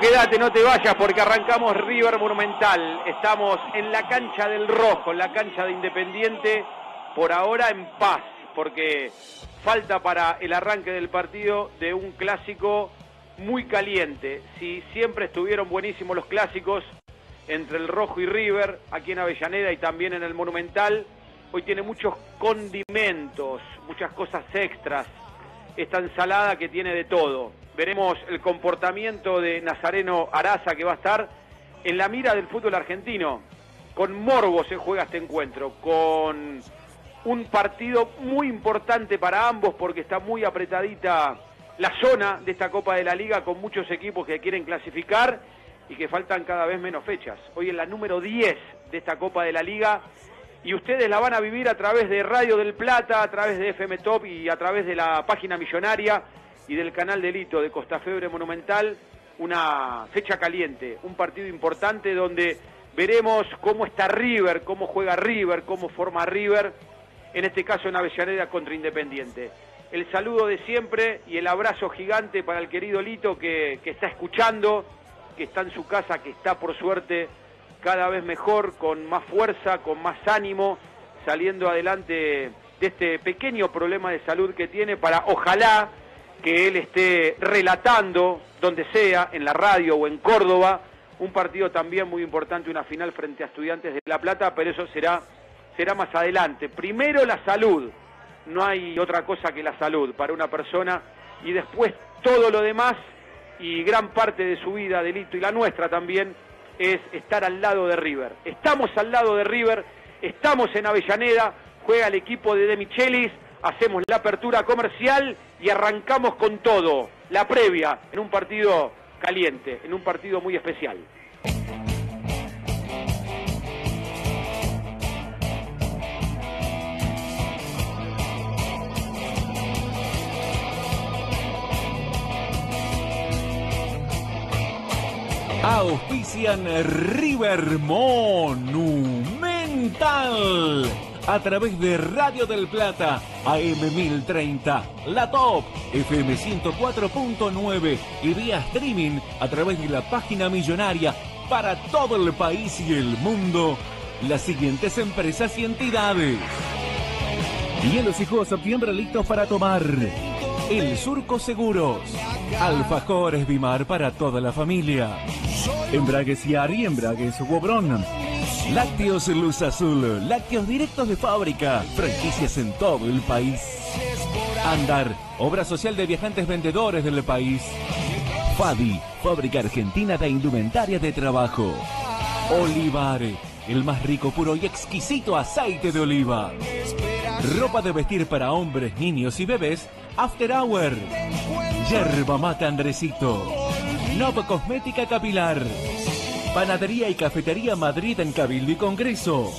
quédate, no te vayas porque arrancamos River Monumental. Estamos en la cancha del Rojo, en la cancha de Independiente, por ahora en paz, porque falta para el arranque del partido de un clásico muy caliente. Si siempre estuvieron buenísimos los clásicos entre el Rojo y River, aquí en Avellaneda y también en el Monumental, hoy tiene muchos condimentos, muchas cosas extras esta ensalada que tiene de todo. Veremos el comportamiento de Nazareno Araza que va a estar en la mira del fútbol argentino. Con morbo se juega este encuentro, con un partido muy importante para ambos porque está muy apretadita la zona de esta Copa de la Liga con muchos equipos que quieren clasificar y que faltan cada vez menos fechas. Hoy es la número 10 de esta Copa de la Liga y ustedes la van a vivir a través de Radio del Plata, a través de FM Top y a través de la página millonaria y del canal Delito de Costa Febre Monumental. Una fecha caliente, un partido importante donde veremos cómo está River, cómo juega River, cómo forma River, en este caso en Avellaneda contra Independiente. El saludo de siempre y el abrazo gigante para el querido Lito que, que está escuchando, que está en su casa, que está por suerte cada vez mejor, con más fuerza, con más ánimo, saliendo adelante de este pequeño problema de salud que tiene para ojalá que él esté relatando donde sea, en la radio o en Córdoba, un partido también muy importante, una final frente a Estudiantes de La Plata, pero eso será será más adelante. Primero la salud, no hay otra cosa que la salud para una persona y después todo lo demás y gran parte de su vida, delito y la nuestra también, es estar al lado de River. Estamos al lado de River, estamos en Avellaneda, juega el equipo de De Michelis, hacemos la apertura comercial y arrancamos con todo, la previa, en un partido caliente, en un partido muy especial. Auspician River Monumental. A través de Radio del Plata, AM 1030, La Top, FM 104.9 y vía streaming a través de la página millonaria para todo el país y el mundo. Las siguientes empresas y entidades. Hielos y jugos septiembre listos para tomar. El Surco Seguros. Alfajores Bimar para toda la familia. Embragues Yari, Embragues Wobrón. Lácteos Luz Azul, lácteos directos de fábrica, franquicias en todo el país. Andar, obra social de viajantes vendedores del país. Fadi, fábrica argentina de indumentaria de trabajo. Olivare, el más rico, puro y exquisito aceite de oliva. Ropa de vestir para hombres, niños y bebés, After Hour. Yerba mata Andresito. Nova Cosmética Capilar. Panadería y Cafetería Madrid en Cabildo y Congreso.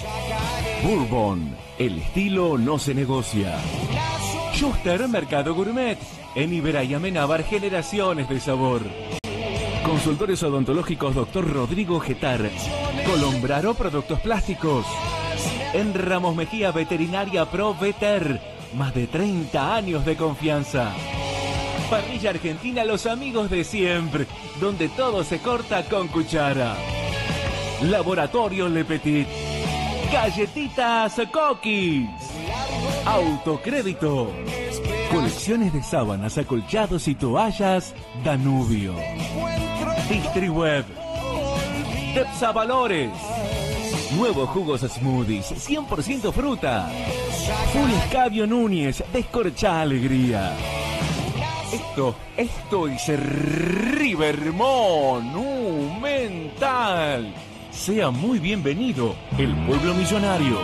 Bourbon. El estilo no se negocia. Schuster Mercado Gourmet. En Iberaya Amenábar, generaciones de sabor. Consultores odontológicos Dr. Rodrigo Getar. Colombraro Productos Plásticos. En Ramos Mejía Veterinaria Pro Veter. Más de 30 años de confianza. Parrilla Argentina, los amigos de siempre, donde todo se corta con cuchara. Laboratorio Le Petit. Galletitas Cookies. Autocrédito. Colecciones de sábanas, acolchados y toallas Danubio. Distriweb. Tepsa Valores. Nuevos jugos smoothies, 100% fruta. Full Escabio Núñez, descorcha alegría. Esto, esto es River Monumental. Sea muy bienvenido, el pueblo millonario.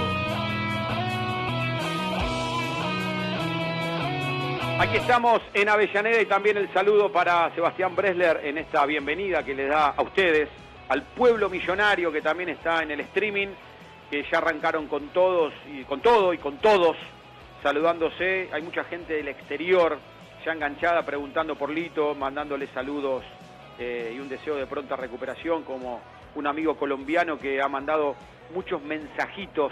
Aquí estamos en Avellaneda y también el saludo para Sebastián Bresler en esta bienvenida que les da a ustedes, al pueblo millonario que también está en el streaming, que ya arrancaron con todos y con todo y con todos saludándose. Hay mucha gente del exterior ya enganchada preguntando por Lito, mandándole saludos eh, y un deseo de pronta recuperación, como un amigo colombiano que ha mandado muchos mensajitos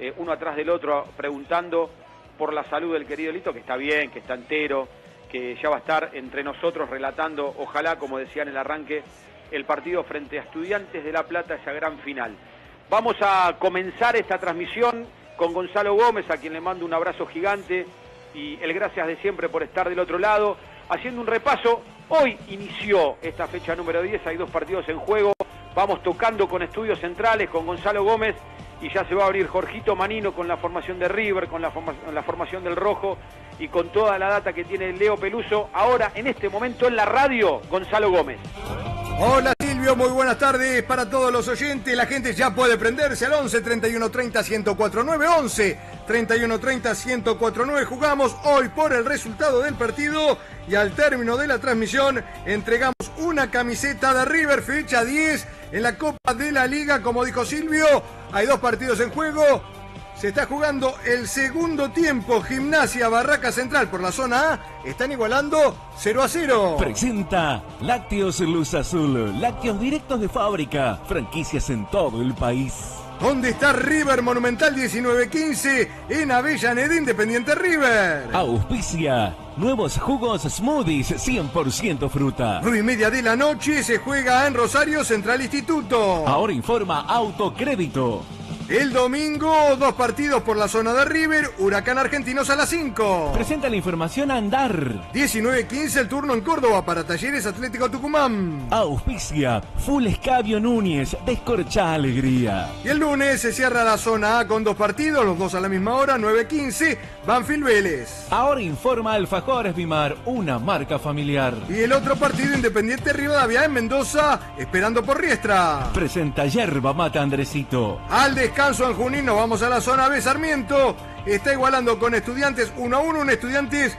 eh, uno atrás del otro preguntando por la salud del querido Lito, que está bien, que está entero, que ya va a estar entre nosotros relatando, ojalá, como decía en el arranque, el partido frente a Estudiantes de La Plata, esa gran final. Vamos a comenzar esta transmisión con Gonzalo Gómez, a quien le mando un abrazo gigante y el gracias de siempre por estar del otro lado, haciendo un repaso. Hoy inició esta fecha número 10, hay dos partidos en juego, vamos tocando con estudios centrales, con Gonzalo Gómez y ya se va a abrir Jorgito Manino con la formación de River, con la, la, formación del Rojo y con toda la data que tiene Leo Peluso. Ahora, en este momento, en la radio, Gonzalo Gómez. Hola Silvio, muy buenas tardes para todos los oyentes. La gente ya puede prenderse al 11 31 30 1049 11 31 30 1049. Jugamos hoy por el resultado del partido y al término de la transmisión entregamos una camiseta de River fecha 10 en la Copa de la Liga. Como dijo Silvio, hay dos partidos en juego. Se está jugando el segundo tiempo. Gimnasia Barraca Central por la zona A. Están igualando 0 a 0. Presenta Lácteos Luz Azul. Lácteos directos de fábrica. Franquicias en todo el país. ¿Dónde está River Monumental 1915? En Avellaneda Independiente River. Auspicia. Nuevos jugos smoothies 100% fruta. 9 y media de la noche se juega en Rosario Central Instituto. Ahora informa Autocrédito. El domingo, dos partidos por la zona de River, Huracán Argentinos a las 5. Presenta la información Andar. 19-15 el turno en Córdoba para Talleres Atlético Tucumán. Auspicia, Full Escabio Núñez, descorcha alegría. Y el lunes se cierra la zona A con dos partidos, los dos a la misma hora, 9-15, Banfield Vélez. Ahora informa Alfajores Vimar, una marca familiar. Y el otro partido Independiente Rivadavia en Mendoza, esperando por Riestra. Presenta Yerba Mata Andresito. Al descanso en Junín nos vamos a la zona B Sarmiento. Está igualando con estudiantes 1 a 1, un estudiantes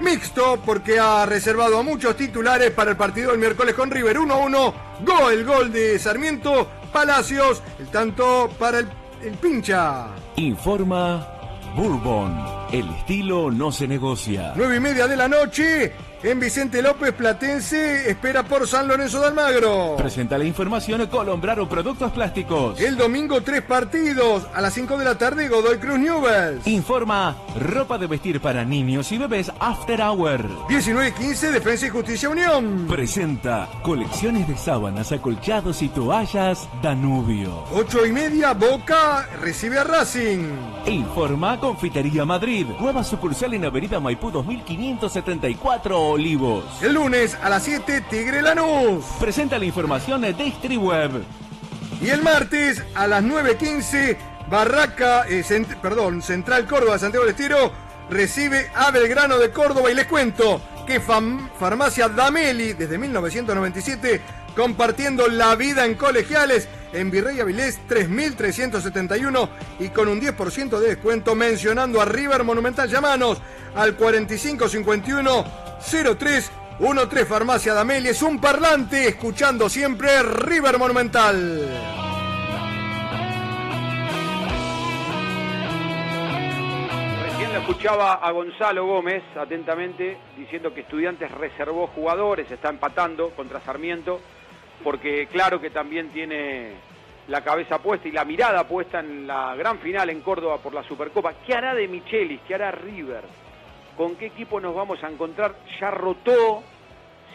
mixto porque ha reservado a muchos titulares para el partido del miércoles con River 1 a 1. Gol, gol de Sarmiento, Palacios, el tanto para el, el pincha. Informa Bourbon. El estilo no se negocia. 9 y media de la noche. En Vicente López Platense espera por San Lorenzo de Almagro. Presenta la información Colombraro Productos Plásticos. El domingo tres partidos. A las 5 de la tarde Godoy Cruz Newells. Informa Ropa de vestir para niños y bebés After Hour. 19 y 15 Defensa y Justicia Unión. Presenta colecciones de sábanas, acolchados y toallas Danubio. 8 y media Boca recibe a Racing. Informa Confitería Madrid. Nueva sucursal en Avenida Maipú 2574 Olivos. El lunes a las 7 Tigre Lanús. Presenta la información de Distriweb. Y el martes a las 9.15 Barraca, eh, cent perdón, Central Córdoba, Santiago del Estero recibe a Belgrano de Córdoba y les cuento que Farmacia Dameli desde 1997 compartiendo la vida en colegiales en Virrey Avilés 3371 y con un 10% de descuento mencionando a River Monumental Llamanos al 4551 0313 Farmacia Dameli es un parlante escuchando siempre River Monumental. Recién le escuchaba a Gonzalo Gómez atentamente diciendo que Estudiantes reservó jugadores, está empatando contra Sarmiento, porque claro que también tiene la cabeza puesta y la mirada puesta en la gran final en Córdoba por la Supercopa. ¿Qué hará de Michelis? ¿Qué hará River? ¿Con qué equipo nos vamos a encontrar? Ya rotó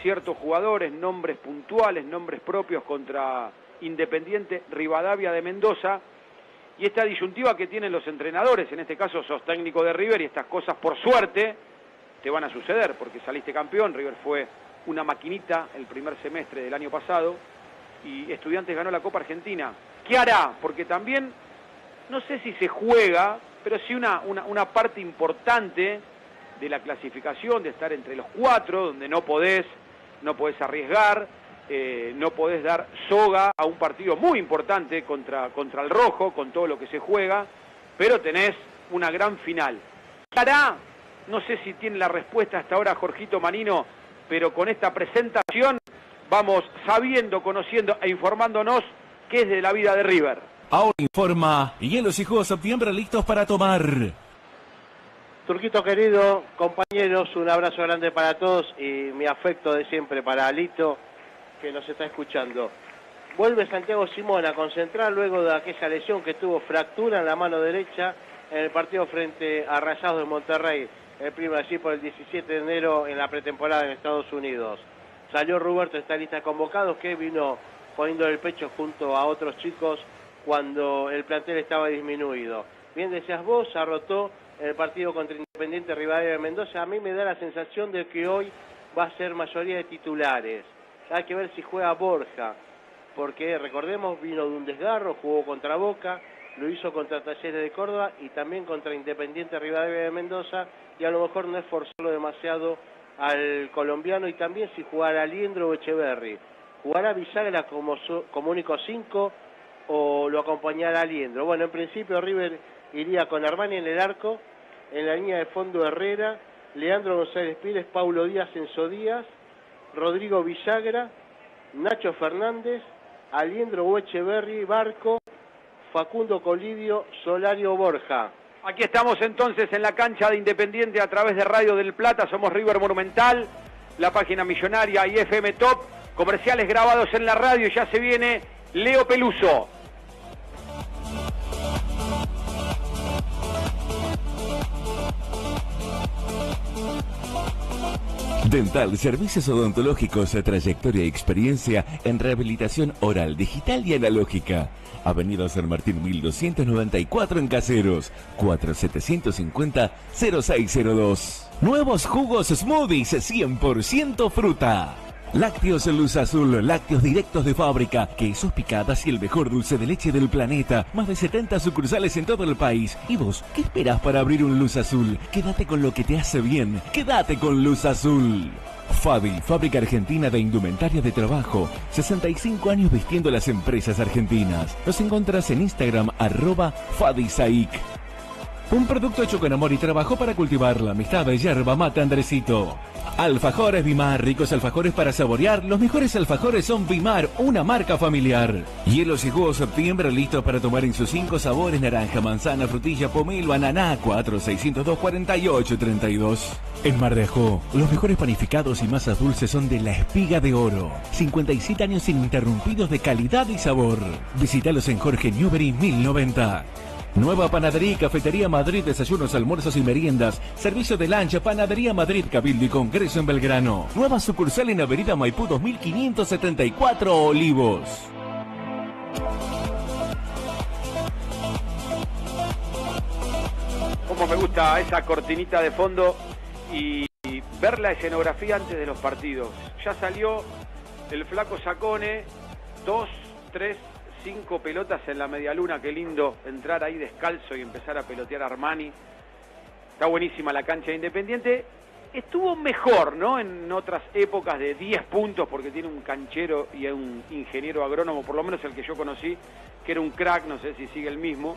ciertos jugadores, nombres puntuales, nombres propios contra Independiente Rivadavia de Mendoza y esta disyuntiva que tienen los entrenadores, en este caso sos técnico de River y estas cosas por suerte te van a suceder porque saliste campeón, River fue una maquinita el primer semestre del año pasado y Estudiantes ganó la Copa Argentina. ¿Qué hará? Porque también, no sé si se juega, pero sí una, una, una parte importante de la clasificación, de estar entre los cuatro, donde no podés, no podés arriesgar, eh, no podés dar soga a un partido muy importante contra, contra el rojo, con todo lo que se juega, pero tenés una gran final. Hará, no sé si tiene la respuesta hasta ahora Jorgito Manino, pero con esta presentación vamos sabiendo, conociendo e informándonos qué es de la vida de River. Ahora informa, hielos y jugos septiembre listos para tomar. Turquito querido, compañeros, un abrazo grande para todos y mi afecto de siempre para Alito, que nos está escuchando. Vuelve Santiago Simón a concentrar luego de aquella lesión que tuvo fractura en la mano derecha en el partido frente a Rayados de Monterrey, el primer así por el 17 de enero en la pretemporada en Estados Unidos. Salió Roberto, esta lista de convocados, que vino poniendo el pecho junto a otros chicos cuando el plantel estaba disminuido. Bien decías vos, arrotó el partido contra Independiente Rivadavia de Mendoza. A mí me da la sensación de que hoy va a ser mayoría de titulares. Hay que ver si juega Borja, porque recordemos, vino de un desgarro, jugó contra Boca, lo hizo contra Talleres de Córdoba y también contra Independiente Rivadavia de Mendoza, y a lo mejor no esforzarlo demasiado al colombiano y también si jugara Aliendro o Echeverry. ¿Jugará Bisagra como, como único cinco o lo acompañará Aliendro? Bueno, en principio River iría con Armani en el arco, en la línea de fondo Herrera, Leandro González Pires, Paulo Díaz, Enzo Díaz, Rodrigo Villagra, Nacho Fernández, Aliendro Echeverry, Barco, Facundo Colidio, Solario Borja. Aquí estamos entonces en la cancha de Independiente a través de Radio del Plata, somos River Monumental, la página millonaria y FM Top, comerciales grabados en la radio, ya se viene Leo Peluso. Dental, servicios odontológicos, trayectoria y experiencia en rehabilitación oral, digital y analógica. Avenida San Martín 1294 en Caseros, 4750-0602. Nuevos jugos smoothies 100% fruta. Lácteos Luz Azul, lácteos directos de fábrica, quesos picadas y el mejor dulce de leche del planeta. Más de 70 sucursales en todo el país. ¿Y vos qué esperas para abrir un Luz Azul? Quédate con lo que te hace bien. Quédate con Luz Azul. Fabi, fábrica argentina de indumentaria de trabajo. 65 años vistiendo las empresas argentinas. Los encontrás en Instagram arroba Fabisaic. Un producto hecho con amor y trabajo para cultivar la amistad de yerba mata Andresito. Alfajores Vimar, ricos alfajores para saborear. Los mejores alfajores son Vimar, una marca familiar. Hielos y jugos septiembre listos para tomar en sus cinco sabores: naranja, manzana, frutilla, pomelo, ananá. 4 602 48 32. En Mar de Ajó, los mejores panificados y masas dulces son de la espiga de oro. 57 años ininterrumpidos de calidad y sabor. Visítalos en Jorge Newbery 1090. Nueva Panadería y Cafetería Madrid, desayunos, almuerzos y meriendas. Servicio de lancha, Panadería Madrid, Cabildo y Congreso en Belgrano. Nueva sucursal en Avenida Maipú 2574 Olivos. Como me gusta esa cortinita de fondo y ver la escenografía antes de los partidos. Ya salió el flaco Sacone, dos, tres, cinco pelotas en la media luna, qué lindo entrar ahí descalzo y empezar a pelotear a Armani. Está buenísima la cancha de Independiente. Estuvo mejor, ¿no? En otras épocas de 10 puntos, porque tiene un canchero y un ingeniero agrónomo, por lo menos el que yo conocí, que era un crack, no sé si sigue el mismo.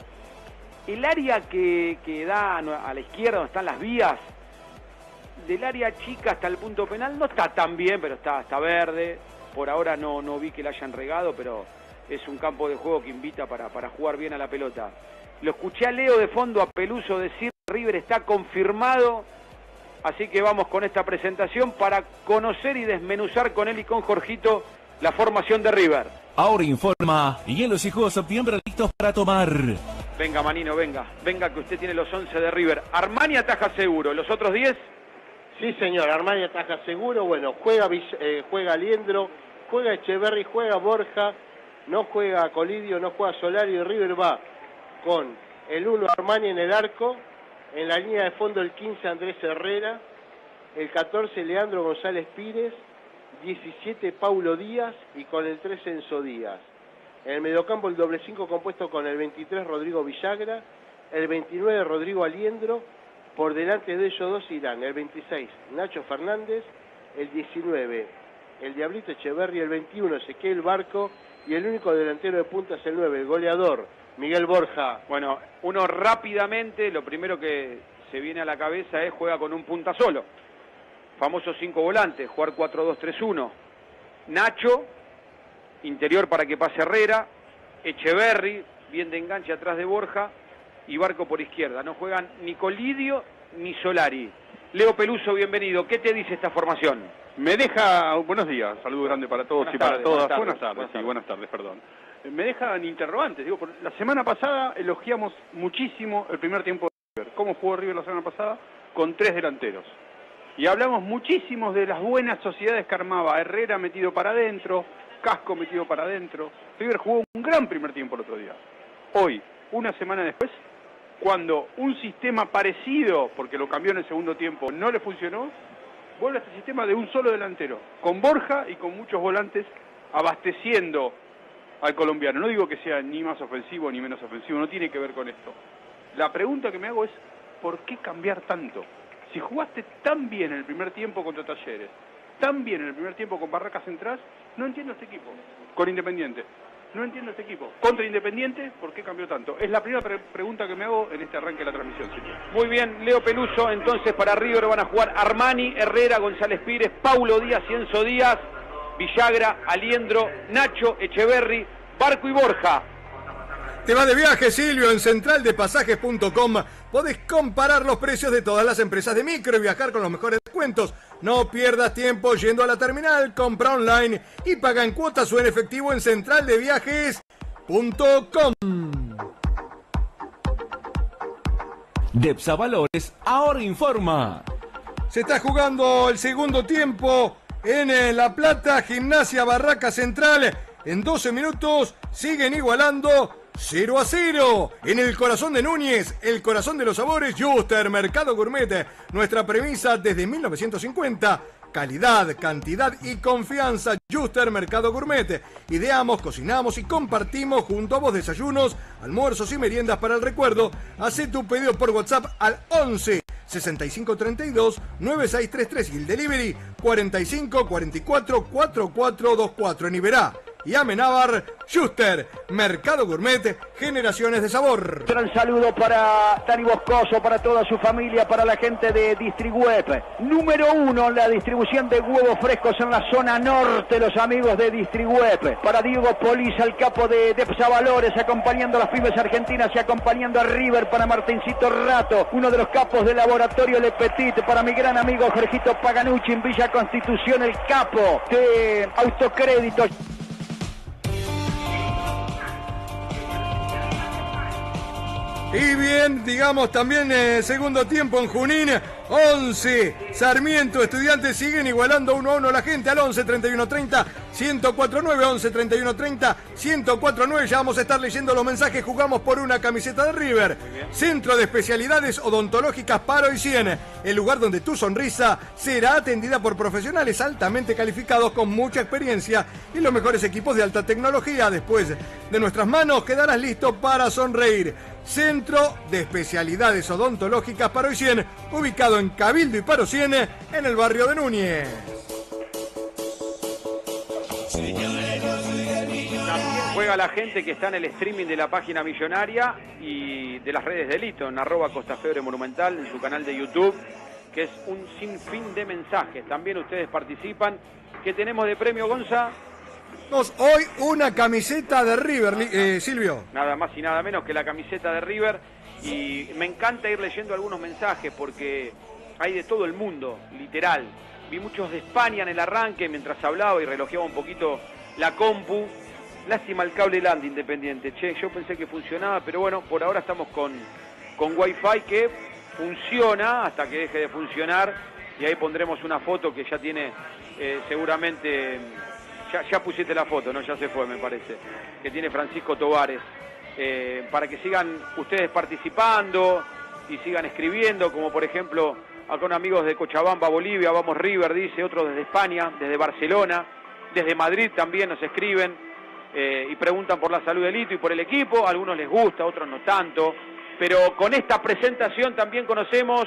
El área que, da a la izquierda, donde están las vías, del área chica hasta el punto penal, no está tan bien, pero está, está verde. Por ahora no vi que la hayan regado, pero es un campo de juego que invita para, para jugar bien a la pelota. Lo escuché a Leo de fondo a Peluso decir River está confirmado. Así que vamos con esta presentación para conocer y desmenuzar con él y con Jorgito la formación de River. Ahora informa, hielos y juegos septiembre listos para tomar. Venga, Manino, venga. Venga, que usted tiene los 11 de River. Armani ataja seguro. ¿Los otros 10? Sí, señor, Armani ataja seguro. Bueno, juega, eh, juega Liendro, juega Echeverry, juega Borja, no juega Colidio, no juega Solari. River va con el 1 Armani en el arco, en la línea de fondo el 15 Andrés Herrera, el 14 Leandro González Pires, 17 Paulo Díaz y con el 3 Enzo Díaz. En el mediocampo el doble 5 compuesto con el 23 Rodrigo Villagra, el 29 Rodrigo Aliendro, por delante de ellos dos irán el 26 Nacho Fernández, el 19 el Diablito Echeverri, el 21 Ezequiel Barco y el único delantero de punta es el 9, el goleador Miguel Borja. Bueno, uno rápidamente, lo primero que se viene a la cabeza es juega con un punta solo. Famosos cinco volantes, jugar 4-2-3-1. Nacho, interior para que pase Herrera. Echeverry, bien de enganche atrás de Borja. Y Barco por izquierda. No juegan ni Colidio ni Solari. Leo Peluso, bienvenido. ¿Qué te dice esta formación? Me deja, buenos días, saludo grande para todos Buenas y para todas. buenas Buenas tardes, buenas sí, buenas tardes, perdón. Me dejan interrogantes, digo, por- la semana pasada elogiamos muchísimo el primer tiempo de River. ¿Cómo jugó River la semana pasada? Con tres delanteros. Y hablamos muchísimo de las buenas sociedades que armaba Herrera metido para adentro, Casco metido para adentro. River jugó un gran primer tiempo el otro día. Hoy, una semana después, cuando un sistema parecido, porque lo cambió en el segundo tiempo, no le funcionó, vuelve a este sistema de un solo delantero, con Borja y con muchos volantes abasteciendo al colombiano. No digo que sea ni más ofensivo ni menos ofensivo, no tiene que ver con esto. La pregunta que me hago es, ¿por qué cambiar tanto? Si jugaste tan bien en el primer tiempo contra Talleres, tan bien en el primer tiempo con Barracas Central, no entiendo este equipo. Con Independiente. No entiendo este equipo. Contra Independiente, ¿por qué cambió tanto? Es la primera pre- pregunta que me hago en este arranque de la transmisión, señor. Muy bien, Leo Peluso. Entonces para River van a jugar Armani, Herrera, González Pires, Paulo Díaz, Cienzo Díaz, Villagra, Aliendro, Nacho, Echeverry, Barco y Borja. Te vas de viaje, Silvio, en centraldepasajes.com. Podés comparar los precios de todas las empresas de micro y viajar con los mejores descuentos. No pierdas tiempo yendo a la terminal, compra online y paga en cuotas o en efectivo en centraldeviajes.com. Depsa Valores ahora informa. Se está jugando el segundo tiempo en eh, La Plata, Gimnasia Barraca Central. En 12 minutos siguen igualando 0 a 0. En el corazón de Núñez, el corazón de los sabores, Juster, Mercado Gourmet. Nuestra premisa desde 1950. Calidad, cantidad y confianza. Juster Mercado Gourmet. Ideamos, cocinamos y compartimos junto a vos desayunos, almuerzos y meriendas para el recuerdo. Hacé tu pedido por WhatsApp al 11 6532 9633 y el delivery 45 44 4424 en Iberá. Y Amenábar, Schuster, Mercado Gourmet, Generaciones de Sabor. Un saludo para Dani Boscoso, para toda su familia, para la gente de Distriweb. Número uno en la distribución de huevos frescos en la zona norte, los amigos de Distriweb. Para Diego Poliza, el capo de Depsa Valores, acompañando a las pibes argentinas y acompañando a River para Martincito Rato, uno de los capos del laboratorio Le Petit. Para mi gran amigo Jorgito Paganucci en Villa Constitución, el capo de Autocrédito. Y bien, digamos también eh, segundo tiempo en Junín, 11. Sarmiento, estudiantes siguen igualando 1 a 1 la gente al 11 31 30 1049 11 31 30 1049. Ya vamos a estar leyendo los mensajes. Jugamos por una camiseta de River. Centro de especialidades odontológicas Paro y 100. El lugar donde tu sonrisa será atendida por profesionales altamente calificados con mucha experiencia y los mejores equipos de alta tecnología. Después de nuestras manos quedarás listo para sonreír. Centro de Especialidades Odontológicas Paro y 100, ubicado en Cabildo y Paro 100, en el barrio de Núñez. También juega la gente que está en el streaming de la página millonaria y de las redes de Lito, en arroba Costa Febre Monumental, en su canal de YouTube, que es un sinfín de mensajes. También ustedes participan. ¿Qué tenemos de premio, Gonza? Hoy una camiseta de River, eh, Silvio. Nada más y nada menos que la camiseta de River. Y me encanta ir leyendo algunos mensajes porque hay de todo el mundo, literal. Vi muchos de España en el arranque mientras hablaba y relojeaba un poquito la compu. Lástima el cable LAN de Independiente. Che, yo pensé que funcionaba, pero bueno, por ahora estamos con, con Wi-Fi que funciona hasta que deje de funcionar. Y ahí pondremos una foto que ya tiene eh, seguramente. Ya, ya pusiste la foto, ¿no? Ya se fue, me parece. Que tiene Francisco Tovares. eh, para que sigan ustedes participando y sigan escribiendo, como por ejemplo acá un amigos de Cochabamba, Bolivia, vamos River, dice, otro desde España, desde Barcelona, desde Madrid también nos escriben eh, y preguntan por la salud del Lito y por el equipo, a algunos les gusta, a otros no tanto, pero con esta presentación también conocemos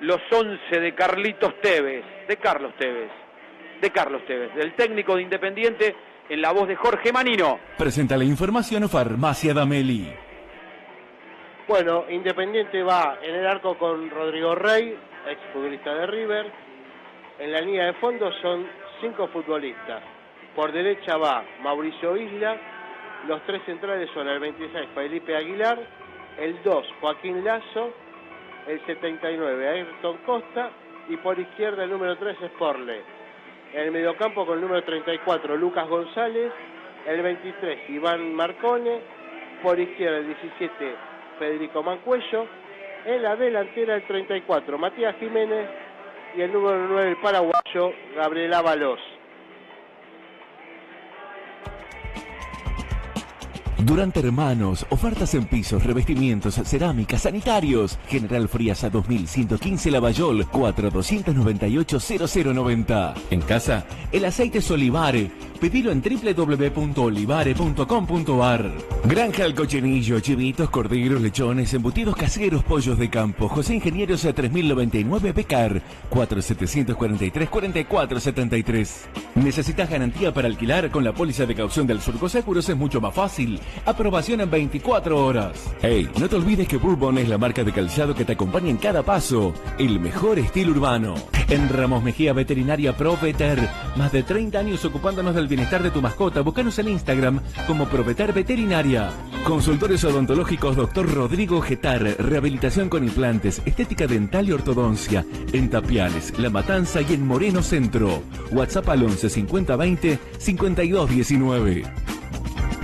los 11 de Carlitos Tevez, de Carlos Tevez, de Carlos Tevez, del técnico de Independiente en la voz de Jorge Manino. Presenta la información Farmacia Dameli. Bueno, Independiente va en el arco con Rodrigo Rey, ex futbolista de River. En la línea de fondo son cinco futbolistas. Por derecha va Mauricio Isla. Los tres centrales son el 26 Felipe Aguilar, el 2 Joaquín Lazo, el 79 Ayrton Costa y por izquierda el número 3 es Porle. En el mediocampo con el número 34 Lucas González, el 23 Iván Marcone, por izquierda el 17 Federico Mancuello, en la delantera el 34 Matías Jiménez y el número 9 el paraguayo Gabriel Ábalos. Durante Hermanos, ofertas en pisos, revestimientos, cerámicas, sanitarios. General Friasa 2115 Lavallol 4298-0090. En casa, el aceite es Olivare. Pedilo en www.olivare.com.ar. Granja El Cochinillo, chivitos, corderos, lechones, embutidos caseros, pollos de campo. José Ingenieros a 3099 Becar 4743-4473. ¿Necesitas garantía para alquilar? Con la póliza de caución del Surco Seguros es mucho más fácil. Aprobación en 24 horas. Hey, no te olvides que Bourbon es la marca de calzado que te acompaña en cada paso. El mejor estilo urbano. En Ramos Mejía Veterinaria Pro Veter. Más de 30 años ocupándonos del bienestar de tu mascota. Búscanos en Instagram como Proveter Veterinaria. Consultores odontológicos Dr. Rodrigo Getar. Rehabilitación con implantes, estética dental y ortodoncia. En Tapiales, La Matanza y en Moreno Centro. WhatsApp al 11 50 20 52 19.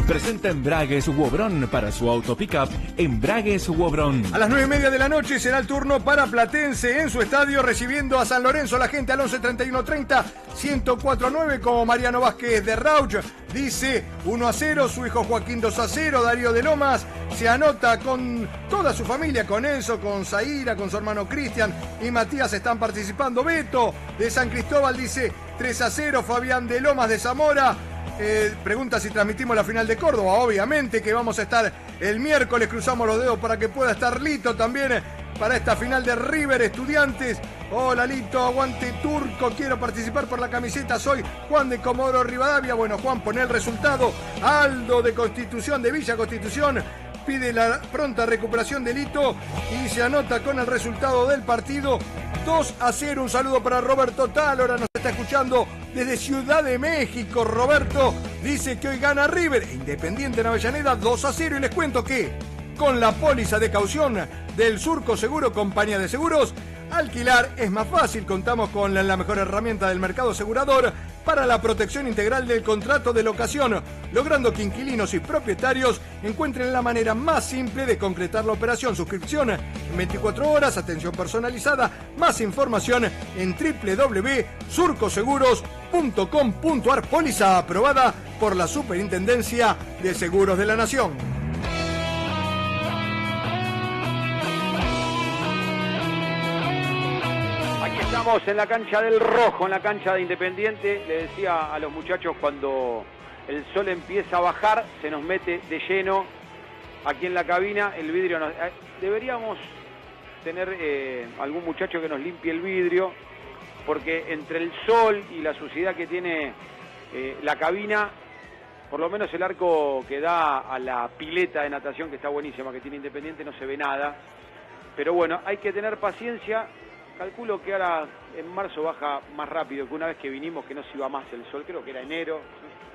Presenta Embragues Wobrón para su auto pickup Embragues Wobrón. A las nueve y media de la noche será el turno para Platense en su estadio recibiendo a San Lorenzo la gente al 11 31 30 104 9 como Mariano Vázquez de Rauch. Dice 1 a 0 su hijo Joaquín 2 a 0 Darío de Lomas. Se anota con toda su familia con Enzo con Zaira con su hermano Cristian y Matías están participando. Beto de San Cristóbal dice 3 a 0 Fabián de Lomas de Zamora eh, pregunta si transmitimos la final de Córdoba. Obviamente que vamos a estar el miércoles. Cruzamos los dedos para que pueda estar Lito también para esta final de River Estudiantes. Hola Lito, aguante turco. Quiero participar por la camiseta. Soy Juan de Comodoro Rivadavia. Bueno, Juan, pone el resultado. Aldo de Constitución, de Villa Constitución. Pide la pronta recuperación de Lito y se anota con el resultado del partido 2 a 0. Un saludo para Roberto Talora, nos está escuchando desde Ciudad de México. Roberto dice que hoy gana River, Independiente en Avellaneda 2 a 0. Y les cuento que con la póliza de caución del Surco Seguro, compañía de seguros, alquilar es más fácil. Contamos con la, mejor herramienta del mercado asegurador para la protección integral del contrato de locación, logrando que inquilinos y propietarios encuentren la manera más simple de concretar la operación. Suscripción en 24 horas, atención personalizada, más información en www.surcoseguros.com.ar. Póliza aprobada por la Superintendencia de Seguros de la Nación. Estamos en la cancha del Rojo, en la cancha de Independiente. Le decía a los muchachos cuando el sol empieza a bajar, se nos mete de lleno aquí en la cabina. El vidrio nos... eh, Deberíamos tener eh, algún muchacho que nos limpie el vidrio, porque entre el sol y la suciedad que tiene eh, la cabina, por lo menos el arco que da a la pileta de natación, que está buenísima, que tiene Independiente, no se ve nada. Pero bueno, hay que tener paciencia. Calculo que ahora en marzo baja más rápido que una vez que vinimos, que no se iba más el sol, creo que era enero,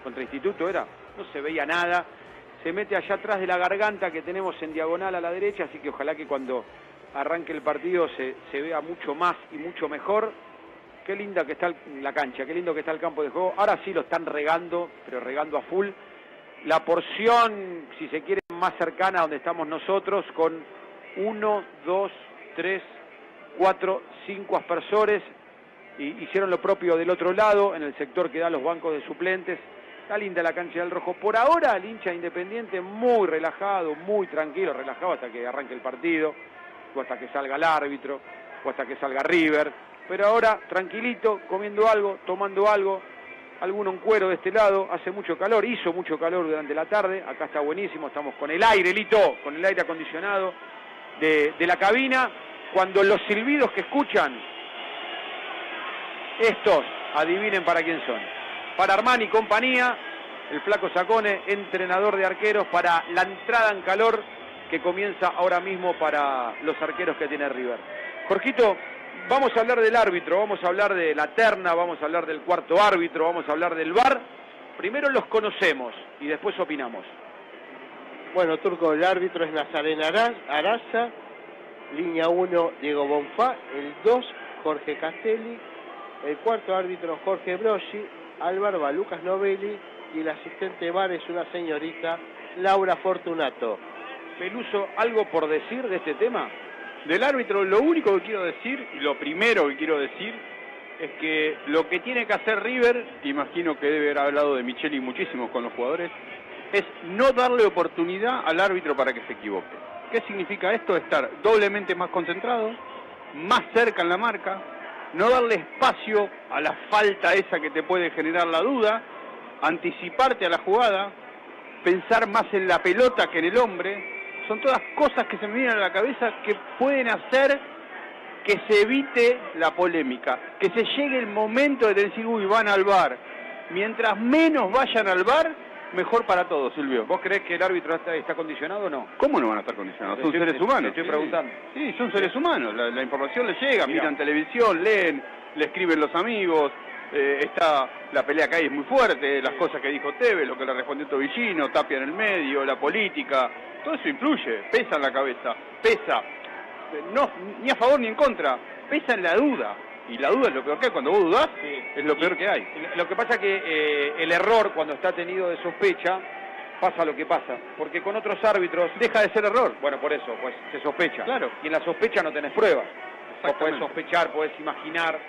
contra Instituto era, no se veía nada. se mete allá atrás de la garganta que tenemos en diagonal a la derecha, así que ojalá que cuando arranque el partido se, vea mucho más y mucho mejor. Qué linda que está la cancha, qué lindo que está el campo de juego. Ahora sí lo están regando, pero regando a full. La porción, si se quiere, más cercana a donde estamos nosotros, con uno, dos, tres, cuatro, cinco aspersores. Y hicieron lo propio del otro lado, en el sector que da los bancos de suplentes. Está linda la cancha del rojo. Por ahora el hincha independiente muy relajado, muy tranquilo, relajado hasta que arranque el partido, o hasta que salga el árbitro, o hasta que salga River. Pero ahora tranquilito, comiendo algo, tomando algo, alguno en cuero de este lado, hace mucho calor, hizo mucho calor durante la tarde, acá está buenísimo, estamos con el aire, Lito, con el aire acondicionado de, de la cabina, cuando los silbidos que escuchan, estos, adivinen para quién son. Para Armani y compañía, el flaco Sacone, entrenador de arqueros, para la entrada en calor que comienza ahora mismo para los arqueros que tiene River. Jorgito, vamos a hablar del árbitro, vamos a hablar de la terna, vamos a hablar del cuarto árbitro, vamos a hablar del VAR. Primero los conocemos y después opinamos. Bueno, Turco, el árbitro es Nazarena Ara- Araza, línea 1 Diego Bonfá, el 2 Jorge Castelli, el cuarto árbitro Jorge Broschi, Álvaro va Lucas Novelli y el asistente VAR es una señorita Laura Fortunato. Peluso, ¿algo por decir de este tema? Del árbitro, lo único que quiero decir, y lo primero que quiero decir, es que lo que tiene que hacer River, imagino que debe haber hablado de Micheli muchísimo con los jugadores, es no darle oportunidad al árbitro para que se equivoque. ¿Qué significa esto? Estar doblemente más concentrado, más cerca en la marca, no darle espacio a la falta esa que te puede generar la duda, anticiparte a la jugada, pensar más en la pelota que en el hombre, son todas cosas que se me vienen a la cabeza que pueden hacer que se evite la polémica, que se llegue el momento de decir, uy, van al bar. Mientras menos vayan al bar, mejor para todos, Silvio. ¿Vos creés que el árbitro está, está condicionado o no? ¿Cómo no van a estar condicionados? Son estoy- seres humanos. te estoy preguntando. Sí, son seres humanos. La, la información les llega, Mira. miran televisión, leen, le escriben los amigos. eh, está la pelea que hay es muy fuerte, las cosas que dijo Tevez, lo que le respondió Tobillino, Tapia en el medio, la política, todo eso influye, pesa en la cabeza, pesa, eh, no ni a favor ni en contra, pesa en la duda. Y la duda es lo peor que hay, cuando vos dudás, es lo peor que hay. Lo que pasa que eh, el error cuando está tenido de sospecha pasa lo que pasa, porque con otros árbitros Deja de ser error. bueno, por eso, pues se sospecha. Claro. Y en la sospecha no tenés pruebas. Vos podés sospechar, podés imaginar,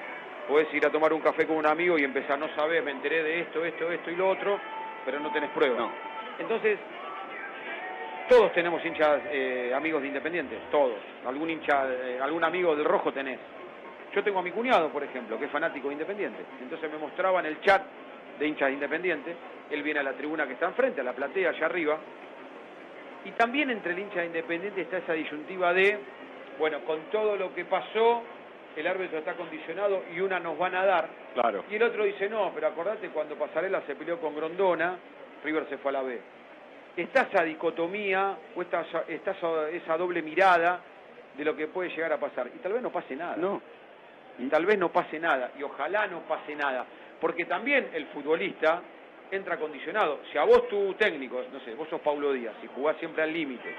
podés ir a tomar un café con un amigo y empezar, no sabés, me enteré de esto, esto, esto y lo otro, pero no tenés pruebas. No. Entonces, todos tenemos hinchas, eh, amigos de Independiente, todos. Algún hincha, eh, algún amigo del rojo tenés. Yo tengo a mi cuñado, por ejemplo, que es fanático de Independiente. Entonces me mostraba en el chat de hinchas de Independiente. Él viene a la tribuna que está enfrente, a la platea, allá arriba. Y también entre el hincha de Independiente está esa disyuntiva de, bueno, con todo lo que pasó, el árbitro está condicionado y una nos van a dar. Claro. Y el otro dice, no, pero acordate cuando Pasarela se peleó con Grondona, River se fue a la B. Está esa dicotomía, o está, está esa, esa doble mirada de lo que puede llegar a pasar. Y tal vez no pase nada. No. Y tal vez no pase nada. Y ojalá no pase nada. Porque también el futbolista entra condicionado. Si a vos tu técnico, no sé, vos sos Paulo Díaz y jugás siempre al límite,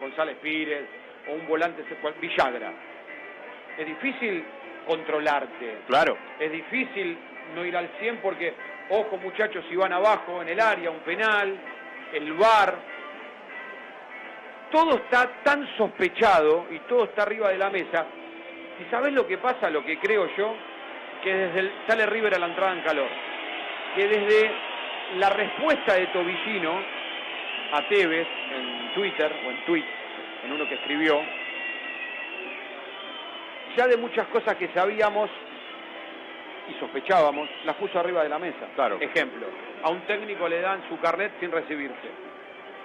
González Pires o un volante Villagra, es difícil controlarte. Claro. Es difícil no ir al 100 porque, ojo muchachos, si van abajo en el área, un penal, el VAR, todo está tan sospechado y todo está arriba de la mesa. ¿Y sabés lo que pasa, lo que creo yo? Que desde el, sale River a la entrada en calor. Que desde la respuesta de Tobillino a Tevez en Twitter o en tweets, en uno que escribió, ya de muchas cosas que sabíamos y sospechábamos, las puso arriba de la mesa. Claro. Ejemplo, a un técnico le dan su carnet sin recibirse.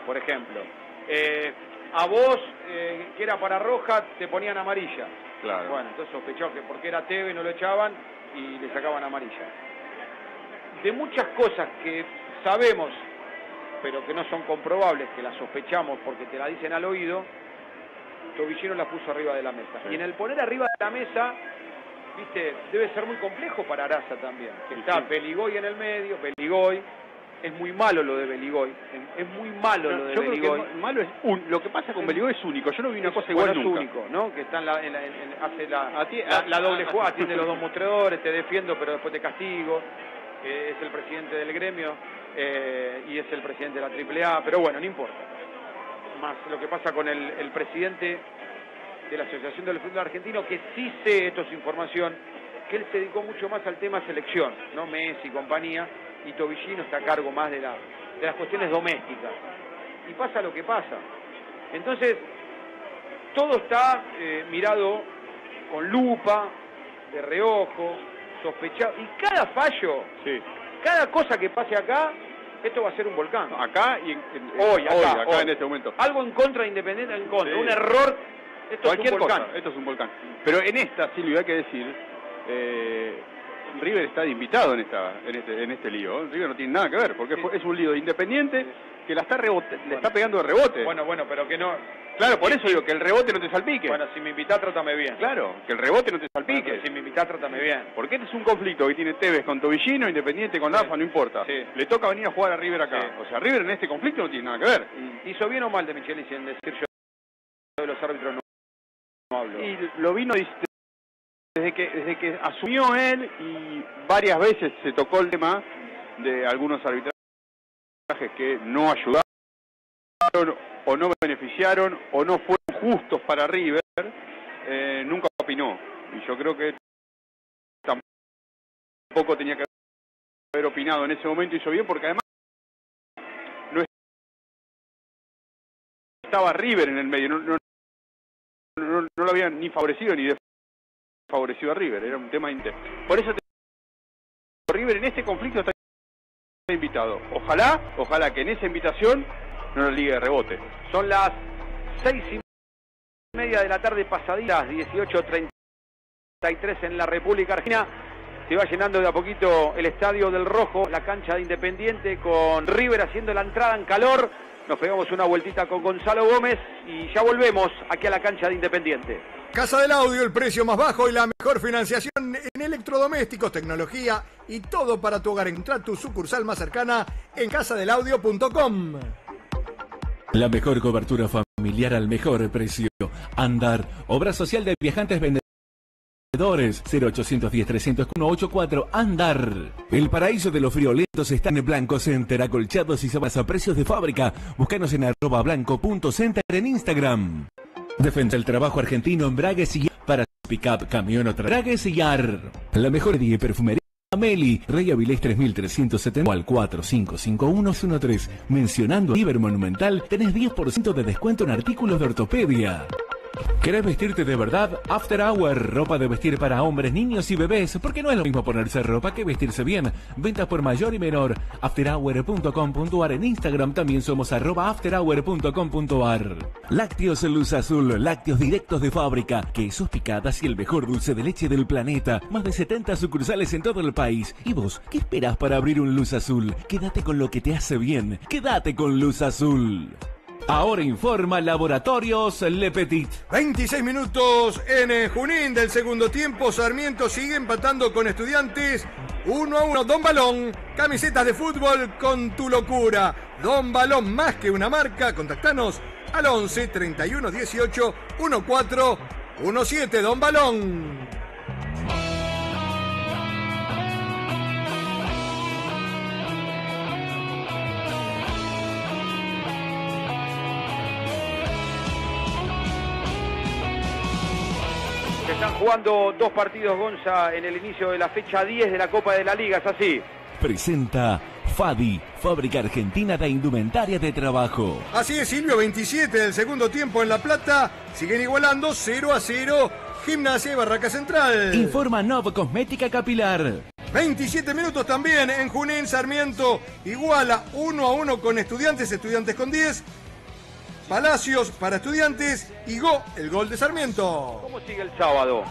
Por ejemplo, Eh, a vos, eh, que era para roja, te ponían amarilla. Claro. Bueno, entonces sospechó que porque era Teve no lo echaban y le sacaban amarilla. De muchas cosas que sabemos, pero que no son comprobables, que las sospechamos porque te la dicen al oído, Tobillero las puso arriba de la mesa. Sí. Y en el poner arriba de la mesa, viste, debe ser muy complejo para Araza también. Que Sí, está sí. Peligoy en el medio, Peligoy, es muy malo lo de Beligoy. Es, es muy malo lo de Yo creo Beligoy. que malo es un- lo que pasa con Beligoy es único. Yo no vi una cosa Bueno, igual es nunca. único, ¿no? Que está en la, en la- en- hace la, la, doble a- jugada, atiende los dos mostradores, te defiendo, pero después te castigo. eh, es el presidente del gremio eh, y es el presidente de la AAA, pero bueno, no importa. Más lo que pasa con el, el presidente de la Asociación del Fútbol Argentino, que sí sé, esto es información, que él se dedicó mucho más al tema selección, ¿no? Messi y compañía, y Tobillino está a cargo más de, la, de las cuestiones domésticas. Y pasa lo que pasa. Entonces, todo está eh, mirado con lupa, de reojo, sospechado. Y cada fallo, Sí. cada cosa que pase acá, esto va a ser un volcán. Acá y en, en- Hoy, acá, hoy. en este momento. Algo en contra de Independiente, en contra. Sí. Un error, esto Cualquier es un volcán. cosa, esto es un volcán. Pero en esta, Silvio, hay que decir, eh, River está de invitado en esta en este, en este lío. River no tiene nada que ver, porque Sí. es un lío de Independiente que la está rebote, le está pegando de rebote. Bueno, bueno, pero que no... claro, por eso digo que el rebote no te salpique. Bueno, si me invitás, trátame bien. claro, que el rebote no te salpique. si me invitás, trátame bien. Porque este es un conflicto que tiene Tevez con Tobillino, Independiente con Sí. AFA, no importa. Sí. Le toca venir a jugar a River acá. Sí. O sea, River en este conflicto no tiene nada que ver. ¿Hizo bien o mal de Michelis en decir yo de los árbitros no, no hablo? Y lo vino dis- desde que desde que asumió él y varias veces se tocó el tema de algunos arbitrajes que no ayudaron o no beneficiaron o no fueron justos para River, eh, nunca opinó. Y yo creo que tampoco tenía que haber opinado en ese momento, hizo bien porque además no estaba River en el medio, no, no, no, no lo habían ni favorecido ni desfavorecido a River, era un tema inter. Por eso te- River en este conflicto está invitado. Ojalá, ojalá que en esa invitación no nos ligue de rebote. Son las seis y media de la tarde pasaditas, 18.33 en la República Argentina. Se va llenando de a poquito el estadio del Rojo, la cancha de Independiente, con River haciendo la entrada en calor. Nos pegamos una vueltita con Gonzalo Gómez y ya volvemos aquí a la cancha de Independiente. Casa del Audio, el precio más bajo y la mejor financiación en electrodomésticos, tecnología y todo para tu hogar. Entra tu sucursal más cercana en casadelaudio.com. La mejor cobertura familiar al mejor precio. Andar, obra social de viajantes vendedores. 0810-301-84 Andar. El paraíso de los friolentos está en Blanco Center, acolchados y sábanas a precios de fábrica. Búscanos en arroba blanco.center en Instagram. Defensa el trabajo argentino en Bragues y para pick-up, camión o Bragues y Ar. La mejor de perfumería. Meli, Rey Avilés 3370 o al 455113. Mencionando River Monumental, tenés 10% de descuento en artículos de ortopedia. ¿Querés vestirte de verdad? After Hour, ropa de vestir para hombres, niños y bebés, porque no es lo mismo ponerse ropa que vestirse bien. Ventas por mayor y menor. Afterhour.com.ar en Instagram también somos arroba afterhour.com.ar. Lácteos Luz Azul, lácteos directos de fábrica, quesos picadas y el mejor dulce de leche del planeta. Más de 70 sucursales en todo el país. ¿Y vos, qué esperás para abrir un Luz Azul? Quédate con lo que te hace bien. Quédate con Luz Azul. Ahora informa Laboratorios Le Petit. 26 minutos en eh, Junín del segundo tiempo. Sarmiento sigue empatando con estudiantes. 1 a 1. Don Balón. Camisetas de fútbol con tu locura. Don Balón, más que una marca. Contactanos al 11 31 18 14 17. Don Balón. Jugando dos partidos, Gonza, en el inicio de la fecha 10 de la Copa de la Liga, es así. Presenta Fadi, fábrica argentina de indumentaria de trabajo. Así es, Silvio, 27 del segundo tiempo en La Plata. Siguen igualando 0 a 0. Gimnasia y Barraca Central. Informa Nov Cosmética Capilar. 27 minutos también en Junín Sarmiento. Iguala 1 a 1 con estudiantes, estudiantes con 10. Palacios para estudiantes y Go, el gol de Sarmiento. ¿Cómo sigue el sábado?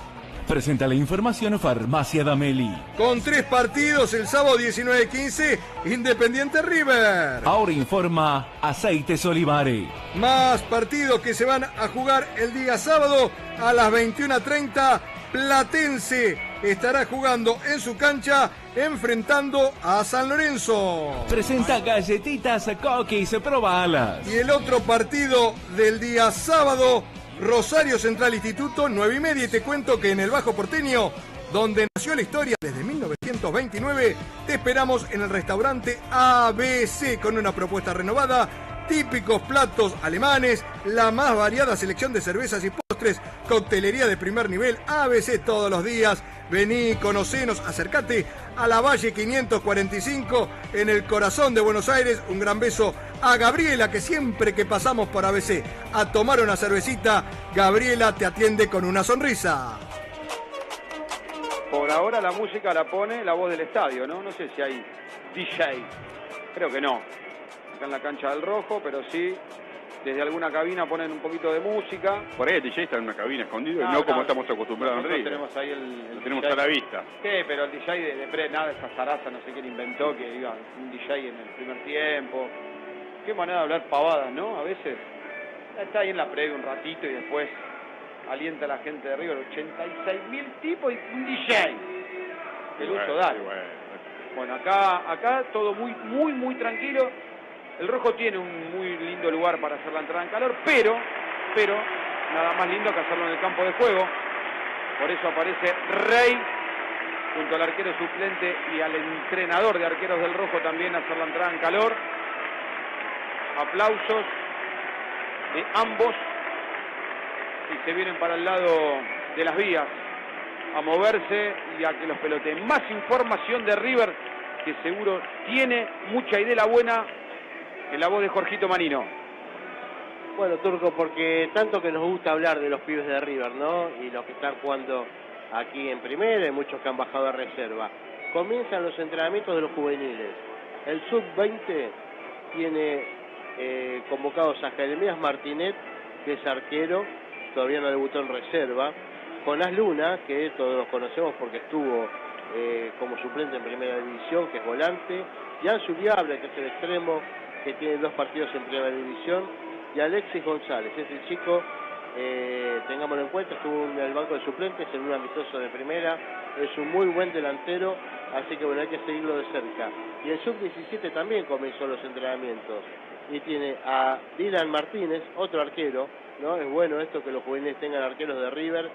Presenta la información Farmacia Dameli. Con tres partidos el sábado 19-15, Independiente River. Ahora informa Aceites Olivare. Más partidos que se van a jugar el día sábado a las 21.30. Platense estará jugando en su cancha enfrentando a San Lorenzo. Presenta galletitas Cookies, probalas. Y el otro partido del día sábado, Rosario Central Instituto, 9 y media. Y te cuento que en el Bajo Porteño, donde nació la historia desde 1929, te esperamos en el restaurante ABC con una propuesta renovada típicos platos alemanes, la más variada selección de cervezas y postres, coctelería de primer nivel, ABC todos los días. Vení, conocenos, acércate a la Valle 545 en el corazón de Buenos Aires. Un gran beso a Gabriela, que siempre que pasamos por ABC a tomar una cervecita, Gabriela te atiende con una sonrisa. Por ahora la música la pone la voz del estadio, ¿no? No sé si hay DJ. Creo que no. Acá en la cancha del rojo, pero sí desde alguna cabina ponen un poquito de música. Por ahí el DJ está en una cabina escondido y No, no como no. estamos acostumbrados en tenemos ahí el, el Lo tenemos DJ. a la vista. Sí, pero el DJ de, de pre, nada, esa zaraza, no sé quién inventó que iba un DJ en el primer tiempo. Qué manera de hablar pavadas, ¿no? A veces está ahí en la previa un ratito y después alienta a la gente de River. 86 mil tipos y un DJ. El Bueno, uso sí, bueno. Bueno, acá, acá todo muy, muy, muy tranquilo. El rojo tiene un muy lindo lugar para hacer la entrada en calor, pero, pero, nada más lindo que hacerlo en el campo de juego. Por eso aparece Rey junto al arquero suplente y al entrenador de arqueros del rojo también a hacer la entrada en calor. Aplausos de ambos y se vienen para el lado de las vías a moverse y a que los peloteen. Más información de River que seguro tiene mucha idea buena en la voz de Jorgito Manino. Bueno, Turco, porque tanto que nos gusta hablar de los pibes de River, ¿no? Y los que están jugando aquí en primera y muchos que han bajado de reserva. Comienzan los entrenamientos de los juveniles. El sub-20 tiene eh, convocados a Jeremías Martinet, que es arquero, todavía no debutó en reserva. Jonás Luna, que todos los conocemos porque estuvo eh, como suplente en primera división, que es volante. Jan Zuliable, que es el extremo, que tiene dos partidos en primera división. Y Alexis González, ese chico, eh, tengámoslo en cuenta, estuvo en el banco de suplentes en un amistoso de primera. Es un muy buen delantero, así que bueno, hay que seguirlo de cerca. Y el sub-17 también comenzó los entrenamientos. Y tiene a Dylan Martínez, otro arquero, ¿no? Es bueno esto que los juveniles tengan arqueros de River,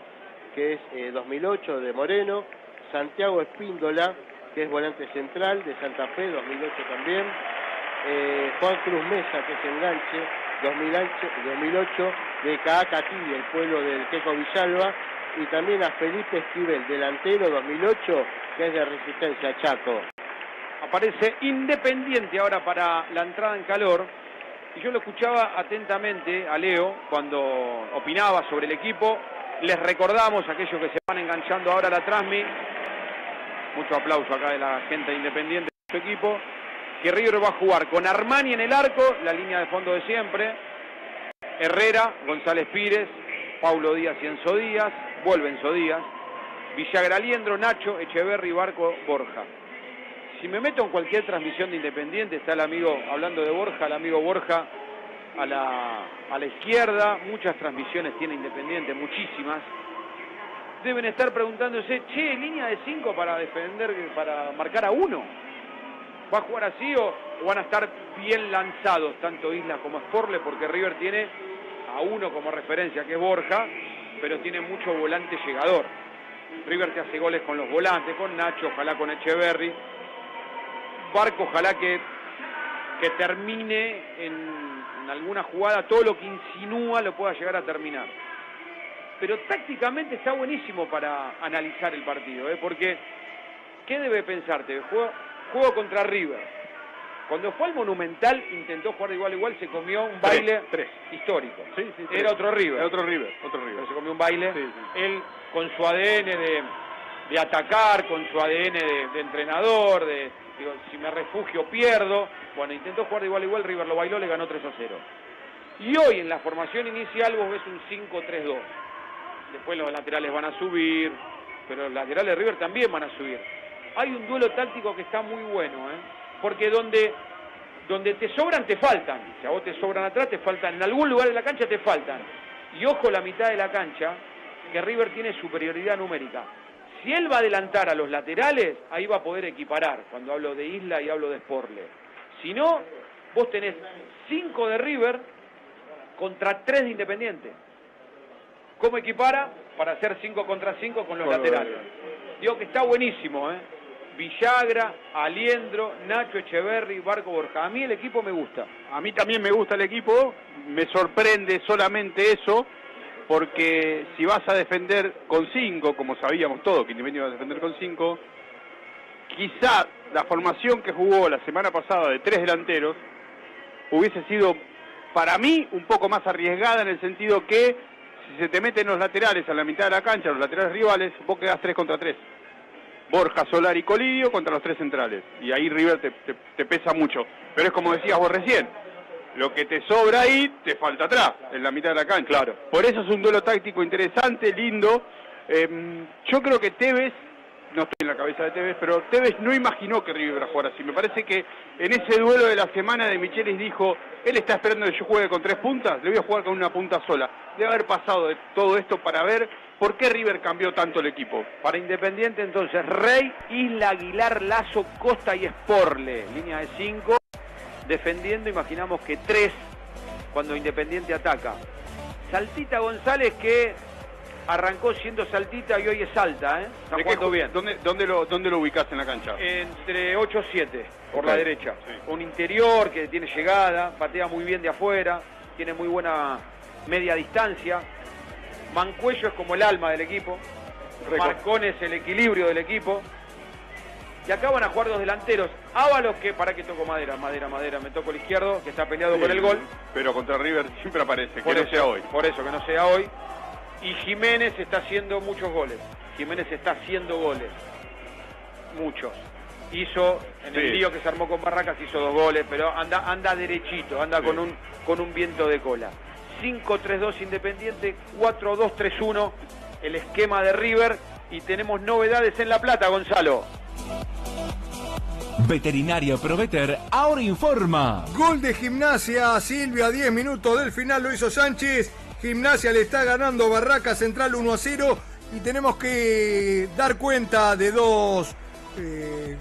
que es eh, 2008 de Moreno, Santiago Espíndola, que es volante central de Santa Fe, 2008 también, eh, Juan Cruz Mesa, que es enganche, 2008, 2008 de Caacatí, el pueblo del Queco Villalba, y también a Felipe Esquivel, delantero 2008, que es de Resistencia Chaco. Aparece Independiente ahora para la entrada en calor. Y yo lo escuchaba atentamente a Leo cuando opinaba sobre el equipo. Les recordamos a aquellos que se van enganchando ahora a la Transmi. Mucho aplauso acá de la gente de Independiente de su equipo. Que River va a jugar con Armani en el arco, la línea de fondo de siempre. Herrera, González Pires, Paulo Díaz y Enzo Díaz. Vuelve Enzo Díaz. Villagraliendro, Nacho, Echeverri, Barco, Borja. Si me meto en cualquier transmisión de Independiente, está el amigo, hablando de Borja, el amigo Borja a la, a la izquierda, muchas transmisiones tiene Independiente, muchísimas. Deben estar preguntándose, che, línea de 5 para defender, para marcar a uno. ¿Va a jugar así o, van a estar bien lanzados tanto Isla como Sporle? Porque River tiene a uno como referencia, que es Borja, pero tiene mucho volante llegador. River te hace goles con los volantes, con Nacho, ojalá con Echeverry. Barco, ojalá que, que termine en, en alguna jugada, todo lo que insinúa lo pueda llegar a terminar. Pero tácticamente está buenísimo para analizar el partido, ¿eh? porque ¿qué debe pensarte? Juego, juego contra River. Cuando fue al Monumental intentó jugar de igual a igual, se comió un baile tres. histórico. Sí, sí, sí. Era otro River. Era otro River, otro River. Pero se comió un baile. Sí. Él con su ADN de, de atacar, con su ADN de, de entrenador, de digo, si me refugio pierdo. Bueno, intentó jugar de igual a igual, River lo bailó, le ganó 3 a 0. Y hoy en la formación inicial vos ves un 5-3-2. Después los laterales van a subir, pero los laterales de River también van a subir. Hay un duelo táctico que está muy bueno, ¿eh? porque donde, donde te sobran, te faltan. Si a vos te sobran atrás, te faltan. En algún lugar de la cancha te faltan. Y ojo la mitad de la cancha, que River tiene superioridad numérica. Si él va a adelantar a los laterales, ahí va a poder equiparar, cuando hablo de Isla y hablo de Sporle. Si no, vos tenés 5 de River contra 3 de Independiente. ¿Cómo equipara? Para hacer 5 contra 5 con los Con los laterales. Digo que está buenísimo, ¿eh? Villagra, Aliendro, Nacho Echeverry, Barco Borja. A mí el equipo me gusta. A mí también me gusta el equipo, me sorprende solamente eso, porque si vas a defender con cinco, como sabíamos todos que Independiente iba a defender con cinco, quizá la formación que jugó la semana pasada de tres delanteros hubiese sido para mí un poco más arriesgada en el sentido que si se te meten los laterales a la mitad de la cancha, los laterales rivales, vos quedás tres contra tres. Borja, Solar y Colidio contra los tres centrales. Y ahí River te, te- te pesa mucho. Pero es como decías vos recién, lo que te sobra ahí te falta atrás, en la mitad de la cancha. Claro. Por eso es un duelo táctico interesante, lindo. Eh, yo creo que Tevez, no estoy en la cabeza de Tevez, pero Tevez no imaginó que River iba a jugar así. Me parece que en ese duelo de la semana de Michelis dijo, él está esperando que yo juegue con tres puntas, le voy a jugar con una punta sola. Debe haber pasado de todo esto para ver por qué River cambió tanto el equipo. Para Independiente entonces, Rey, Isla, Aguilar, Lazo, Costa y Sporle. Línea de 5. Defendiendo, imaginamos que 3 cuando Independiente ataca. Saltita González que arrancó siendo Saltita y hoy es Salta, ¿eh? Está ¿De qué jugando ju- bien. ¿Dónde, dónde, lo, ¿Dónde lo ubicás en la cancha? Entre 8 y 7, por la derecha. sí. Un interior que tiene llegada, patea muy bien de afuera, tiene muy buena media distancia. Mancuello es como el alma del equipo. Marcón es el equilibrio del equipo. Y acá van a jugar dos delanteros. Ábalos que, para que toco madera, madera, madera, me toco el izquierdo, que está peleado con el gol. Pero contra River siempre aparece, Por que eso, no sea hoy. Por eso, que no sea hoy. Y Jiménez está haciendo muchos goles. Jiménez está haciendo goles. Muchos. Hizo, en el lío que se armó con Barracas, hizo dos goles, pero anda, anda derechito, anda Sí. con, un, con un viento de cola. 5-3-2 Independiente, 4-2-3-1 el esquema de River. Y tenemos novedades en La Plata, Gonzalo. Veterinaria Proveter ahora informa. Gol de gimnasia, Silvia, 10 minutos del final lo hizo Sánchez. Gimnasia le está ganando Barraca Central 1 a 0 y tenemos que dar cuenta de dos eh,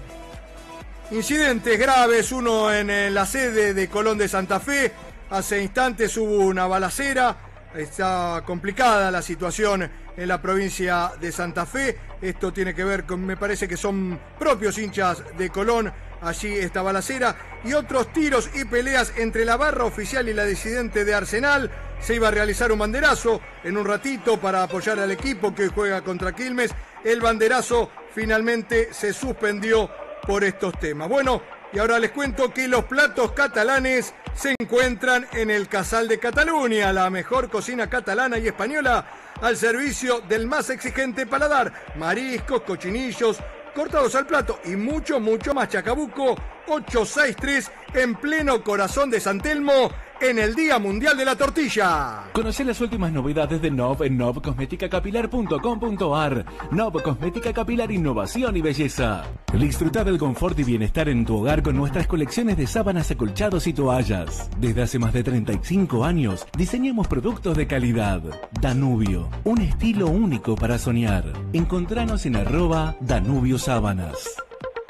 incidentes graves, uno en eh, la sede de Colón de Santa Fe. Hace instantes hubo una balacera, está complicada la situación en la provincia de Santa Fe. Esto tiene que ver con, me parece que son propios hinchas de Colón, allí esta balacera. Y otros tiros y peleas entre la barra oficial y la disidente de Arsenal. Se iba a realizar un banderazo en un ratito para apoyar al equipo que juega contra Quilmes. El banderazo finalmente se suspendió por estos temas. Bueno, y ahora les cuento que los platos catalanes se encuentran en el Casal de Cataluña, la mejor cocina catalana y española al servicio del más exigente paladar. Mariscos, cochinillos, cortados al plato y mucho, mucho más. Chacabuco 863 en pleno corazón de San Telmo en el Día Mundial de la Tortilla. Conoce las últimas novedades de Nov en novcosmeticacapilar.com.ar. Nov Cosmética Capilar Innovación y Belleza. Disfruta del confort y bienestar en tu hogar con nuestras colecciones de sábanas, acolchados y toallas. Desde hace más de 35 años diseñamos productos de calidad. Danubio, un estilo único para soñar. Encontranos en arroba Danubio Sábanas.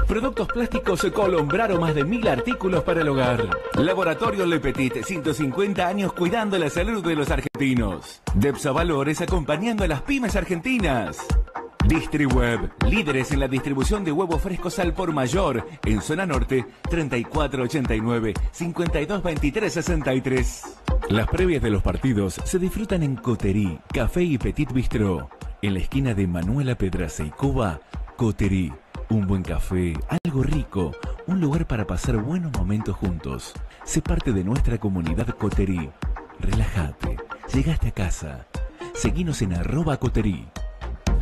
Productos plásticos Colombraro, más de mil artículos para el hogar. Laboratorio Le Petit, 150 años cuidando la salud de los argentinos. Depsa Valores acompañando a las pymes argentinas. DistriWeb, líderes en la distribución de huevos frescos al por mayor, en zona norte 3489-522363. Las previas de los partidos se disfrutan en Coterí, Café y Petit Bistró, en la esquina de Manuela Pedraza y Cuba, Coterí. Un buen café, algo rico, un lugar para pasar buenos momentos juntos. Sé parte de nuestra comunidad Coterí. Relájate, llegaste a casa. Seguinos en arroba Coterí.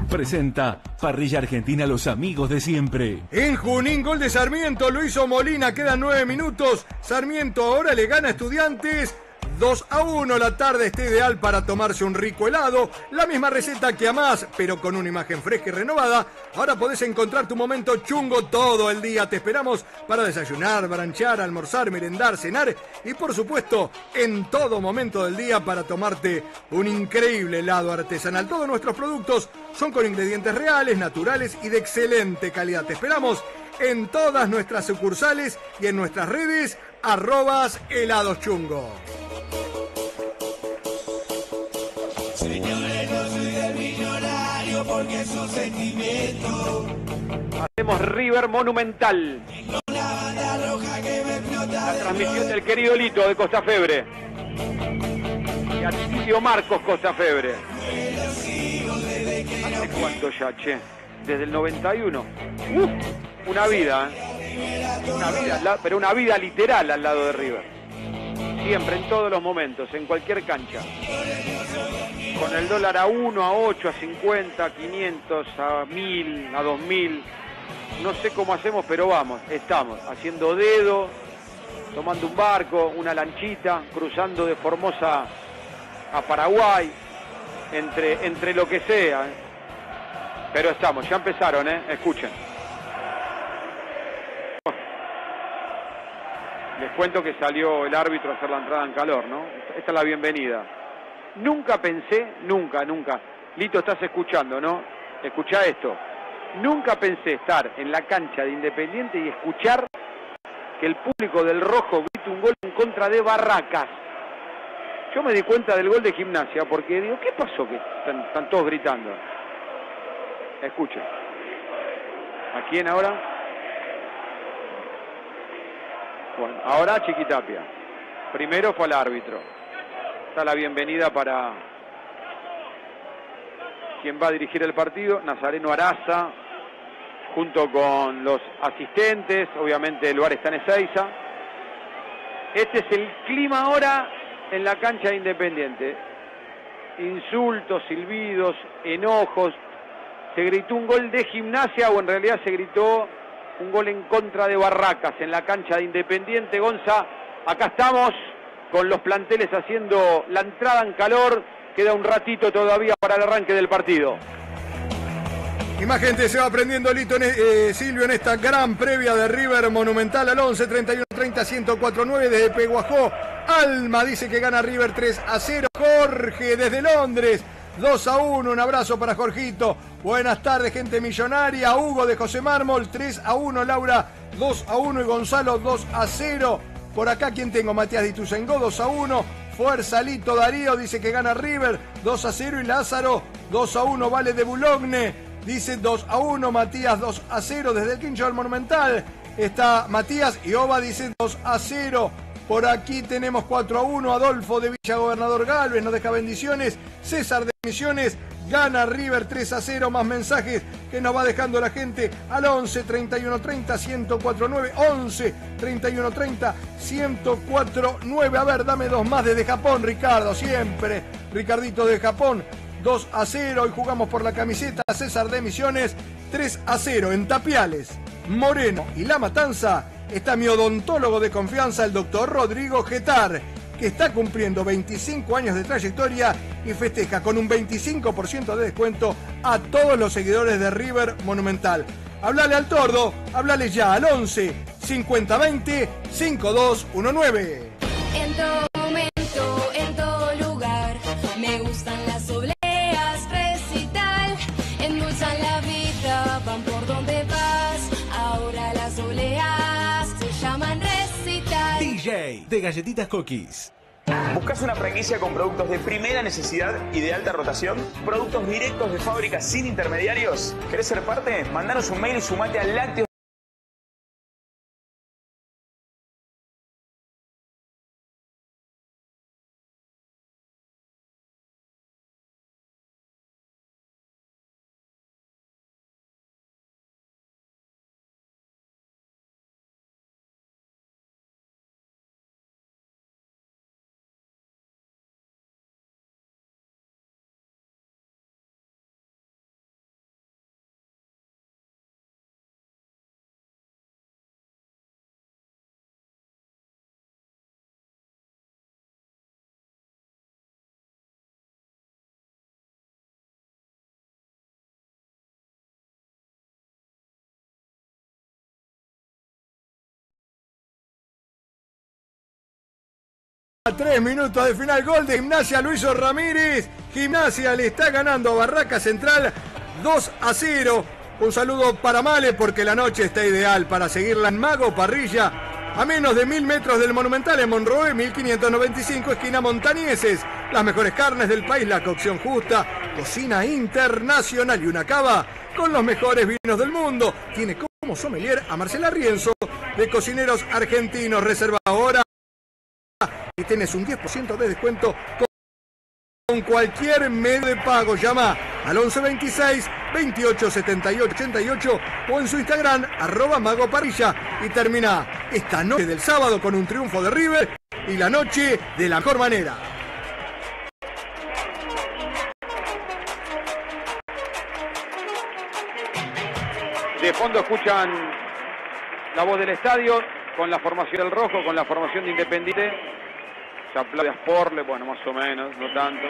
Presenta Parrilla Argentina los amigos de siempre. En Junín, gol de Sarmiento, lo hizo Molina, quedan nueve minutos. Sarmiento ahora le gana a Estudiantes 2 a 1. La tarde está ideal para tomarse un rico helado. La misma receta que amás, pero con una imagen fresca y renovada. Ahora podés encontrar tu momento chungo todo el día. Te esperamos para desayunar, branchar, almorzar, merendar, cenar y por supuesto en todo momento del día para tomarte un increíble helado artesanal. Todos nuestros productos son con ingredientes reales, naturales y de excelente calidad. Te esperamos en todas nuestras sucursales y en nuestras redes arrobas chungo. Porque es un sentimiento. Hacemos River Monumental. La transmisión del querido Lito de Costa Febre. Y Atilio Marcos Costa Febre. ¿Hace cuánto ya, che? Desde el 91. Uf, una vida, ¿eh? Una vida, pero una vida literal al lado de River. Siempre, en todos los momentos, en cualquier cancha. Con el dólar a 1, a 8, a 50, a 500, a 1000, a 2000. No sé cómo hacemos, pero vamos, estamos haciendo dedo, tomando un barco, una lanchita, cruzando de Formosa a Paraguay, entre, entre lo que sea. ¿eh? Pero estamos, ya empezaron, ¿eh? Escuchen. Les cuento que salió el árbitro a hacer la entrada en calor, ¿no? Esta es la bienvenida. Nunca pensé, nunca, nunca. Lito, estás escuchando, ¿no? Escucha esto. Nunca pensé estar en la cancha de Independiente y escuchar que el público del Rojo grita un gol en contra de Barracas. Yo me di cuenta del gol de gimnasia porque digo, ¿qué pasó que están, todos gritando? Escuchen. ¿A quién ahora? Bueno, ahora Chiquitapia. Primero fue al árbitro. Está la bienvenida para quien va a dirigir el partido, Nazareno Araza, junto con los asistentes, obviamente el lugar está en Ezeiza. Este es el clima ahora en la cancha de Independiente. Insultos, silbidos, enojos. Se gritó un gol de gimnasia o en realidad se gritó un gol en contra de Barracas en la cancha de Independiente. Gonza, acá estamos con los planteles haciendo la entrada en calor. Queda un ratito todavía para el arranque del partido. Imagen se va aprendiendo Lito eh, Silvio en esta gran previa de River Monumental al 11 31 30 104 9 desde Peguajó. Alma dice que gana River 3 a 0. Jorge desde Londres 2 a 1. Un abrazo para Jorgito. Buenas tardes, gente millonaria. Hugo de José Mármol 3 a 1. Laura 2 a 1 y Gonzalo 2 a 0. Por acá, ¿quién tengo? Matías Dituzengó 2 a 1. Fuerza Lito Darío dice que gana River 2 a 0 y Lázaro 2 a 1 vale de Boulogne. Dice 2 a 1 Matías 2 a 0 desde el quincho del Monumental. Está Matías y Oba dice 2 a 0. Por aquí tenemos 4 a 1 Adolfo de Villa Gobernador Galvez nos deja bendiciones. César de Misiones gana River 3 a 0. Más mensajes que nos va dejando la gente al 11 31 30 104 9. 11 31 30 104 9. A ver, dame dos más desde Japón, Ricardo. Siempre. Ricardito de Japón. 2 a 0 y jugamos por la camiseta César de Misiones 3 a 0 en Tapiales, Moreno y La Matanza está mi odontólogo de confianza el doctor Rodrigo Getar que está cumpliendo 25 años de trayectoria y festeja con un 25% de descuento a todos los seguidores de River Monumental. Hablale al tordo, hablale ya al 11 50 20 5219. En todo momento, en todo lugar, Galletitas Cookies. ¿Buscas una franquicia con productos de primera necesidad y de alta rotación? ¿Productos directos de fábrica sin intermediarios? ¿Querés ser parte? Mandanos un mail y sumate al Lácteos A tres minutos de final, gol de Gimnasia Luiso Ramírez. Gimnasia le está ganando a Barraca Central 2 a 0. Un saludo para Male porque la noche está ideal para seguirla en Mago Parrilla. A menos de mil metros del Monumental en Monroe, 1595, esquina Montañeses. Las mejores carnes del país, la cocción justa, cocina internacional y una cava con los mejores vinos del mundo. Tiene como sommelier a Marcela Rienzo de Cocineros Argentinos. Reserva ahora y tienes un 10% de descuento con cualquier medio de pago. Llama al 1126 28 78 88 o en su Instagram arroba mago parrilla y termina esta noche del sábado con un triunfo de River y la noche de la mejor manera. De fondo escuchan la voz del estadio con la formación del rojo, con la formación de Independiente. Se aplaude a Sporle, bueno, más o menos, no tanto.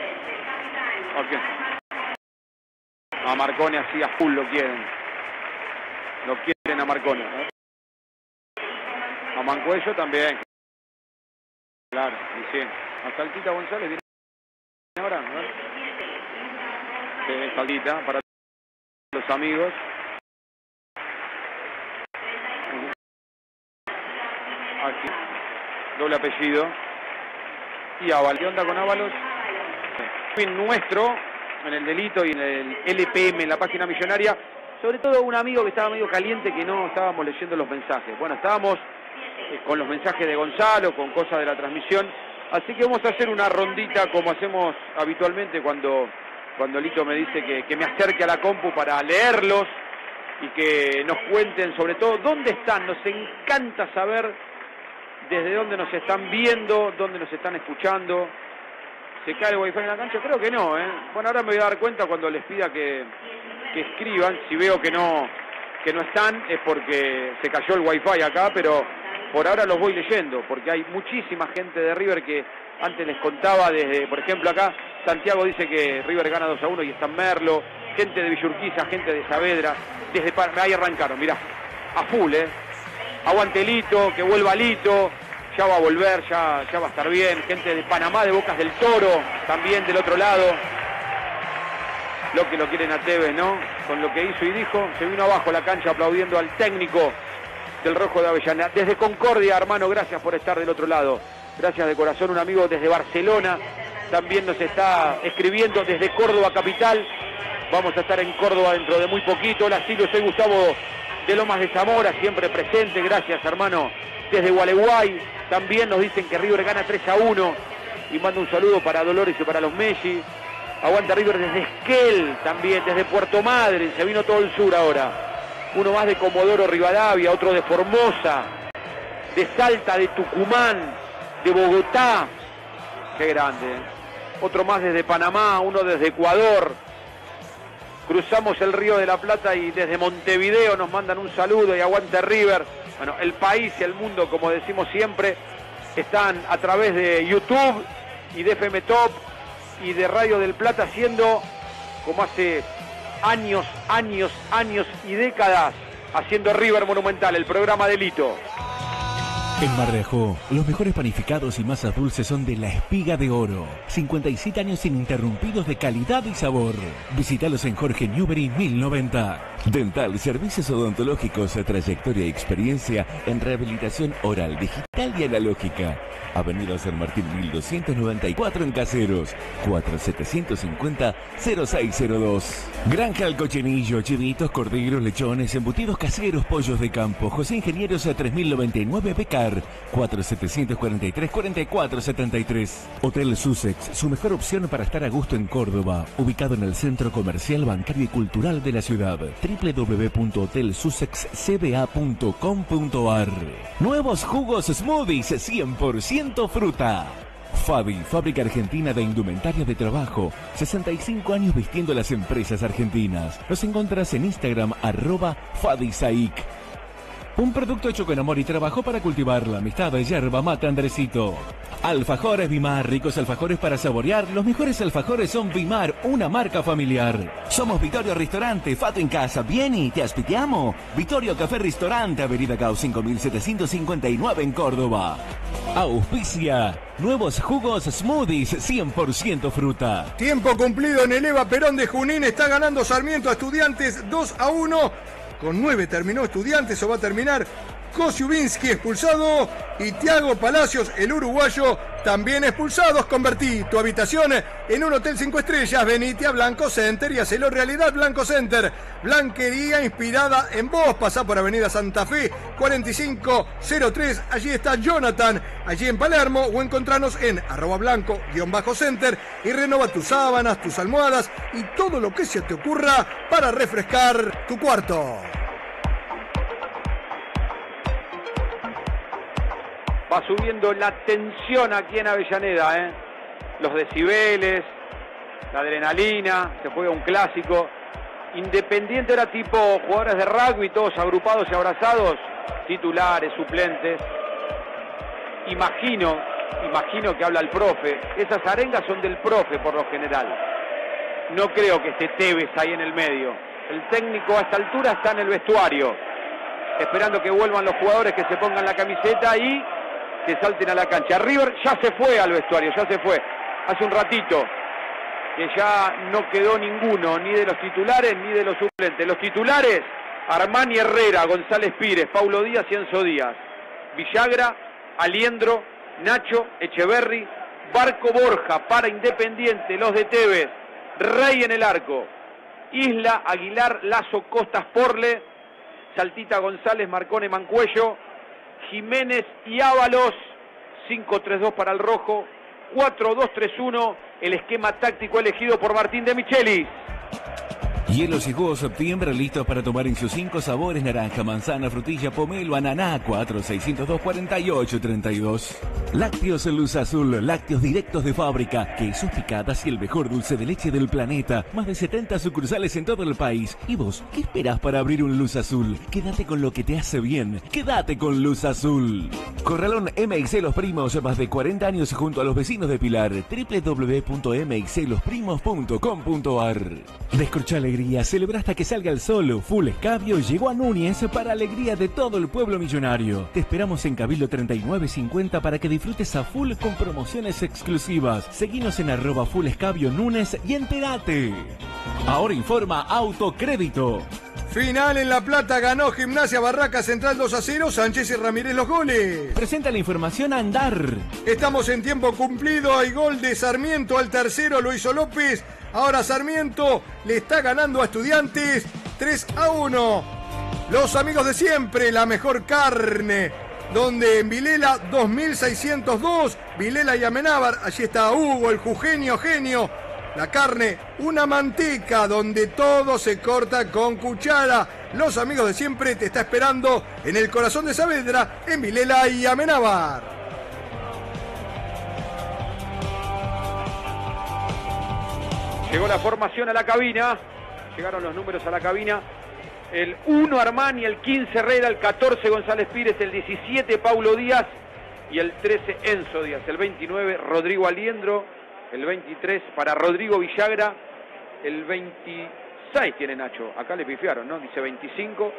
A Marconi así a full lo quieren. Lo quieren a Marconi. ¿eh? A Mancuello también. Claro, y sí. A Saltita González viene ahora, ¿no? Saltita para los amigos. Aquí. Doble apellido. Y Ábalos. ¿Qué onda con Ábalos? En nuestro, en el delito y en el LPM, en la página millonaria, sobre todo un amigo que estaba medio caliente que no estábamos leyendo los mensajes. Bueno, estábamos eh, con los mensajes de Gonzalo, con cosas de la transmisión, así que vamos a hacer una rondita como hacemos habitualmente cuando, cuando Lito me dice que, que me acerque a la compu para leerlos y que nos cuenten sobre todo dónde están. Nos encanta saber desde dónde nos están viendo, dónde nos están escuchando. ¿Se cae el wifi en la cancha? Creo que no, ¿eh? Bueno, ahora me voy a dar cuenta cuando les pida que, que escriban. Si veo que no, que no están es porque se cayó el wifi acá, pero por ahora los voy leyendo, porque hay muchísima gente de River que antes les contaba desde, por ejemplo, acá Santiago dice que River gana 2 a 1 y está Merlo, gente de Villurquiza, gente de Saavedra, desde ahí arrancaron, mirá, a full, ¿eh? Aguante Lito, que vuelva Lito, ya va a volver, ya, ya va a estar bien. Gente de Panamá, de Bocas del Toro, también del otro lado. Lo que lo quieren a Tevez, ¿no? Con lo que hizo y dijo, se vino abajo la cancha aplaudiendo al técnico del Rojo de Avellaneda. Desde Concordia, hermano, gracias por estar del otro lado. Gracias de corazón, un amigo desde Barcelona. También nos está escribiendo desde Córdoba Capital. Vamos a estar en Córdoba dentro de muy poquito. Hola, Silvio, soy Gustavo de Lomas de Zamora, siempre presente. Gracias, hermano. Desde Gualeguay también nos dicen que River gana 3 a 1. Y mando un saludo para Dolores y para los Messi. Aguanta River desde Esquel también, desde Puerto Madryn. Se vino todo el sur ahora. Uno más de Comodoro Rivadavia, otro de Formosa, de Salta, de Tucumán, de Bogotá. Qué grande. ¿eh? Otro más desde Panamá, uno desde Ecuador. Cruzamos el río de la Plata y desde Montevideo nos mandan un saludo y aguante River. Bueno, el país y el mundo, como decimos siempre, están a través de YouTube y de FM Top y de Radio del Plata haciendo, como hace años, años, años y décadas, haciendo River Monumental, el programa delito. En Mar de Ajó, los mejores panificados y masas dulces son de La Espiga de Oro. 57 años ininterrumpidos de calidad y sabor. Visítalos en Jorge Newbery 1090. Dental, servicios odontológicos, trayectoria y experiencia en rehabilitación oral, digital y analógica. Avenida San Martín 1294 en Caseros. 4750-0602. Granja El Cochinillo, chivitos, corderos, lechones, embutidos caseros, pollos de campo. José Ingenieros a 3099 Becar. 4743-4473. Hotel Sussex, su mejor opción para estar a gusto en Córdoba. Ubicado en el centro comercial, bancario y cultural de la ciudad. www.hotelsussexcba.com.ar Nuevos jugos smoothies 100% fruta. Fabi, fábrica argentina de indumentaria de trabajo. 65 años vistiendo las empresas argentinas. Los encontrás en Instagram arroba. Un producto hecho con amor y trabajo para cultivar la amistad de yerba mate Andresito. Alfajores Vimar, ricos alfajores para saborear. Los mejores alfajores son Vimar, una marca familiar. Somos Vittorio Ristorante, Fato en casa. Vieni, te aspitiamo. Vittorio Café Ristorante, Avenida Cau 5759 en Córdoba. Auspicia. Nuevos jugos smoothies 100% fruta. Tiempo cumplido en el Eva Perón de Junín. Está ganando Sarmiento a Estudiantes 2 a 1. Con 9 terminó Estudiantes o va a terminar Kosiubinsky expulsado y Tiago Palacios, el uruguayo, también expulsados. Convertí tu habitación en un hotel 5 estrellas. Venite a Blanco Center y hacelo realidad Blanco Center. Blanquería inspirada en vos. Pasá por Avenida Santa Fe 4503. Allí está Jonathan, allí en Palermo. O encontranos en arroba blanco-center y renova tus sábanas, tus almohadas y todo lo que se te ocurra para refrescar tu cuarto. Va subiendo la tensión aquí en Avellaneda, ¿eh? Los decibeles, la adrenalina, se juega un clásico. Independiente era tipo jugadores de rugby, todos agrupados y abrazados, titulares, suplentes. Imagino, imagino que habla el profe. Esas arengas son del profe por lo general. No creo que esté Tevez ahí en el medio. El técnico a esta altura está en el vestuario, esperando que vuelvan los jugadores que se pongan la camiseta y que salten a la cancha. River ya se fue al vestuario, ya se fue. Hace un ratito que ya no quedó ninguno, ni de los titulares ni de los suplentes. Los titulares, Armani Herrera, González Pires, Paulo Díaz y Enzo Díaz. Villagra, Aliendro, Nacho, Echeverry, Barco Borja para Independiente, los de Tevez, Rey en el arco. Isla, Aguilar, Lazo, Costas, Porle, Saltita González, Marcone, Mancuello, Jiménez y Ábalos. 5-3-2 para el rojo. 4-2-3-1. El esquema táctico elegido por Martín de Michelis. Hielos y jugos septiembre listos para tomar en sus cinco sabores: naranja, manzana, frutilla, pomelo, ananá. 4 602 48 32. Lácteos Luz Azul, lácteos directos de fábrica, quesos picadas y el mejor dulce de leche del planeta. Más de 70 sucursales en todo el país. ¿Y vos qué esperás para abrir un Luz Azul? Quédate con lo que te hace bien. Quédate con Luz Azul. Corralón MX Los Primos, más de 40 años junto a los vecinos de Pilar. www.mxlosprimos.com.ar. Descorcha alegría, celebra hasta que salga el sol. Full Escabio llegó a Núñez para alegría de todo el pueblo millonario. Te esperamos en Cabildo 3950 para que disfrutes a full con promociones exclusivas. Seguinos en arroba Full Escabio Núñez y entérate. Ahora informa Autocrédito. Final en La Plata ganó Gimnasia Barraca Central 2 a 0, Sánchez y Ramírez los goles. Presenta la información a andar. Estamos en tiempo cumplido, hay gol de Sarmiento al tercero, lo hizo López. Ahora Sarmiento le está ganando a Estudiantes 3 a 1. Los amigos de siempre, la mejor carne. Donde en Vilela 2602, Vilela y Amenábar, allí está Hugo, el jugenio genio. La carne, una manteca donde todo se corta con cuchara. Los amigos de siempre te está esperando en el corazón de Saavedra, en Vilela y Amenábar. Llegó la formación a la cabina. Llegaron los números a la cabina. El 1 Armani, el 15 Herrera, el 14 González Pires, el 17 Paulo Díaz y el 13 Enzo Díaz. El 29 Rodrigo Aliendro, el 23 para Rodrigo Villagra, el 26 tiene Nacho. Acá le pifiaron, ¿no? Dice 25.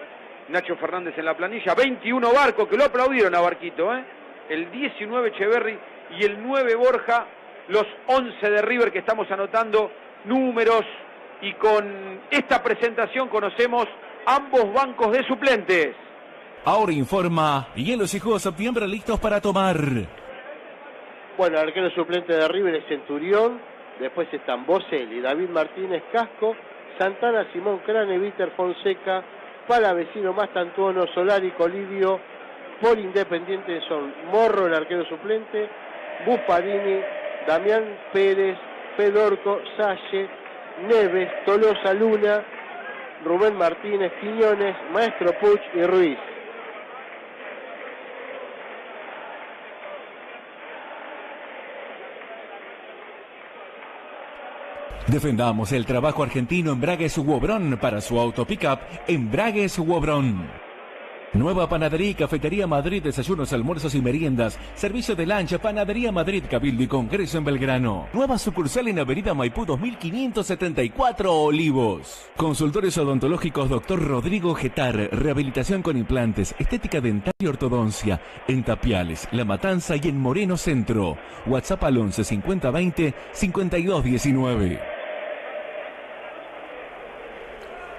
Nacho Fernández en la planilla. 21 Barco, que lo aplaudieron a Barquito, ¿eh? El 19 Echeverry y el 9 Borja. Los 11 de River que estamos anotando números y con esta presentación conocemos ambos bancos de suplentes. Ahora informa Hielos y Jugos Septiembre listos para tomar. Bueno, el arquero suplente de River es Centurión, después están Boselli, David Martínez Casco, Santana, Simón Crane, Víctor Fonseca, Palavecino, Mastantuono, Solari, Colidio, por Independiente son Morro, el arquero suplente, Buffarini, Damián Pérez, Pedorco, Salle, Neves, Tolosa Luna, Rubén Martínez, Quiñones, Maestro Puch y Ruiz. Defendamos el trabajo argentino Embragues Wobrón para su auto pickup Embragues Wobrón. Nueva Panadería y Cafetería Madrid, desayunos, almuerzos y meriendas. Servicio de lancha, Panadería Madrid, Cabildo y Congreso en Belgrano. Nueva sucursal en Avenida Maipú 2574 Olivos. Consultores odontológicos Dr. Rodrigo Getar, rehabilitación con implantes, estética dental y ortodoncia. En Tapiales, La Matanza y en Moreno Centro. WhatsApp al 11 5020 5219.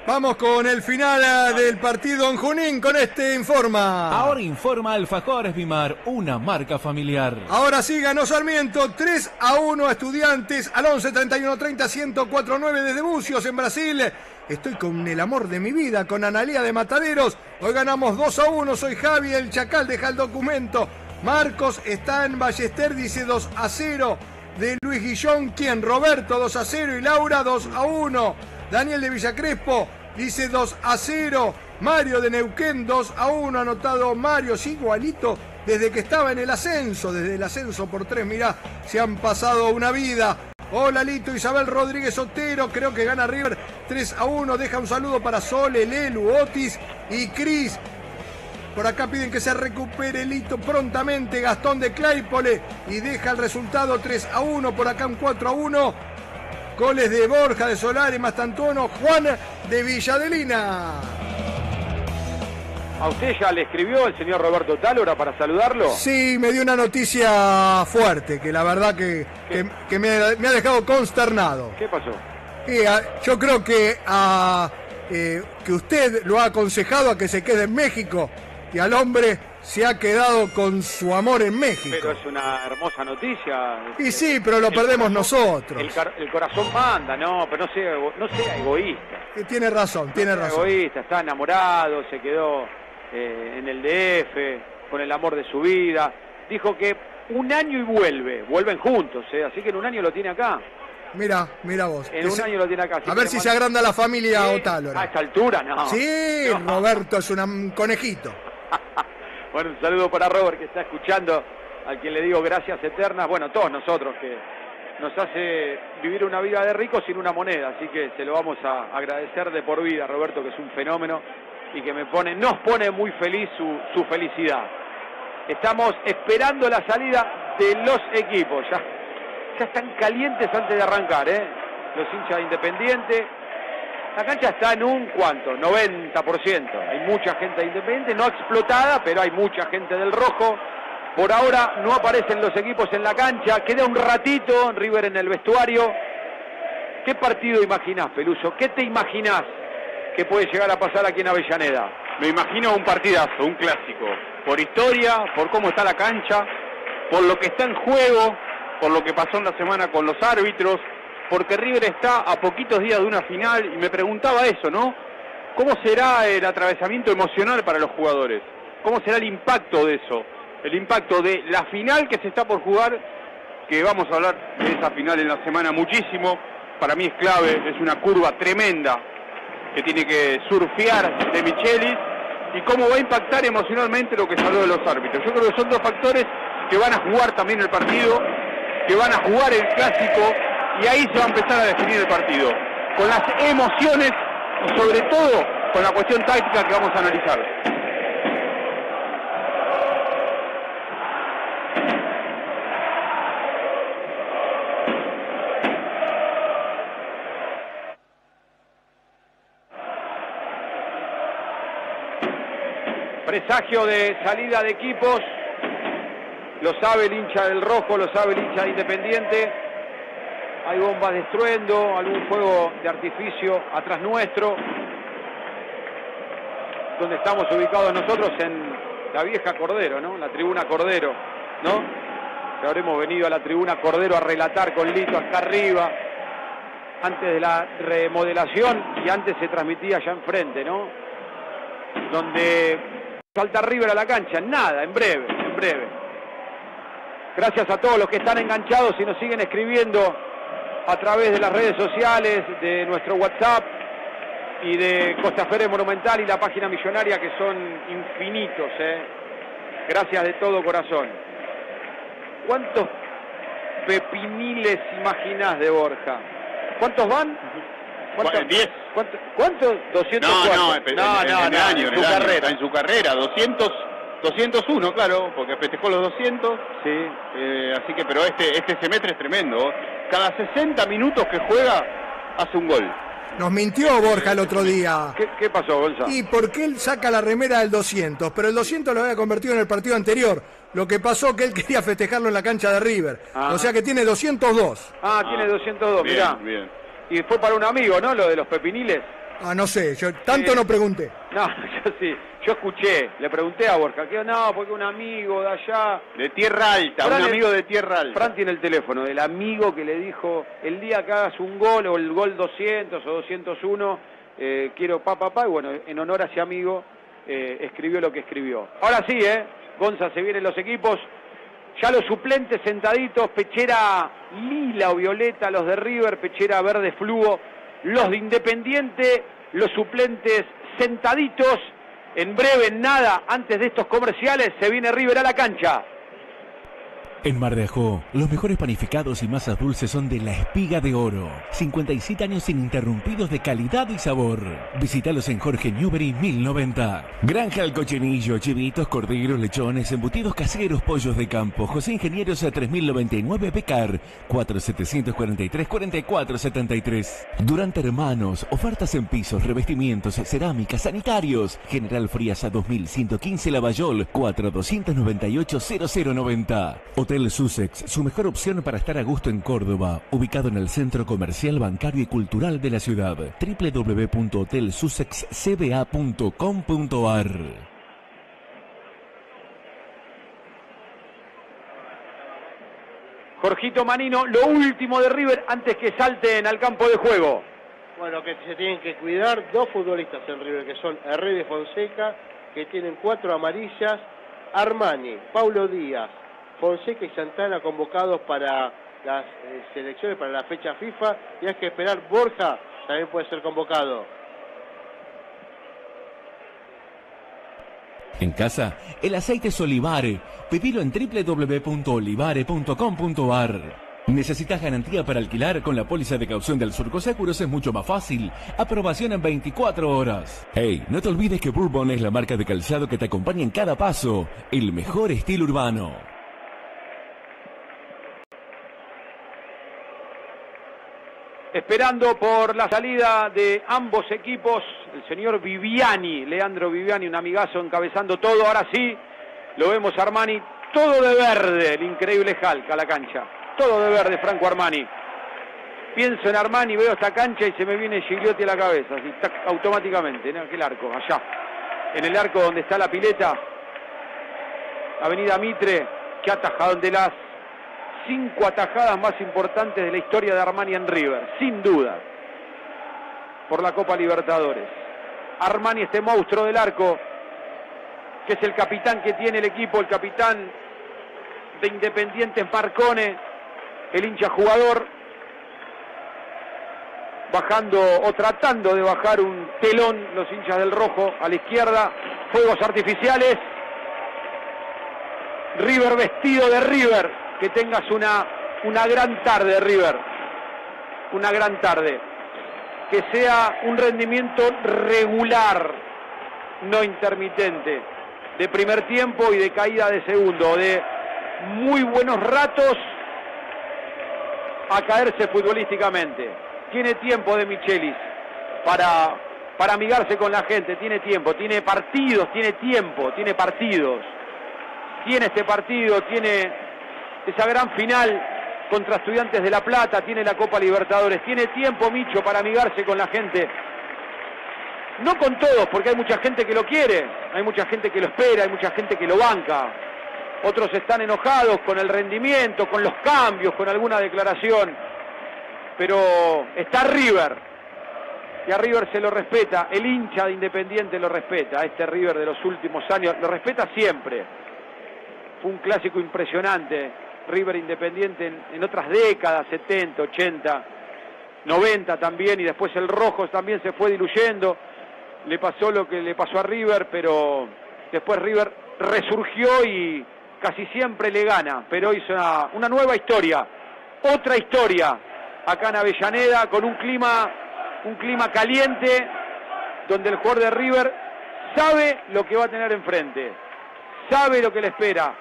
Vamos con el final ah, del partido en Junín con este informa. Ahora informa Alfajores Vimar, una marca familiar. Ahora sí ganó Sarmiento 3 a 1 a Estudiantes al 11 31 30 104 9 desde Bucios en Brasil. Estoy con el amor de mi vida, con Analía de Mataderos. Hoy ganamos 2 a 1. Soy Javi, el Chacal, deja el documento. Marcos está en Ballester, dice 2 a 0. De Luis Guillón, quien Roberto 2 a 0 y Laura 2 a 1. Daniel de Villacrespo dice 2 a 0. Mario de Neuquén 2 a 1. Anotado Mario, sí, igualito desde que estaba en el ascenso. Desde el ascenso por 3, mirá, se han pasado una vida. Hola Lito, Isabel Rodríguez Otero, creo que gana River 3 a 1. Deja un saludo para Sole, Lelu, Otis y Cris. Por acá piden que se recupere Lito prontamente. Gastón de Claypole y deja el resultado 3 a 1. Por acá un 4 a 1. Goles de Borja, de Solari, Mastantuono, Juan de Villadelina. ¿A usted ya le escribió el señor Roberto Tálora para saludarlo? Sí, me dio una noticia fuerte, que la verdad que, que, me, ha dejado consternado. ¿Qué pasó? yo creo que, a, eh, que usted lo ha aconsejado a que se quede en México y al hombre se ha quedado con su amor en México. Pero es una hermosa noticia. Y sí, pero lo perdemos nosotros. El, corazón manda, no, pero no sea, no sea egoísta. tiene razón, tiene razón. Egoísta, está enamorado, se quedó eh, en el DF, con el amor de su vida. Dijo que un año y vuelve, vuelven juntos, eh, así que en un año lo tiene acá. Mira, mira vos. En un año lo tiene acá. A ver si se agranda la familia Otálora. A esta altura, no. Sí, Roberto es un conejito. Bueno, un saludo para Robert que está escuchando, al quien le digo gracias eternas, bueno, todos nosotros que nos hace vivir una vida de rico sin una moneda, así que se lo vamos a agradecer de por vida, Roberto, que es un fenómeno y que me pone, nos pone muy feliz su, felicidad. Estamos esperando la salida de los equipos, ya, ya están calientes antes de arrancar, ¿eh? los hinchas de Independiente, la cancha está en un cuánto, 90%. Hay mucha gente Independiente, no explotada, pero hay mucha gente del rojo. Por ahora no aparecen los equipos en la cancha. Queda un ratito River en el vestuario. ¿Qué partido imaginás, Peluso? ¿Qué te imaginás que puede llegar a pasar aquí en Avellaneda? Me imagino un partidazo, un clásico. Por historia, por cómo está la cancha, por lo que está en juego, por lo que pasó en la semana con los árbitros, porque River está a poquitos días de una final y me preguntaba eso, ¿no? ¿Cómo será el atravesamiento emocional para los jugadores? ¿Cómo será el impacto de eso? El impacto de la final que se está por jugar, que vamos a hablar de esa final en la semana muchísimo, para mí es clave, es una curva tremenda que tiene que surfear de Michelis y cómo va a impactar emocionalmente lo que salió de los árbitros. Yo creo que son dos factores que van a jugar también el partido, que van a jugar el clásico y ahí se va a empezar a definir el partido, con las emociones y sobre todo con la cuestión táctica que vamos a analizar. Presagio de salida de equipos, lo sabe el hincha del rojo, lo sabe el hincha de Independiente hay bombas de estruendo, algún fuego de artificio atrás nuestro, donde estamos ubicados nosotros en la vieja Cordero, ¿no? La tribuna Cordero, ¿no? Que habremos venido a la tribuna Cordero a relatar con Lito acá arriba, antes de la remodelación y antes se transmitía allá enfrente, ¿no? Donde falta River a la cancha, nada, en breve, en breve. Gracias a todos los que están enganchados y nos siguen escribiendo a través de las redes sociales, de nuestro WhatsApp y de Costa Ferre Monumental y la página millonaria que son infinitos. ¿eh? Gracias de todo corazón. ¿Cuántos pepiniles imaginás de Borja? ¿Cuántos van? ¿Cuántos? Diez. ¿Cuánto? ¿Cuánto? 200 No, no, en, no, en- no, en el no, año, en en su el año, carrera. en su carrera, 200, 201, claro, porque festejó los 200. Sí. Eh, así que, pero este, este semestre es tremendo. Cada 60 minutos que juega, hace un gol. Nos mintió Borja el otro día. ¿Qué, qué pasó, Gonzalo? Y porque él saca la remera del 200, pero el 200 lo había convertido en el partido anterior. Lo que pasó que él quería festejarlo en la cancha de River. Ah. O sea que tiene 202. Ah, tiene 202, bien, mirá. bien. Y fue para un amigo, ¿no? Lo de los pepiniles. Ah, no sé, yo tanto Sí. no pregunté. No, yo sí. Yo escuché, le pregunté a Borja, que no, porque un amigo de allá. De Tierra Alta, Fran un amigo de Tierra Alta. Fran tiene el teléfono del amigo que le dijo, el día que hagas un gol o el gol 200 o 201, eh, quiero pa, pa, pa, y bueno, en honor a ese amigo, eh, escribió lo que escribió. Ahora sí, ¿eh? Gonza, se vienen los equipos. Ya los suplentes sentaditos, pechera lila o violeta, los de River, pechera verde fluo, los de Independiente, los suplentes sentaditos. En breve, en nada, antes de estos comerciales, se viene River a la cancha. En Mar de Ajó, los mejores panificados y masas dulces son de La Espiga de Oro. 57 años ininterrumpidos de calidad y sabor. Visítalos en Jorge Newbery 1090. Granja El Cochinillo, chivitos, corderos, lechones, embutidos caseros, pollos de campo. José Ingenieros a 3099 Becar, 4743-4473. Durante Hermanos, ofertas en pisos, revestimientos, cerámicas, sanitarios. General Frías a 2115 Lavallol, 4298-0090. Hotel Sussex, su mejor opción para estar a gusto en Córdoba, ubicado en el centro comercial, bancario y cultural de la ciudad. www.hotelsussexcba.com.ar Jorgito Manino, lo último de River antes que salten al campo de juego. Bueno, que se tienen que cuidar dos futbolistas en River, que son Herrera y Fonseca, que tienen cuatro amarillas, Armani, Paulo Díaz, Fonseca y Santana convocados para las eh, selecciones, para la fecha FIFA, y hay que esperar Borja, también puede ser convocado. En casa, el aceite es Olivare. Pedilo en www.olivare.com.ar. ¿Necesitas garantía para alquilar con la póliza de caución del Surco Seguros? Es mucho más fácil. Aprobación en 24 horas. Hey, no te olvides que Bourbon es la marca de calzado que te acompaña en cada paso. El mejor estilo urbano. Esperando por la salida de ambos equipos, el señor Viviani, Leandro Viviani, un amigazo encabezando todo. Ahora sí, lo vemos Armani, todo de verde, el increíble Hulk a la cancha. Todo de verde, Franco Armani. Pienso en Armani, veo esta cancha y se me viene Gigliotti a la cabeza, automáticamente, en aquel arco, allá. En el arco donde está la pileta, Avenida Mitre, que atajado de las cinco atajadas más importantes de la historia de Armani en River, sin duda, por la Copa Libertadores. Armani, este monstruo del arco, que es el capitán que tiene el equipo, el capitán de Independiente Marcone, el hincha jugador, bajando o tratando de bajar un telón los hinchas del rojo a la izquierda, fuegos artificiales, River vestido de River, que tengas una, una gran tarde River, una gran tarde, que sea un rendimiento regular, no intermitente, de primer tiempo y de caída de segundo, de muy buenos ratos a caerse futbolísticamente. Tiene tiempo de Michelis para, para amigarse con la gente, tiene tiempo, tiene partidos, tiene tiempo, tiene partidos. Tiene este partido, tiene esa gran final contra Estudiantes de La Plata, tiene la Copa Libertadores, tiene tiempo Micho para amigarse con la gente. No con todos, porque hay mucha gente que lo quiere, hay mucha gente que lo espera, hay mucha gente que lo banca. Otros están enojados con el rendimiento, con los cambios, con alguna declaración. Pero está River. Y a River se lo respeta, el hincha de Independiente lo respeta, a este River de los últimos años, lo respeta siempre. Fue un clásico impresionante, River Independiente en, otras décadas, 70, 80, 90 también, y después el rojo también se fue diluyendo. Le pasó lo que le pasó a River, pero después River resurgió y casi siempre le gana, pero hizo una, una nueva historia, otra historia, acá en Avellaneda, con un clima un clima caliente donde el jugador de River sabe lo que va a tener enfrente, sabe lo que le espera,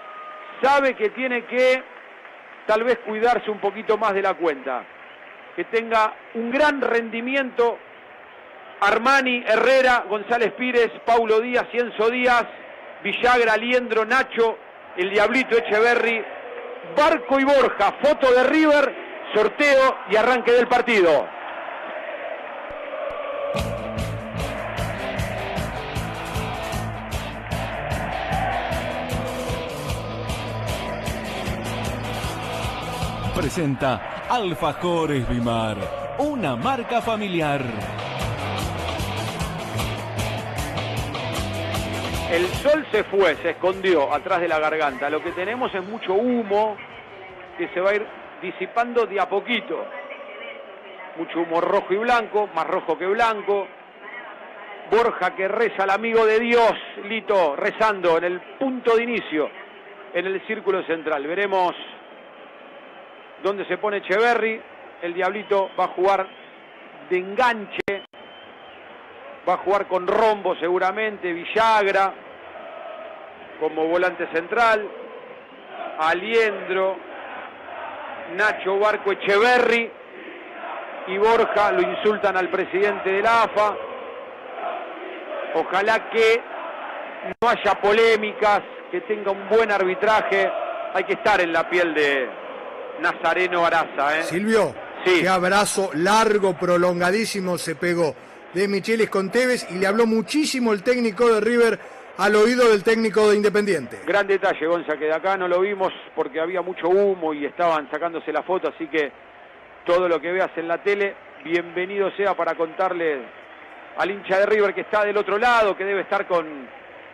sabe que tiene que tal vez cuidarse un poquito más de la cuenta, que tenga un gran rendimiento Armani, Herrera, González Pires, Paulo Díaz, Cienzo Díaz, Villagra, Liendro, Nacho, el Diablito Echeverry, Barco y Borja, foto de River, sorteo y arranque del partido. Presenta Alfajores Bimar, una marca familiar. El sol se fue, se escondió atrás de la garganta. Lo que tenemos es mucho humo que se va a ir disipando de a poquito. Mucho humo rojo y blanco, más rojo que blanco. Borja que reza al amigo de Dios, Lito, rezando en el punto de inicio, en el círculo central. Veremos dónde se pone Echeverry. El Diablito va a jugar de enganche. Va a jugar con Rombo seguramente, Villagra como volante central. Aliendro, Nacho Barco Echeverry y Borja lo insultan al presidente de la AFA. Ojalá que no haya polémicas, que tenga un buen arbitraje. Hay que estar en la piel de Nazareno Araza. ¿eh? Silvio, qué abrazo largo, prolongadísimo se pegó de Michelis con Tevez y le habló muchísimo el técnico de River al oído del técnico de Independiente. Gran detalle, Gonza, que de acá no lo vimos porque había mucho humo y estaban sacándose la foto, así que todo lo que veas en la tele, bienvenido sea para contarle al hincha de River que está del otro lado, que debe estar con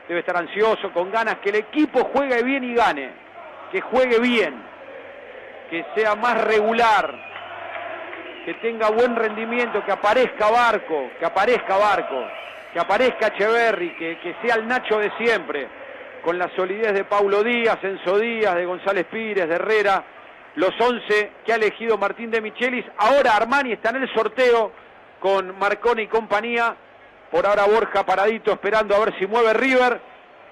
debe estar ansioso, con ganas que el equipo juegue bien y gane, que juegue bien, que sea más regular, que tenga buen rendimiento, que aparezca Barco, que aparezca Barco, que aparezca Echeverry, que, que sea el Nacho de siempre, con la solidez de Paulo Díaz, Enzo Díaz, de González Pires, de Herrera, los 11 que ha elegido Martín de Michelis. Ahora Armani está en el sorteo con Marconi y compañía. Por ahora Borja paradito esperando a ver si mueve River.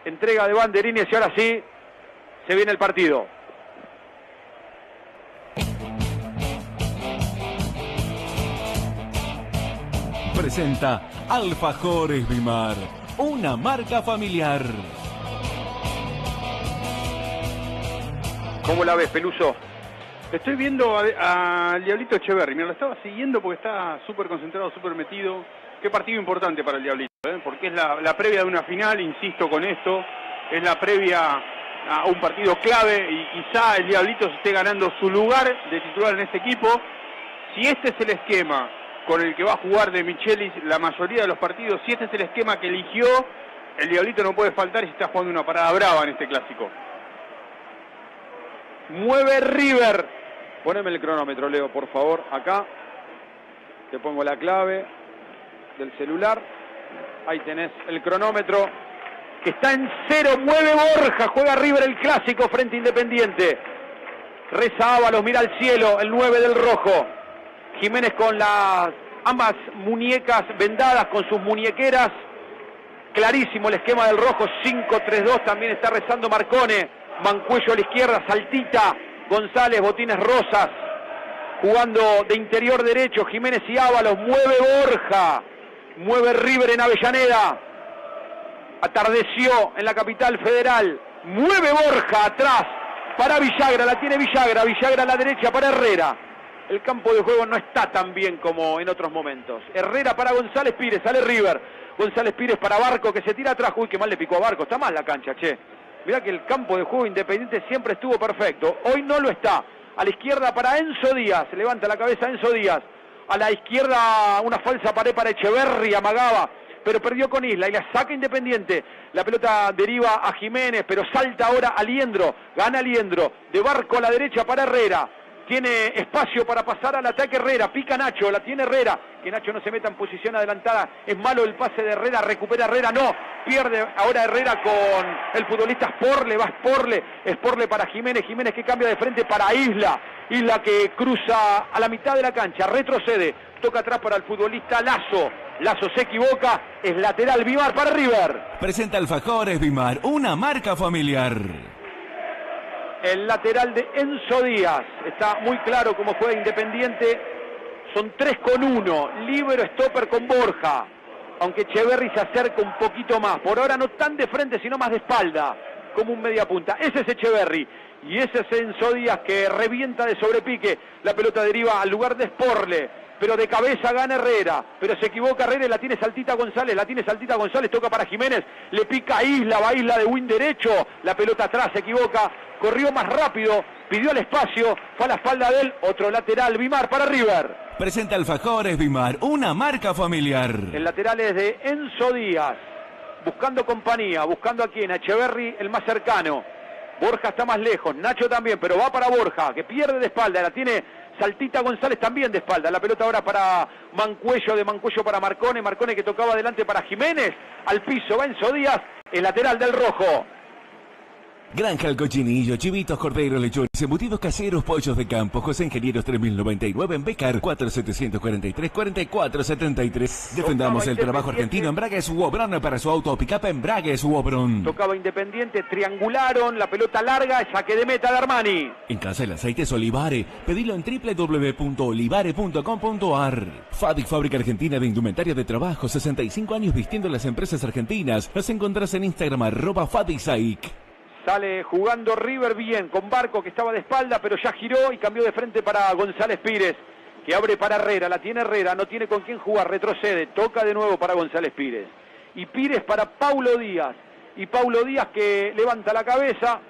Entrega de banderines y ahora sí se viene el partido. Presenta Alfajores Bimar, una marca familiar. ¿Cómo la ves, Peluso? Estoy viendo al Diablito Echeverry. Mira, lo estaba siguiendo porque está súper concentrado, súper metido. Qué partido importante para el Diablito, ¿eh? porque es la, la previa de una final, insisto con esto. Es la previa a un partido clave y quizá el Diablito se esté ganando su lugar de titular en este equipo. Si este es el esquema con el que va a jugar de Michelis la mayoría de los partidos, si este es el esquema que eligió, el Diablito no puede faltar y se está jugando una parada brava en este clásico. Mueve River. Poneme el cronómetro, Leo, por favor, acá. Te pongo la clave del celular. Ahí tenés el cronómetro. Que está en cero, mueve Borja, juega River el clásico frente Independiente. Reza Ábalos, mira al cielo, el 9 del rojo. Jiménez con las ambas muñecas vendadas, con sus muñequeras. Clarísimo el esquema del rojo, 5-3-2, también está rezando Marcone. Mancuello a la izquierda, Saltita, González, Botines Rosas, jugando de interior derecho, Jiménez y Ábalos, mueve Borja, mueve River en Avellaneda, atardeció en la capital federal, mueve Borja atrás para Villagra, la tiene Villagra, Villagra a la derecha para Herrera. El campo de juego no está tan bien como en otros momentos. Herrera para González Pires, sale River. González Pires para Barco que se tira atrás. Uy, qué mal le picó a Barco. Está mal la cancha, che. Mirá que el campo de juego independiente siempre estuvo perfecto. Hoy no lo está. A la izquierda para Enzo Díaz. Se levanta la cabeza Enzo Díaz. A la izquierda una falsa pared para Echeverri. Amagaba. Pero perdió con Isla y la saca Independiente. La pelota deriva a Jiménez, pero salta ahora a Liendro. Gana Liendro. De Barco a la derecha para Herrera. Tiene espacio para pasar al ataque Herrera, pica Nacho, la tiene Herrera, que Nacho no se meta en posición adelantada, es malo el pase de Herrera, recupera Herrera, no, pierde ahora Herrera con el futbolista Sporle, va Sporle, Sporle para Jiménez, Jiménez que cambia de frente para Isla, Isla que cruza a la mitad de la cancha, retrocede, toca atrás para el futbolista Lazo, Lazo se equivoca, es lateral Vimar para River. Presenta Alfajores Bimar, una marca familiar. El lateral de Enzo Díaz, está muy claro cómo juega Independiente, son 3 con 1, libero stopper con Borja, aunque Echeverry se acerca un poquito más, por ahora no tan de frente sino más de espalda, como un media punta, ese es Echeverry. Y ese es Enzo Díaz que revienta de sobrepique, la pelota deriva al lugar de Sporle, pero de cabeza gana Herrera, pero se equivoca Herrera y la tiene Saltita González, la tiene Saltita González, toca para Jiménez, le pica a Isla, va a Isla de win derecho, la pelota atrás, se equivoca, corrió más rápido, pidió el espacio, fue a la espalda de él, otro lateral, Vimar para River. Presenta Alfajores Bimar, una marca familiar. El lateral es de Enzo Díaz, buscando compañía, buscando a quien, a Echeverry el más cercano. Borja está más lejos, Nacho también, pero va para Borja, que pierde de espalda, la tiene Saltita González también de espalda. La pelota ahora para Mancuello, de Mancuello para Marcone. Marcone que tocaba adelante para Jiménez. Al piso va Enzo Díaz, el lateral del rojo. Granja El Cochinillo, chivitos, corderos, lechones, embutidos caseros, pollos de campo, José Ingenieros 3099 en Becar, 4743-4473. Defendamos el trabajo argentino en Bragues Wobron para su auto pick-up en Bragues Wobron. Tocaba Independiente, triangularon, la pelota larga, saque de meta de Armani. En casa el aceite es Olivare, pedilo en www.olivare.com.ar. Fabric Fábrica Argentina de Indumentaria de Trabajo, 65 años vistiendo las empresas argentinas. Los encontrás en Instagram arroba Fadisaic. Sale jugando River bien, con Barco que estaba de espalda, pero ya giró y cambió de frente para González Pires, que abre para Herrera, la tiene Herrera, no tiene con quién jugar, retrocede, toca de nuevo para González Pires. Y Pires para Paulo Díaz. Y Paulo Díaz que levanta la cabeza,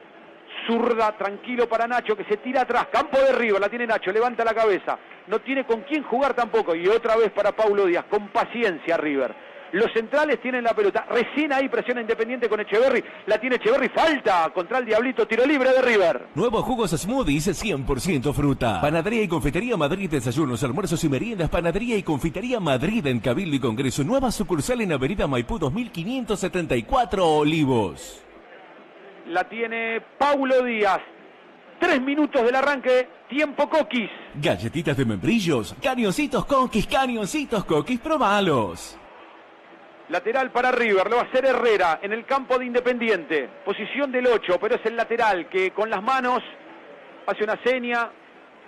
zurda, tranquilo para Nacho, que se tira atrás, campo de River, la tiene Nacho, levanta la cabeza, no tiene con quién jugar tampoco, y otra vez para Paulo Díaz, con paciencia River. Los centrales tienen la pelota. Recién ahí presiona Independiente con Echeverry. La tiene Echeverry. Falta contra el Diablito. Tiro libre de River. Nuevos jugos smoothies 100% fruta. Panadería y Confitería Madrid, desayunos, almuerzos y meriendas. Panadería y Confitería Madrid en Cabildo y Congreso. Nueva sucursal en Avenida Maipú 2574 Olivos. La tiene Paulo Díaz. Tres minutos del arranque. Tiempo coquis. Galletitas de membrillos. Cañoncitos coquis, cañoncitos coquis, probalos. Lateral para River, lo va a hacer Herrera en el campo de Independiente. Posición del 8, pero es el lateral que con las manos hace una seña.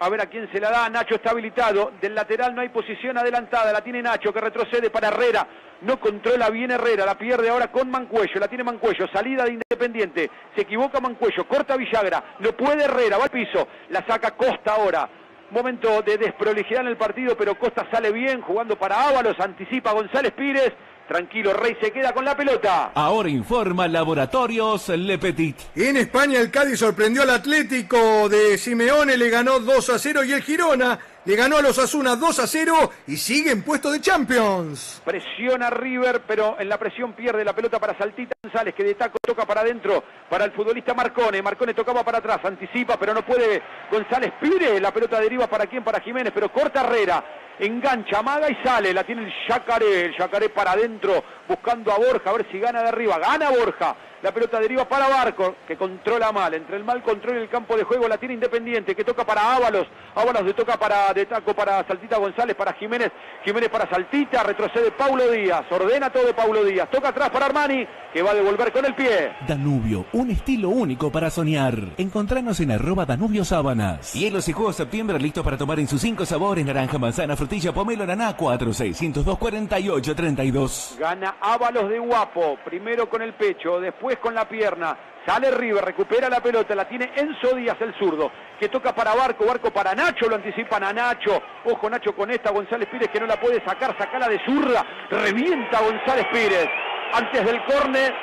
A ver a quién se la da. Nacho está habilitado. Del lateral no hay posición adelantada. La tiene Nacho que retrocede para Herrera. No controla bien Herrera. La pierde ahora con Mancuello. La tiene Mancuello. Salida de Independiente. Se equivoca Mancuello. Corta Villagra. No puede Herrera. Va al piso. La saca Costa ahora. Momento de desprolijidad en el partido, pero Costa sale bien jugando para Ábalos. Anticipa González Pires. Tranquilo, Rey se queda con la pelota. Ahora informa Laboratorios Le Petit. En España el Cádiz sorprendió al Atlético de Simeone, le ganó 2 a 0 y el Girona le ganó a los Asuna 2 a 0 y sigue en puesto de Champions. Presiona River, pero en la presión pierde la pelota para Saltita González, que de taco toca para adentro para el futbolista Marcone. Marcone tocaba para atrás, anticipa, pero no puede González Pire. La pelota deriva para quién, para Jiménez, pero corta Herrera. Engancha, amaga y sale. La tiene el Yacaré. El Yacaré para adentro, buscando a Borja, a ver si gana de arriba. Gana Borja. La pelota deriva para Barco, que controla mal. Entre el mal control y el campo de juego la tiene Independiente, que toca para Ábalos. Ábalos le toca para de taco para Saltita González, para Jiménez. Jiménez para Saltita, retrocede Paulo Díaz. Ordena todo Paulo Díaz. Toca atrás para Armani, que va a devolver con el pie. Danubio, un estilo único para soñar. Encontranos en arroba Danubio Sábanas. Hielos y juegos septiembre listos para tomar en sus cinco sabores: naranja, manzana, frutilla, pomelo, naná, 4, 602, 48, 32. Gana Ábalos de Guapo, primero con el pecho, después con la pierna. Sale River, recupera la pelota, la tiene Enzo Díaz, el zurdo, que toca para Barco, Barco para Nacho, lo anticipan a Nacho. Ojo Nacho con esta, González Pires que no la puede sacar, sacala de zurda, revienta González Pires. Antes del córner,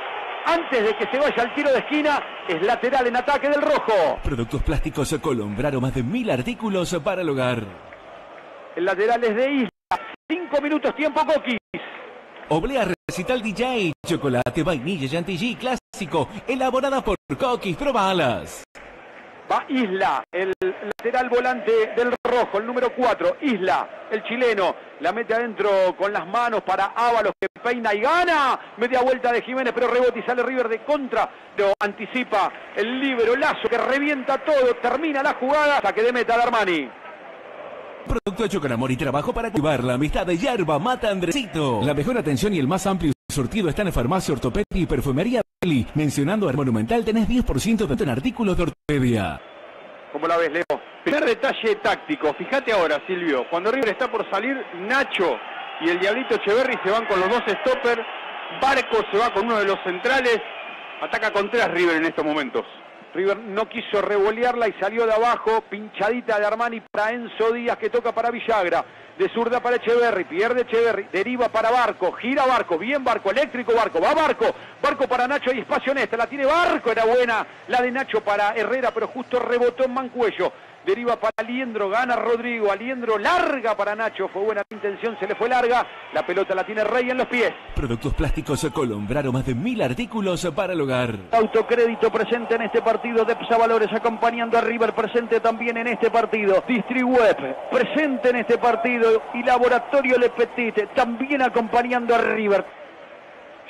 antes de que se vaya al tiro de esquina, es lateral en ataque del rojo. Productos plásticos Colombraro, más de mil artículos para el hogar. El lateral es de Isla. Cinco minutos tiempo, Coquis. Oblea Recital DJ, chocolate, vainilla, chantilly, clásico, elaborada por Coquis, probalas. Va Isla, el lateral volante del rojo, el número 4. Isla, el chileno. La mete adentro con las manos para Ábalos que peina y gana. Media vuelta de Jiménez, pero rebote y sale River de contra. Lo anticipa el libero Lazo que revienta todo. Termina la jugada. Saque de meta de Armani. Producto hecho con amor y trabajo para activar la amistad de Yerba Mata Andresito. La mejor atención y el más amplio sortido está en Farmacia Ortopedia y Perfumería Beli. Mencionando al Monumental tenés 10% de en artículos de ortopedia. ¿Cómo la ves, Leo? Primer detalle táctico. Fíjate ahora, Silvio. Cuando River está por salir, Nacho y el Diablito Echeverry se van con los dos stoppers. Barco se va con uno de los centrales. Ataca con tres River en estos momentos. River no quiso revolearla y salió de abajo, pinchadita de Armani para Enzo Díaz que toca para Villagra. De zurda para Echeverry, pierde Echeverry, deriva para Barco, gira Barco, bien Barco, eléctrico Barco, va Barco, Barco para Nacho, hay espacio en esta, la tiene Barco, era buena la de Nacho para Herrera, pero justo rebotó en Mancuello. Deriva para Aliendro, gana Rodrigo, Aliendro larga para Nacho, fue buena intención, se le fue larga, la pelota la tiene Rey en los pies. Productos plásticos Colombraro, más de mil artículos para el hogar. Autocrédito presente en este partido, Depsa Valores acompañando a River, presente también en este partido, Distribuep, presente en este partido y Laboratorio Le Petit, también acompañando a River.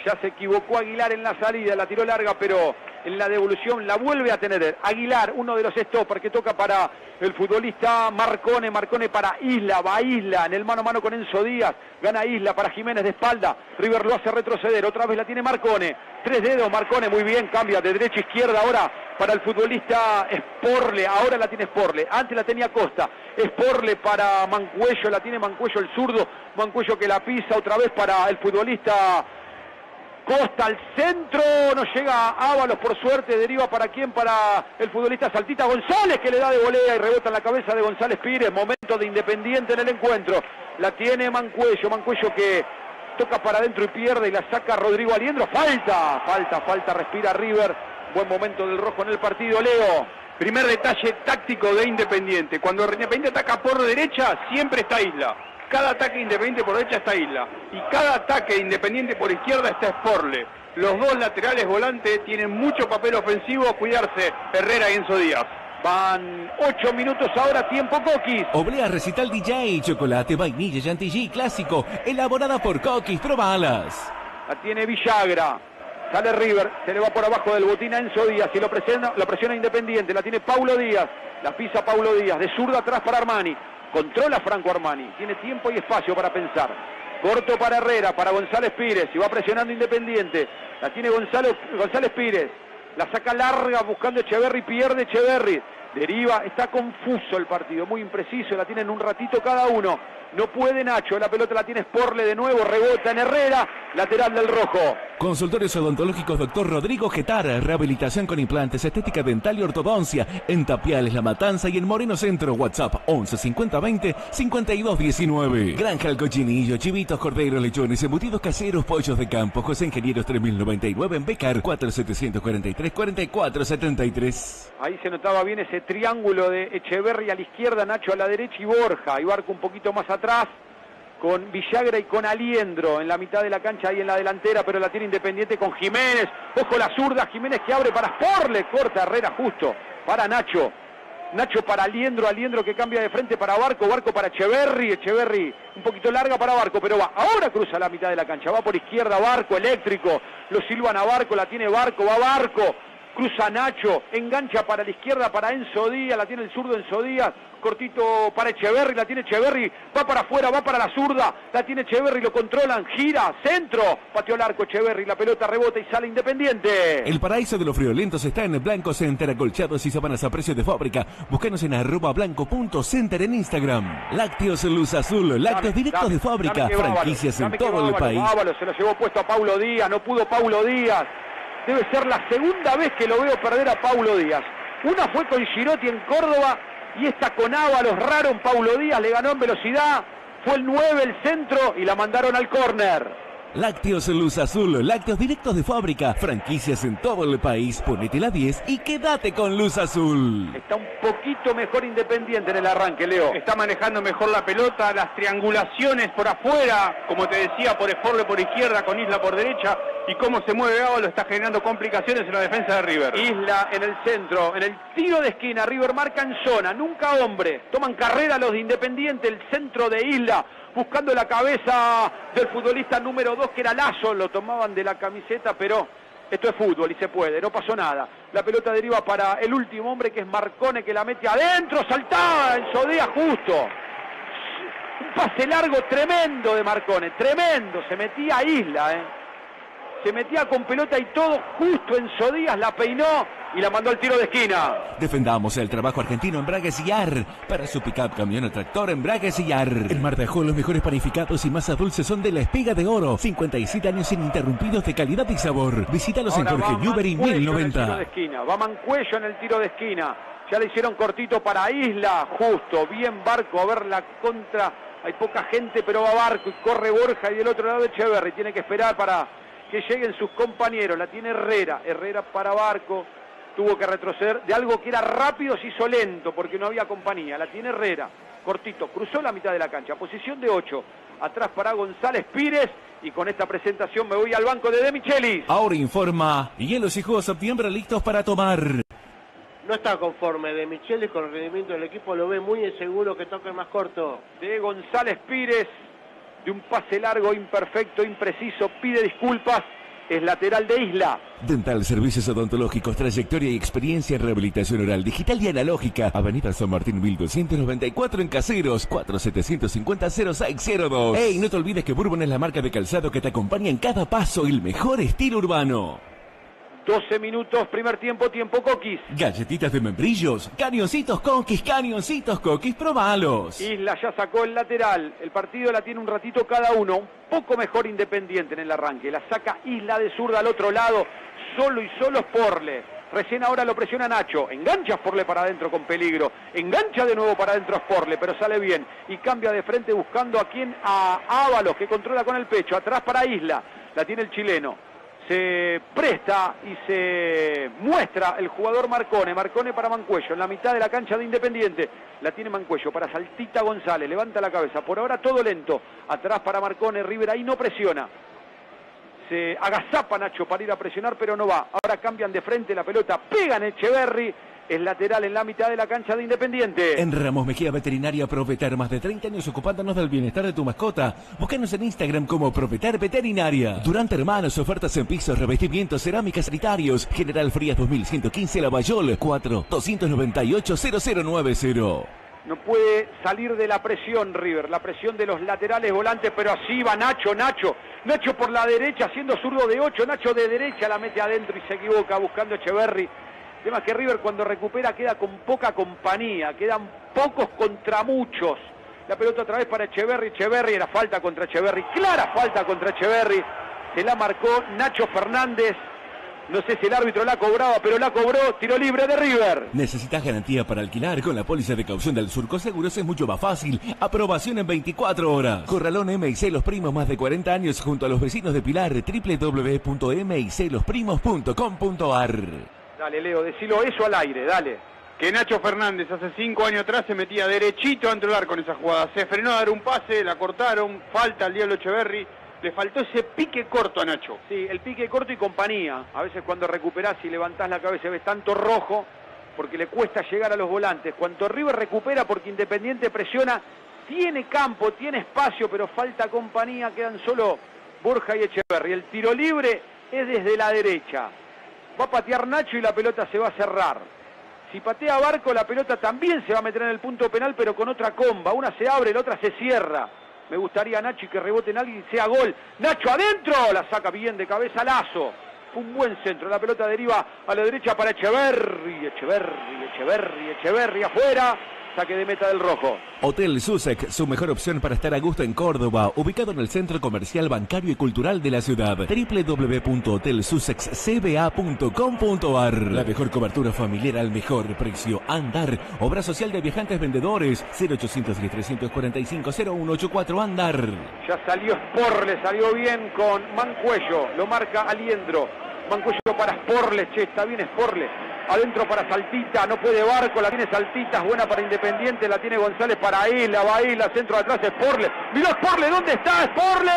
Ya se equivocó Aguilar en la salida, la tiró larga, pero en la devolución la vuelve a tener. Aguilar, uno de los stoppers que toca para el futbolista Marcone, Marcone para Isla, va Isla en el mano a mano con Enzo Díaz, gana Isla para Jiménez de espalda, River lo hace retroceder, otra vez la tiene Marcone, tres dedos Marcone, muy bien, cambia de derecha a izquierda ahora para el futbolista Sporle, ahora la tiene Sporle, antes la tenía Costa, Sporle para Mancuello, la tiene Mancuello el zurdo, Mancuello que la pisa otra vez para el futbolista Costa al centro, no llega Ábalos por suerte, deriva para quién, para el futbolista Saltita González que le da de volea y rebota en la cabeza de González Pires, momento de Independiente en el encuentro, la tiene Mancuello, Mancuello que toca para adentro y pierde y la saca Rodrigo Aliendro, falta, falta, falta, respira River, buen momento del rojo en el partido, Leo. Primer detalle táctico de Independiente. Cuando Independiente ataca por derecha, siempre está Isla. Cada ataque Independiente por derecha está Isla. Y cada ataque Independiente por izquierda está Sporle. Los dos laterales volantes tienen mucho papel ofensivo. Cuidarse Herrera y Enzo Díaz. Van ocho minutos ahora, tiempo Coquis. Oblea Recital DJ, chocolate, vainilla, chantilly, clásico, elaborada por Coquis, probalas. La tiene Villagra. Sale River, se le va por abajo del botín a Enzo Díaz y lo presiona, lo presiona Independiente. La tiene Paulo Díaz. La pisa Paulo Díaz. De zurda atrás para Armani. Controla Franco Armani. Tiene tiempo y espacio para pensar. Corto para Herrera, para González Pires. Y va presionando Independiente. La tiene Gonzalo, González Pires. La saca larga buscando Echeverry. Pierde Echeverry. Deriva. Está confuso el partido. Muy impreciso. La tienen un ratito cada uno. No puede Nacho. La pelota la tiene Sporle de nuevo. Rebota en Herrera. Lateral del rojo. Consultorios odontológicos Dr. Rodrigo Getara, rehabilitación con implantes, estética dental y ortodoncia, en Tapiales La Matanza y en Moreno Centro, WhatsApp 11 50 20 52 19. Granja El Cochinillo, chivitos, corderos, lechones, embutidos caseros, pollos de campo, José Ingenieros 3099 en Becar 4743 44 73. Ahí se notaba bien ese triángulo de Echeverry a la izquierda, Nacho a la derecha y Borja. Y Barco un poquito más atrás con Villagra y con Aliendro en la mitad de la cancha y en la delantera, pero la tiene Independiente con Jiménez. Ojo la zurda, Jiménez que abre para Sporle, corta Herrera justo para Nacho. Nacho para Aliendro, Aliendro que cambia de frente para Barco, Barco para Echeverry, Echeverry un poquito larga para Barco, pero va, ahora cruza la mitad de la cancha, va por izquierda Barco, eléctrico, lo silban a Barco, la tiene Barco, va Barco, cruza Nacho, engancha para la izquierda para Enzo Díaz, la tiene el zurdo Enzo Díaz, cortito para Echeverry, la tiene Echeverry, va para afuera, va para la zurda, la tiene Echeverry, lo controlan, gira, centro, pateó el arco Echeverry, la pelota rebota y sale Independiente. El paraíso de los friolentos está en Blanco Center, acolchados y sábanas a precio de fábrica. Búscanos en arroba blanco.center en Instagram. Lácteos Luz Azul, lácteos directos Dame, de fábrica, franquicias en todo el país. Ábalos se lo llevó puesto a Paulo Díaz, no pudo Paulo Díaz. Debe ser la segunda vez que lo veo perder a Paulo Díaz. Una fue con Girotti en Córdoba y esta con Ábalos, raro Paulo Díaz, le ganó en velocidad. Fue el 9 el centro y la mandaron al córner. Lácteos Luz Azul, lácteos directos de fábrica, franquicias en todo el país. Ponete la 10 y quédate con Luz Azul. Está un poquito mejor Independiente en el arranque, Leo. Está manejando mejor la pelota, las triangulaciones por afuera, como te decía, por Esforle por izquierda, con Isla por derecha, y cómo se mueve Ávalo está generando complicaciones en la defensa de River. Isla en el centro, en el tiro de esquina, River marca en zona, nunca hombre. Toman carrera los de Independiente, el centro de Isla, buscando la cabeza del futbolista número 2 que era Lazo, lo tomaban de la camiseta, pero esto es fútbol y se puede, no pasó nada. La pelota deriva para el último hombre que es Marcone que la mete adentro, saltada en Sodea justo. Un pase largo tremendo de Marcone, tremendo, se metía a Isla, ¿eh? se metía con pelota y todo justo en Sodías, la peinó y la mandó al tiro de esquina. Defendamos el trabajo argentino Embragues y Ar. Para su pickup, camión o tractor, Embragues y Ar. En Mar de Ajó, los mejores panificados y masas dulces son de la espiga de oro. 57 años ininterrumpidos de calidad y sabor. Visítalos en Ahora Jorge Newbery en tiro de 1090. esquina. Va Mancuello en el tiro de esquina. Ya le hicieron cortito para Isla, justo, bien Barco, a ver la contra. Hay poca gente, pero va Barco y corre Borja y del otro lado Echeverry. Tiene que esperar para que lleguen sus compañeros. La tiene Herrera. Herrera para Barco. Tuvo que retroceder de algo que era rápido, se hizo lento porque no había compañía. La tiene Herrera. Cortito, cruzó la mitad de la cancha. Posición de 8. Atrás para González Pires. Y con esta presentación me voy al banco de De Michelis. Ahora informa. Hielos y jugos septiembre listos para tomar. No está conforme de Michelis con el rendimiento del equipo, lo ve muy inseguro que toque más corto. de González Pires, de un pase largo, imperfecto, impreciso, pide disculpas, es lateral de Isla. Dental Servicios Odontológicos, trayectoria y experiencia en rehabilitación oral digital y analógica. Avenida San Martín 1294 en Caseros, 4750-0602. Ey, no te olvides que Bourbon es la marca de calzado que te acompaña en cada paso, el mejor estilo urbano. 12 minutos, primer tiempo, tiempo coquis. Galletitas de membrillos, cañoncitos coquis, cañoncitos coquis, probalos. Isla ya sacó el lateral, el partido la tiene un ratito cada uno, un poco mejor independiente en el arranque. La saca Isla de zurda al otro lado, solo y solo Sporle. Recién ahora lo presiona Nacho, engancha Sporle para adentro con peligro, engancha de nuevo para adentro Sporle, pero sale bien y cambia de frente buscando a quien, a Ábalos que controla con el pecho, atrás para Isla, la tiene el chileno. Se presta y se muestra el jugador Marcone, Marcone para Mancuello, en la mitad de la cancha de Independiente. La tiene Mancuello para Saltita González, levanta la cabeza, por ahora todo lento. Atrás para Marcone, River ahí no presiona. Se agazapa Nacho para ir a presionar, pero no va. Ahora cambian de frente la pelota, pegan Echeverry, es lateral en la mitad de la cancha de Independiente. En Ramos Mejía Veterinaria Provetar, más de 30 años ocupándonos del bienestar de tu mascota. Búscanos en Instagram como Provetar Veterinaria. Durante hermanos, ofertas en pisos, revestimientos, cerámicas sanitarios. General Frías 2115 Lavallol 4 298 0090. No puede salir de la presión River, la presión de los laterales volantes, pero así va Nacho, Nacho. Nacho por la derecha, siendo zurdo de 8, Nacho de derecha la mete adentro y se equivoca buscando Echeverry. Tema es que River cuando recupera queda con poca compañía, quedan pocos contra muchos. La pelota otra vez para Echeverry, Echeverry era falta contra Echeverry, clara falta contra Echeverry. Se la marcó Nacho Fernández. No sé si el árbitro la cobraba, pero la cobró, tiro libre de River. ¿Necesitas garantía para alquilar? Con la póliza de caución del Surco Seguros es mucho más fácil. Aprobación en 24 horas. Corralón MIC Los Primos, más de 40 años junto a los vecinos de Pilar. www.miclosprimos.com.ar Dale, Leo, decilo eso al aire, dale. Que Nacho Fernández hace cinco años atrás se metía derechito dentro del arco en esa jugada. Se frenó a dar un pase, la cortaron, falta al Diablo Echeverry. Le faltó ese pique corto a Nacho. Sí, el pique corto y compañía. A veces cuando recuperás y levantás la cabeza ves tanto rojo porque le cuesta llegar a los volantes. Cuando River recupera porque Independiente presiona, tiene campo, tiene espacio, pero falta compañía, quedan solo Borja y Echeverry. El tiro libre es desde la derecha. Va a patear Nacho y la pelota se va a cerrar. Si patea Barco, la pelota también se va a meter en el punto penal, pero con otra comba. Una se abre, la otra se cierra. Me gustaría Nacho que rebote en alguien y sea gol. Nacho adentro, la saca bien de cabeza Lazo. Un buen centro, la pelota deriva a la derecha para Echeverry, Echeverry, Echeverry, Echeverry afuera. Saque de meta del rojo. Hotel Susek, su mejor opción para estar a gusto en Córdoba, ubicado en el centro comercial, bancario y cultural de la ciudad. www.hotelsusekscba.com.ar La mejor cobertura familiar al mejor precio. Andar, obra social de viajantes vendedores. 0810 345 0184 Andar. Ya salió Sporle, salió bien con Mancuello, lo marca Aliendro. Mancuello para Sporle, che, está bien Sporle. Adentro para Saltita, no puede Barco, la tiene Saltita, es buena para Independiente, la tiene González para Isla, va Isla, centro atrás, Sporle. Miró Sporle, ¿dónde está Sporle?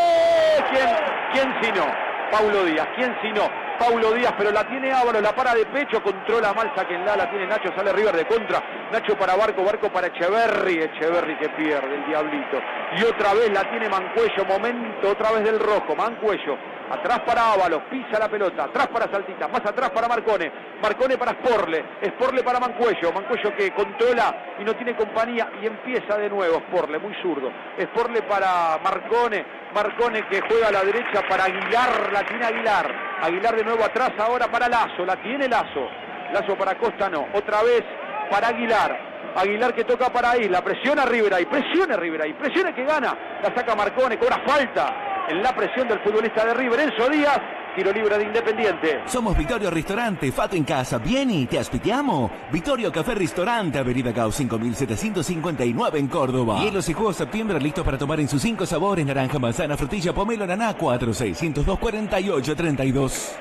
¿Quién, quién si no? Paulo Díaz, ¿quién si no? Paulo Díaz, pero la tiene Ávalo, la para de pecho, controla mal, la la tiene Nacho, sale River de contra, Nacho para Barco, Barco para Echeverry, Echeverry que pierde el diablito. Y otra vez la tiene Mancuello, momento otra vez del rojo, Mancuello, atrás para Ábalos, pisa la pelota, atrás para Saltita, más atrás para Marcone, Marcone para Sporle, Sporle para Mancuello, Mancuello que controla y no tiene compañía y empieza de nuevo Sporle, muy zurdo, Sporle para Marcone, Marcone que juega a la derecha para Aguilar, la tiene Aguilar, Aguilar de nuevo atrás ahora para Lazo, la tiene Lazo, Lazo para Costa no, otra vez para Aguilar, Aguilar que toca para Isla, presiona Rivera y presiona Rivera y presiona que gana, la saca Marcone, cobra falta la presión del futbolista de River, Enzo Díaz, tiro libre de Independiente. Somos Vittorio Ristorante, Fato en casa, vieni, te aspitiamo. Vittorio Café Ristorante, Avenida Gau 5759 en Córdoba. Hielos y juegos septiembre listos para tomar en sus cinco sabores, naranja, manzana, frutilla, pomelo, naná, 4602 4832.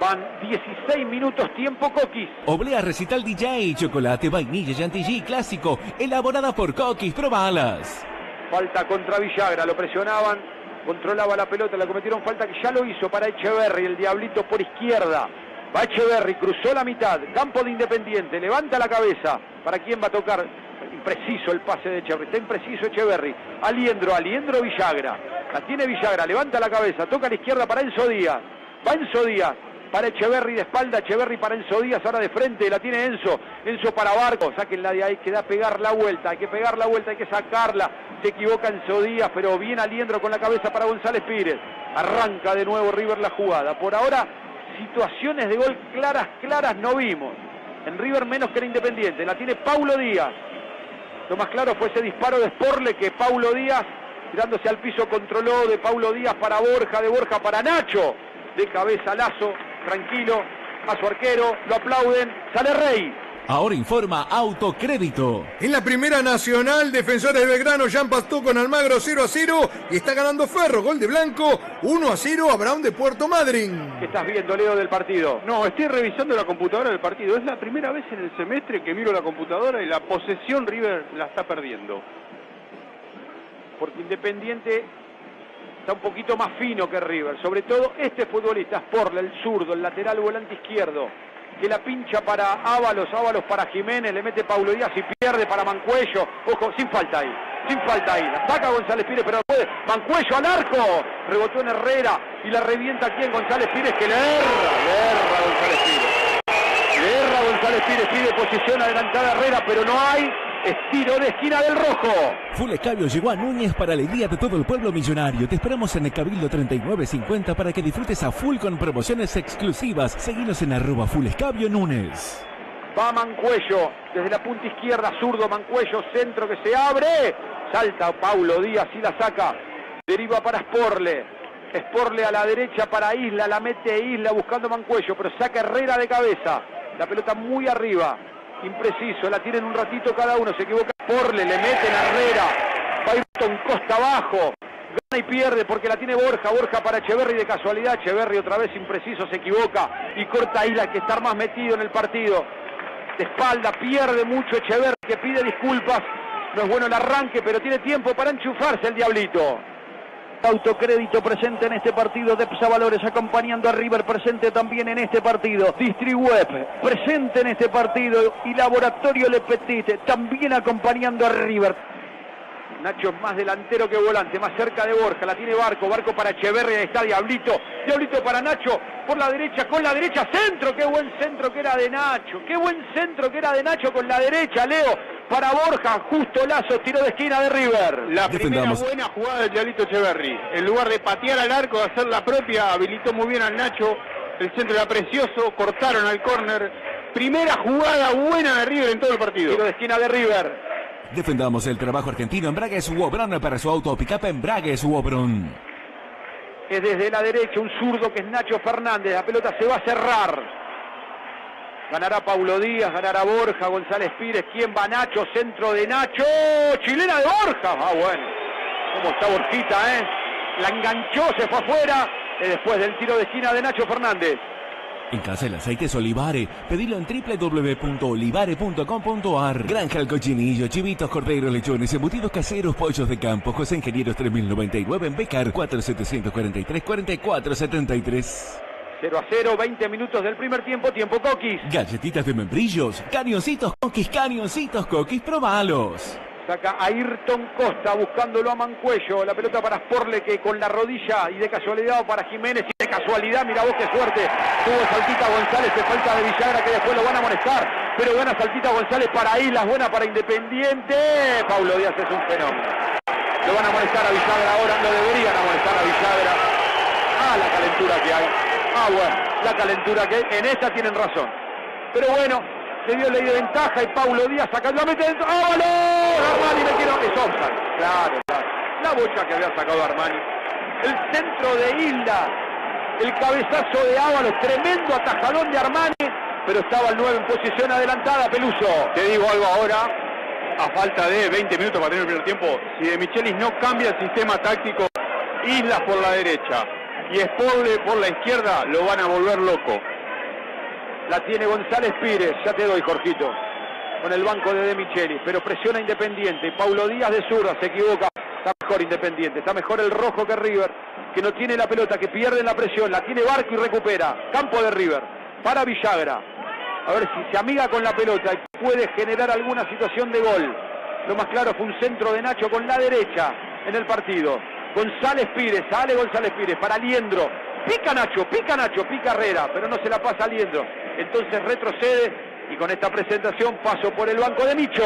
Van 16 minutos tiempo Coquis. Oblea recital DJ, chocolate, vainilla, chantilly, clásico, elaborada por Coquis, probalas. Falta contra Villagra, lo presionaban, controlaba la pelota, la cometieron falta que ya lo hizo para Echeverry, el diablito por izquierda. Va Echeverry, cruzó la mitad, campo de Independiente, levanta la cabeza. ¿Para quién va a tocar? Impreciso el pase de Echeverry, está impreciso Echeverry. Aliendro, Aliendro Villagra. La tiene Villagra, levanta la cabeza, toca a la izquierda para Enzo Díaz. Va Enzo Díaz, para Echeverry de espalda, Echeverry para Enzo Díaz, ahora de frente, la tiene Enzo, Enzo para Barco, sáquenla de ahí, que da pegar la vuelta, hay que pegar la vuelta, hay que sacarla, se equivoca Enzo Díaz, pero bien aliendro con la cabeza para González Pires, arranca de nuevo River la jugada, por ahora situaciones de gol claras, claras no vimos, en River menos que en Independiente, la tiene Paulo Díaz, lo más claro fue ese disparo de Sporle que Paulo Díaz, tirándose al piso, controló de Paulo Díaz para Borja, de Borja para Nacho, de cabeza Lazo, tranquilo, a su arquero, lo aplauden, sale Rey. Ahora informa Autocrédito. En la primera nacional, Defensores de Belgrano ya empastó con Almagro 0 a 0 y está ganando Ferro, gol de Blanco, 1 a 0 a Brown de Puerto Madryn. ¿Qué estás viendo, Leo, del partido? No, estoy revisando la computadora del partido. Es la primera vez en el semestre que miro la computadora y la posesión River la está perdiendo. Porque Independiente está un poquito más fino que River. Sobre todo este futbolista, Sporle, el zurdo, el lateral volante izquierdo, que la pincha para Ábalos, Ábalos para Jiménez, le mete Paulo Díaz y pierde para Mancuello. Ojo, sin falta ahí, sin falta ahí. La saca González Pires, pero puede. Mancuello al arco, rebotó en Herrera y la revienta aquí en González Pires, que le erra, le erra González Pires. Le erra González Pires, pide posición adelantada Herrera, pero no hay. Estiro de esquina del rojo. Full Escabio llegó a Núñez para alegría de todo el pueblo millonario. Te esperamos en el Cabildo 3950 para que disfrutes a full con promociones exclusivas. Seguinos en arroba Full Escabio Núñez. Va Mancuello, desde la punta izquierda, zurdo Mancuello, centro que se abre. Salta Paulo Díaz y la saca. Deriva para Sporle. Sporle a la derecha para Isla, la mete Isla buscando Mancuello, pero saca Herrera de cabeza. La pelota muy arriba impreciso, la tienen un ratito cada uno, se equivoca Porle, le meten a Herrera, Byron costa abajo, gana y pierde porque la tiene Borja, Borja para Echeverry de casualidad, Echeverry otra vez impreciso, se equivoca y corta Isla que está más metido en el partido, de espalda, pierde mucho Echeverry que pide disculpas, no es bueno el arranque, pero tiene tiempo para enchufarse el diablito. Autocrédito presente en este partido, Depsa Valores acompañando a River presente también en este partido, Distriweb presente en este partido. Y Laboratorio Le Petit también acompañando a River. Nacho es más delantero que volante, más cerca de Borja, la tiene Barco, Barco para Echeverri, ahí está Diablito, Diablito para Nacho, por la derecha, con la derecha, centro, qué buen centro que era de Nacho, qué buen centro que era de Nacho con la derecha, Leo, para Borja, justo Lazo, tiro de esquina de River. La primera buena jugada del Diablito Echeverri, en lugar de patear al arco, de hacer la propia, habilitó muy bien al Nacho, el centro era precioso, cortaron al córner, primera jugada buena de River en todo el partido. Tiro de esquina de River. Defendamos el trabajo argentino. Embragues Wobron para su auto pickup Embragues Wobron. Es desde la derecha un zurdo que es Nacho Fernández. La pelota se va a cerrar. Ganará Paulo Díaz, ganará Borja, González Pires. ¿Quién va? Nacho, centro de Nacho. Chilena de Borja. Ah, bueno. ¿Cómo está Borjita, eh? La enganchó, se fue afuera. eh, después del tiro de esquina de Nacho Fernández. En casa el aceite es Olivare. Pedilo en www.olivare.com.ar. Granja el cochinillo, chivitos, corderos, lechones, embutidos caseros, pollos de campo. José Ingenieros 3099 en Becar 4743 4473. 0 a 0, 20 minutos del primer tiempo, tiempo Coquis. Galletitas de membrillos, cañoncitos coquis, cañoncitos coquis, probalos. Saca a Ayrton Costa buscándolo a Mancuello. La pelota para Sporle que con la rodilla y de casualidad para Jiménez y de casualidad, mira vos qué suerte. Tuvo Saltita González, se falta de Villagra que después lo van a molestar. Pero buena Saltita González para Islas, buena para Independiente. Paulo Díaz es un fenómeno. Lo van a molestar a Villagra ahora, lo deberían a molestar a Villagra. Ah, la calentura que hay. Ah, bueno, la calentura que. En esta tienen razón. Pero bueno, le dio ley de ventaja y Paulo Díaz sacando la mete dentro. ¡Ah, balón! Armani le quiero. Es. Claro, claro. La bocha que había sacado Armani. El centro de Hilda. El cabezazo de Ábalos. Tremendo atajadón de Armani. Pero estaba el 9 en posición adelantada, Peluso. Te digo algo ahora, a falta de 20 minutos para tener el primer tiempo, si De Michelis no cambia el sistema táctico, Islas por la derecha y Sporle por la izquierda, lo van a volver loco. La tiene González Pires. Ya te doy, Jorgito. Con el banco de De Micheli. Pero presiona Independiente. Paulo Díaz de zurda. Se equivoca. Está mejor Independiente. Está mejor el rojo que River. Que no tiene la pelota. Que pierde la presión. La tiene Barco y recupera. Campo de River. Para Villagra. A ver si se amiga con la pelota y puede generar alguna situación de gol. Lo más claro fue un centro de Nacho con la derecha en el partido. González Pires, sale González Pires para Liendro. Pica Nacho, pica Nacho, pica Herrera, pero no se la pasa a Liendro. Entonces retrocede y con esta presentación paso por el banco de Micho.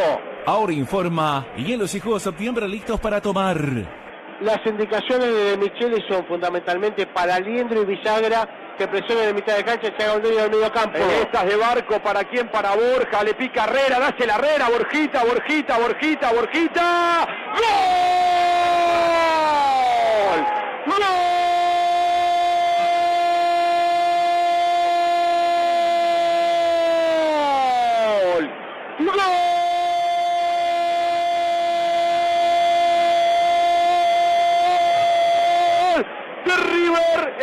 Ahora informa, hielos y jugos septiembre listos para tomar. Las indicaciones de Micheli son fundamentalmente para Liendro y Villagra que presionen en mitad de cancha y se haga un dueño del medio campo. Estas de barco, ¿para quién? Para Borja, le pica Herrera, dase la Herrera, Borjita, Borjita, Borjita, Borjita. ¡Gol! ¡Gol!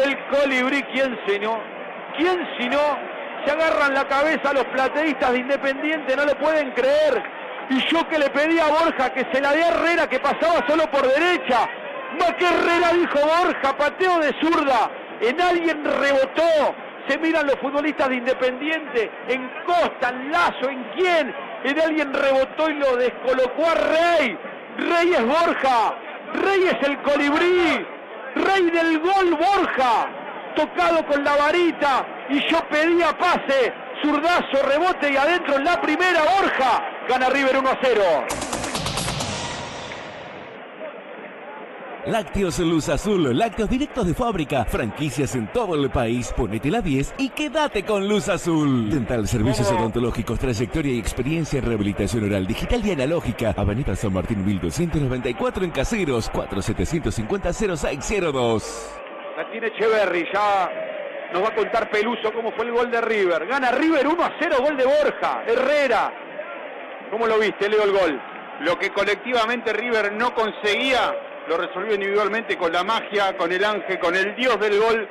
El colibrí, ¿quién si no? ¿Quién si no? Se agarran la cabeza los plateístas de Independiente, no lo pueden creer. Y yo que le pedí a Borja que se la dé a Herrera, que pasaba solo por derecha. Más que Herrera dijo Borja, pateo de zurda. En alguien rebotó. Se miran los futbolistas de Independiente. En Costa, en Lazo, en quién. En alguien rebotó y lo descolocó a Rey. Rey es Borja. Rey es el colibrí. Rey del gol Borja. Tocado con la varita. Y yo pedía pase. Zurdazo, rebote y adentro en la primera Borja. Gana River 1 a 0. Lácteos Luz Azul, lácteos directos de fábrica, franquicias en todo el país. Ponete la 10 y quédate con Luz Azul. Dental, servicios odontológicos, trayectoria y experiencia en rehabilitación oral, digital y analógica. Avenida San Martín 1294 en Caseros, 4750-0602. La tiene Echeverry, ya nos va a contar Peluso cómo fue el gol de River. Gana River 1 a 0, gol de Borja, Herrera. ¿Cómo lo viste, Leo, el gol? Lo que colectivamente River no conseguía, lo resolvió individualmente con la magia, con el ángel, con el dios del gol,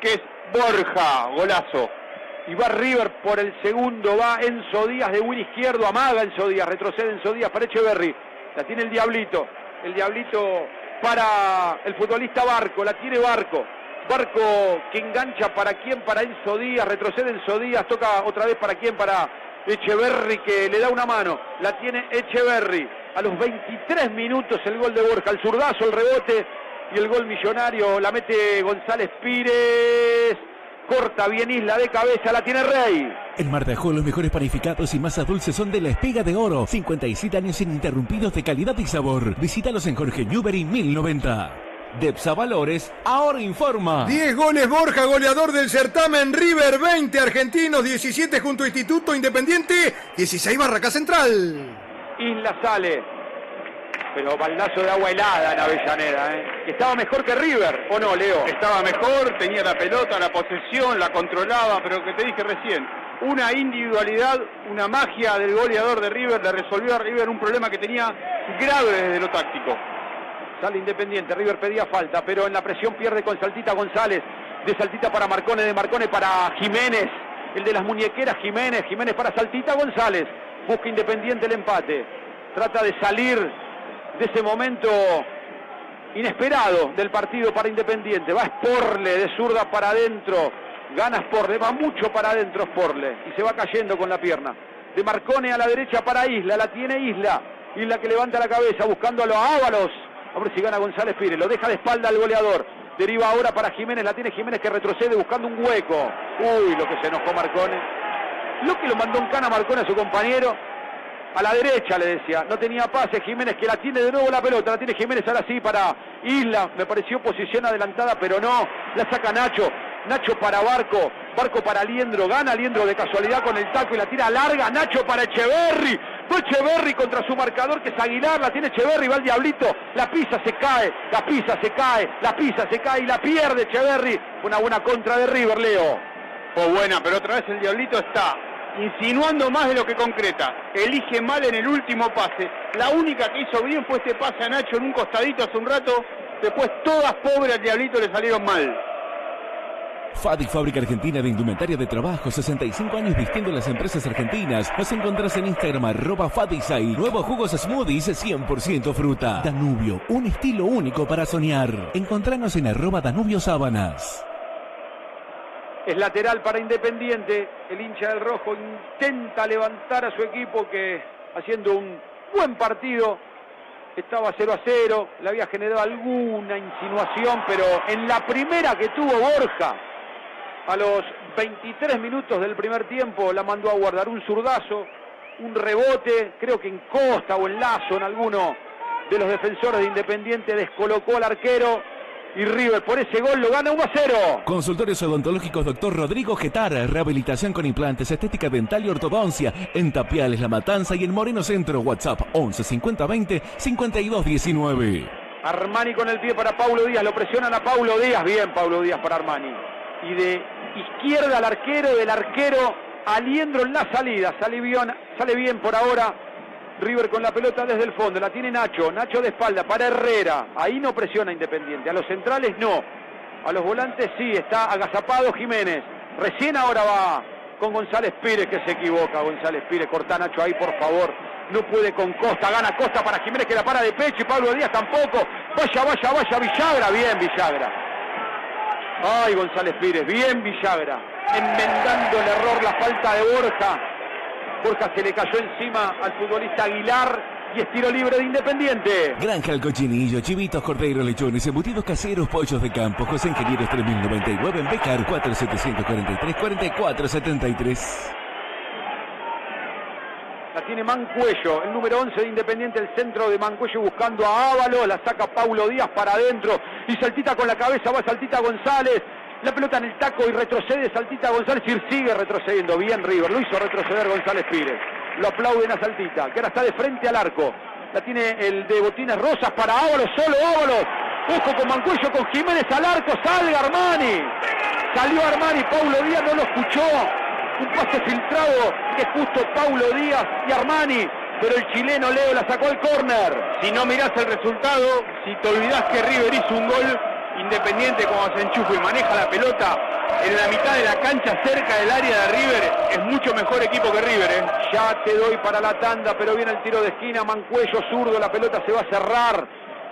que es Borja, golazo. Y va River por el segundo, va Enzo Díaz de Will izquierdo, amaga Enzo Díaz, retrocede Enzo Díaz para Echeverry. La tiene el Diablito, el Diablito para el futbolista Barco, la tiene Barco. Barco que engancha para quién, para Enzo Díaz, retrocede Enzo Díaz, toca otra vez para quién, para Echeverry que le da una mano, la tiene Echeverry. A los 23 minutos el gol de Borja, el zurdazo, el rebote y el gol millonario, la mete González Pires. Corta bien Isla de cabeza, la tiene Rey. En Mar de Ajó los mejores panificados y masas dulces son de la Espiga de Oro. 57 años ininterrumpidos de calidad y sabor. Visítalos en Jorge Newbery 1090. Depsa Valores ahora informa. 10 goles Borja, goleador del certamen River 20 argentinos, 17 junto a Instituto Independiente, 16 Barraca Central. Isla sale, pero baldazo de agua helada en Avellaneda, ¿eh? Estaba mejor que River, ¿o no, Leo? Estaba mejor, tenía la pelota, la posesión, la controlaba, pero que te dije recién, una individualidad, una magia del goleador de River le resolvió a River un problema que tenía grave desde lo táctico. Sale Independiente, River pedía falta, pero en la presión pierde con Saltita González. De Saltita para Marcone, de Marcone para Jiménez. El de las muñequeras Jiménez, Jiménez para Saltita González. Busca Independiente el empate. Trata de salir de ese momento inesperado del partido para Independiente. Va Sporle de zurda para adentro. Gana Sporle, va mucho para adentro Sporle. Y se va cayendo con la pierna. De Marcone a la derecha para Isla, la tiene Isla. Isla que levanta la cabeza buscando a los Ábalos. A ver si gana González Pires. Lo deja de espalda al goleador. Deriva ahora para Jiménez. La tiene Jiménez que retrocede buscando un hueco. Uy, lo que se enojó Marcone. Lo que lo mandó en cana Marcone a su compañero. A la derecha le decía. No tenía pase Jiménez que la tiene de nuevo la pelota. La tiene Jiménez ahora sí para Isla. Me pareció posición adelantada, pero no. La saca Nacho. Nacho para Barco, Barco para Liendro, gana Liendro de casualidad con el taco y la tira larga, Nacho para Echeverry, fue Echeverry contra su marcador que es Aguilar, la tiene Echeverry, va el Diablito, la pisa se cae, la pisa se cae, la pisa se cae y la pierde Echeverry, una buena contra de River, Leo. Fue buena, pero otra vez el Diablito está insinuando más de lo que concreta. Elige mal en el último pase. La única que hizo bien fue este pase a Nacho en un costadito hace un rato. Después todas pobres al Diablito le salieron mal. FADI Fábrica Argentina de Indumentaria de Trabajo, 65 años vistiendo las empresas argentinas. Nos encontrás en Instagram arroba Fadisai. Nuevos jugos smoothies 100% fruta. Danubio, un estilo único para soñar. Encontranos en arroba Danubio Sábanas. Es lateral para Independiente. El hincha del rojo intenta levantar a su equipo que haciendo un buen partido. Estaba 0 a 0, le había generado alguna insinuación, pero en la primera que tuvo Borja, a los 23 minutos del primer tiempo, la mandó a guardar un zurdazo, un rebote, creo que en Costa o en Lazo, en alguno de los defensores de Independiente, descolocó al arquero y River por ese gol lo gana 1 a 0. Consultorios odontológicos Dr. Rodrigo Getara, rehabilitación con implantes, estética dental y ortodoncia, en Tapiales La Matanza y en Moreno Centro, WhatsApp 11 50 20 52 19. Armani con el pie para Paulo Díaz, lo presionan a Paulo Díaz, bien Paulo Díaz para Armani. Y de izquierda al arquero, del arquero Aliendro en la salida, sale bien, sale bien por ahora. River con la pelota desde el fondo, la tiene Nacho, Nacho de espalda para Herrera, ahí no presiona Independiente, a los centrales no, a los volantes sí, está agazapado Jiménez, recién ahora va con González Pires que se equivoca, González Pires, corta Nacho ahí por favor, no puede con Costa, gana Costa para Jiménez que la para de pecho y Pablo Díaz tampoco, vaya, vaya, vaya Villagra, bien Villagra. Ay, González Pires, bien Villagra, enmendando el error, la falta de Borja. Borja se le cayó encima al futbolista Aguilar y es tiro libre de Independiente. Granja El Cochinillo, chivitos, corderos, lechones, embutidos caseros, pollos de campo, José Ingenieros 3099 en Becar 4743 4473. La tiene Mancuello, el número 11 de Independiente, el centro de Mancuello buscando a Ávalo, la saca Paulo Díaz para adentro y saltita con la cabeza, va saltita González, la pelota en el taco y retrocede Saltita González y sigue retrocediendo. Bien River, lo hizo retroceder González Pires, lo aplauden a Saltita, que ahora está de frente al arco, la tiene el de Botines Rosas para Ábalos, solo Ábalos, ojo con Mancuello, con Jiménez al arco, salga Armani, salió Armani, Paulo Díaz no lo escuchó, un pase filtrado que justo Paulo Díaz y Armani, pero el chileno Leo la sacó al córner. Si no mirás el resultado, si te olvidás que River hizo un gol, Independiente como se enchufa y maneja la pelota en la mitad de la cancha cerca del área de River, es mucho mejor equipo que River. ¿eh? Ya te doy para la tanda, pero viene el tiro de esquina, Mancuello zurdo, la pelota se va a cerrar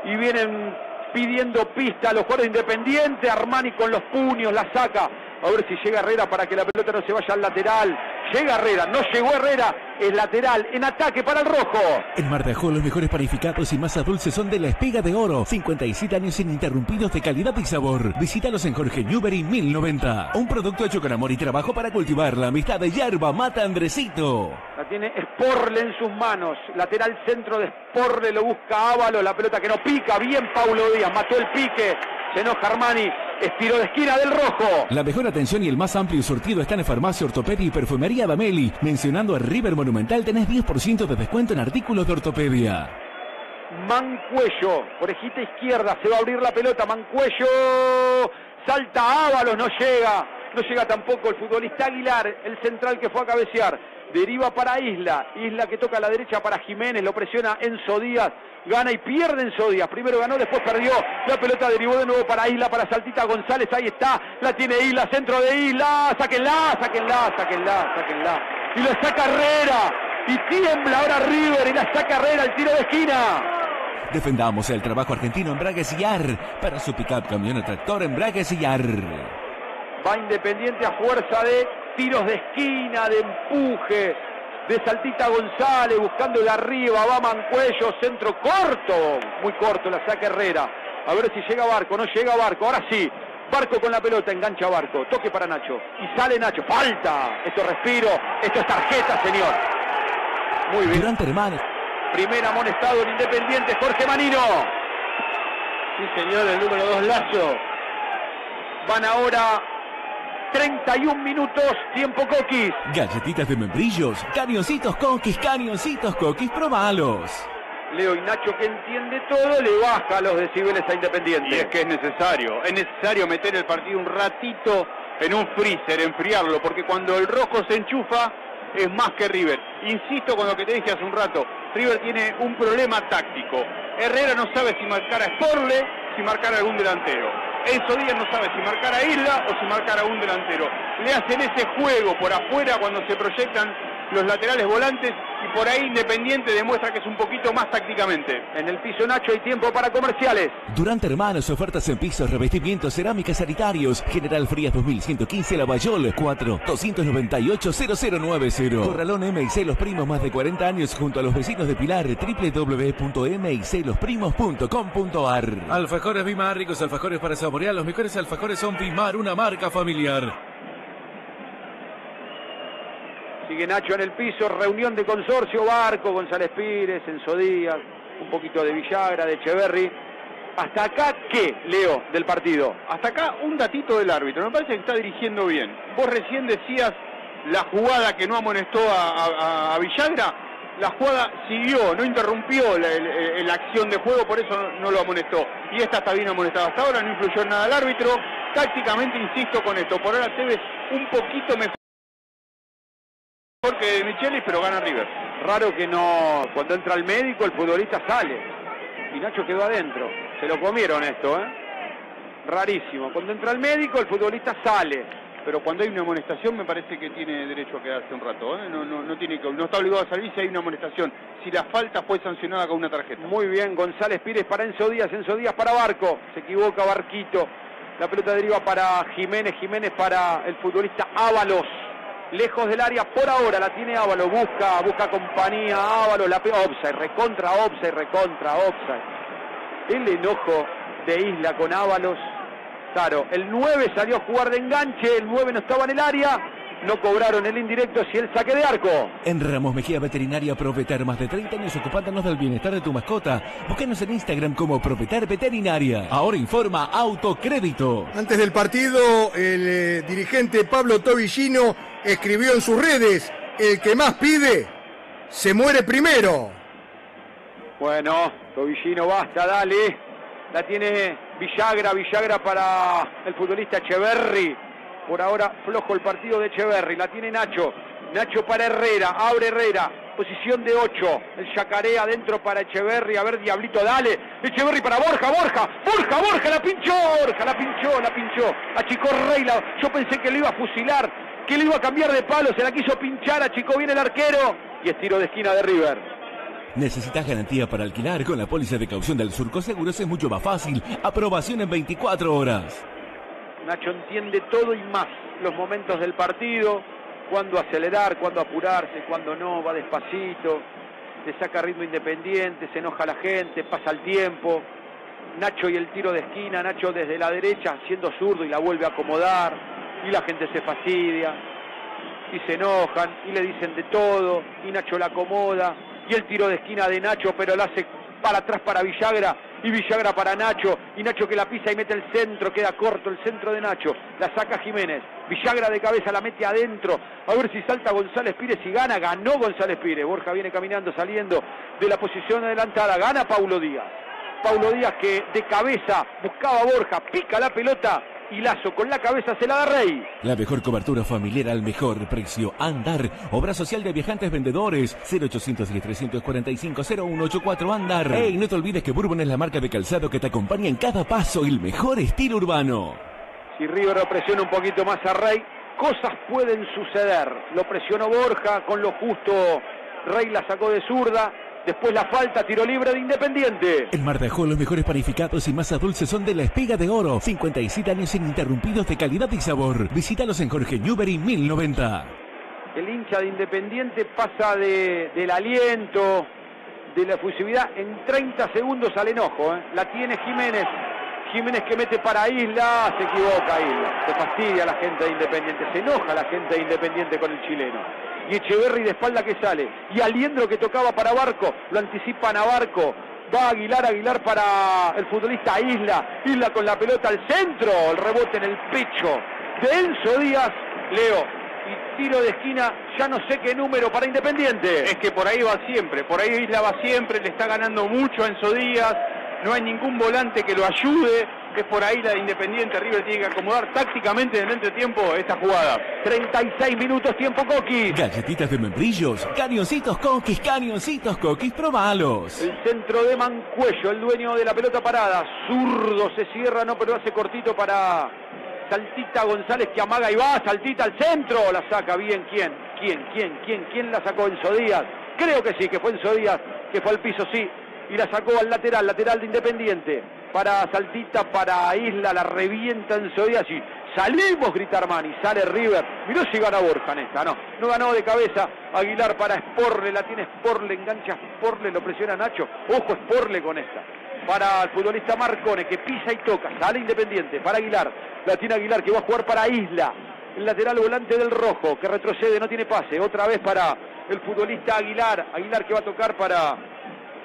y vienen pidiendo pista a los jugadores de Independiente, Armani con los puños la saca, a ver si llega Herrera para que la pelota no se vaya al lateral, Llega Herrera, no llegó Herrera, es lateral, en ataque para el rojo. En Mar de Ajó los mejores panificados y masas dulces son de la Espiga de Oro. 57 años ininterrumpidos de calidad y sabor. Visítalos en Jorge Newbery 1090. Un producto hecho con amor y trabajo para cultivar la amistad de Yerba Mata Andresito. La tiene Sporle en sus manos. Lateral centro de Sporle, lo busca Ávalo. La pelota que no pica. Bien Paulo Díaz, mató el pique. Se enoja Armani. Es tiro de esquina del rojo. La mejor atención y el más amplio surtido están en Farmacia Ortopedia y Perfumería Dameli. Mencionando a River Monumental tenés 10% de descuento en artículos de ortopedia. Mancuello, orejita izquierda, se va a abrir la pelota, Mancuello, salta Ábalos, no llega, no llega tampoco el futbolista Aguilar, el central que fue a cabecear, deriva para Isla, Isla que toca a la derecha para Jiménez, lo presiona Enzo Díaz, gana y pierde Enzo Díaz, primero ganó, después perdió, la pelota derivó de nuevo para Isla, para Saltita González, ahí está, la tiene Isla, centro de Isla, sáquenla, sáquenla, sáquenla, sáquenla, y la saca Herrera, y tiembla ahora River y la saca Herrera el tiro de esquina. Defendamos el trabajo argentino Embragues y Ar para su pickup camión tractor Embragues y Ar. Va Independiente a fuerza de tiros de esquina, de empuje, de Saltita González buscando de arriba, va Mancuello, centro corto, muy corto, la saca Herrera. A ver si llega Barco, no llega Barco, ahora sí. Barco con la pelota, engancha Barco, toque para Nacho. Y sale Nacho, falta. Esto respiro, esto es tarjeta, señor. Muy bien. Durante hermanos. Primer amonestado en Independiente, Jorge Manino. Sí, señor, el número 2, Lazo. Van ahora 31 minutos, tiempo Coquis. Galletitas de membrillos, cañoncitos coquis, cañoncitos coquis, probalos. Leo y Nacho, que entiende todo, le baja los decibeles a Independiente. Y es que es necesario, es necesario meter el partido un ratito en un freezer, enfriarlo, porque cuando el rojo se enchufa es más que River. Insisto con lo que te dije hace un rato, River tiene un problema táctico. Herrera no sabe si marcar a Sporle, si marcar a algún delantero. Enzo Díaz no sabe si marcar a Isla o si marcar a un delantero. Le hacen ese juego por afuera cuando se proyectan los laterales volantes y por ahí Independiente demuestra que es un poquito más tácticamente. En el piso Nacho hay tiempo para comerciales. Durante hermanos, ofertas en pisos, revestimientos, cerámicas sanitarios. General Frías 2115 Lavallol 4 298 0090. Corralón MIC Los Primos más de 40 años junto a los vecinos de Pilar www.miclosprimos.com.ar Alfajores Bimar, ricos alfajores para saborear. Los mejores alfajores son Bimar, una marca familiar. Sigue Nacho en el piso, reunión de consorcio, Barco, González Pires, Enzo Díaz, un poquito de Villagra, de Echeverry. ¿Hasta acá qué, Leo, del partido? Hasta acá un datito del árbitro, me parece que está dirigiendo bien. Vos recién decías la jugada que no amonestó a, Villagra, la jugada siguió, no interrumpió la, acción de juego, por eso no, no lo amonestó. Y esta está bien amonestada. Hasta ahora no influyó en nada el árbitro. Tácticamente insisto con esto, por ahora Tevez un poquito mejor que Michelis, pero gana River. Raro que no, cuando entra el médico, el futbolista sale. Y Nacho quedó adentro. Se lo comieron esto, ¿eh? Rarísimo. Cuando entra el médico, el futbolista sale. Pero cuando hay una amonestación me parece que tiene derecho a quedarse un rato. ¿eh? No, no, no, tiene que, no está obligado a salir si hay una amonestación. Si la falta fue sancionada con una tarjeta. Muy bien, González Pires para Enzo Díaz, Enzo Díaz para Barco. Se equivoca Barquito. La pelota deriva para Jiménez, Jiménez para el futbolista Ábalos. Lejos del área por ahora la tiene Ábalos. Busca, busca compañía Ábalos. La pega recontra offside, recontra offside. El enojo de Isla con Ábalos. Claro, el 9 salió a jugar de enganche, el 9 no estaba en el área. No cobraron el indirecto si el saque de arco. En Ramos Mejía Veterinaria Provetar, más de 30 años ocupándonos del bienestar de tu mascota. Búscanos en Instagram como Provetar Veterinaria. Ahora informa Autocrédito. Antes del partido, el eh, dirigente Pablo Tobillino escribió en sus redes, el que más pide, se muere primero. Bueno, Tobillino, basta, dale. La tiene Villagra, Villagra para el futbolista Echeverry. Por ahora flojo el partido de Echeverry. La tiene Nacho. Nacho para Herrera. Abre Herrera. Posición de 8. El Yacaré adentro para Echeverry. A ver, Diablito, dale. Echeverry para Borja, Borja. Borja, Borja, la pinchó. Borja, la pinchó, la pinchó. Achicó Rey. la- Yo pensé que lo iba a fusilar. Que lo iba a cambiar de palo. Se la quiso pinchar. Achicó bien el arquero. Y es tiro de esquina de River. ¿Necesitas garantía para alquilar? Con la póliza de caución del Surco Seguros es mucho más fácil. Aprobación en 24 horas. Nacho entiende todo y más los momentos del partido. cuándo acelerar, cuándo apurarse, cuándo no, va despacito, le saca ritmo independiente, se enoja la gente, pasa el tiempo. Nacho y el tiro de esquina, Nacho desde la derecha siendo zurdo y la vuelve a acomodar y la gente se fastidia y se enojan y le dicen de todo y Nacho la acomoda y el tiro de esquina de Nacho pero la hace para atrás para Villagra y Villagra para Nacho. Y Nacho que la pisa y mete el centro, queda corto el centro de Nacho, la saca Jiménez, Villagra de cabeza la mete adentro, a ver si salta González Pires y gana, ganó González Pires, Borja viene caminando saliendo de la posición adelantada, gana Paulo Díaz. Paulo Díaz que de cabeza buscaba a Borja, pica la pelota y Lazo con la cabeza se la da Rey. La mejor cobertura familiar al mejor precio. Andar. Obra social de viajantes vendedores. 0810-345-0184 Andar. Ey, no te olvides que Bourbon es la marca de calzado que te acompaña en cada paso. El mejor estilo urbano. Si River lo presiona un poquito más a Rey, cosas pueden suceder. Lo presionó Borja con lo justo. Rey la sacó de zurda. Después la falta, tiro libre de Independiente. En Mar de Ajó, los mejores panificados y masas dulces son de la espiga de oro. 57 años ininterrumpidos de calidad y sabor. Visítalos en Jorge Newbery 1090. El hincha de Independiente pasa de- del aliento, de la efusividad, en 30 segundos al enojo. ¿eh? La tiene Jiménez. Jiménez que mete para Isla, se equivoca Isla. Se fastidia la gente de Independiente, se enoja la gente de Independiente con el chileno. Y Echeverry de espalda que sale. Y Aliendro que tocaba para Barco, lo anticipan a Barco. Va Aguilar, Aguilar para el futbolista Isla. Isla con la pelota al centro, el rebote en el pecho de Enzo Díaz. Leo, y tiro de esquina, ya no sé qué número para Independiente. Es que por ahí va siempre, por ahí Isla va siempre, le está ganando mucho Enzo Díaz, no hay ningún volante que lo ayude, es por ahí la de Independiente, River tiene que acomodar tácticamente en el entretiempo esta jugada. 36 minutos, tiempo Coquis. Galletitas de membrillos. Cañoncitos coquis, cañoncitos coquis, probalos. El centro de Mancuello, el dueño de la pelota parada. Zurdo se cierra, no, pero hace cortito para Saltita González que amaga y va. Saltita al centro. La saca bien. ¿Quién? ¿Quién? ¿Quién? ¿Quién? ¿Quién la sacó? Enzo Díaz. Creo que sí, que fue Enzo Díaz, que fue al piso, sí. Y la sacó al lateral, lateral de Independiente. Para Saltita, para Isla, la revienta y salimos, grita Armani. Sale River. Miró si gana Borja en esta, no. No ganó de cabeza. Aguilar para Sporle, la tiene Sporle, engancha Sporle, lo presiona Nacho. Ojo Sporle con esta. Para el futbolista Marcone, que pisa y toca. Sale Independiente. Para Aguilar. La tiene Aguilar, que va a jugar para Isla. El lateral volante del rojo, que retrocede, no tiene pase. Otra vez para el futbolista Aguilar. Aguilar que va a tocar para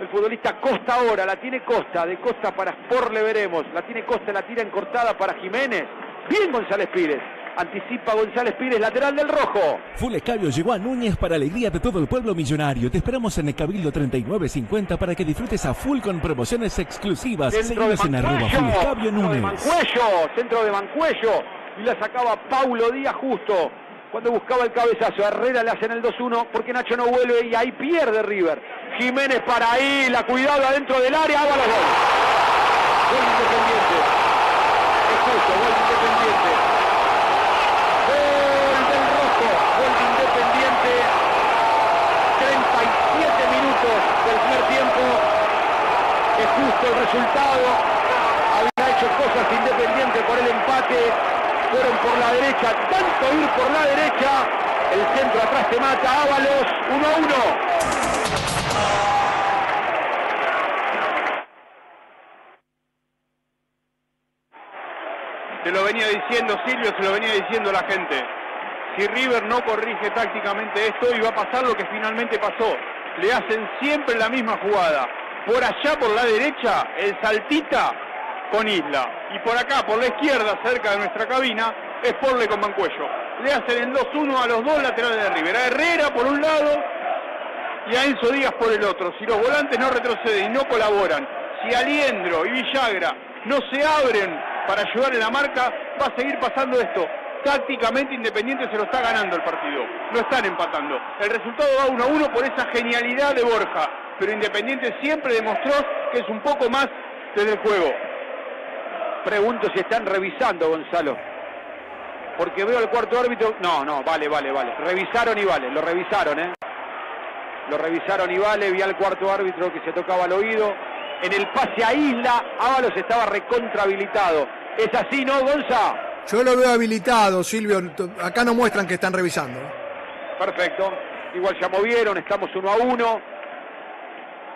el futbolista Costa ahora, la tiene Costa, de Costa para Sport le veremos, la tiene Costa, la tira encortada para Jiménez, bien González Pires, anticipa González Pires, lateral del rojo. Full Escabio llegó a Núñez para alegría de todo el pueblo millonario. Te esperamos en el Cabildo 3950 para que disfrutes a full con promociones exclusivas. Centro de en arroba Full Escabio centro de Núñez. Mancuello, centro de Mancuello, y la sacaba Paulo Díaz justo. Cuando buscaba el cabezazo, Herrera le hacen el 2-1 porque Nacho no vuelve y ahí pierde River. Jiménez para ahí, la cuidado adentro del área, haga los goles. Gol Independiente. Es justo, gol Independiente. Gol del rojo, gol de Independiente. 37 minutos del primer tiempo. Es justo el resultado. Había hecho cosas Independiente por el empate. Por la derecha, tanto ir por la derecha. El centro atrás te mata. Ábalos, 1 a 1. Se lo venía diciendo Silvio, se lo venía diciendo la gente. Si River no corrige tácticamente esto, iba a pasar lo que finalmente pasó. Le hacen siempre la misma jugada. Por allá, por la derecha, el saltita con Isla. Y por acá, por la izquierda, cerca de nuestra cabina, es Porle con Mancuello. Le hacen el 2-1 a los dos laterales de River. Herrera por un lado y a Enzo Díaz por el otro. Si los volantes no retroceden y no colaboran, si Aliendro y Villagra no se abren para ayudar en la marca, va a seguir pasando esto. Tácticamente Independiente se lo está ganando el partido. No están empatando. El resultado va 1 a 1 por esa genialidad de Borja. Pero Independiente siempre demostró que es un poco más desde el juego. Pregunto si están revisando, Gonzalo. Porque veo al cuarto árbitro. No, no, vale, vale, vale. Revisaron y vale, lo revisaron, ¿eh? Lo revisaron y vale. Vi al cuarto árbitro que se tocaba al oído. En el pase a Isla, Ábalos estaba recontrahabilitado. ¿Es así, no, Gonza? Yo lo veo habilitado, Silvio. Acá no muestran que están revisando. Perfecto. Igual ya movieron, estamos uno a uno.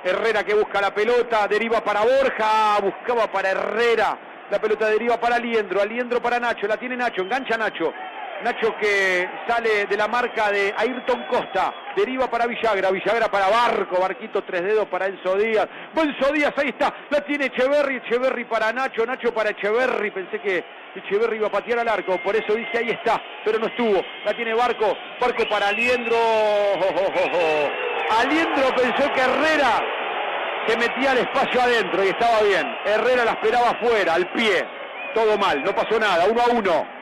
Herrera que busca la pelota, deriva para Borja, buscaba para Herrera. La pelota deriva para Aliendro, Aliendro para Nacho, la tiene Nacho, engancha Nacho. Nacho que sale de la marca de Ayrton Costa, deriva para Villagra, Villagra para Barco, Barquito tres dedos para Enzo Díaz. Enzo Díaz, ahí está, la tiene Echeverry, Echeverry para Nacho, Nacho para Echeverry, pensé que Echeverry iba a patear al arco, por eso dije ahí está, pero no estuvo. La tiene Barco, Barco para Aliendro. Aliendro pensó que Herrera se metía al espacio adentro y estaba bien. Herrera la esperaba afuera, al pie. Todo mal, no pasó nada, uno a uno.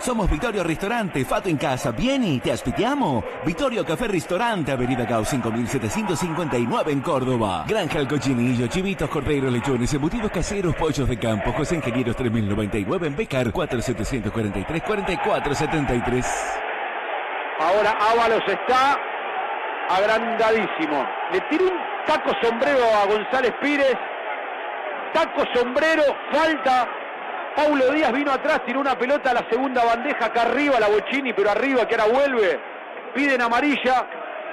Somos Vittorio Ristorante, Fato en casa, ¿vieni? ¿Te aspitiamo? Vittorio Café Ristorante, Avenida Gau 5759 en Córdoba. Granja El Cochinillo, chivitos, corderos, lechones, embutidos caseros, pollos de campo, José Ingenieros 3099 en Becar 4743 4473. Ahora Ábalos está agrandadísimo. Le tira un taco sombrero a González Pires. Taco sombrero, falta. Paulo Díaz vino atrás, tiró una pelota a la segunda bandeja acá arriba, la Bochini, pero arriba que ahora vuelve. Piden amarilla,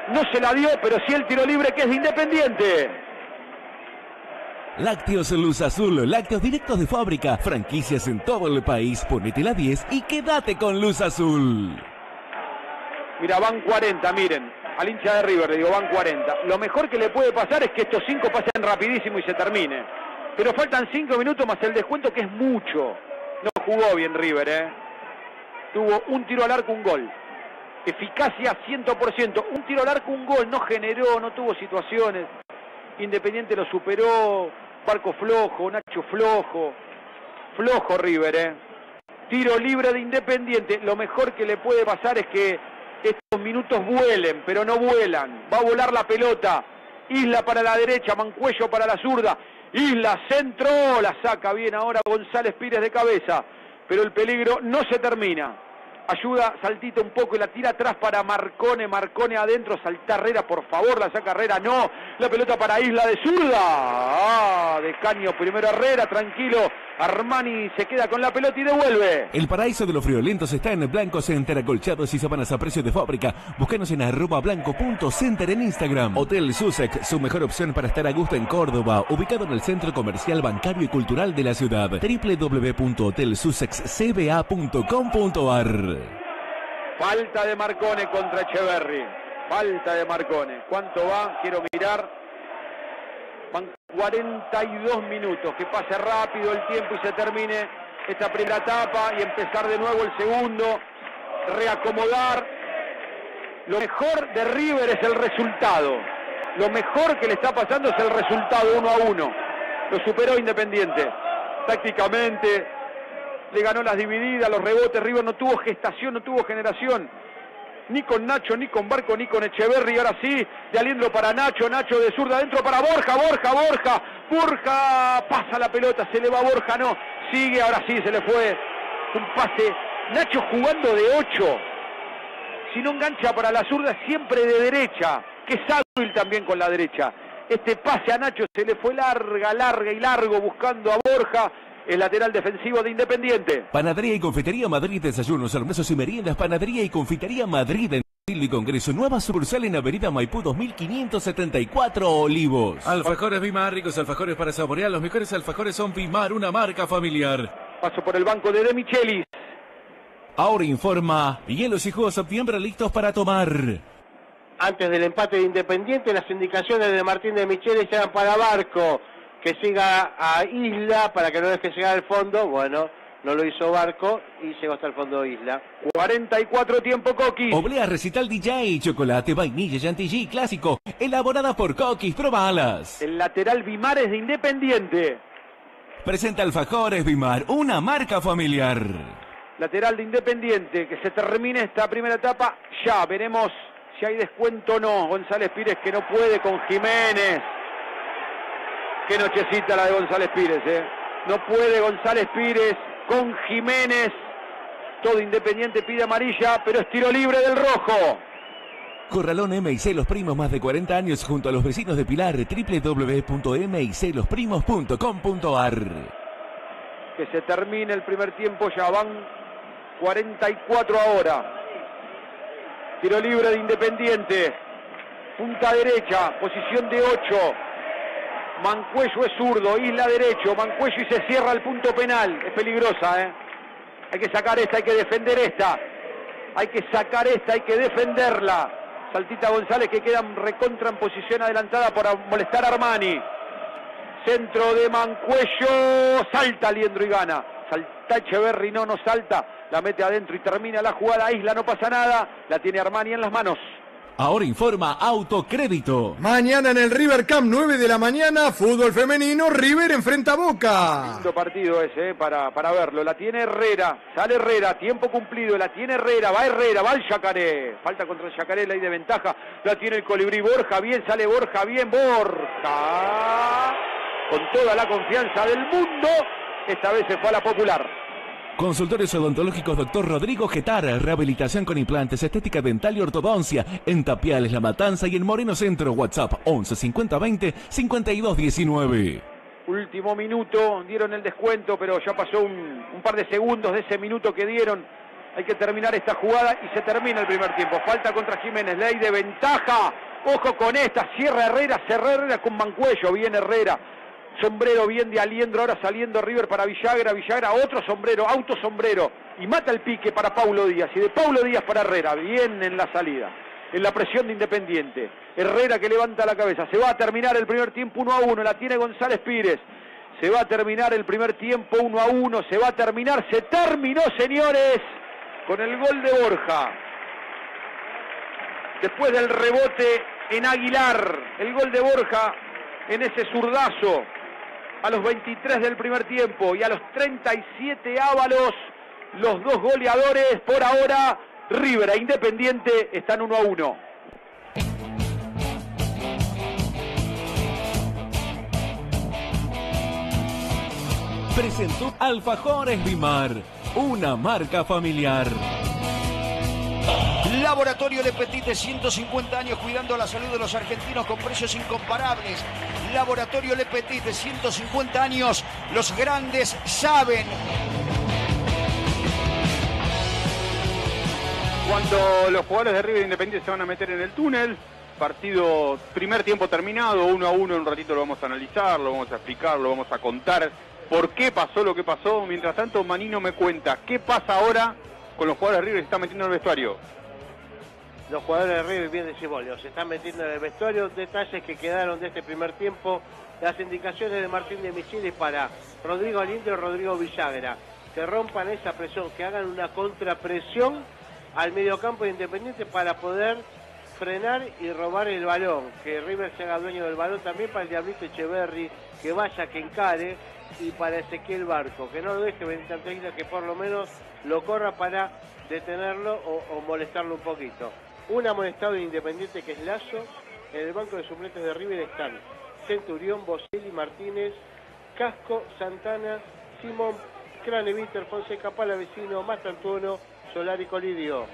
no se la dio, pero sí el tiro libre que es de Independiente. Lácteos Luz Azul, lácteos directos de fábrica, franquicias en todo el país. Ponete la 10 y quédate con Luz Azul. Mira, van 40, miren. Al hincha de River le digo, van 40. Lo mejor que le puede pasar es que estos cinco pasen rapidísimo y se termine. Pero faltan cinco minutos más el descuento que es mucho. No jugó bien River, ¿eh? Tuvo un tiro al arco, un gol. Eficacia 100%. Un tiro al arco, un gol. No generó, no tuvo situaciones. Independiente lo superó. Barco flojo, Nacho flojo. Flojo River, ¿eh? Tiro libre de Independiente. Lo mejor que le puede pasar es que estos minutos vuelen, pero no vuelan. Va a volar la pelota. Isla para la derecha, Mancuello para la zurda. Isla centro, la saca bien ahora González Pires de cabeza, pero el peligro no se termina. Ayuda, saltita un poco y la tira atrás para Marcone, Marcone adentro, salta Herrera, por favor, la saca Herrera, no, la pelota para Isla de zurda, ah, de caño primero Herrera, tranquilo, Armani se queda con la pelota y devuelve. El paraíso de los friolentos está en Blanco Center, acolchados y sábanas a precio de fábrica. Búscanos en arroba blanco.center en Instagram. Hotel Sussex, su mejor opción para estar a gusto en Córdoba, ubicado en el centro comercial, bancario y cultural de la ciudad. www.hotelsussexcba.com.ar Falta de Marcone contra Echeverry. Falta de Marcone. ¿Cuánto va? Quiero mirar. Van 42 minutos. Que pase rápido el tiempo y se termine esta primera etapa y empezar de nuevo el segundo. Reacomodar. Lo mejor de River es el resultado. Lo mejor que le está pasando es el resultado uno a uno. Lo superó Independiente. Tácticamente, le ganó las divididas, los rebotes, River no tuvo gestación, no tuvo generación. Ni con Nacho, ni con Barco, ni con Echeverry. Ahora sí, de Aliendro para Nacho, Nacho de zurda adentro para Borja, Borja, Borja. Borja pasa la pelota, se le va Borja, no. Sigue, ahora sí, se le fue. Un pase. Nacho jugando de 8. Si no engancha para la zurda, siempre de derecha. Que es hábil también con la derecha. Este pase a Nacho se le fue larga, larga y largo buscando a Borja el lateral defensivo de Independiente. Panadería y Confitería Madrid, desayunos, almuerzos y meriendas. Panadería y Confitería Madrid en y Congreso. Nueva sucursal en Avenida Maipú 2574 Olivos. Alfajores Vimar, ricos alfajores para saborear. Los mejores alfajores son Vimar, una marca familiar. Paso por el banco de De Michelis. Ahora informa, hielos y jugos septiembre listos para tomar. Antes del empate de Independiente, las indicaciones de Martín de Michelis eran para Barco, que siga a Isla para que no deje llegar al fondo. Bueno, no lo hizo Barco y llegó hasta el fondo de Isla. 44 tiempo Coquis. Oblea recital DJ, chocolate, vainilla, chantilly, clásico, elaborada por Coquis, probalas. El lateral Vimares de Independiente. Presenta Alfajores Vimar, una marca familiar. Lateral de Independiente, que se termine esta primera etapa. Ya veremos si hay descuento o no. González Pires que no puede con Jiménez. Qué nochecita la de González Pires, ¿eh? No puede González Pires con Jiménez. Todo Independiente pide amarilla, pero es tiro libre del rojo. Corralón MIC Los Primos, más de 40 años junto a los vecinos de Pilar, www.miclosprimos.com.ar. Que se termine el primer tiempo, ya van 44 ahora. Tiro libre de Independiente. Punta derecha, posición de 8. Mancuello es zurdo, Isla derecho, Mancuello y se cierra el punto penal. Es peligrosa, ¿eh? Hay que sacar esta, hay que defender esta. Hay que sacar esta, hay que defenderla. Saltita González que queda recontra en posición adelantada para molestar a Armani. Centro de Mancuello. Salta Liendro y gana. Salta Echeverri, no, no salta. La mete adentro y termina la jugada. Isla, no pasa nada. La tiene Armani en las manos. Ahora informa Autocrédito. Mañana en el River Camp, 9 de la mañana, fútbol femenino, River enfrenta a Boca. Lindo partido ese, eh, para, para verlo. La tiene Herrera, sale Herrera, tiempo cumplido, la tiene Herrera, va Herrera, va el Yacaré. Falta contra el Yacaré, ley de ventaja. La tiene el colibrí Borja, bien sale Borja, bien Borja. Con toda la confianza del mundo, esta vez se fue a la popular. Consultorios odontológicos Dr. Rodrigo Getar, rehabilitación con implantes, estética dental y ortodoncia, en Tapiales La Matanza y en Moreno Centro, WhatsApp 11 50 20 52 19. Último minuto, dieron el descuento, pero ya pasó un, par de segundos de ese minuto que dieron. Hay que terminar esta jugada y se termina el primer tiempo. Falta contra Jiménez, ley de ventaja. Ojo con esta, cierra Herrera, cierra Herrera con Mancuello, viene Herrera. Sombrero bien de Aliendro, ahora saliendo River para Villagra, Villagra otro sombrero, auto sombrero. Y mata el pique para Paulo Díaz. Y de Paulo Díaz para Herrera, bien en la salida. En la presión de Independiente. Herrera que levanta la cabeza. Se va a terminar el primer tiempo 1 a 1. La tiene González Pires. Se va a terminar el primer tiempo 1 a 1. Se va a terminar. Se terminó, señores, con el gol de Borja. Después del rebote en Aguilar. El gol de Borja en ese zurdazo a los 23 del primer tiempo y a los 37 Ábalos, los dos goleadores por ahora, River e Independiente están 1 a 1. Presentó Alfajores Bimar, una marca familiar. Laboratorio Le Petit de 150 años cuidando la salud de los argentinos con precios incomparables. Laboratorio Le Petit de 150 años, los grandes saben. Cuando los jugadores de River Independiente se van a meter en el túnel, partido, primer tiempo terminado, uno a uno, en un ratito lo vamos a analizar, lo vamos a explicar, lo vamos a contar por qué pasó lo que pasó. Mientras tanto, Manino me cuenta qué pasa ahora con los jugadores de River que se están metiendo en el vestuario. Los jugadores de River, bien decís vos, se están metiendo en el vestuario. Detalles que quedaron de este primer tiempo. Las indicaciones de Martín de Michelis para Rodrigo Alindo y Rodrigo Villagra. Que rompan esa presión, que hagan una contrapresión al mediocampo de Independiente para poder frenar y robar el balón. Que River se haga dueño del balón también para el Diablito Echeverry, que vaya, que encare. Y para Ezequiel Barco, que no lo deje venir que por lo menos lo corra para detenerlo o molestarlo un poquito. Un amonestado de Independiente que es Lazo. En el banco de suplentes de River están Centurión, Boselli, Martínez, Casco, Santana, Simón, Craneviter, Fonseca, Palavecino, Mastantuono, Solari Colidio.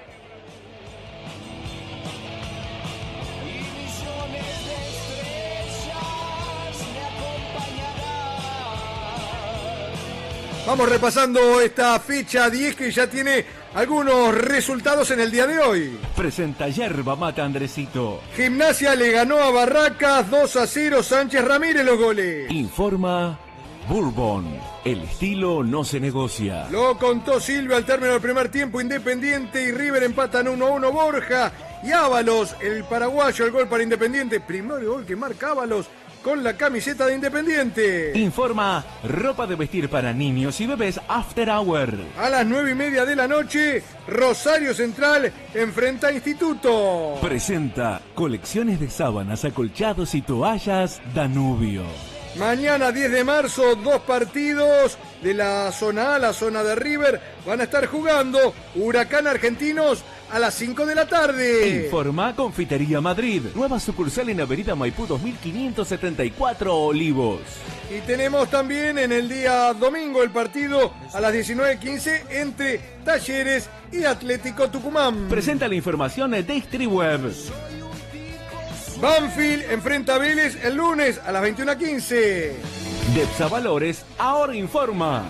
Vamos repasando esta fecha 10 que ya tiene algunos resultados en el día de hoy. Presenta Yerba Mata Andresito. Gimnasia le ganó a Barracas 2 a 0. Sánchez Ramírez los goles. Informa Bourbon. El estilo no se negocia. Lo contó Silvio al término del primer tiempo. Independiente y River empatan 1 a 1. Borja y Ábalos, el paraguayo, el gol para Independiente. Primer gol que marca Ábalos con la camiseta de Independiente. Informa ropa de vestir para niños y bebés After Hour. A las nueve y media de la noche, Rosario Central enfrenta a Instituto. Presenta colecciones de sábanas, acolchados y toallas Danubio. Mañana 10 de marzo, dos partidos de la zona A, la zona de River, van a estar jugando Huracán Argentinos a las 5 de la tarde. Informa Confitería Madrid. Nueva sucursal en Avenida Maipú 2574 Olivos. Y tenemos también en el día domingo el partido a las 19.15 entre Talleres y Atlético Tucumán. Presenta la información de Distriweb. Banfield enfrenta a Vélez el lunes a las 21.15. Depsa Valores ahora informa.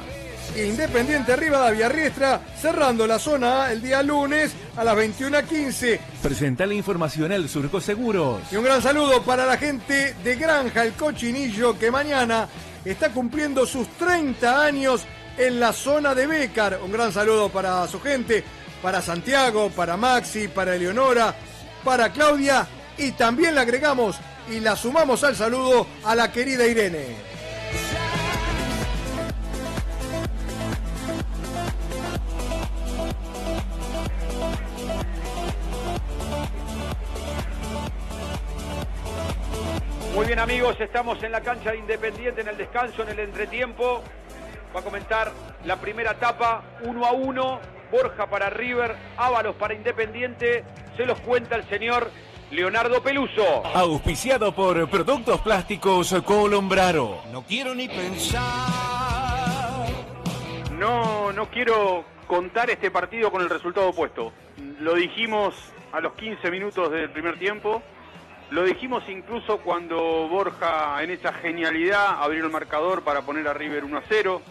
Independiente Rivadavia Riestra, cerrando la zona A el día lunes a las 21.15. Presenta la información al Surco Seguros. Y un gran saludo para la gente de Granja El Cochinillo que mañana está cumpliendo sus 30 años en la zona de Becar. Un gran saludo para su gente, para Santiago, para Maxi, para Eleonora, para Claudia y también le agregamos y la sumamos al saludo a la querida Irene. Muy bien amigos, estamos en la cancha de Independiente en el descanso, en el entretiempo. Va a comentar la primera etapa, uno a uno. Borja para River, Ábalos para Independiente. Se los cuenta el señor Leonardo Peluso. Auspiciado por Productos Plásticos Colombraro. No quiero ni pensar. No, no quiero contar este partido con el resultado opuesto. Lo dijimos a los 15 minutos del primer tiempo. Lo dijimos incluso cuando Borja, en esa genialidad, abrió el marcador para poner a River 1 a 0.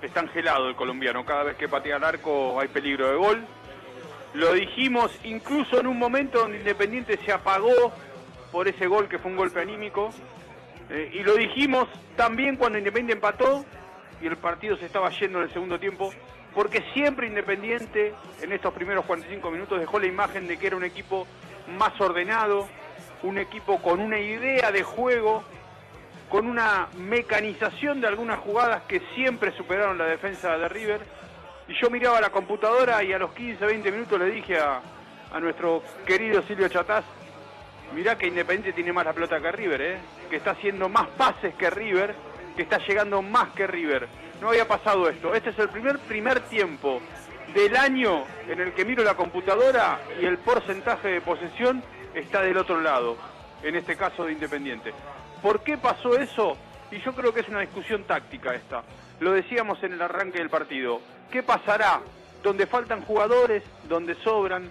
Está angelado el colombiano. Cada vez que patea el arco hay peligro de gol. Lo dijimos incluso en un momento donde Independiente se apagó por ese gol que fue un golpe anímico. Eh, y lo dijimos también cuando Independiente empató y el partido se estaba yendo en el segundo tiempo. Porque siempre Independiente en estos primeros 45 minutos dejó la imagen de que era un equipo más ordenado, un equipo con una idea de juego, con una mecanización de algunas jugadas que siempre superaron la defensa de River. Y yo miraba la computadora y a los 15, 20 minutos le dije a, a nuestro querido Silvio Chatás, mirá que Independiente tiene más la pelota que River, ¿eh? que está haciendo más pases que River, que está llegando más que River. No había pasado esto. Este es el primer primer tiempo del año en el que miro la computadora y el porcentaje de posesión está del otro lado, en este caso de Independiente. ¿Por qué pasó eso? Y yo creo que es una discusión táctica esta. Lo decíamos en el arranque del partido. ¿Qué pasará? Donde faltan jugadores, donde sobran.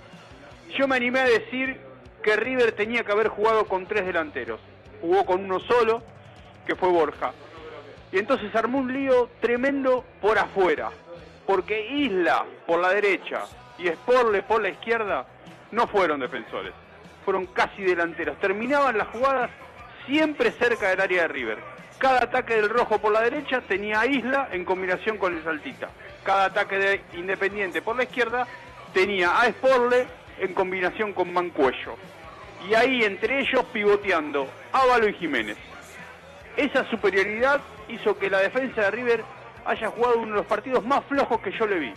Yo me animé a decir que River tenía que haber jugado con tres delanteros. Jugó con uno solo, que fue Borja. Y entonces armó un lío tremendo por afuera. Porque Isla por la derecha y Sporle por la izquierda no fueron defensores fueron casi delanteros. Terminaban las jugadas siempre cerca del área de River. Cada ataque del rojo por la derecha tenía a Isla en combinación con el Saltita. Cada ataque de Independiente por la izquierda tenía a Sporle en combinación con Mancuello. Y ahí entre ellos pivoteando Ávalo y Jiménez. Esa superioridad hizo que la defensa de River haya jugado uno de los partidos más flojos que yo le vi.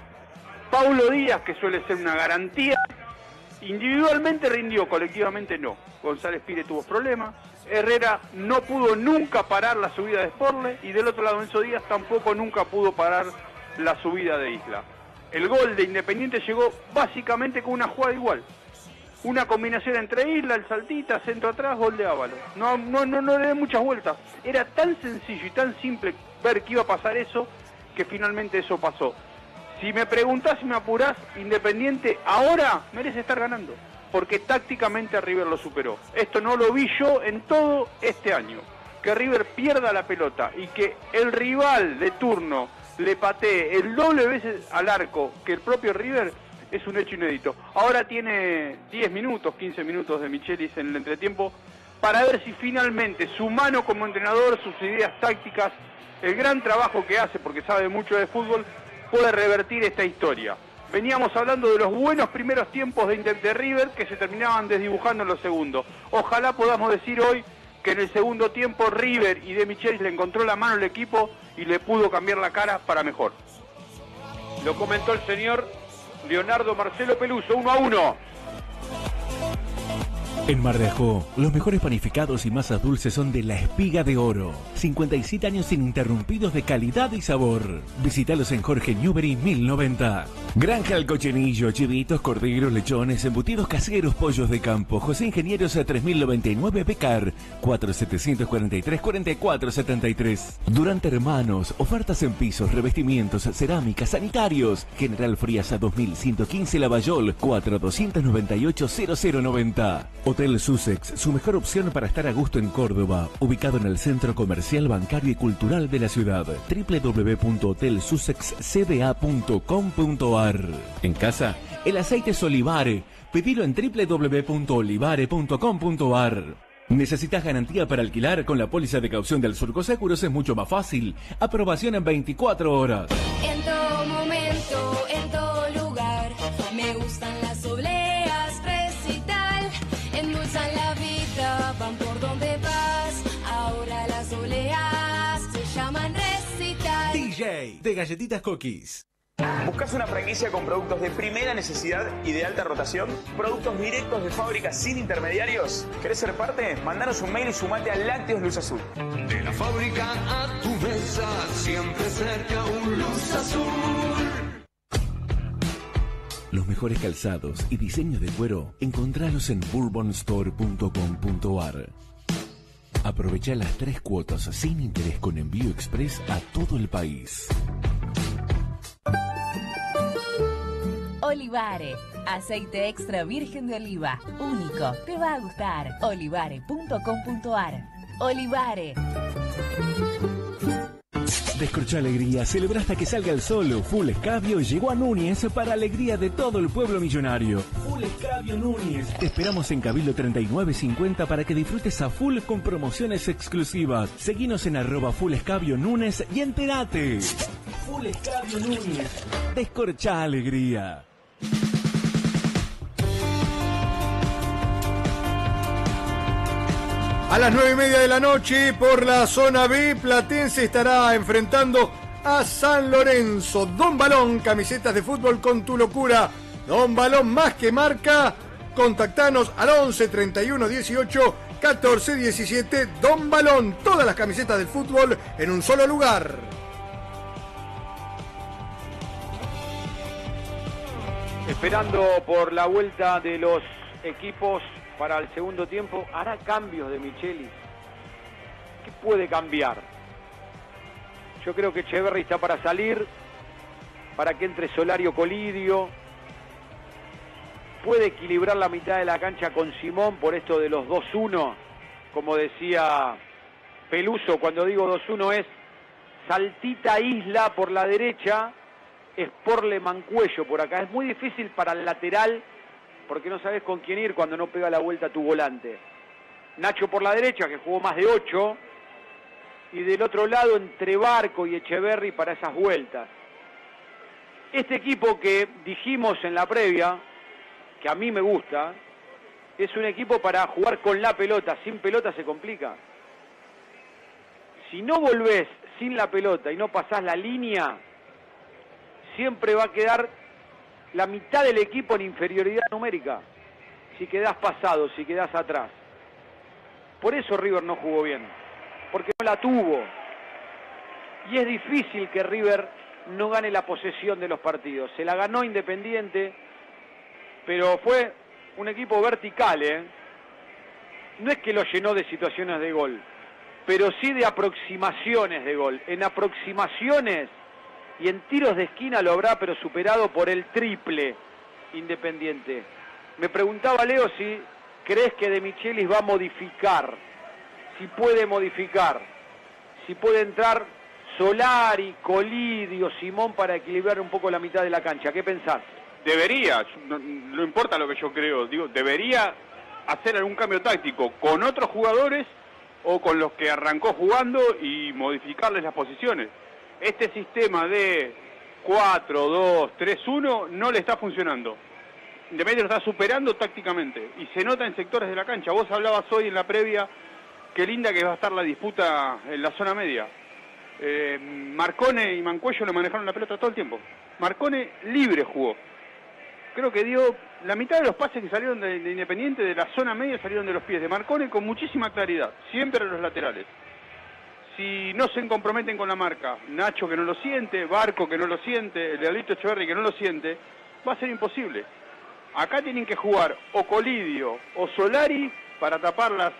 Paulo Díaz, que suele ser una garantía, Individualmente rindió, colectivamente no. González Pire tuvo problemas. Herrera no pudo nunca parar la subida de Sporle y del otro lado Enzo Díaz tampoco nunca pudo parar la subida de Isla. El gol de Independiente llegó básicamente con una jugada igual. Una combinación entre Isla, el saltita, centro atrás, gol de Ávalo. No, no, no, no le dé muchas vueltas. Era tan sencillo y tan simple ver que iba a pasar eso que finalmente eso pasó. Si me preguntás y me apurás, Independiente ahora merece estar ganando, porque tácticamente River lo superó. Esto no lo vi yo en todo este año. Que River pierda la pelota y que el rival de turno le patee el doble veces al arco que el propio River es un hecho inédito. Ahora tiene 10 minutos, 15 minutos de Michelis en el entretiempo para ver si finalmente su mano como entrenador, sus ideas tácticas, el gran trabajo que hace porque sabe mucho de fútbol, puede revertir esta historia. Veníamos hablando de los buenos primeros tiempos de, River que se terminaban desdibujando en los segundos. Ojalá podamos decir hoy que en el segundo tiempo River y De Michelis le encontró la mano al equipo y le pudo cambiar la cara para mejor. Lo comentó el señor Leonardo Marcelo Peluso, uno a uno. En Mar de Ajó, los mejores panificados y masas dulces son de la espiga de oro. 57 años ininterrumpidos de calidad y sabor. Visítalos en Jorge Newbery 1090. Granja El Cochinillo, chivitos, corderos, lechones, embutidos caseros, pollos de campo. José Ingenieros a 3099 Becar, 4743-4473. Durante Hermanos, ofertas en pisos, revestimientos, cerámicas, sanitarios. General Frías a 2115 Lavallol, 4298 0090 Hotel Sussex, su mejor opción para estar a gusto en Córdoba, ubicado en el centro comercial, bancario y cultural de la ciudad. www.hotelsussexcba.com.ar En casa, el aceite es Olivare. Pedilo en www.olivare.com.ar. ¿Necesitas garantía para alquilar? Con la póliza de caución del Surco Seguros es mucho más fácil. Aprobación en 24 horas. En todo momento, en todo De Galletitas Cookies. ¿Buscas una franquicia con productos de primera necesidad y de alta rotación? ¿Productos directos de fábrica sin intermediarios? ¿Querés ser parte? Mandanos un mail y sumate a Lácteos Luz Azul. De la fábrica a tu mesa, siempre cerca un luz azul. Los mejores calzados y diseños de cuero, encontralos en bourbonstore.com.ar. Aprovecha las tres cuotas sin interés con envío express a todo el país. Olivare, aceite extra virgen de oliva, único, te va a gustar. Olivare.com.ar. Olivare. Descorcha alegría, celebra hasta que salga el sol. Full Escabio llegó a Núñez para alegría de todo el pueblo millonario. Full Escabio Núñez. Te esperamos en Cabildo 3950 para que disfrutes a full con promociones exclusivas. Seguinos en arroba Full Escabio Núñez y entérate. Full Escabio Núñez. Descorcha alegría. A las nueve y media de la noche, por la zona B, Platense estará enfrentando a San Lorenzo. Don Balón, camisetas de fútbol con tu locura. Don Balón más que marca. Contactanos al 11 31 18 14 17. Don Balón, todas las camisetas del fútbol en un solo lugar. Esperando por la vuelta de los equipos para el segundo tiempo, ¿hará cambios de Michelis? ¿Qué puede cambiar? Yo creo que Echeverry está para salir, para que entre Solario Colidio. Puede equilibrar la mitad de la cancha con Simón por esto de los 2-1, como decía Peluso, cuando digo 2-1 es Saltita Isla por la derecha, Sporle Mancuello por acá. Es muy difícil para el lateral porque no sabes con quién ir cuando no pega la vuelta tu volante. Nacho por la derecha, que jugó más de 8, y del otro lado entre Barco y Echeverry para esas vueltas. Este equipo que dijimos en la previa, que a mí me gusta, es un equipo para jugar con la pelota, sin pelota se complica. Si no volvés sin la pelota y no pasás la línea, siempre va a quedar la mitad del equipo en inferioridad numérica. Si quedás pasado, si quedás atrás. Por eso River no jugó bien, porque no la tuvo. Y es difícil que River no gane la posesión de los partidos. Se la ganó Independiente, pero fue un equipo vertical, ¿eh? No es que lo llenó de situaciones de gol, pero sí de aproximaciones de gol. En aproximaciones y en tiros de esquina lo habrá pero superado por el triple Independiente. Me preguntaba Leo si crees que De Michelis va a modificar, si puede modificar, si puede entrar Solari, Colidio, Simón para equilibrar un poco la mitad de la cancha. ¿Qué pensás? Debería, no, no importa lo que yo creo, digo, debería hacer algún cambio táctico con otros jugadores o con los que arrancó jugando y modificarles las posiciones este sistema de 4, 2, 3, 1 no le está funcionando. Independiente lo está superando tácticamente y se nota en sectores de la cancha. Vos hablabas hoy en la previa qué linda que va a estar la disputa en la zona media. Eh, Marcone y Mancuello le manejaron la pelota todo el tiempo. Marcone libre jugó. Creo que dio la mitad de los pases que salieron de, de Independiente de la zona media salieron de los pies de Marcone con muchísima claridad, siempre a los laterales si no se comprometen con la marca, Nacho que no lo siente, Barco que no lo siente, el Lealito Echeverri que no lo siente, va a ser imposible. Acá tienen que jugar o Colidio o Solari para tapar las,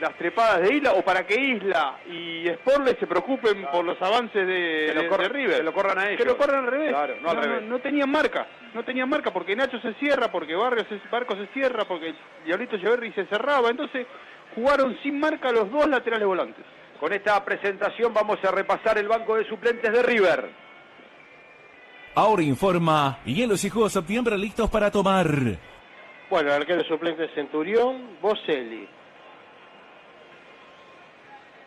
las trepadas de Isla o para que Isla y Sporle se preocupen por los avances de, Que lo de- corran- de River. que lo corran a ellos. Que lo corran al revés. Claro, no al revés. no tenían marca. No tenían marca porque Nacho se cierra, porque Barrios se, Barco se cierra, porque Diablito Echeverri se cerraba. Entonces jugaron sin marca los dos laterales volantes. Con esta presentación vamos a repasar el banco de suplentes de River. Ahora informa, hielos y jugos septiembre listos para tomar. Bueno, el arquero suplente Centurión, Boselli.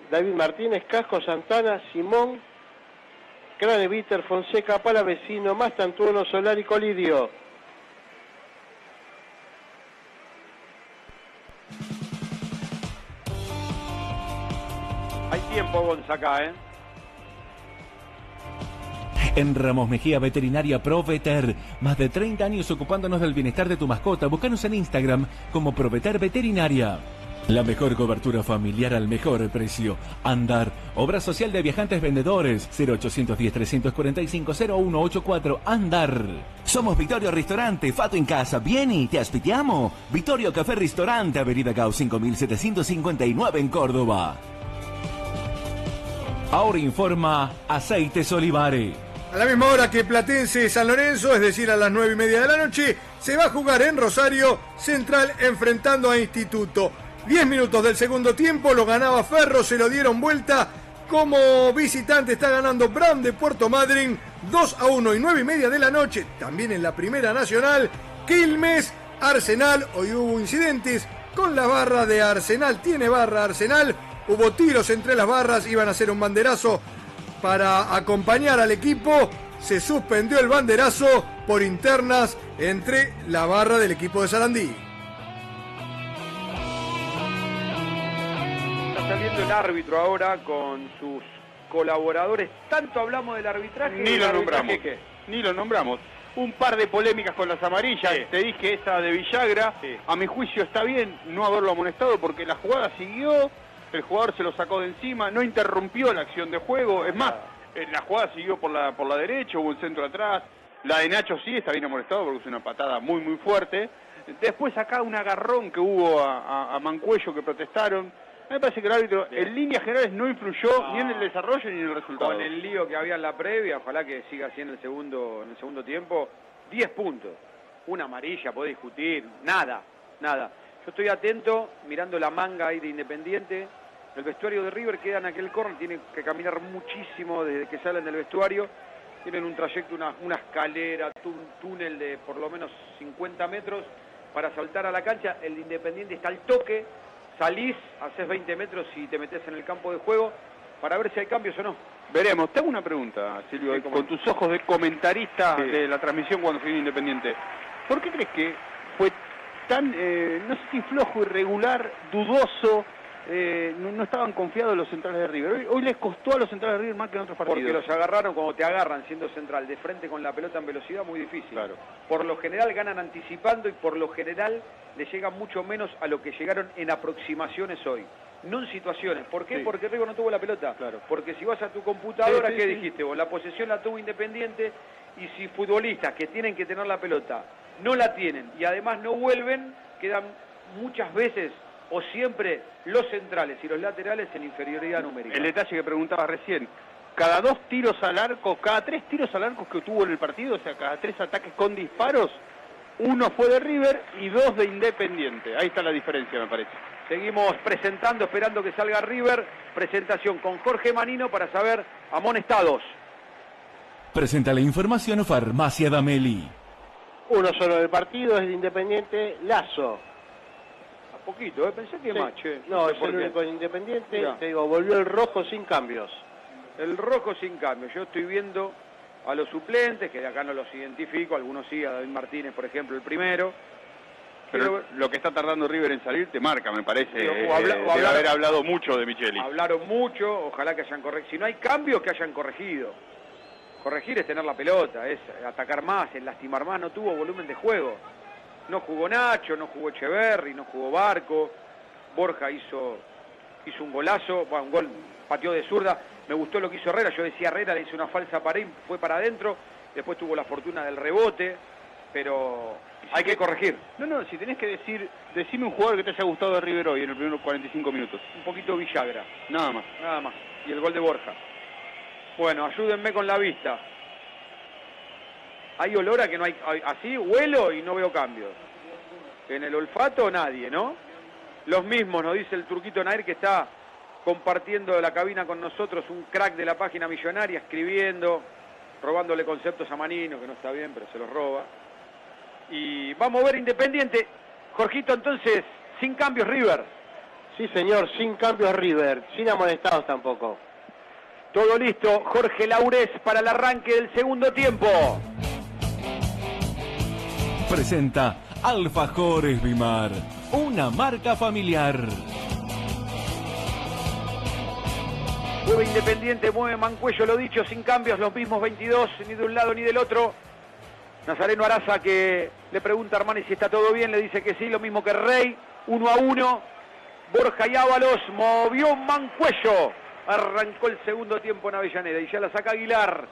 David Martínez, Casco, Santana, Simón, Craneviter, Fonseca, Palavecino, Mastantuono, Solari, Colidio. Tiempo, Gonza, acá, ¿eh? En Ramos Mejía Veterinaria Proveter, más de 30 años ocupándonos del bienestar de tu mascota. Búscanos en Instagram como Proveter Veterinaria. La mejor cobertura familiar al mejor precio. Andar, obra social de viajantes vendedores. 0810-345-0184. Andar. Somos Victorio Restaurante, Fato en Casa. Vieni, te aspitiamo. Victorio Café Restaurante, Avenida Gau 5759 en Córdoba. Ahora informa Aceites Olivare. A la misma hora que Platense San Lorenzo, es decir, a las nueve y media de la noche, se va a jugar en Rosario Central enfrentando a Instituto. Diez minutos del segundo tiempo, lo ganaba Ferro, se lo dieron vuelta. Como visitante está ganando Brown de Puerto Madryn 2 a 1 y nueve y media de la noche, también en la Primera Nacional, Quilmes, Arsenal. Hoy hubo incidentes con la barra de Arsenal, tiene barra Arsenal. Hubo tiros entre las barras, iban a hacer un banderazo para acompañar al equipo. Se suspendió el banderazo por internas entre la barra del equipo de Sarandí. Está saliendo el árbitro ahora con sus colaboradores. Tanto hablamos del arbitraje. Ni ¿el lo arbitraje nombramos. qué? Ni lo nombramos. Un par de polémicas con las amarillas. Sí. Te dije esa de Villagra. A mi juicio está bien no haberlo amonestado porque la jugada siguió. El jugador se lo sacó de encima. No interrumpió la acción de juego. Es más, la jugada siguió por la, por la derecha. Hubo un centro atrás. La de Nacho sí está bien amonestado porque es una patada muy, muy fuerte. Después acá un agarrón que hubo a, a- a Mancuello que protestaron. Me parece que el árbitro en líneas generales no influyó ni en el desarrollo ni en el resultado. Con el lío que había en la previa, ojalá que siga así en el segundo, en el segundo tiempo. 10 puntos. Una amarilla, podés discutir. Nada, nada. Yo estoy atento, mirando la manga ahí de Independiente. El vestuario de River queda en aquel corner, tiene que caminar muchísimo desde que salen del vestuario. Tienen un trayecto, una, una escalera, un túnel de por lo menos 50 metros para saltar a la cancha. El de Independiente está al toque, salís, haces 20 metros y te metes en el campo de juego para ver si hay cambios o no. Veremos. Te hago una pregunta, Silvio, Sí, con tus ojos de comentarista Sí. de la transmisión cuando fui Independiente. ¿Por qué crees que fue tan, eh, no sé si flojo, irregular, dudoso? eh, no, no estaban confiados los centrales de River. Hoy, hoy les costó a los centrales de River más que en otros partidos. Porque los agarraron cuando te agarran siendo central de frente con la pelota en velocidad, muy difícil. Claro. Por lo general ganan anticipando y por lo general le llegan mucho menos a lo que llegaron en aproximaciones hoy. No en situaciones. ¿Por qué? Sí. Porque River no tuvo la pelota. Claro. Porque si vas a tu computadora, Sí, sí, ¿qué sí. dijiste vos? La posesión la tuvo Independiente y si futbolistas que tienen que tener la pelota no la tienen y además no vuelven, quedan muchas veces o siempre los centrales y los laterales en inferioridad numérica. El detalle que preguntaba recién, cada dos tiros al arco, cada tres tiros al arco que tuvo en el partido, o sea, cada tres ataques con disparos, uno fue de River y dos de Independiente. Ahí está la diferencia, me parece. Seguimos presentando, esperando que salga River. Presentación con Jorge Manino para saber amonestados. Presenta la información Farmacia Dameli. Uno solo del partido es de Independiente, Lazo. A poquito, ¿eh? pensé que Sí. más, che. No, sé es el qué. único Independiente. Mirá. Te digo, volvió el rojo sin cambios. El rojo sin cambio. Yo estoy viendo a los suplentes, que de acá no los identifico, algunos sí, a David Martínez, por ejemplo, el primero. Pero lo que está tardando River en salir te marca, me parece. O habla- o haber hablado mucho de Micheli. Hablaron mucho, ojalá que hayan corregido. Si no hay cambios, que hayan corregido. Corregir es tener la pelota, es atacar más, es lastimar más. No tuvo volumen de juego. No jugó Nacho, no jugó Echeverry, no jugó Barco. Borja hizo, hizo un golazo, bueno, un gol, pateó de zurda. Me gustó lo que hizo Herrera. Yo decía Herrera le hizo una falsa pared, fue para adentro. Después tuvo la fortuna del rebote. pero hay que corregir. No, no, si tenés que decir, decime un jugador que te haya gustado de River hoy en los primeros 45 minutos. Un poquito Villagra, Nada más. nada más. Y el gol de Borja. Bueno, ayúdenme con la vista. Hay olor a que no hay, así huelo y no veo cambios. En el olfato nadie, ¿no? Los mismos, nos dice el turquito Nair que está compartiendo la cabina con nosotros, un crack de la página millonaria, escribiendo, robándole conceptos a Manino, que no está bien, pero se los roba. Y vamos a ver Independiente. Jorgito, entonces, sin cambios River. Sí, señor, sin cambios River, sin amonestados tampoco. Todo listo, Jorge Laures para el arranque del segundo tiempo. Presenta Alfajores Bimar, una marca familiar. Mueve Independiente, mueve Mancuello, lo dicho, sin cambios, los mismos 22, ni de un lado ni del otro. Nazareno Araza que le pregunta a Armani si está todo bien, le dice que sí, lo mismo que Rey, uno a uno. Borja y Ábalos movió Mancuello. Arrancó el segundo tiempo en Avellaneda y ya la saca Aguilar.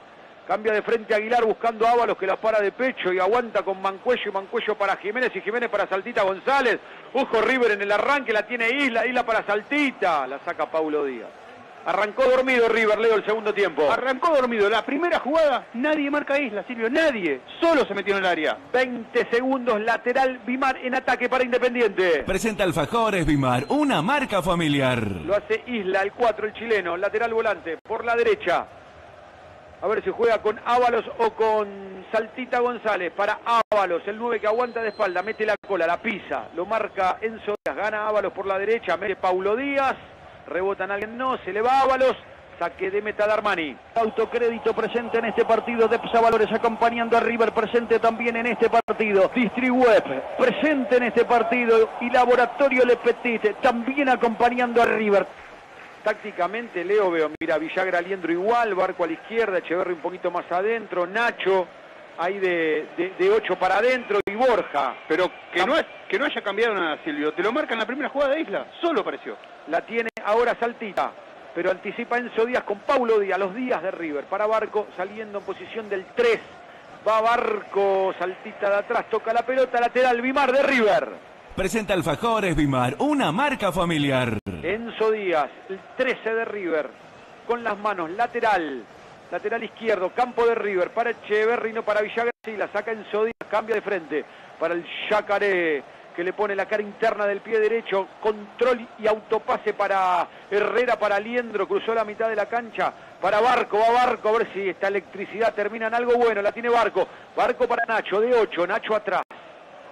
Cambia de frente a Aguilar buscando a Ábalos que la para de pecho y aguanta con Mancuello y Mancuello para Jiménez y Jiménez para Saltita González. Ojo River en el arranque, la tiene Isla, Isla para Saltita. La saca Paulo Díaz. Arrancó dormido River, Leo, el segundo tiempo. Arrancó dormido. La primera jugada, nadie marca Isla, Silvio, nadie. Solo se metió en el área. 20 segundos, lateral, Bimar en ataque para Independiente. Presenta Alfajores Bimar, una marca familiar. Lo hace Isla, el 4, el chileno, lateral volante, por la derecha. A ver si juega con Ábalos o con Saltita González. Para Ábalos, el 9 que aguanta de espalda, mete la cola, la pisa, lo marca Enzo Díaz. Gana Ábalos por la derecha, mete Paulo Díaz. Rebotan alguien, no, se le va Ábalos. Saque de meta Armani. Autocrédito presente en este partido de Valores acompañando a River presente también en este partido. Distriweb presente en este partido y Laboratorio Le Petit también acompañando a River. Tácticamente, Leo veo, mira, Villagra Aliendro igual, Barco a la izquierda, Echeverri un poquito más adentro, Nacho ahí de, de, de 8 para adentro y Borja. Pero que no, es, que no haya cambiado nada, Silvio. Te lo marca en la primera jugada de Isla. Solo apareció. La tiene ahora Saltita, pero anticipa Enzo Díaz con Paulo Díaz, los días de River. Para Barco saliendo en posición del 3. Va Barco, Saltita de atrás, toca la pelota lateral, Bimar de River. Presenta Alfajores Bimar, una marca familiar. Enzo Díaz, el 13 de River, con las manos, lateral, lateral izquierdo, campo de River, para Echeverri, no para Villagra, sí, la saca Enzo Díaz, cambia de frente, para el Yacaré, que le pone la cara interna del pie derecho, control y autopase para Herrera, para Liendro, cruzó la mitad de la cancha, para Barco, va Barco, a ver si esta electricidad termina en algo bueno, la tiene Barco, Barco para Nacho, de 8, Nacho atrás,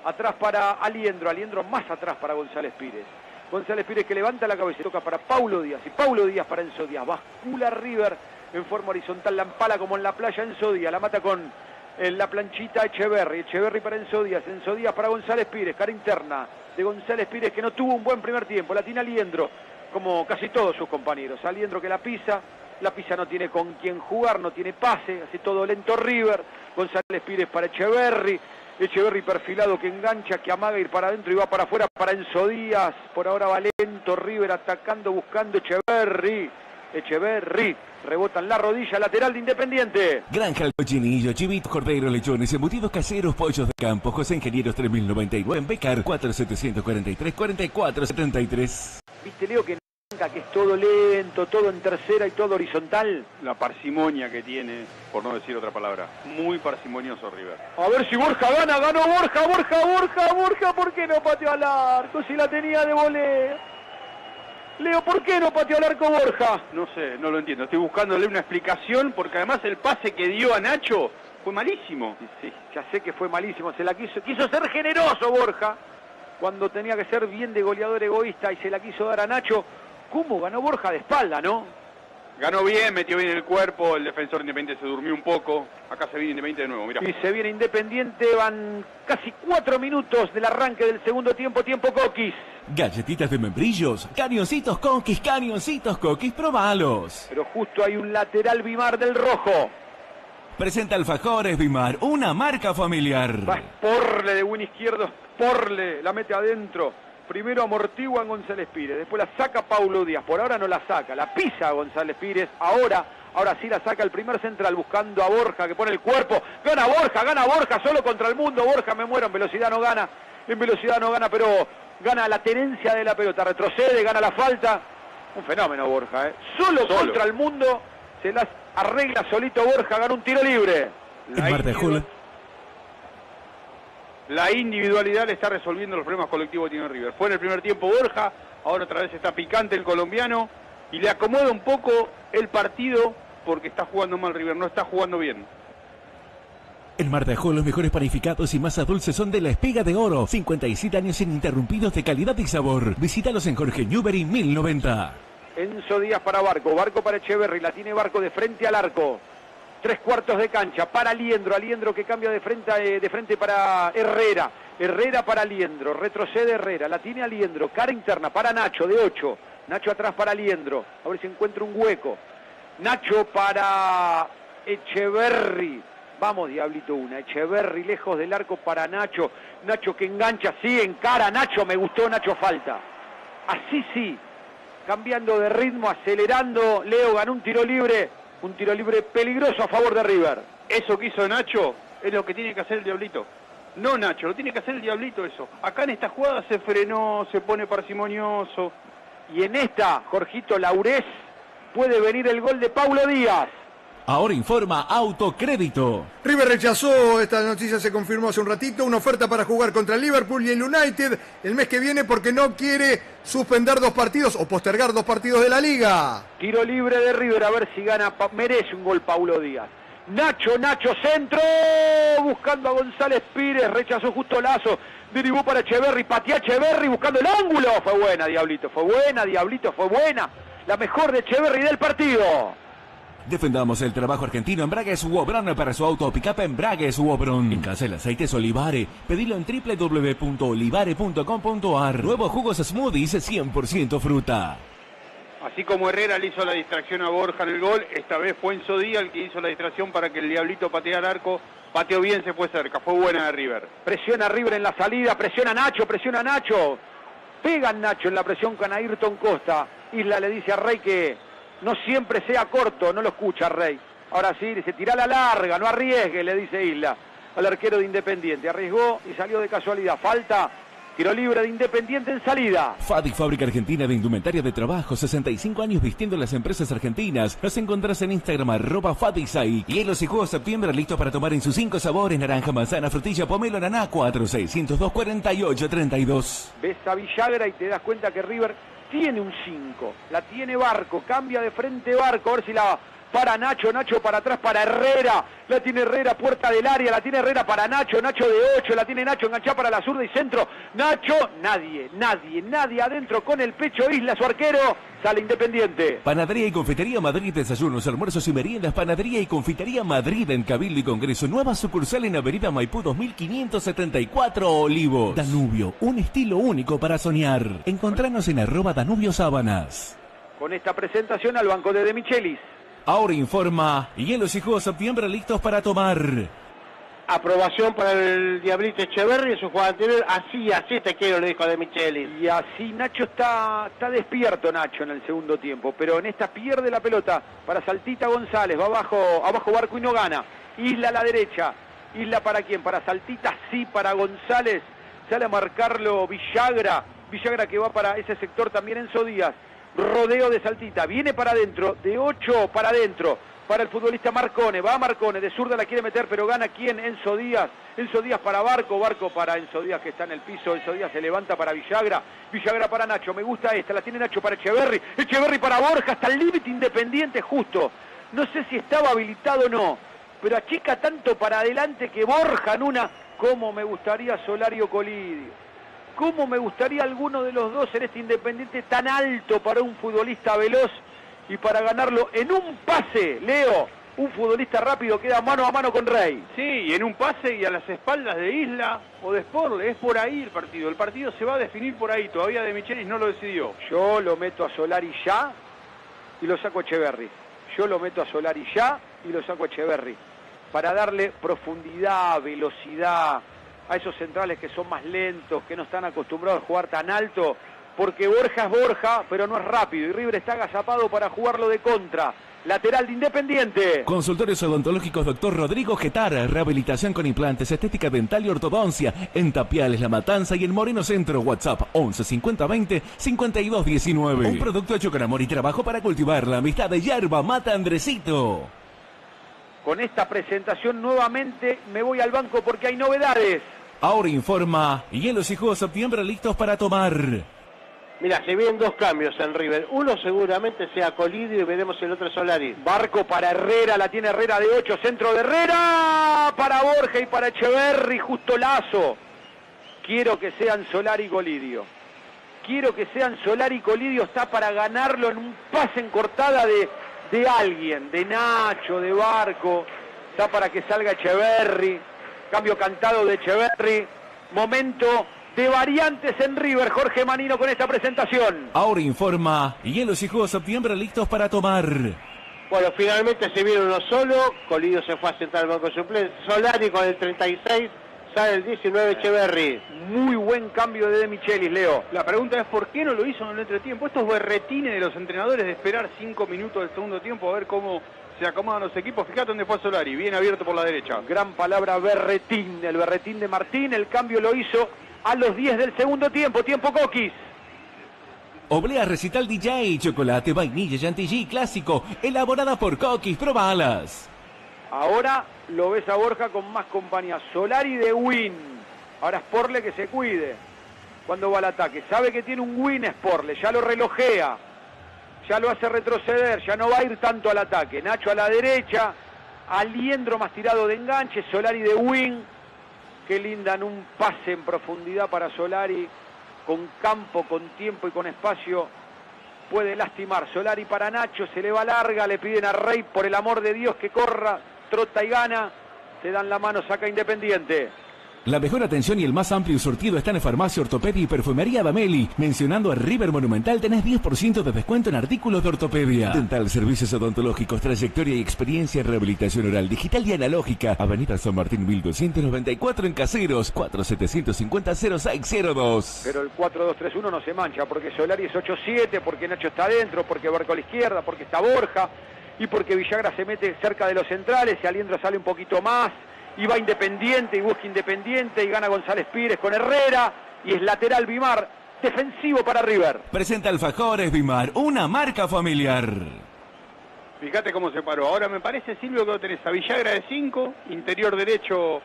atrás para Aliendro, Aliendro más atrás para González Pires. González Pires que levanta la cabeza, toca para Paulo Díaz y Paulo Díaz para Enzo Díaz. Bascula River en forma horizontal, la empala como en la playa Enzo Díaz, la mata con eh, la planchita Echeverri, Echeverri para Enzo Díaz, Enzo Díaz para González Pires, cara interna de González Pires que no tuvo un buen primer tiempo, la tiene Aliendro, como casi todos sus compañeros. Aliendro que la pisa, la pisa no tiene con quién jugar, no tiene pase, hace todo lento River, González Pires para Echeverri, Echeverri perfilado que engancha, que amaga ir para adentro y va para afuera para Enzo Díaz. Por ahora va lento River atacando, buscando Echeverri. Echeverri rebota en la rodilla lateral de Independiente. Granja Cochinillo, chivitos, corderos, lechones, embutidos caseros, pollos de campo, José Ingenieros 3099 en Becar 4743 4473. ¿Viste Leo que es todo lento, todo en tercera y todo horizontal? La parsimonia que tiene, por no decir otra palabra. Muy parsimonioso River. A ver si Borja gana, ganó Borja, Borja, Borja, Borja, ¿por qué no pateó al arco? Si la tenía de volea. Leo, ¿por qué no pateó al arco Borja? No sé, no lo entiendo. Estoy buscándole una explicación porque además el pase que dio a Nacho fue malísimo. Sí, ya sé que fue malísimo, se la quiso, quiso ser generoso Borja, cuando tenía que ser bien de goleador egoísta y se la quiso dar a Nacho. ¿Cómo ganó Borja de espalda, no? Ganó bien, metió bien el cuerpo, el defensor independiente se durmió un poco. Acá se viene independiente de nuevo, mira. Y se viene Independiente, van casi cuatro minutos del arranque del segundo tiempo, tiempo Coquis. Galletitas de membrillos, cañoncitos coquis, cañoncitos coquis, probalos. Pero justo hay un lateral Bimar del rojo. Presenta Alfajores Bimar, una marca familiar. Va Sporle de win izquierdo, Sporle, la mete adentro. Primero amortiguan González Pires, después la saca Paulo Díaz. Por ahora no la saca, la pisa González Pires. Ahora, ahora sí la saca el primer central buscando a Borja que pone el cuerpo. Gana Borja, gana Borja, solo contra el mundo. Borja me muero, en velocidad no gana. En velocidad no gana, pero gana la tenencia de la pelota. Retrocede, gana la falta. Un fenómeno Borja, ¿eh? Solo, contra el mundo se las arregla solito Borja, gana un tiro libre. Ajó, la individualidad le está resolviendo los problemas colectivos que tiene River. Fue en el primer tiempo Borja, ahora otra vez está picante el colombiano y le acomoda un poco el partido porque está jugando mal River, no está jugando bien. En Mar de Ajó, los mejores panificados y masas dulces son de la Espiga de Oro. 57 años ininterrumpidos de calidad y sabor. Visítalos en Jorge Newbery 1090. Enzo Díaz para Barco, Barco para Echeverry, la tiene Barco de frente al arco. Tres cuartos de cancha para Aliendro, Aliendro que cambia de frente, eh, de frente para Herrera. Herrera para Aliendro, retrocede Herrera, la tiene Aliendro, cara interna para Nacho de 8. Nacho atrás para Aliendro, a ver si encuentra un hueco. Nacho para Echeverry. Vamos, Diablito, una. Echeverry lejos del arco para Nacho. Nacho que engancha, sí, encara. Nacho, me gustó, Nacho falta. Así sí, cambiando de ritmo, acelerando. Leo ganó un tiro libre un tiro libre peligroso a favor de River. Eso que hizo Nacho es lo que tiene que hacer el Diablito. No Nacho, lo tiene que hacer el Diablito eso. Acá en esta jugada se frenó, se pone parsimonioso. Y en esta, Jorgito Laurés, puede venir el gol de Paulo Díaz. Ahora informa Autocrédito. River rechazó, esta noticia se confirmó hace un ratito, una oferta para jugar contra el Liverpool y el United el mes que viene porque no quiere suspender dos partidos o postergar dos partidos de la liga. Tiro libre de River, a ver si gana, merece un gol Paulo Díaz. Nacho, Nacho, centro, buscando a González Pires, rechazó justo Lazo, derivó para Echeverry, patea Echeverry buscando el ángulo. Fue buena, Diablito, fue buena, Diablito, fue buena. La mejor de Echeverry del partido. Defendamos el trabajo argentino en Bragues Wobron para su auto pick-up en Bragues Wobron. En casa el aceite es Olivare. Pedilo en www.olivare.com.ar. Nuevos jugos smoothies 100% fruta. Así como Herrera le hizo la distracción a Borja en el gol, esta vez fue Enzo Díaz el que hizo la distracción para que el Diablito pateara el arco. Pateó bien, se fue cerca. Fue buena de River. Presiona River en la salida, presiona Nacho, presiona Nacho. Pega Nacho en la presión con Ayrton Costa. Isla le dice a Rey que no siempre sea corto, no lo escucha Rey. Ahora sí, dice, tira la larga, no arriesgue, le dice Isla al arquero de Independiente. Arriesgó y salió de casualidad. Falta, tiro libre de Independiente en salida. FADIC, Fábrica Argentina de Indumentaria de Trabajo, 65 años vistiendo las empresas argentinas. Los encontrás en Instagram, arroba FADICSAI. Hielos y juegos septiembre listos para tomar en sus cinco sabores, naranja, manzana, frutilla, pomelo, naná, 4602 48 32. Ves a Villagra y te das cuenta que River tiene un 5, la tiene Barco, cambia de frente Barco, a ver si la para Nacho, Nacho para atrás para Herrera, la tiene Herrera, puerta del área, la tiene Herrera para Nacho, Nacho de 8, la tiene Nacho enganchada para la zurda y centro, Nacho, nadie, nadie, nadie adentro con el pecho, Isla su arquero, sale Independiente. Panadería y Confitería Madrid, desayunos, almuerzos y meriendas, Panadería y Confitería Madrid en Cabildo y Congreso, nueva sucursal en Avenida Maipú 2574 Olivo. Danubio, un estilo único para soñar. Encontranos en arroba Danubio Sábanas. Con esta presentación al banco de De Michelis. Ahora informa, hielos y jugos septiembre listos para tomar. Aprobación para el Diablito Echeverri en su jugada anterior. Así, así te quiero, le dijo de Micheli. Y así Nacho está, está despierto, Nacho, en el segundo tiempo. Pero en esta pierde la pelota para Saltita González. Va abajo, abajo Barco y no gana. Isla a la derecha. Isla para quién? Para Saltita, sí, para González. Sale a marcarlo Villagra. Villagra que va para ese sector también Enzo Díaz rodeo de Saltita, viene para adentro, de 8 para adentro, para el futbolista Marcone, va Marcone, de zurda la quiere meter, pero gana quién, Enzo Díaz, Enzo Díaz para Barco, Barco para Enzo Díaz que está en el piso, Enzo Díaz se levanta para Villagra, Villagra para Nacho, me gusta esta, la tiene Nacho para Echeverry, Echeverry para Borja, hasta el límite independiente justo, no sé si estaba habilitado o no, pero achica tanto para adelante que Borja en una, como me gustaría Solario Colidio. ¿Cómo me gustaría alguno de los dos en este Independiente tan alto para un futbolista veloz y para ganarlo en un pase, Leo? Un futbolista rápido queda mano a mano con Rey. Sí, y en un pase y a las espaldas de Isla o de Sporle. Es por ahí el partido. El partido se va a definir por ahí. Todavía De Michelis no lo decidió. Yo lo meto a Solari ya y lo saco a Echeverry. Yo lo meto a Solari ya y lo saco a Echeverry. Para darle profundidad, velocidad, a esos centrales que son más lentos, que no están acostumbrados a jugar tan alto, porque Borja es Borja, pero no es rápido, y River está agazapado para jugarlo de contra. Lateral de Independiente. Consultorios odontológicos Dr. Rodrigo Getara, rehabilitación con implantes, estética dental y ortodoncia, en Tapiales La Matanza y en Moreno Centro, WhatsApp 11 50 20 52 19. Un producto hecho con amor y trabajo para cultivar la amistad de Yerba Mata Andresito. Con esta presentación nuevamente me voy al banco porque hay novedades. Ahora informa, hielos y jugos septiembre listos para tomar. Mira, se vienen dos cambios en River. Uno seguramente sea Colidio y veremos el otro es Solari. Barco para Herrera, la tiene Herrera de 8, centro de Herrera para Borja y para Echeverri, justo Lazo. Quiero que sean Solari y Colidio. Quiero que sean Solari y Colidio, está para ganarlo en un pase en cortada de, de alguien, de Nacho, de Barco. Está para que salga Echeverri. Cambio cantado de Echeverri. Momento de variantes en River, Jorge Manino con esta presentación. Ahora informa, hielos y jugos septiembre listos para tomar. Bueno, finalmente se viene uno solo. Colidio se fue a sentar al banco suplente. Solari con el 36. Sale el 19 Echeverri. Muy buen cambio de De Michelis, Leo. La pregunta es por qué no lo hizo en el entretiempo. Estos berretines de los entrenadores de esperar cinco minutos del segundo tiempo a ver cómo se acomodan los equipos. Fíjate dónde fue Solari, bien abierto por la derecha. Gran palabra berretín, el berretín de Martín. El cambio lo hizo a los 10 del segundo tiempo. Tiempo Coquis. Oblea Recital DJ, chocolate, vainilla, chantilly clásico, elaborada por Coquis, probalas. Ahora lo ves a Borja con más compañía. Solari de Win. Ahora Sporle que se cuide cuando va al ataque. Sabe que tiene un Win Sporle, ya lo relojea. Ya lo hace retroceder, ya no va a ir tanto al ataque. Nacho a la derecha, Aliendro más tirado de enganche, Solari de Win. Qué linda en un pase en profundidad para Solari, con campo, con tiempo y con espacio. Puede lastimar. Solari para Nacho, se le va larga, le piden a Rey por el amor de Dios que corra, trota y gana. Se dan la mano, saca Independiente. La mejor atención y el más amplio surtido está en Farmacia Ortopedia y Perfumería Dameli. Mencionando a River Monumental tenés 10% de descuento en artículos de ortopedia. Dental, servicios odontológicos, trayectoria y experiencia en rehabilitación oral digital y analógica. Avenida San Martín 1294 en Caseros, 4750-0602. Pero el 4-2-3-1 no se mancha, porque Solari es 8-7, porque Nacho está adentro, porque Barco a la izquierda, porque está Borja, y porque Villagra se mete cerca de los centrales, y Aliendro sale un poquito más, y va Independiente, y busca Independiente, y gana González Pires con Herrera, y es lateral Vimar, defensivo para River. Presenta Alfajores Bimar, una marca familiar. Fíjate cómo se paró. Ahora me parece, Silvio, que vos tenés a Villagra de 5, interior derecho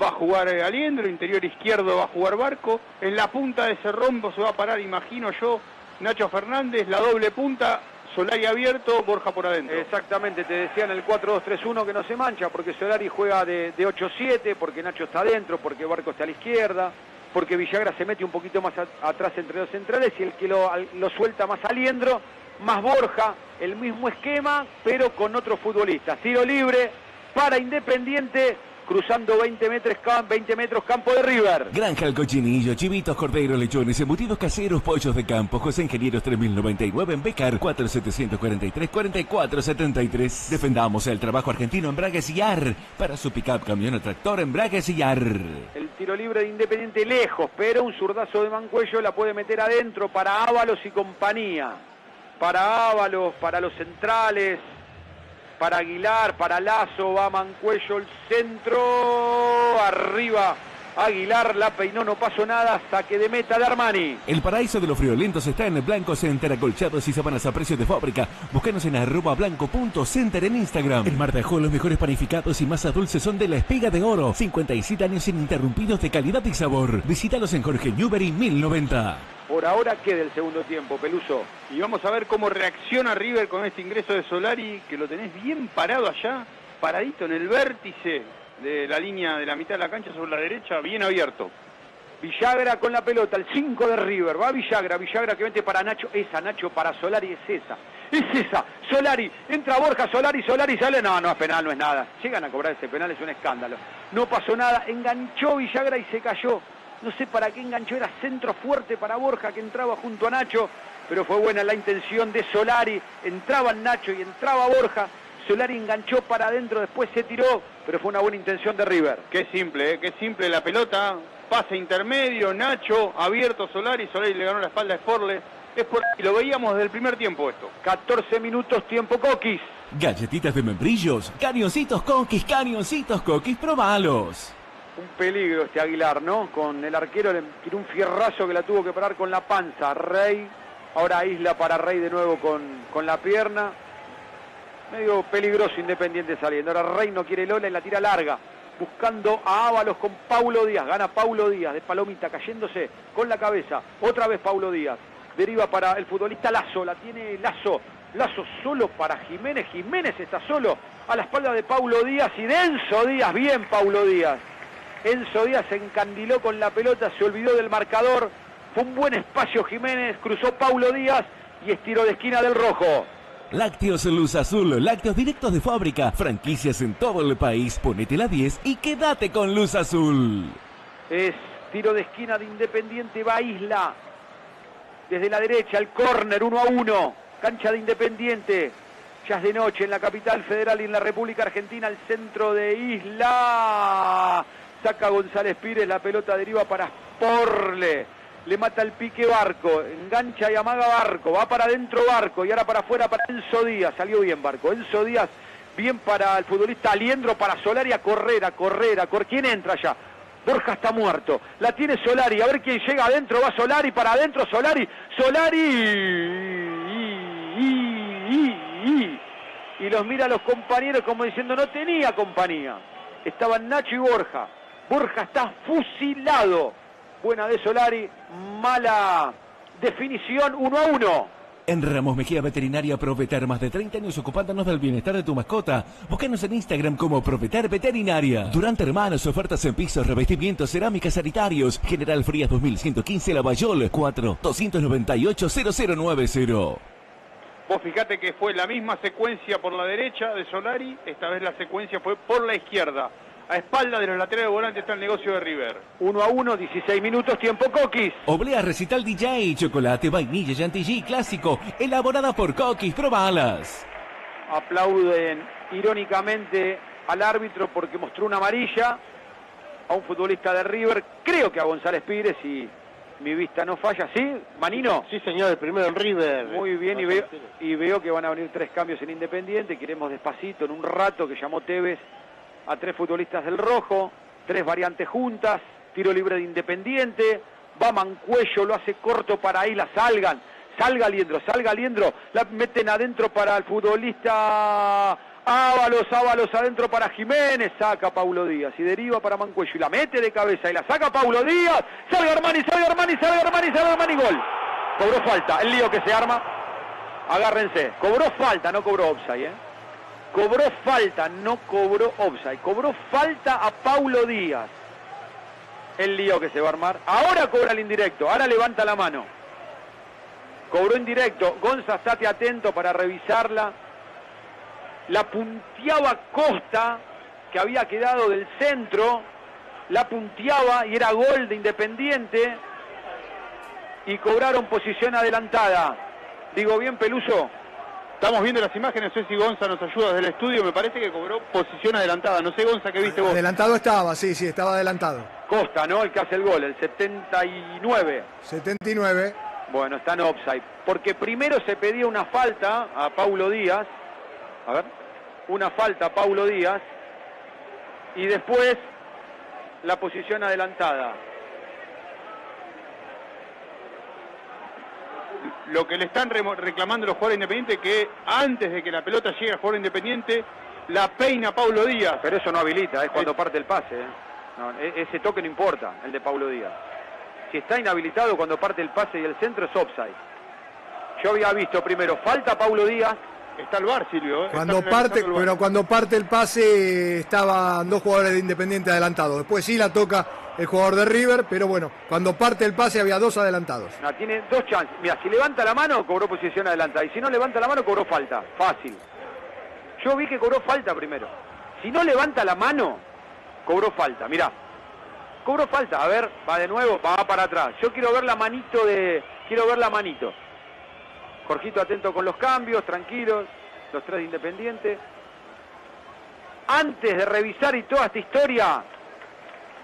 va a jugar Aliendro, interior izquierdo va a jugar Barco, en la punta de ese rombo se va a parar, imagino yo, Nacho Fernández, la doble punta, Solari abierto, Borja por adentro. Exactamente, te decían el 4-2-3-1 que no se mancha, porque Solari juega de, de 8-7, porque Nacho está adentro, porque Barco está a la izquierda, porque Villagra se mete un poquito más atrás entre los centrales y el que lo, suelta más Aliendro, más Borja, el mismo esquema, pero con otros futbolistas. Tiro libre para Independiente, cruzando 20 metros, cam- 20 metros campo de River. Granja El Cochinillo, chivitos, corderos, lechones, embutidos caseros, pollos de campo, José Ingenieros 3099 en Becar, 4743-4473. Defendamos el trabajo argentino en Bragues y Ar. Para su pickup, camión o tractor en Bragues y Ar. El tiro libre de Independiente lejos, pero un zurdazo de Mancuello la puede meter adentro para Ábalos y compañía. Para Ábalos, para los centrales, para Aguilar, para Lazo, va Mancuello el centro, arriba Aguilar, la peinó, no pasó nada, saque de meta de Armani. El paraíso de los friolentos está en el Blanco Center, acolchados y sábanas a precio de fábrica. Búscanos en arroba blanco.center en Instagram. El Mar de Ajó, los mejores panificados y masas dulces son de la espiga de oro. 57 años ininterrumpidos de calidad y sabor. Visítalos en Jorge Newbery 1090. Por ahora queda el segundo tiempo, Peluso. Y vamos a ver cómo reacciona River con este ingreso de Solari, que lo tenés bien parado allá, paradito en el vértice de la línea de la mitad de la cancha sobre la derecha, bien abierto. Villagra con la pelota, el 5 de River, va Villagra, Villagra que mete para Nacho, esa Nacho para Solari, es esa, es esa, Solari, entra Borja, Solari, Solari sale, no, no es penal, no es nada, llegan a cobrar ese penal, es un escándalo, no pasó nada, enganchó Villagra y se cayó, no sé para qué enganchó, era centro fuerte para Borja que entraba junto a Nacho, pero fue buena la intención de Solari, entraba Nacho y entraba Borja, Solari enganchó para adentro, después se tiró, pero fue una buena intención de River. Qué simple, ¿eh? qué simple la pelota. Pase intermedio, Nacho, abierto Solari, Solari le ganó la espalda a Sporle. Es por y lo veíamos desde el primer tiempo esto. 14 minutos, tiempo Coquis. Galletitas de membrillos, cañoncitos coquis, cañoncitos coquis, probalos. Un peligro este Aguilar, ¿no? Con el arquero le tiró un fierrazo que la tuvo que parar con la panza. Rey, ahora Isla para Rey de nuevo con, con la pierna. Medio peligroso Independiente saliendo. Ahora Rey no quiere Lola y la tira larga. Buscando a Ábalos con Paulo Díaz. Gana Paulo Díaz de Palomita cayéndose con la cabeza. Otra vez Paulo Díaz. Deriva para el futbolista Lazo. La tiene Lazo. Lazo solo para Jiménez. Jiménez está solo a la espalda de Paulo Díaz y de Enzo Díaz. Bien Paulo Díaz. Enzo Díaz se encandiló con la pelota, se olvidó del marcador. Fue un buen espacio Jiménez. Cruzó Paulo Díaz y estiró de esquina del rojo. Lácteos Luz Azul, lácteos directos de fábrica, franquicias en todo el país. Ponete la 10 y quédate con Luz Azul. Es tiro de esquina de Independiente, va Isla. Desde la derecha, el córner, 1 a 1. Cancha de Independiente. Ya es de noche en la capital federal y en la República Argentina, el centro de Isla. Saca González Pires, la pelota deriva para Sporle. Le mata el pique Barco, engancha y amaga Barco, va para adentro Barco y ahora para afuera para Enzo Díaz. Salió bien Barco. Enzo Díaz, bien para el futbolista Aliendro, para Solari a correr, a correr, a correr. ¿Quién entra ya? Borja está muerto. La tiene Solari. A ver quién llega adentro. Va Solari para adentro. Solari. Solari. Y los mira a los compañeros como diciendo no tenía compañía. Estaban Nacho y Borja. Borja está fusilado. Buena de Solari. Mala definición. 1 a 1. En Ramos Mejía Veterinaria Provetar, más de 30 años ocupándonos del bienestar de tu mascota. Búscanos en Instagram como Provetar Veterinaria. Durante hermanos, ofertas en pisos, revestimientos, cerámicas sanitarios. General Frías 2115 Lavallol 4 298 0090. Vos fijate que fue la misma secuencia por la derecha de Solari, esta vez la secuencia fue por la izquierda. A espalda de los laterales volantes está el negocio de River. 1 a 1, 16 minutos, tiempo Coquis. Oblea Recital DJ, chocolate, vainilla, chantilly, clásico, elaborada por Coquis, probalas. Aplauden irónicamente al árbitro porque mostró una amarilla a un futbolista de River, creo que a González Pires y mi vista no falla, ¿sí? Manino. Sí, señor, el primero en River. Muy bien, y veo, y veo que van a venir tres cambios en Independiente, queremos despacito, en un rato que llamó Tevez a tres futbolistas del rojo, tres variantes juntas, tiro libre de Independiente, va Mancuello, lo hace corto para ahí, la salgan, salga Liendro, salga Liendro, la meten adentro para el futbolista Ábalos, Ábalos adentro para Jiménez, saca Paulo Díaz y deriva para Mancuello y la mete de cabeza y la saca Paulo Díaz, salga Armani, salga Armani, salga Armani, salga Armani, gol. Cobró falta, el lío que se arma, agárrense, cobró falta, no cobró offside, ¿eh? Cobró falta, no cobró offside, cobró falta a Paulo Díaz. El lío que se va a armar. Ahora cobra el indirecto, ahora levanta la mano. Cobró indirecto, Gonza, estate atento para revisarla. La punteaba Costa, que había quedado del centro, la punteaba y era gol de Independiente. Y cobraron posición adelantada. Digo bien, Peluso. Estamos viendo las imágenes, no sé si Gonza nos ayuda desde el estudio, me parece que cobró posición adelantada. No sé, Gonza, ¿qué viste vos? Adelantado estaba, sí, sí, estaba adelantado. Costa, ¿no? El que hace el gol, el 79. 79. Bueno, está en offside. Porque primero se pedía una falta a Paulo Díaz. A ver. Una falta a Paulo Díaz. Y después la posición adelantada. Lo que le están reclamando los jugadores independientes que antes de que la pelota llegue al jugador independiente, la peina Paulo Díaz. Pero eso no habilita, es cuando parte el pase. ¿eh? No, e- ese toque no importa, el de Paulo Díaz. Si está inhabilitado cuando parte el pase y el centro es offside. Yo había visto primero falta a Paulo Díaz. Está el bar, Silvio. ¿eh? Cuando parte, pero cuando parte el pase estaban dos jugadores de Independiente adelantados. Después sí la toca el jugador de River, pero bueno, cuando parte el pase había dos adelantados. No, tiene dos chances. Mira, si levanta la mano, cobró posición adelantada. Y si no levanta la mano, cobró falta. Fácil. Yo vi que cobró falta primero. Si no levanta la mano, cobró falta. Mirá. Cobró falta. A ver, va de nuevo, va para atrás. Yo quiero ver la manito de. Quiero ver la manito. Jorgito atento con los cambios, tranquilos. Los tres de Independiente. antes de revisar y toda esta historia,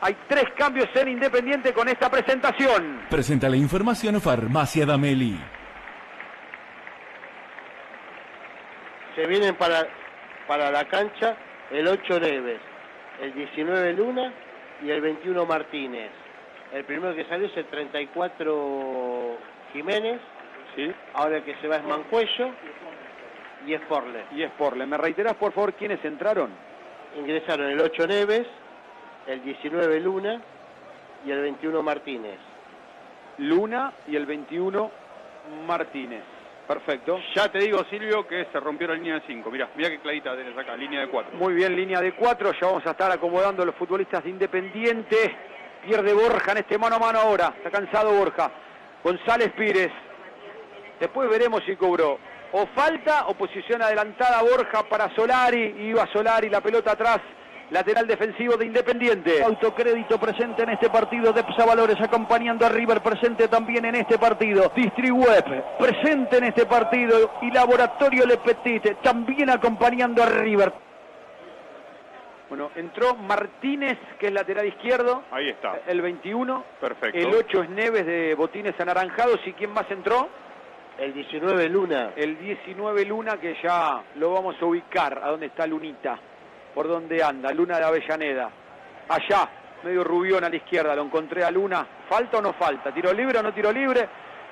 hay tres cambios en Independiente con esta presentación. Presenta la información Farmacia Dameli. Se vienen para, para la cancha el 8 Neves, el 19 Luna y el 21 Martínez. El primero que salió es el 34 Jiménez. Sí. Ahora el que se va es Mancuello y es Porle. Y es Porle. ¿Me reiterás, por favor, quiénes entraron? Ingresaron el 8 Neves, el 19 Luna y el 21 Martínez. Luna y el 21 Martínez. Perfecto. Ya te digo, Silvio, que se rompió la línea de 5. Mirá, mirá qué clarita tenés acá, línea de 4. Muy bien, línea de 4. Ya vamos a estar acomodando a los futbolistas de Independiente. Pierde Borja en este mano a mano ahora. Está cansado Borja. González Pires. Después veremos si cobró. O falta o posición adelantada Borja para Solari. Iba Solari, la pelota atrás. Lateral defensivo de Independiente. Autocrédito presente en este partido. Depsa Valores acompañando a River. Presente también en este partido. Distriweb presente en este partido. Y Laboratorio Le Petit también acompañando a River. Bueno, entró Martínez, que es lateral izquierdo. Ahí está. El 21. Perfecto. El 8 es Neves de Botines Anaranjados. ¿Y quién más entró? El 19 Luna. El 19 Luna, que ya lo vamos a ubicar. ¿A dónde está Lunita? ¿Por dónde anda? Luna de Avellaneda. Allá, medio rubión a la izquierda. Lo encontré a Luna. ¿Falta o no falta? ¿Tiro libre o no tiro libre?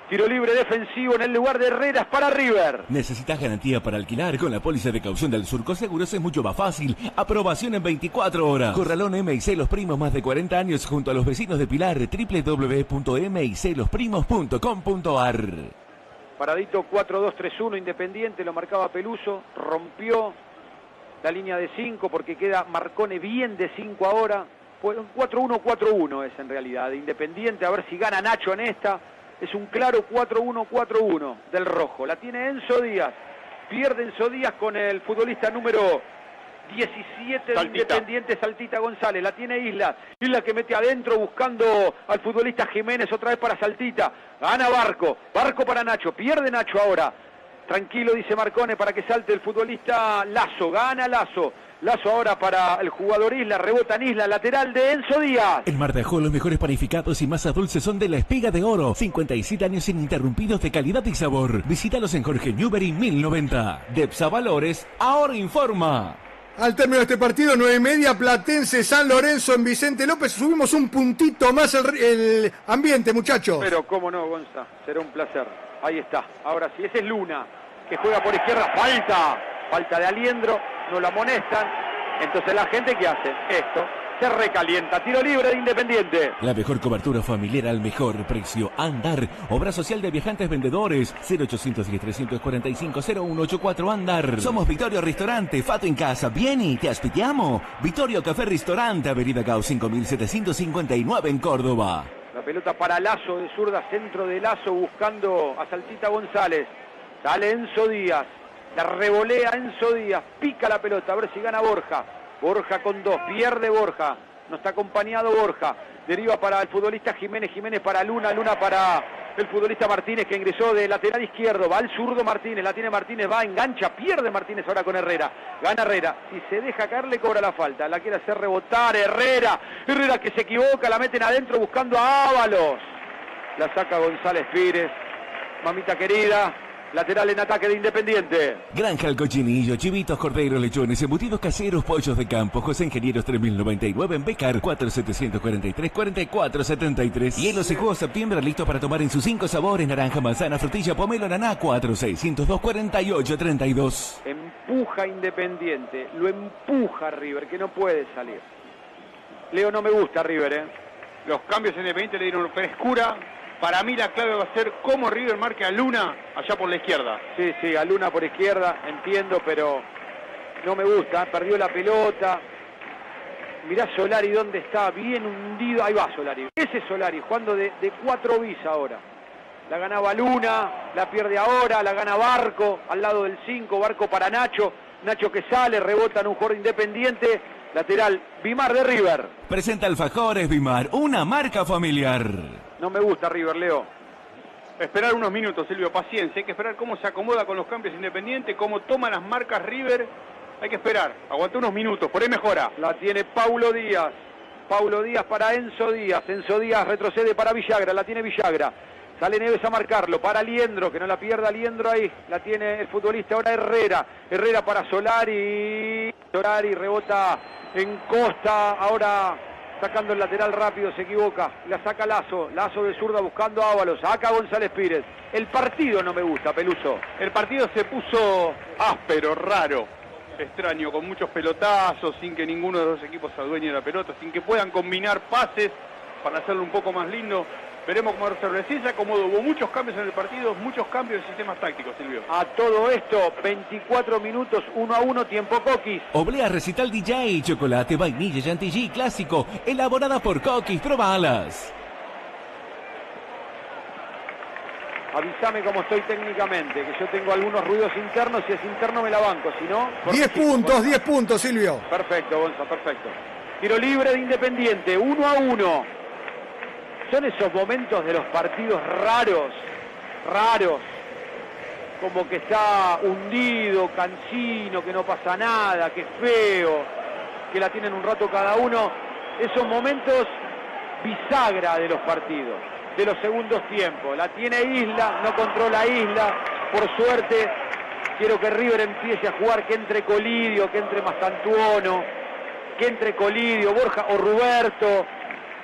Tiro libre defensivo en el lugar de Herreras para River. ¿Necesitas garantía para alquilar? Con la póliza de caución del Surco Seguros es mucho más fácil. Aprobación en 24 horas. Corralón MIC Los Primos, más de 40 años junto a los vecinos de Pilar. www.miclosprimos.com.ar Paradito 4-2-3-1, Independiente, lo marcaba Peluso, rompió la línea de 5 porque queda Marcone bien de 5 ahora. Fue un 4-1-4-1 es en realidad, de Independiente, a ver si gana Nacho en esta. Es un claro 4-1-4-1 del rojo. La tiene Enzo Díaz. Pierde Enzo Díaz con el futbolista número 17 de Saltita. Independiente, Saltita González. La tiene Isla. Isla que mete adentro buscando al futbolista Jiménez otra vez para Saltita. Gana Barco. Barco para Nacho. Pierde Nacho ahora. Tranquilo, dice Marcone, para que salte el futbolista Lazo. Gana Lazo. Lazo ahora para el jugador Isla. Rebota en Isla. Lateral de Enzo Díaz. En Mar de Ajó, los mejores panificados y masas dulces son de la espiga de oro. 57 años ininterrumpidos de calidad y sabor. Visítalos en Jorge Newbery 1090. Depsa Valores, ahora informa. Al término de este partido, nueve y media, Platense, San Lorenzo en Vicente López. Subimos un puntito más el, ambiente, muchachos. Pero cómo no, Gonza. Será un placer. Ahí está. Ahora sí, ese es Luna, que juega por izquierda. Falta. Falta de Aliendro. No lo amonestan. Entonces la gente, ¿qué hace? Esto. Se recalienta. Tiro libre de Independiente. La mejor cobertura familiar al mejor precio. Andar. Obra social de viajantes vendedores. 0810-345-0184 Andar. Somos Victorio Restaurante. Fato en casa. Vieni, te aspitiamo. Victorio Café Restaurante. Avenida Gau 5759 en Córdoba. La pelota para Lazo de zurda, centro de Lazo buscando a Saltita González. Sale Enzo Díaz. La revolea Enzo Díaz. Pica la pelota. A ver si gana Borja. Borja con dos. Pierde Borja. No está acompañado Borja. Deriva para el futbolista Jiménez. Jiménez para Luna. Luna para el futbolista Martínez que ingresó de lateral izquierdo. Va al zurdo Martínez. La tiene Martínez. Va, engancha. Pierde Martínez ahora con Herrera. Gana Herrera. Si se deja caer, le cobra la falta. La quiere hacer rebotar Herrera. Herrera que se equivoca. La meten adentro buscando a Ábalos. La saca González Pires. Mamita querida. Lateral en ataque de Independiente. Granja El Cochinillo, chivitos, corderos, lechones, embutidos caseros, pollos de campo, José Ingenieros 3099 en Becar, 4743-4473. Hielos y juegos septiembre listo para tomar en sus cinco sabores, naranja, manzana, frutilla, pomelo, naná, 4602-4832. Empuja Independiente. Lo empuja River, que no puede salir. Leo, no me gusta River, ¿eh? Los cambios en Independiente le dieron frescura. Para mí la clave va a ser cómo River marque a Luna allá por la izquierda. Sí, sí, a Luna por izquierda, entiendo, pero no me gusta. Perdió la pelota. Mirá Solari dónde está, bien hundido. Ahí va Solari. Ese Solari, jugando de, de cuatro bis ahora. La ganaba Luna, la pierde ahora, la gana Barco, al lado del 5, Barco para Nacho. Nacho que sale, rebota en un jugador independiente. Lateral, Bimar de River. Presenta Alfajores Bimar, una marca familiar. No me gusta River, Leo. Esperar unos minutos, Silvio, paciencia. Hay que esperar cómo se acomoda con los cambios independientes, cómo toma las marcas River Hay que esperar, aguanta unos minutos, por ahí mejora. La tiene Paulo Díaz. Paulo Díaz para Enzo Díaz. Enzo Díaz retrocede para Villagra. La tiene Villagra. Sale Neves a marcarlo. Para Liendro, que no la pierda Liendro ahí. La tiene el futbolista ahora Herrera. Herrera para Solari. Solari rebota en Costa. Ahora sacando el lateral rápido, se equivoca. La saca Lazo. Lazo de zurda buscando a Ábalos. Acá González Pírez. El partido no me gusta, Peluso. El partido se puso áspero, raro, extraño, con muchos pelotazos, sin que ninguno de los equipos adueñe la pelota, sin que puedan combinar pases para hacerlo un poco más lindo. Veremos cómo resuelve. Sí se acomodó, hubo muchos cambios en el partido, muchos cambios en sistemas tácticos, Silvio. A todo esto, 24 minutos, 1 a 1, tiempo Coquis. Oblea Recital DJ, chocolate, vainilla, chantilly clásico, elaborada por Coquis, probalas. Avísame cómo estoy técnicamente, que yo tengo algunos ruidos internos, si es interno me la banco, si no... 10 puntos, 10 puntos, Silvio. Perfecto, Gonza, perfecto. Tiro libre de Independiente, 1 a 1. Son esos momentos de los partidos raros, raros, como que está hundido, cansino, que no pasa nada, que es feo, que la tienen un rato cada uno. Esos momentos bisagra de los partidos, de los segundos tiempos. La tiene Isla, no controla Isla, por suerte. Quiero que River empiece a jugar, que entre Colidio, que entre Mastantuono, que entre Colidio, Borja o Ruberto.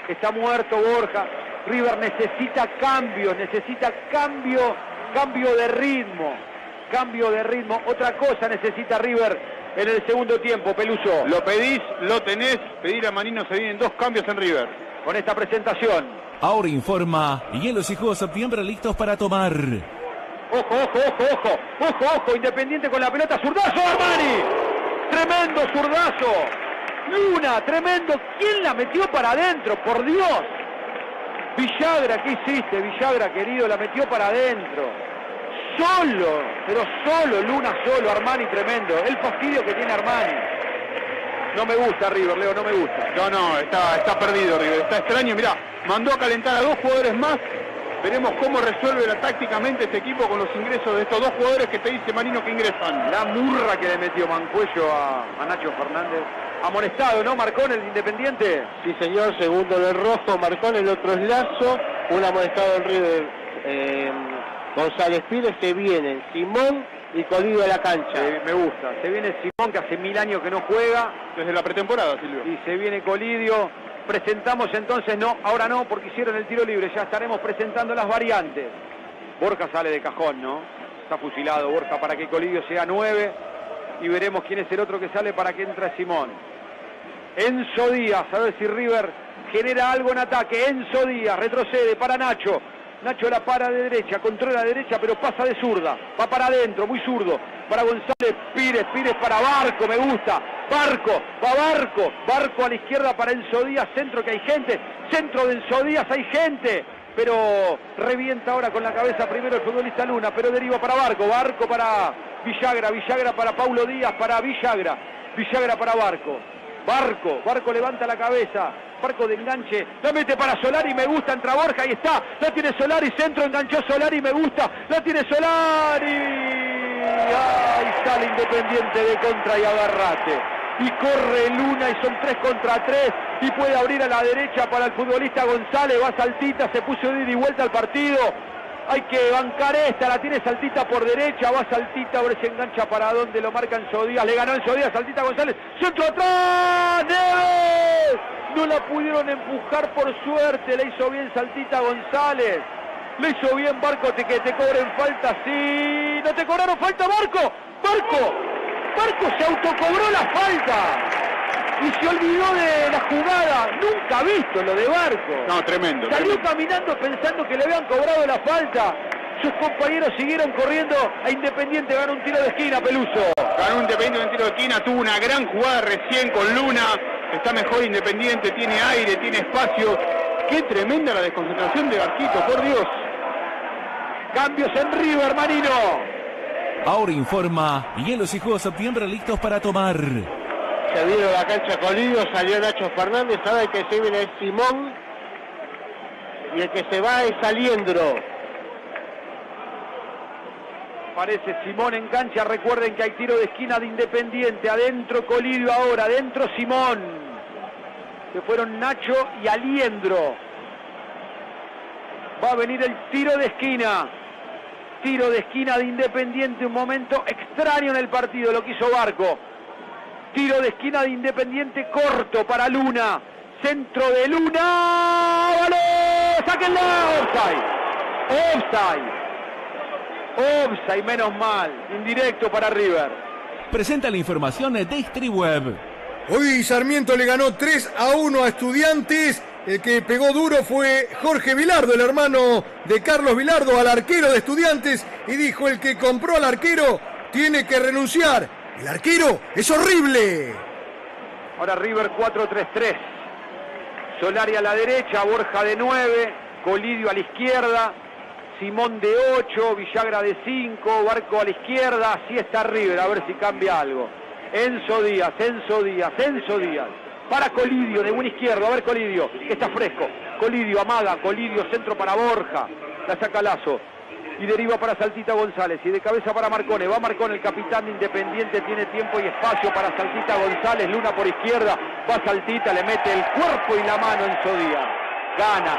Está muerto Borja. River necesita cambio, necesita cambio, cambio de ritmo, cambio de ritmo. Otra cosa necesita River en el segundo tiempo, Peluso. Lo pedís, lo tenés, pedir a Manino se vienen dos cambios en River. Con esta presentación. Ahora informa, hielos y jugos septiembre listos para tomar. Ojo, ojo, ojo, ojo, ojo, ojo, Independiente con la pelota, zurdazo Armani. Tremendo zurdazo. Luna, tremendo. ¿Quién la metió para adentro? Por Dios. Villagra, ¿qué hiciste, Villagra, querido? La metió para adentro. Solo, pero solo, Luna solo, Armani tremendo. El fastidio que tiene Armani. No me gusta River, Leo, no me gusta. No, no, está, está perdido River, está extraño. Mirá, mandó a calentar a dos jugadores más. Veremos cómo resuelve la- tácticamente este equipo con los ingresos de estos dos jugadores que te dice Manino que ingresan. La murra que le metió Mancuello a, a Nacho Fernández. Amonestado, ¿no? Marcó en el Independiente. Sí, señor, segundo del rojo, Marcón, el otro es Lazo, un amonestado en River, eh, González Pires, se vienen Simón y Colidio a la cancha. Eh, me gusta. Se viene Simón, que hace mil años que no juega. Desde la pretemporada, Silvio. Y se viene Colidio. Presentamos entonces, no, ahora no, porque hicieron el tiro libre. Ya estaremos presentando las variantes. Borja sale de cajón, ¿no? Está fusilado Borja para que Colidio sea nueve. Y veremos quién es el otro que sale para que entre Simón. Enzo Díaz, a ver si River genera algo en ataque. Enzo Díaz retrocede para Nacho. Nacho la para de derecha, controla de derecha, pero pasa de zurda. Va para adentro, muy zurdo. Para González Pires, Pires para Barco, me gusta. Barco, va Barco. Barco a la izquierda para Enzo Díaz, centro que hay gente. Centro de Enzo Díaz hay gente. Pero revienta ahora con la cabeza primero el futbolista Luna, pero deriva para Barco. Barco para Villagra, Villagra para Paulo Díaz, para Villagra. Villagra para Barco. Barco, Barco levanta la cabeza, Barco de enganche, la mete para Solari, me gusta, entra Borja, ahí está, la tiene Solari, centro, enganchó Solari, me gusta, la tiene Solari, ahí sale Independiente de contra y agarrate, y corre Luna y son tres contra tres, y puede abrir a la derecha para el futbolista González, va Saltita, se puso de ida y vuelta al partido, hay que bancar esta, la tiene Saltita por derecha, va Saltita, a ver si engancha para donde lo marca Enzo Díaz, le ganó Enzo Díaz, Saltita González, centro atrás, Neves, no la pudieron empujar por suerte, le hizo bien Saltita González, le hizo bien Barco te, que te cobren falta, sí, no te cobraron falta Barco, Barco, Barco se autocobró la falta y se olvidó de la jugada, nunca visto lo de Barco. No, tremendo. Salió caminando pensando que le habían cobrado la falta. Sus compañeros siguieron corriendo a Independiente, gana un tiro de esquina, Peluso. Ganó Independiente en tiro de esquina, tuvo una gran jugada recién con Luna. Está mejor Independiente, tiene aire, tiene espacio. Qué tremenda la desconcentración de Barquito, por Dios. Cambios en River, Marino. Ahora informa, hielos y jugos septiembre listos para tomar. Se vino la cancha Colidio, salió Nacho Fernández, sabe que se viene es Simón y el que se va es Aliendro. Aparece Simón en cancha. Recuerden que hay tiro de esquina de Independiente. Adentro Colidio ahora. Adentro Simón. Se fueron Nacho y Aliendro. Va a venir el tiro de esquina. Tiro de esquina de Independiente. Un momento extraño en el partido. Lo que hizo Barco. Tiro de esquina de Independiente corto para Luna. Centro de Luna. ¡Vale! ¡Sáquenla! Offside. Offside. Offside, menos mal. Indirecto para River. Presenta la información de Distriweb. Hoy Sarmiento le ganó 3 a 1 a Estudiantes. El que pegó duro fue Jorge Vilardo, el hermano de Carlos Vilardo, al arquero de Estudiantes. Y dijo, el que compró al arquero tiene que renunciar. El arquero es horrible. Ahora River 4-3-3. Solari a la derecha, Borja de 9, Colidio a la izquierda, Simón de 8, Villagra de 5, Barco a la izquierda, así está River, a ver si cambia algo. Enzo Díaz, Enzo Díaz, Enzo Díaz. Para Colidio, de buena izquierda, a ver Colidio, que está fresco. Colidio, amaga, Colidio, centro para Borja. La saca Lazo. Y deriva para Saltita González. Y de cabeza para Marcone. Va Marcone, el capitán de Independiente. Tiene tiempo y espacio para Saltita González. Luna por izquierda. Va Saltita, le mete el cuerpo y la mano Enzo Díaz. Gana.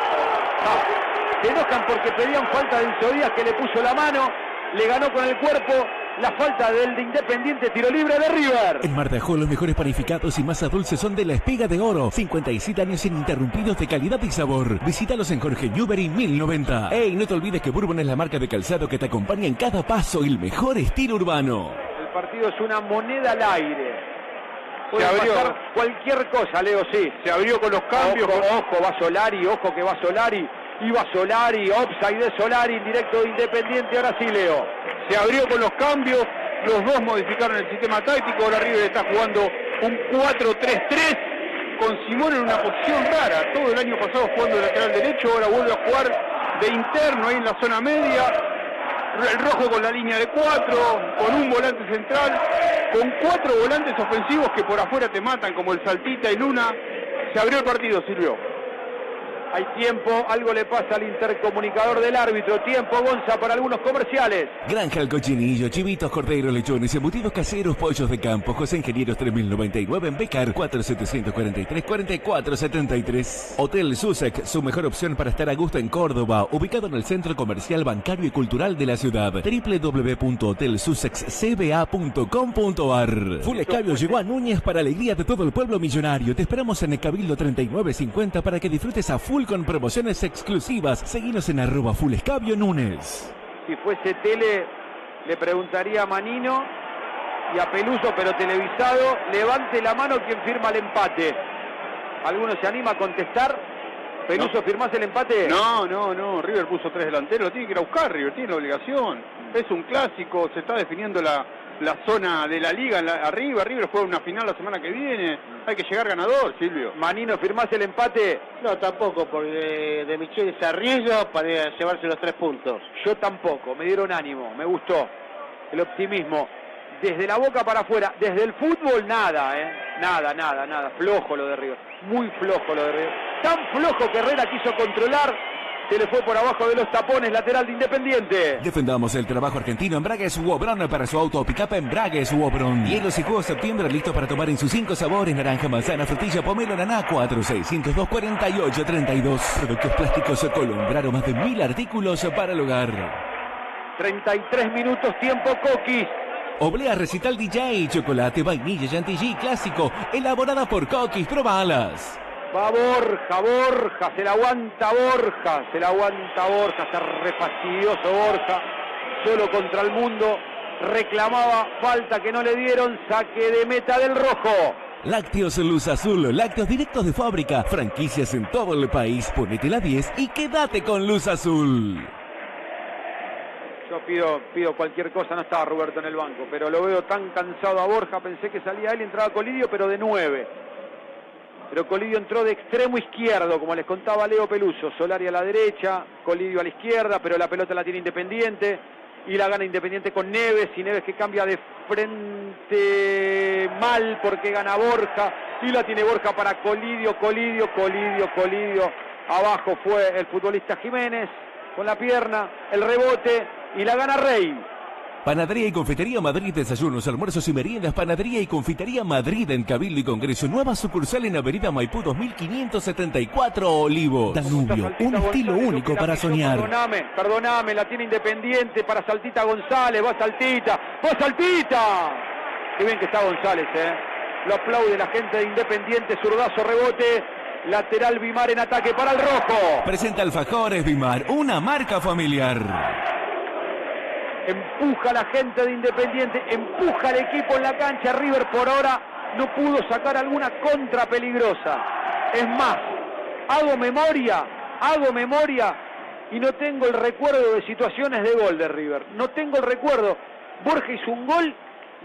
Se enojan porque pedían falta de Enzo Díaz que le puso la mano. Le ganó con el cuerpo. La falta del de Independiente, tiro libre de River. En Mar de Ajó, los mejores panificados y masas dulces son de la espiga de oro. 57 años ininterrumpidos de calidad y sabor. Visítalos en Jorge Newbery 1090. Ey, no te olvides que Bourbon es la marca de calzado que te acompaña en cada paso y el mejor estilo urbano. El partido es una moneda al aire. Puede Se abrió. pasar cualquier cosa, Leo, sí. Se abrió con los cambios. Ojo, ojo, va Solari, ojo que va Solari. Iba Solari, offside de Solari, directo de Independiente, ahora sí, Leo. Se abrió con los cambios. Los dos modificaron el sistema táctico. Ahora River está jugando un 4-3-3 con Simón en una posición rara. Todo el año pasado jugando de lateral derecho. Ahora vuelve a jugar de interno ahí en la zona media. El rojo con la línea de cuatro, con un volante central, con cuatro volantes ofensivos que por afuera te matan, como el Saltita y Luna. Se abrió el partido, Silvio. Hay tiempo, algo le pasa al intercomunicador del árbitro. Tiempo, Gonza, para algunos comerciales. Granja El Cochinillo, chivitos, corderos, lechones, embutidos caseros, pollos de campo, José Ingenieros 3099 en Becar, 4743-4473. Hotel Susek, su mejor opción para estar a gusto en Córdoba, ubicado en el centro comercial, bancario y cultural de la ciudad. www.hotelsusekscba.com.ar Full Escabio llegó a Núñez para alegría de todo el pueblo millonario. Te esperamos en el Cabildo 3950 para que disfrutes a full con promociones exclusivas. Seguinos en arroba Full Escabio Núñez. Si fuese tele, le preguntaría a Manino y a Peluso, pero televisado, levante la mano quien firma el empate. ¿Alguno se anima a contestar? Peluso, ¿firmás el empate? No, no, no. River puso tres delanteros. Lo tiene que ir a buscar. River tiene la obligación. Es un clásico. Se está definiendo la, la zona de la liga la- arriba. River juega una final la semana que viene. Hay que llegar ganador, Silvio. Manino, ¿firmás el empate? No, tampoco, porque de Michele se arriesga para llevarse los tres puntos. Yo tampoco, me dieron ánimo, me gustó el optimismo. Desde la boca para afuera, desde el fútbol nada, ¿eh? Nada, nada, nada. Flojo lo de River, muy flojo lo de River. Tan flojo que Herrera quiso controlar, se le fue por abajo de los tapones, lateral de Independiente. Defendamos el trabajo argentino. Embragues Wobron para su auto o pickup Embragues Wobron. Hielos y jugos septiembre listo para tomar en sus cinco sabores: naranja, manzana, frutilla, pomelo, naná. 4 602 48 32. Productos plásticos Colombraro. Más de mil artículos para el hogar. 33 minutos, tiempo Coquis. Oblea Recital DJ. Chocolate, vainilla, chantilly clásico. Elaborada por Coquis. Probalas. Va Borja, Borja, se la aguanta Borja, se la aguanta Borja, está re fastidioso Borja, solo contra el mundo, reclamaba falta que no le dieron, saque de meta del rojo. Lácteos Luz Azul, lácteos directos de fábrica, franquicias en todo el país. Ponete la 10 y quédate con Luz Azul. Yo pido, pido cualquier cosa, no estaba Roberto en el banco, pero lo veo tan cansado a Borja, pensé que salía él y entraba Colidio, pero de nueve. Pero Colidio entró de extremo izquierdo, como les contaba Leo Peluso. Solari a la derecha, Colidio a la izquierda, pero la pelota la tiene Independiente. Y la gana Independiente con Neves, y Neves que cambia de frente mal porque gana Borja. Y la tiene Borja para Colidio, Colidio, Colidio, Colidio. Abajo fue el futbolista Jiménez con la pierna, el rebote y la gana Rey. Panadería y Confitería Madrid, desayunos, almuerzos y meriendas. Panadería y Confitería Madrid en Cabildo y Congreso. Nueva sucursal en Avenida Maipú 2574 Olivos. Danubio, un estilo único para soñar. Perdoname, perdoname, la tiene Independiente para Saltita González, va Saltita, va Saltita. Qué bien que está González, eh. Lo aplaude la gente de Independiente, zurdazo, rebote, lateral Bimar en ataque para el rojo. Presenta Alfajores Bimar, una marca familiar. Empuja la gente de Independiente, empuja el equipo en la cancha. River por ahora no pudo sacar alguna contra peligrosa. Es más, hago memoria, hago memoria y no tengo el recuerdo de situaciones de gol de River. No tengo el recuerdo. Borges un gol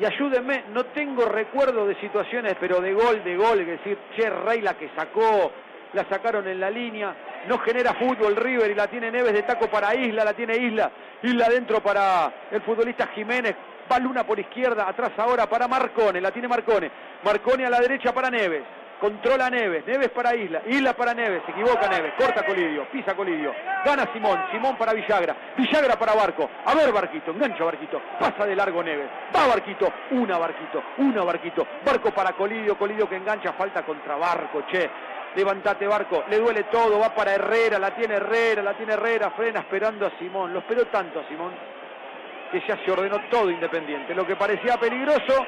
y ayúdenme, no tengo recuerdo de situaciones, pero de gol, de gol, es decir, Che Rey la que sacó, la sacaron en la línea, no genera fútbol River y la tiene Neves de taco para Isla, la tiene Isla, Isla adentro para el futbolista Jiménez, va Luna por izquierda, atrás ahora para Marcone, la tiene Marcone, Marcone a la derecha para Neves, controla Neves, Neves para Isla, Isla para Neves, se equivoca Neves, corta Colidio, pisa Colidio, gana Simón, Simón para Villagra, Villagra para Barco, a ver Barquito, engancha Barquito, pasa de largo Neves, va Barquito, una Barquito, una Barquito, Barco para Colidio, Colidio que engancha, falta contra Barco, che, levantate Barco, le duele todo, va para Herrera, la tiene Herrera, la tiene Herrera, frena esperando a Simón, lo esperó tanto a Simón que ya se ordenó todo Independiente, lo que parecía peligroso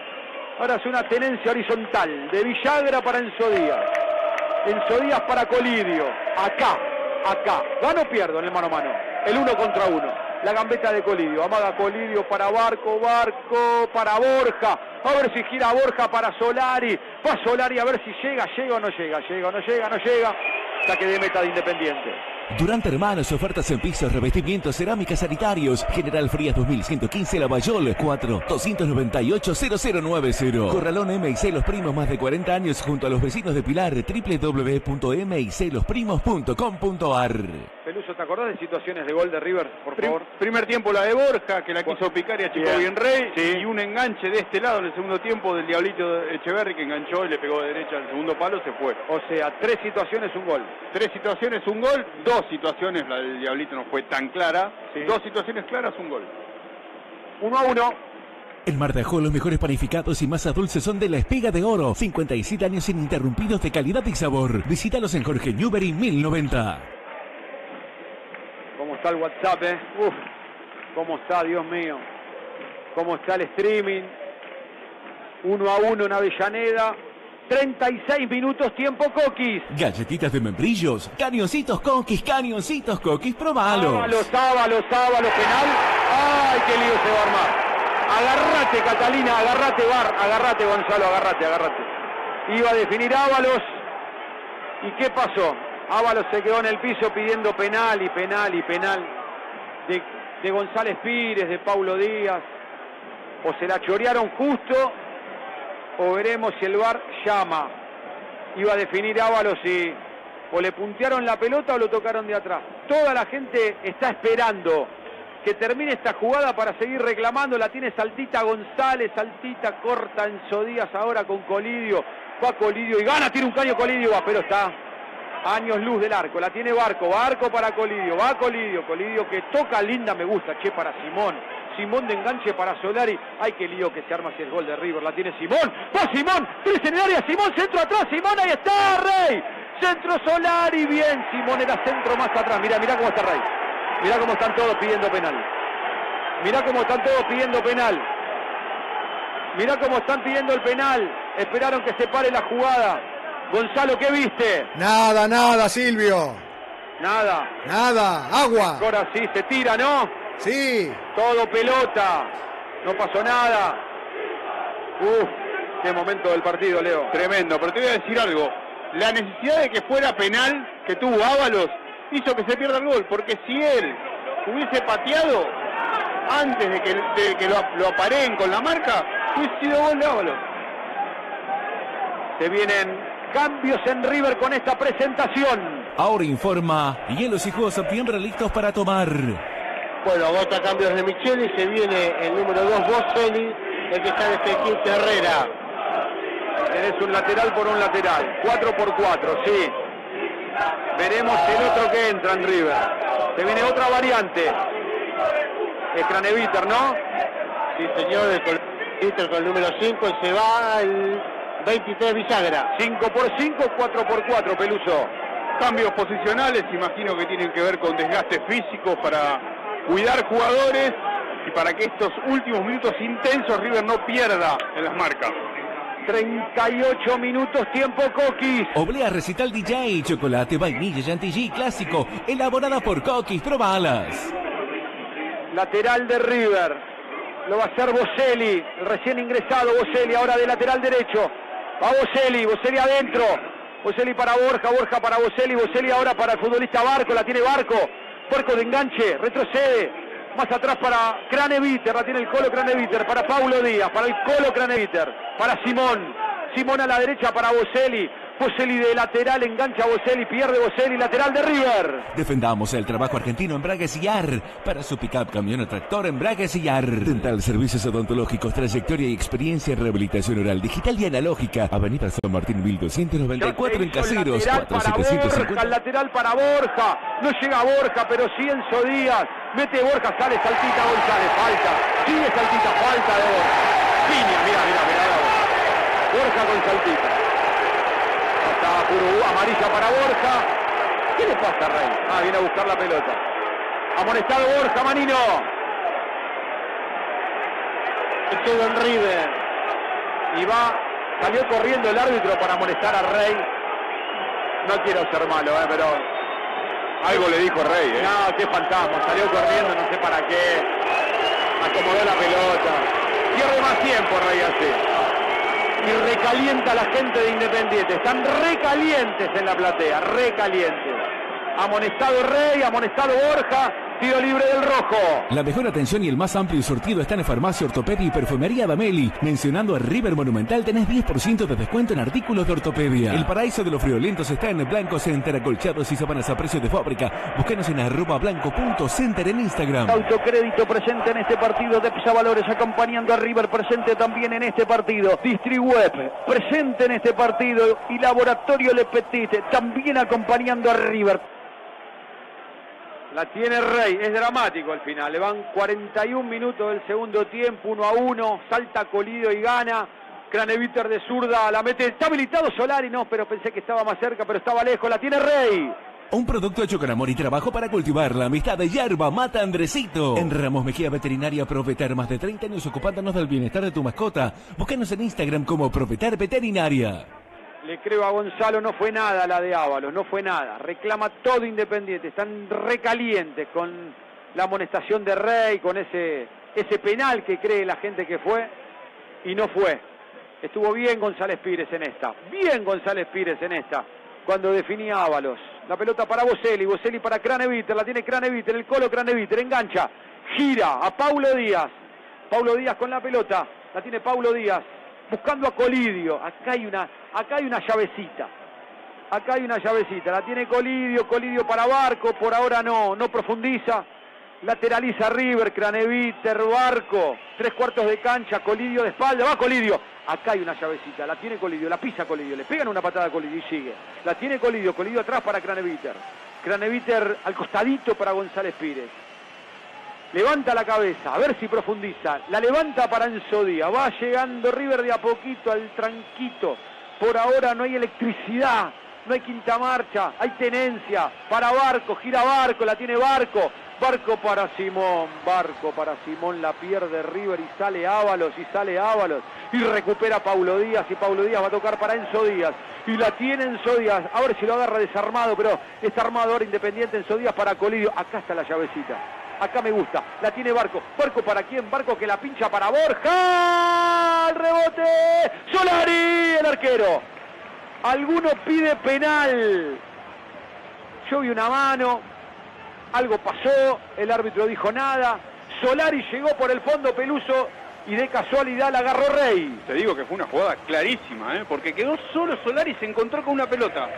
Ahora es una tenencia horizontal de Villagra para Enzo Díaz. Enzo Díaz para Colidio. Acá, acá. Gano o pierdo en el mano a mano. El uno contra uno. La gambeta de Colidio. Amaga Colidio para Barco, Barco para Borja. A ver si gira Borja para Solari. Va Solari a ver si llega, llega o no llega. Llega o no llega, no llega. Saque de meta de Independiente. Durante Hermanos, ofertas en pisos, revestimientos, cerámicas sanitarios. General Frías 2115 La Bayol, 4 298 0090. Corralón MIC Los Primos, más de 40 años junto a los vecinos de Pilar. www.miclosprimos.com.ar. Peluso, ¿te acordás de situaciones de gol de River, por Prim- favor? primer tiempo la de Borja, que la quiso picar y achicó Bien. bien Rey. Sí. Y un enganche de este lado en el segundo tiempo del Diablito Echeverri que enganchó y le pegó de derecha al segundo palo, se fue. O sea, tres situaciones, un gol. Tres situaciones, un gol. Dos situaciones, la del Diablito no fue tan clara. Dos situaciones claras, un gol. Uno a uno. En Mar de Ajó, los mejores panificados y masas dulces son de la Espiga de Oro. 57 años ininterrumpidos de calidad y sabor. Visítalos en Jorge Newbery 1090. ¿Cómo está el WhatsApp, eh? Uf, ¿cómo está, Dios mío? ¿Cómo está el streaming? Uno a uno en Avellaneda. 36 minutos, tiempo coquis. Galletitas de membrillos, cañoncitos coquis, cañoncitos coquis, probalos. Ábalos, Ábalos, Ábalos, penal. ¡Ay, qué lío se va a armar! Agarrate, Catalina, agarrate, Bar, agarrate, Gonzalo, agarrate, agarrate. Iba a definir Ábalos. ¿Y qué pasó? Ábalos se quedó en el piso pidiendo penal y penal y penal de, de González Pires, de Paulo Díaz. O se la chorearon justo, o veremos si el VAR llama. Iba a definir Ábalos y o le puntearon la pelota o lo tocaron de atrás. Toda la gente está esperando que termine esta jugada para seguir reclamando. La tiene Saltita González, Saltita corta Enzo Díaz ahora con Colidio. Va Colidio y gana, tiene un caño Colidio, va, pero está años luz del arco. La tiene Barco, Barco para Colidio, va Colidio, Colidio que toca linda, me gusta, che, para Simón. Simón de enganche para Solari. Ay, qué lío que se arma si el gol de River. La tiene Simón. Va Simón. Tres en el área. Simón, centro atrás. Simón, ahí está, Rey. Centro Solari. Bien, Simón era centro más atrás. Mira, mira cómo está Rey. Mira cómo están todos pidiendo penal. Mira cómo están todos pidiendo penal. Mira cómo están pidiendo el penal. Esperaron que se pare la jugada. Gonzalo, ¿qué viste? Nada, nada, Silvio. Nada. Nada, agua. Ahora sí, se tira, ¿no? Sí. Todo pelota. No pasó nada. Uf, qué momento del partido, Leo. Tremendo, pero te voy a decir algo. La necesidad de que fuera penal que tuvo Ábalos hizo que se pierda el gol, porque si él hubiese pateado antes de que, de que lo, lo apareen con la marca, hubiese sido gol de Ábalos. Se vienen cambios en River con esta presentación. Ahora informa, hielos y jugos septiembre listos para tomar. Bueno, agota cambios de Micheli, se viene el número 2 Boselli, el que está en este quinto Herrera. Tenés un lateral por un lateral. 4 por 4, sí. Veremos el otro que entra en River. Se viene otra variante. Es Craneviter, ¿no? Sí, señor, el Inter con el número 5 y se va el 23 Bisagra. 5 por 5, 4 por 4, Peluso. Cambios posicionales, imagino que tienen que ver con desgaste físico para cuidar jugadores y para que estos últimos minutos intensos River no pierda en las marcas. 38 minutos, tiempo Coquis. Oblea recital DJ, chocolate, vainilla, chantilly, clásico, elaborada por Coquis, probalas. Lateral de River. Lo va a hacer Boselli, el recién ingresado Boselli, ahora de lateral derecho. Va Boselli, Boselli adentro. Boselli para Borja, Borja para Boselli, Boselli ahora para el futbolista Barco, la tiene Barco. Barco de enganche, retrocede. Más atrás para Craneviter, la tiene el Colo Craneviter, para Paulo Díaz, para el Colo Craneviter, para Simón. Simón a la derecha para Boselli. Boselli de lateral, engancha a Boselli, pierde Boselli, lateral de River. Defendamos el trabajo argentino en Braga Sillar. Para su pickup, camión o tractor en Braga Sillar. Dental, servicios odontológicos, trayectoria y experiencia en rehabilitación oral digital y analógica. Avenida San Martín 1294 en Caseros, lateral Borja, 4750. el lateral para Borja. No llega Borja, pero sí Enzo Díaz. Mete Borja, sale Saltita González. Falta. Sigue Saltita, falta de Borja. Piña, mira, mira, mira. Borja con Saltita. Puro amarilla para Borja. ¿Qué le pasa, Rey? Ah, viene a buscar la pelota. Amonestado Borja, Manino. Todo en River. Y va, salió corriendo el árbitro para amonestar a Rey. No quiero ser malo, eh, pero Algo le dijo Rey, ¿eh? No, qué fantasma, salió corriendo, no sé para qué. Acomodó la pelota. Pierde más tiempo Rey así. Y recalienta a la gente de Independiente. Están recalientes en la platea, recalientes. Amonestado Rey, amonestado Borja, tiro libre del rojo. La mejor atención y el más amplio surtido están en Farmacia Ortopedia y Perfumería Dameli. Mencionando a River Monumental tenés 10% de descuento en artículos de ortopedia. El paraíso de los friolentos está en Blanco Center, acolchados y sábanas a precio de fábrica. Búsquenos en arroba blanco.center en Instagram. Autocrédito presente en este partido. Depsa Valores acompañando a River presente también en este partido. Distriweb presente en este partido. Y Laboratorio Le Petit también acompañando a River. La tiene Rey, es dramático al final. Le van 41 minutos del segundo tiempo, 1 a 1. Salta Colidio y gana. Craneviter de zurda, la mete. Está habilitado Solari, no, pero pensé que estaba más cerca, pero estaba lejos. La tiene Rey. Un producto hecho con amor y trabajo para cultivar la amistad de Yerba Mata Andresito. En Ramos Mejía Veterinaria Provetar, más de 30 años ocupándonos del bienestar de tu mascota. Búscanos en Instagram como Provetar Veterinaria. Le creo a Gonzalo, no fue nada la de Ábalos, no fue nada. Reclama todo Independiente, están recalientes con la amonestación de Rey, con ese, ese penal que cree la gente que fue y no fue. Estuvo bien González Pires en esta, bien González Pires en esta, cuando definía Ábalos. La pelota para Boselli, Boselli para Craneviter, la tiene Craneviter, el colo Craneviter, engancha, gira a Paulo Díaz. Paulo Díaz con la pelota, la tiene Paulo Díaz, buscando a Colidio. Acá hay una, acá hay una llavecita. Acá hay una llavecita, la tiene Colidio, Colidio para Barco, por ahora no, no profundiza. Lateraliza River, Craneviter, Barco, tres cuartos de cancha, Colidio de espalda, va Colidio. Acá hay una llavecita, la tiene Colidio, la pisa Colidio, le pegan una patada a Colidio y sigue. La tiene Colidio, Colidio atrás para Craneviter. Craneviter al costadito para González Pires. Levanta la cabeza, a ver si profundiza. La levanta para Enzo Díaz. Va llegando River de a poquito al tranquito. Por ahora no hay electricidad, no hay quinta marcha, hay tenencia. Para Barco, gira Barco, la tiene Barco. Barco para Simón, Barco para Simón, la pierde River y sale Ábalos y sale Ábalos. Y recupera Paulo Díaz y Paulo Díaz va a tocar para Enzo Díaz. Y la tiene Enzo Díaz, a ver si lo agarra desarmado, pero está armado ahora Independiente Enzo Díaz para Colidio. Acá está la llavecita. Acá me gusta. La tiene Barco. ¿Barco para quién? Barco que la pincha para Borja. ¡El rebote! Solari, el arquero. Alguno pide penal. Yo vi una mano. Algo pasó. El árbitro dijo nada. Solari llegó por el fondo Peluso y de casualidad la agarró Rey. Te digo que fue una jugada clarísima, ¿eh? porque quedó solo Solari y se encontró con una pelota.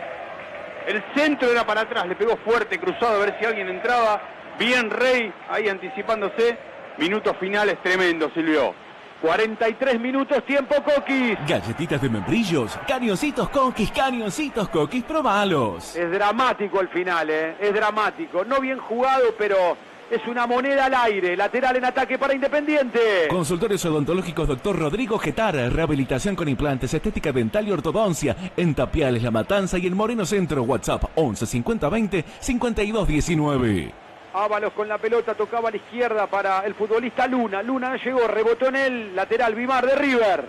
El centro era para atrás, le pegó fuerte, cruzado, a ver si alguien entraba. Bien Rey, ahí anticipándose. Minutos finales tremendo, Silvio. 43 minutos, tiempo Coquis. Galletitas de membrillos, cañoncitos coquis, cañoncitos coquis, probalos. Es dramático el final, ¿eh? es dramático. No bien jugado, pero Es una moneda al aire. Lateral en ataque para Independiente. Consultorios odontológicos Dr. Rodrigo Getar, rehabilitación con implantes, estética dental y ortodoncia, en Tapiales La Matanza y en Moreno Centro, WhatsApp 11 50 20 52 19. Ábalos con la pelota, tocaba a la izquierda para el futbolista Luna. Luna no llegó, rebotó en el lateral Vimar de River.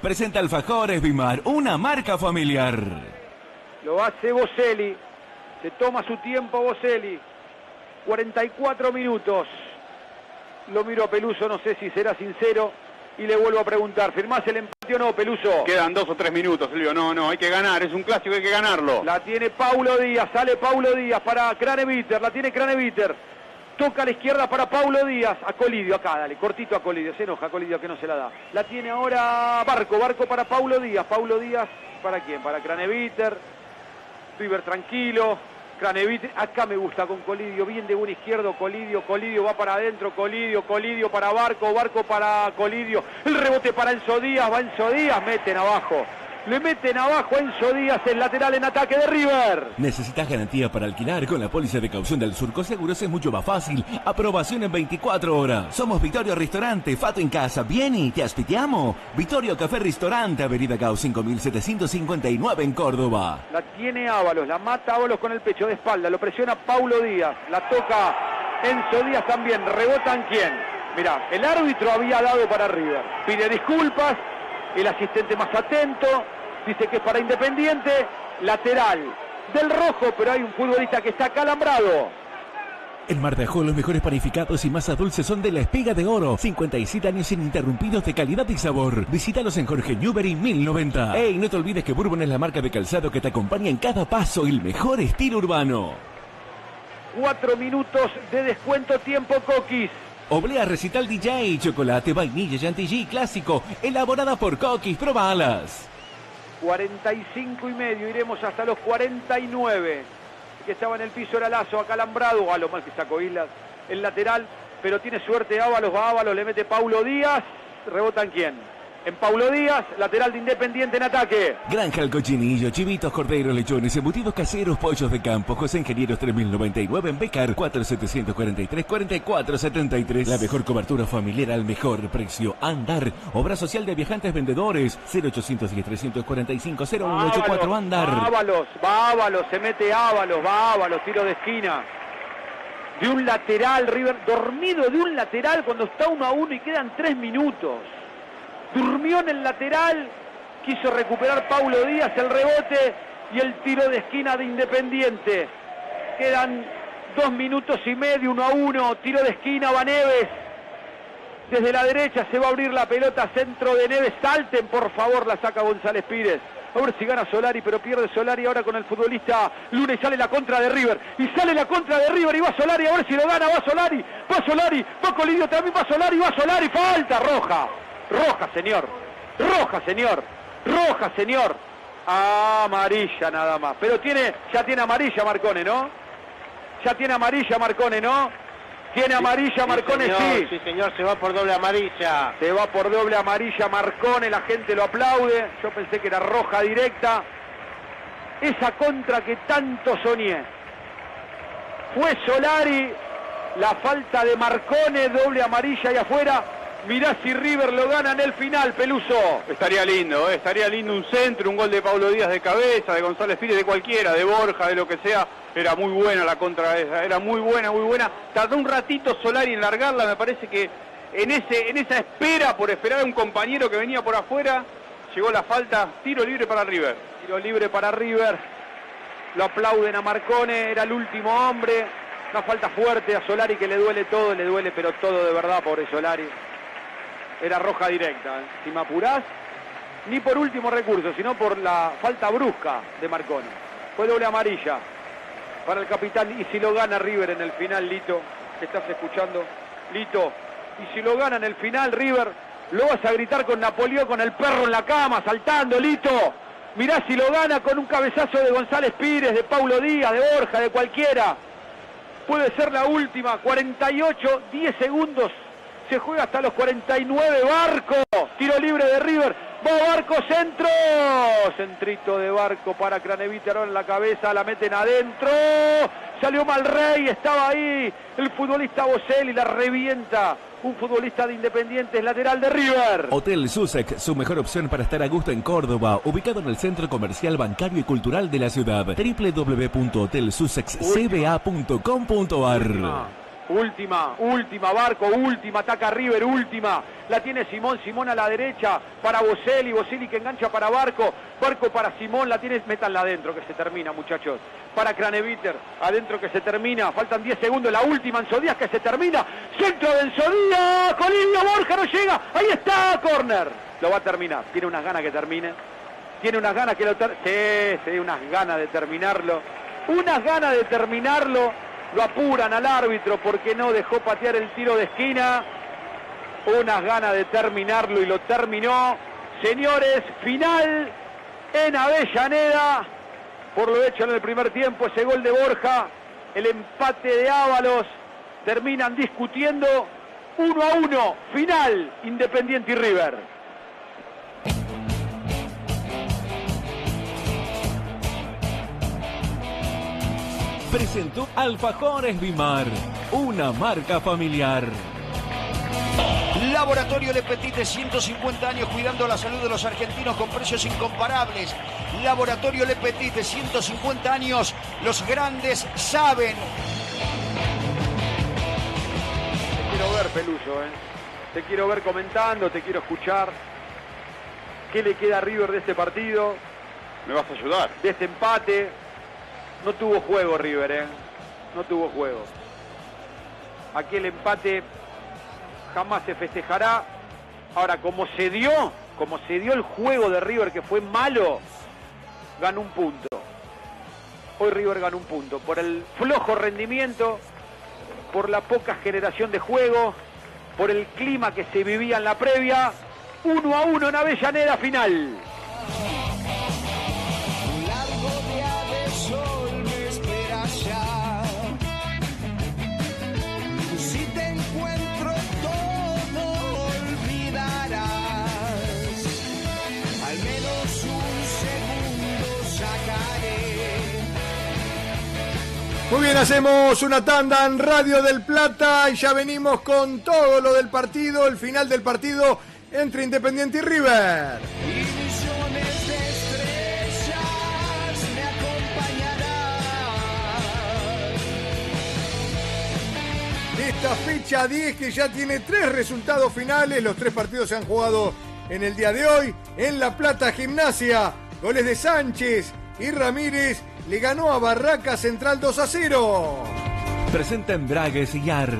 Presenta Alfajores Bimar, una marca familiar. Lo hace Boselli. Se toma su tiempo Boselli. 44 minutos. Lo miro a Peluso, no sé si será sincero. Y le vuelvo a preguntar, ¿firmás el empate o no, Peluso? Quedan dos o tres minutos, Silvio. No, no, hay que ganar. Es un clásico, hay que ganarlo. La tiene Paulo Díaz, sale Paulo Díaz para Craneviter, la tiene Craneviter. Toca a la izquierda para Paulo Díaz, a Colidio, acá, dale, cortito a Colidio, se enoja Colidio que no se la da. La tiene ahora Barco, Barco para Paulo Díaz, Paulo Díaz, ¿para quién? Para Craneviter, River tranquilo, Craneviter, acá me gusta con Colidio, bien de buen izquierdo, Colidio, Colidio va para adentro, Colidio, Colidio para Barco, Barco para Colidio, el rebote para Enzo Díaz, va Enzo Díaz, meten abajo. Le meten abajo a Enzo Díaz, el lateral en ataque de River. ¿Necesitas garantía para alquilar? Con la póliza de caución del Surco Seguros es mucho más fácil. Aprobación en 24 horas. Somos Victorio Restaurante, Fato en Casa. Vieni, te aspitiamo. Victorio Café Restaurante, Avenida Gau 5759 en Córdoba. La tiene Ábalos, la mata Ábalos con el pecho de espalda, lo presiona Paulo Díaz, la toca Enzo Díaz también, rebotan quién. Mirá, el árbitro había dado para River, pide disculpas, el asistente más atento, dice que es para Independiente, lateral del rojo, pero hay un futbolista que está calambrado. En Mar de Ajó, los mejores panificados y masas dulces son de la Espiga de Oro. 57 años ininterrumpidos de calidad y sabor. Visítalos en Jorge Newbery 1090. Ey, no te olvides que Bourbon es la marca de calzado que te acompaña en cada paso y el mejor estilo urbano. Cuatro minutos de descuento, tiempo Coquis. Oblea Recital DJ, chocolate, vainilla, chantilly clásico, elaborada por Coquis, probalas. 45 y medio, iremos hasta los 49. Que estaba en el piso era Lazo, acalambrado, a lo mal que sacó Islas, el lateral, pero tiene suerte Ábalos, va Ábalos, le mete Paulo Díaz, rebota en quién. En Paulo Díaz, lateral de Independiente en ataque. Granja El Cochinillo, chivitos, corderos, lechones, embutidos caseros, pollos de campo, José Ingenieros 3099 en Becar, 4743-4473. La mejor cobertura familiar al mejor precio. Andar, obra social de viajantes vendedores, 0810-345-0184 Andar. Ábalos, va Ábalos, se mete Ábalos, va Ábalos, tiro de esquina. De un lateral, River, dormido de un lateral cuando está uno a uno y quedan tres minutos. Durmió en el lateral, quiso recuperar Paulo Díaz el rebote y el tiro de esquina de Independiente. Quedan dos minutos y medio, uno a uno, tiro de esquina, va Neves. Desde la derecha se va a abrir la pelota, centro de Neves, salten por favor, la saca González Pires. A ver si gana Solari, pero pierde Solari ahora con el futbolista Luna y sale la contra de River. Y sale la contra de River y va Solari, a ver si lo gana, va Solari, va Solari, va Colidio también, va Solari, va Solari, falta roja. Roja, señor. Roja, señor. Roja, señor. Amarilla nada más. Pero tiene, ya tiene amarilla Marcone, ¿no? Ya tiene amarilla Marcone, ¿no? Tiene amarilla Marcone, señor, sí. Sí, señor, se va por doble amarilla. Se va por doble amarilla Marcone, la gente lo aplaude. Yo pensé que era roja directa. Esa contra que tanto soñé. Fue Solari, la falta de Marcone, doble amarilla y afuera. Mirá si River lo gana en el final, Peluso. Estaría lindo, ¿eh? estaría lindo un centro, un gol de Pablo Díaz de cabeza, de González Pires, de cualquiera, de Borja, de lo que sea. Era muy buena la contra esa, era muy buena, muy buena. Tardó un ratito Solari en largarla, me parece que en, ese, en esa espera, por esperar a un compañero que venía por afuera, llegó la falta, tiro libre para River. Tiro libre para River. Lo aplauden a Marcone, era el último hombre. Una falta fuerte a Solari que le duele todo, le duele pero todo de verdad, pobre Solari. Era roja directa. Si me apurás, ni por último recurso, sino por la falta brusca de Marcone. Fue doble amarilla para el capitán. Y si lo gana River en el final, Lito, que estás escuchando, Lito, y si lo gana en el final, River, lo vas a gritar con Napoleón, con el perro en la cama, saltando, Lito. Mirá si lo gana con un cabezazo de González Pires, de Paulo Díaz, de Borja, de cualquiera. Puede ser la última, 48, 10 segundos. Se juega hasta los 49, Barco. Tiro libre de River. Va Barco centro. Centrito de Barco para Craneviter en la cabeza. La meten adentro. Salió mal Rey. Estaba ahí el futbolista Boselli. La revienta. Un futbolista de Independiente. lateral de River. Hotel Sussex, su mejor opción para estar a gusto en Córdoba, ubicado en el centro comercial, bancario y cultural de la ciudad. www.hotelsussexcba.com.ar Última, última, Barco, última, ataca River, última. La tiene Simón, Simón a la derecha para Boselli, Boselli que engancha para Barco, Barco para Simón, la tiene, métanla adentro que se termina, muchachos. Para Craneviter, adentro que se termina, faltan 10 segundos, la última Enzodías que se termina. Centro de Enzodías, Colivio Borja no llega, ahí está, corner. Lo va a terminar, tiene unas ganas que termine. Tiene unas ganas que lo termine. Sí, sí, unas ganas de terminarlo. Unas ganas de terminarlo lo apuran al árbitro porque no dejó patear el tiro de esquina. Unas ganas de terminarlo y lo terminó. Señores, final en Avellaneda. Por lo hecho en el primer tiempo, ese gol de Borja, el empate de Ábalos, terminan discutiendo uno a uno. Final, Independiente y River. Presentó Alfajores Bimar, una marca familiar. Laboratorio Le Petit de 150 años cuidando la salud de los argentinos con precios incomparables. Laboratorio Le Petit de 150 años, los grandes saben. Te quiero ver, Peluso, ¿eh? Te quiero ver comentando, te quiero escuchar. ¿Qué le queda a River de este partido? ¿Me vas a ayudar? De este empate, no tuvo juego River, ¿eh? No tuvo juego. Aquí el empate jamás se festejará. Ahora, como se dio, como se dio el juego de River que fue malo, ganó un punto. Hoy River ganó un punto. Por el flojo rendimiento, por la poca generación de juego, por el clima que se vivía en la previa. Uno a uno en Avellaneda final. Muy bien, hacemos una tanda en Radio del Plata y ya venimos con todo lo del partido, el final del partido entre Independiente y River. Esta fecha 10 que ya tiene tres resultados finales, los tres partidos se han jugado en el día de hoy. En La Plata Gimnasia, goles de Sánchez y Ramírez le ganó a Barraca Central 2 a 0. Presenta Embragues y Ar.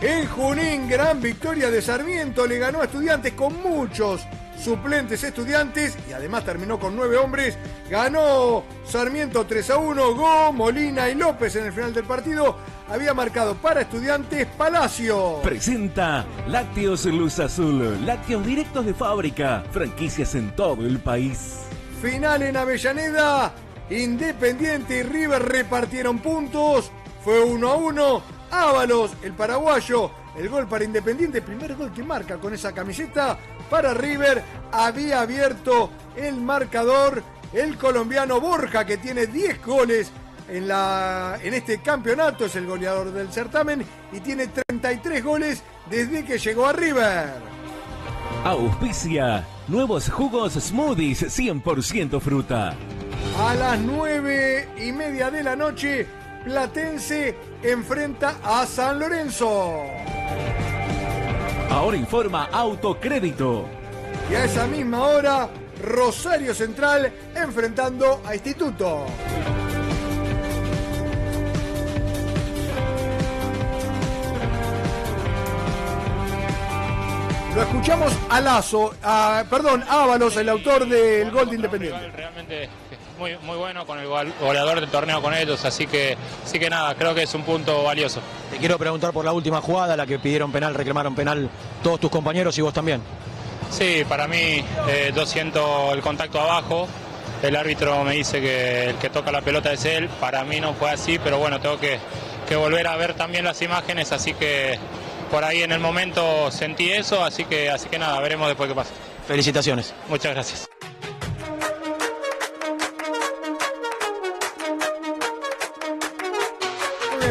En Junín, gran victoria de Sarmiento, le ganó a estudiantes con muchos suplentes estudiantes y además terminó con nueve hombres. Ganó Sarmiento 3 a 1, Go, Molina y López en el final del partido. Había marcado para estudiantes Palacio. Presenta Lácteos Luz Azul, lácteos directos de fábrica, franquicias en todo el país. Final en Avellaneda, Independiente y River repartieron puntos. Fue 1 a 1. Ábalos, el paraguayo, el gol para Independiente, primer gol que marca con esa camiseta para River. Había abierto el marcador el colombiano Borja, que tiene 10 goles en, la, en este campeonato, es el goleador del certamen y tiene 33 goles desde que llegó a River. Auspicia, nuevos jugos smoothies 100% fruta. A las nueve y media de la noche, Platense enfrenta a San Lorenzo. Ahora informa Autocrédito. Y a esa misma hora, Rosario Central enfrentando a Instituto. Lo escuchamos a Lazo, a, perdón, Ábalos, el autor del gol de Independiente. Realmente muy, muy bueno con el goleador del torneo con ellos, así que, así que nada, creo que es un punto valioso. Te quiero preguntar por la última jugada, la que pidieron penal, reclamaron penal todos tus compañeros y vos también. Sí, para mí eh, yo siento el contacto abajo, el árbitro me dice que el que toca la pelota es él, para mí no fue así, pero bueno, tengo que, que volver a ver también las imágenes, así que por ahí en el momento sentí eso, así que, así que nada, veremos después qué pasa. Felicitaciones. Muchas gracias.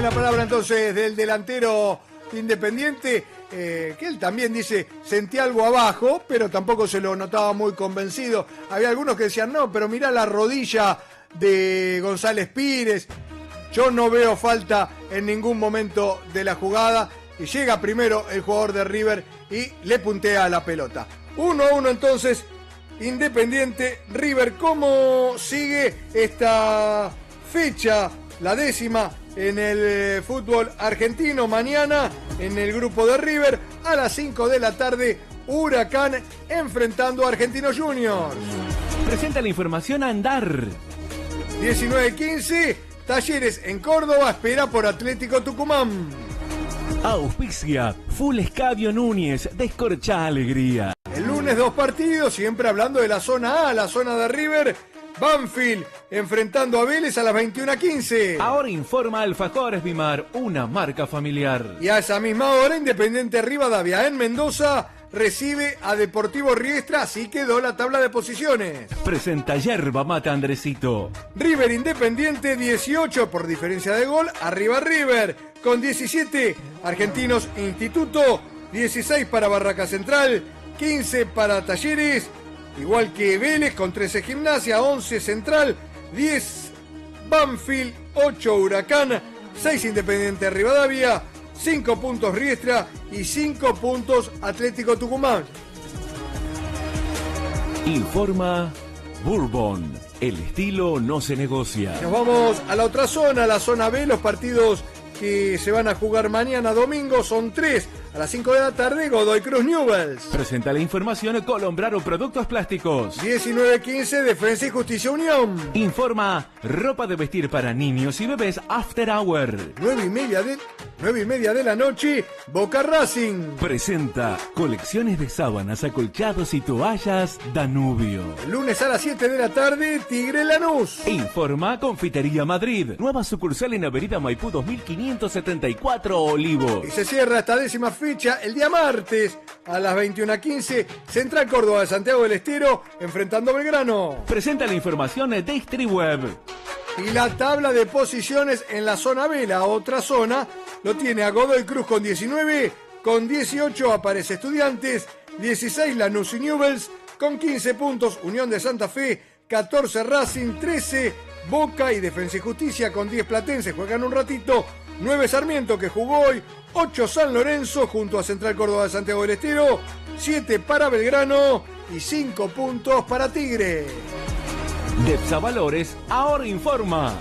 La palabra entonces del delantero independiente, eh, que él también dice, sentí algo abajo, pero tampoco se lo notaba muy convencido. Había algunos que decían, no, pero mira la rodilla de González Pires. Yo no veo falta en ningún momento de la jugada. Y llega primero el jugador de River y le puntea la pelota. 1 a 1 entonces, Independiente River. ¿Cómo sigue esta fecha, la décima en el eh, fútbol argentino? Mañana en el grupo de River a las 5 de la tarde, Huracán enfrentando a Argentinos Juniors. Presenta la información a andar. 19-15, Talleres en Córdoba espera por Atlético Tucumán. Auspicia, Full Escabio Núñez, descorcha alegría. El lunes dos partidos, siempre hablando de la zona A, la zona de River. Banfield enfrentando a Vélez a las 21.15. Ahora informa Alfajores Bimar, una marca familiar. Y a esa misma hora, Independiente Rivadavia en Mendoza recibe a Deportivo Riestra, así quedó la tabla de posiciones. Presenta Yerba Mata Andresito. River Independiente 18 por diferencia de gol, arriba River con 17, Argentinos Instituto 16 para Barraca Central, 15 para Talleres, igual que Vélez con 13 Gimnasia, 11 Central, 10 Banfield, 8 Huracán, 6 Independiente Rivadavia, 5 puntos Riestra y 5 puntos Atlético Tucumán. Informa Bourbon. El estilo no se negocia. Nos vamos a la otra zona, la zona B, los partidos que se van a jugar mañana domingo son tres. A las 5 de la tarde, Godoy Cruz Newells. Presenta la información Colombraro Productos Plásticos. 19-15, Defensa y Justicia Unión. Informa ropa de vestir para niños y bebés After Hour. 9 y media de, 9 y media de la noche, Boca Racing. Presenta colecciones de sábanas, acolchados y toallas Danubio. Lunes a las 7 de la tarde, Tigre Lanús. Informa Confitería Madrid. Nueva sucursal en Avenida Maipú 2574 Olivo. Y se cierra esta décima fecha el día martes a las 21.15, Central Córdoba de Santiago del Estero, enfrentando a Belgrano. Presenta la información de Distriweb. Y la tabla de posiciones en la zona B, la otra zona, lo tiene a Godoy Cruz con 19, con 18 aparece Estudiantes, 16 Lanús y Newells, con 15 puntos Unión de Santa Fe, 14 Racing, 13 Boca y Defensa y Justicia con 10 Platense juegan un ratito, 9 Sarmiento que jugó hoy, 8 San Lorenzo junto a Central Córdoba de Santiago del Estero, 7 para Belgrano y 5 puntos para Tigre. Depsa Valores ahora informa.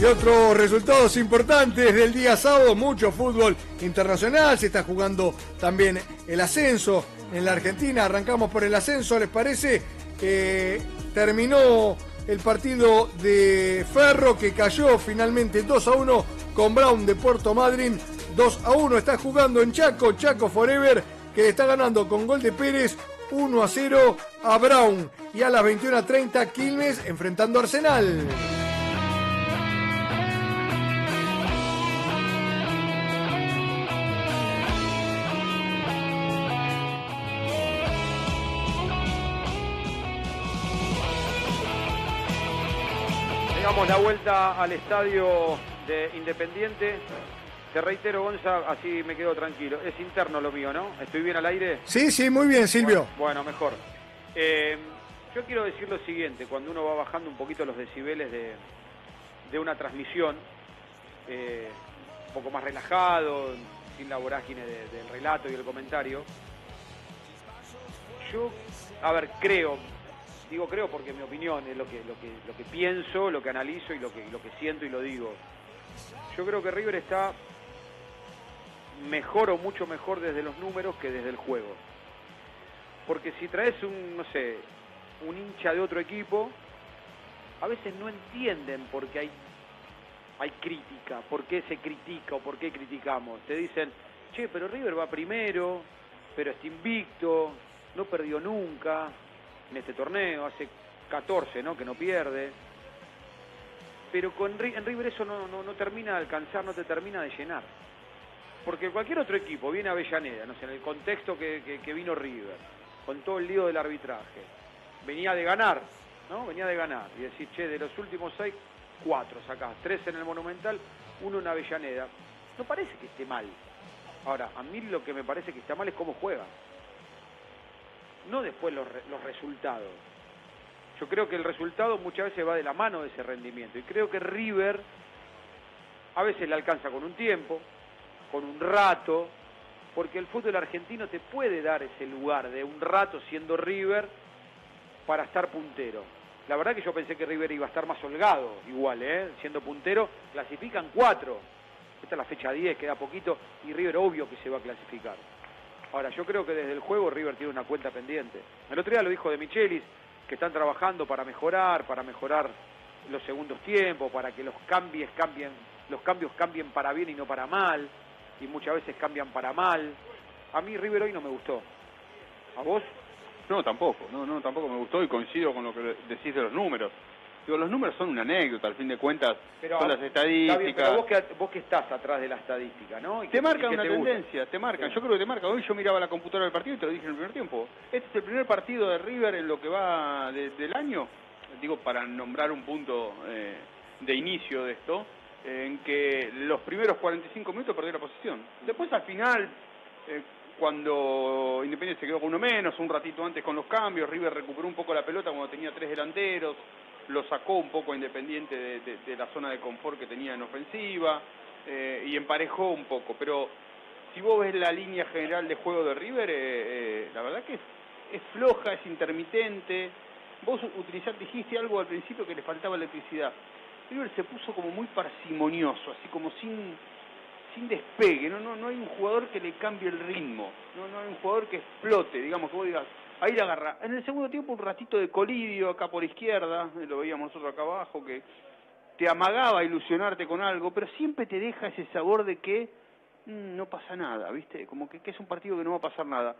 Y otros resultados importantes del día sábado, mucho fútbol internacional, se está jugando también el ascenso en la Argentina, arrancamos por el ascenso, ¿les parece? Eh, terminó el partido de Ferro que cayó finalmente 2 a 1 con Brown de Puerto Madryn, 2 a 1 está jugando en Chaco, Chaco Forever, que está ganando con gol de Pérez 1 a 0 a Brown. Y a las 21 a 30 Quilmes enfrentando a Arsenal. Vuelta al estadio de Independiente. Te reitero, Gonza, así me quedo tranquilo. Es interno lo mío, ¿no? ¿Estoy bien al aire? Sí, sí, muy bien, Silvio. Bueno, bueno, mejor. Eh, yo quiero decir lo siguiente, cuando uno va bajando un poquito los decibeles de, de una transmisión, eh, un poco más relajado, sin la vorágine de- del relato y el comentario, yo, a ver, creo, digo creo porque mi opinión es lo que, lo que, lo que pienso, lo que analizo y lo que, lo que siento y lo digo. Yo creo que River está mejor o mucho mejor desde los números que desde el juego. Porque si traes un, no sé, un hincha de otro equipo, a veces no entienden por qué hay, hay crítica, por qué se critica o por qué criticamos. Te dicen, che, pero River va primero, pero está invicto, no perdió nunca en este torneo, hace 14, ¿no? Que no pierde. Pero con en River eso no, no, termina de alcanzar, no te termina de llenar. Porque cualquier otro equipo viene a Avellaneda, no sé, en el contexto que, que- que vino River. con todo el lío del arbitraje. Venía de ganar, ¿no? Venía de ganar. Y decir, che, de los últimos seis, cuatro sacás. Tres en el Monumental, uno en Avellaneda. No parece que esté mal. Ahora, a mí lo que me parece que está mal es cómo juega. No después los, los resultados. Yo creo que el resultado muchas veces va de la mano de ese rendimiento. Y creo que River a veces le alcanza con un tiempo, con un rato, porque el fútbol argentino te puede dar ese lugar de un rato siendo River para estar puntero. La verdad que yo pensé que River iba a estar más holgado, igual, ¿eh? siendo puntero, clasifican cuatro. Esta es la fecha 10, queda poquito, y River obvio que se va a clasificar. Ahora, yo creo que desde el juego River tiene una cuenta pendiente. El otro día lo dijo de Michelis, que están trabajando para mejorar, para mejorar los segundos tiempos, para que los cambios cambien, los cambios cambien para bien y no para mal, y muchas veces cambian para mal. A mí River hoy no me gustó. ¿A vos? No, tampoco, no, no, tampoco me gustó y coincido con lo que decís de los números. Digo, los números son una anécdota, al fin de cuentas, Pero, son las está bien, estadísticas. pero vos, que, vos que estás atrás de la estadística, ¿no? Y que- Te marcan y una te gusta. tendencia, te marcan. Yo creo que te marca. Hoy yo miraba la computadora del partido y te lo dije en el primer tiempo. Este es el primer partido de River en lo que va de- del año, digo, para nombrar un punto eh, de inicio de esto, en que los primeros 45 minutos perdió la posición. Después al final, eh, cuando Independiente se quedó con uno menos, un ratito antes con los cambios, River recuperó un poco la pelota cuando tenía tres delanteros, lo sacó un poco Independiente de, la zona de confort que tenía en ofensiva eh, y emparejó un poco. Pero si vos ves la línea general de juego de River, eh, eh, la verdad que es, es floja, es intermitente. Vos utilizaste, dijiste algo al principio que le faltaba electricidad. River se puso como muy parsimonioso, así como sin sin despegue, no, no, no hay un jugador que le cambie el ritmo, no, no hay un jugador que explote, digamos, que vos digas, ahí la agarra. En el segundo tiempo un ratito de colidio acá por izquierda, eh, lo veíamos nosotros acá abajo, que te amagaba ilusionarte con algo, pero siempre te deja ese sabor de que mm, no pasa nada, ¿viste? Como que, es un partido que no va a pasar nada.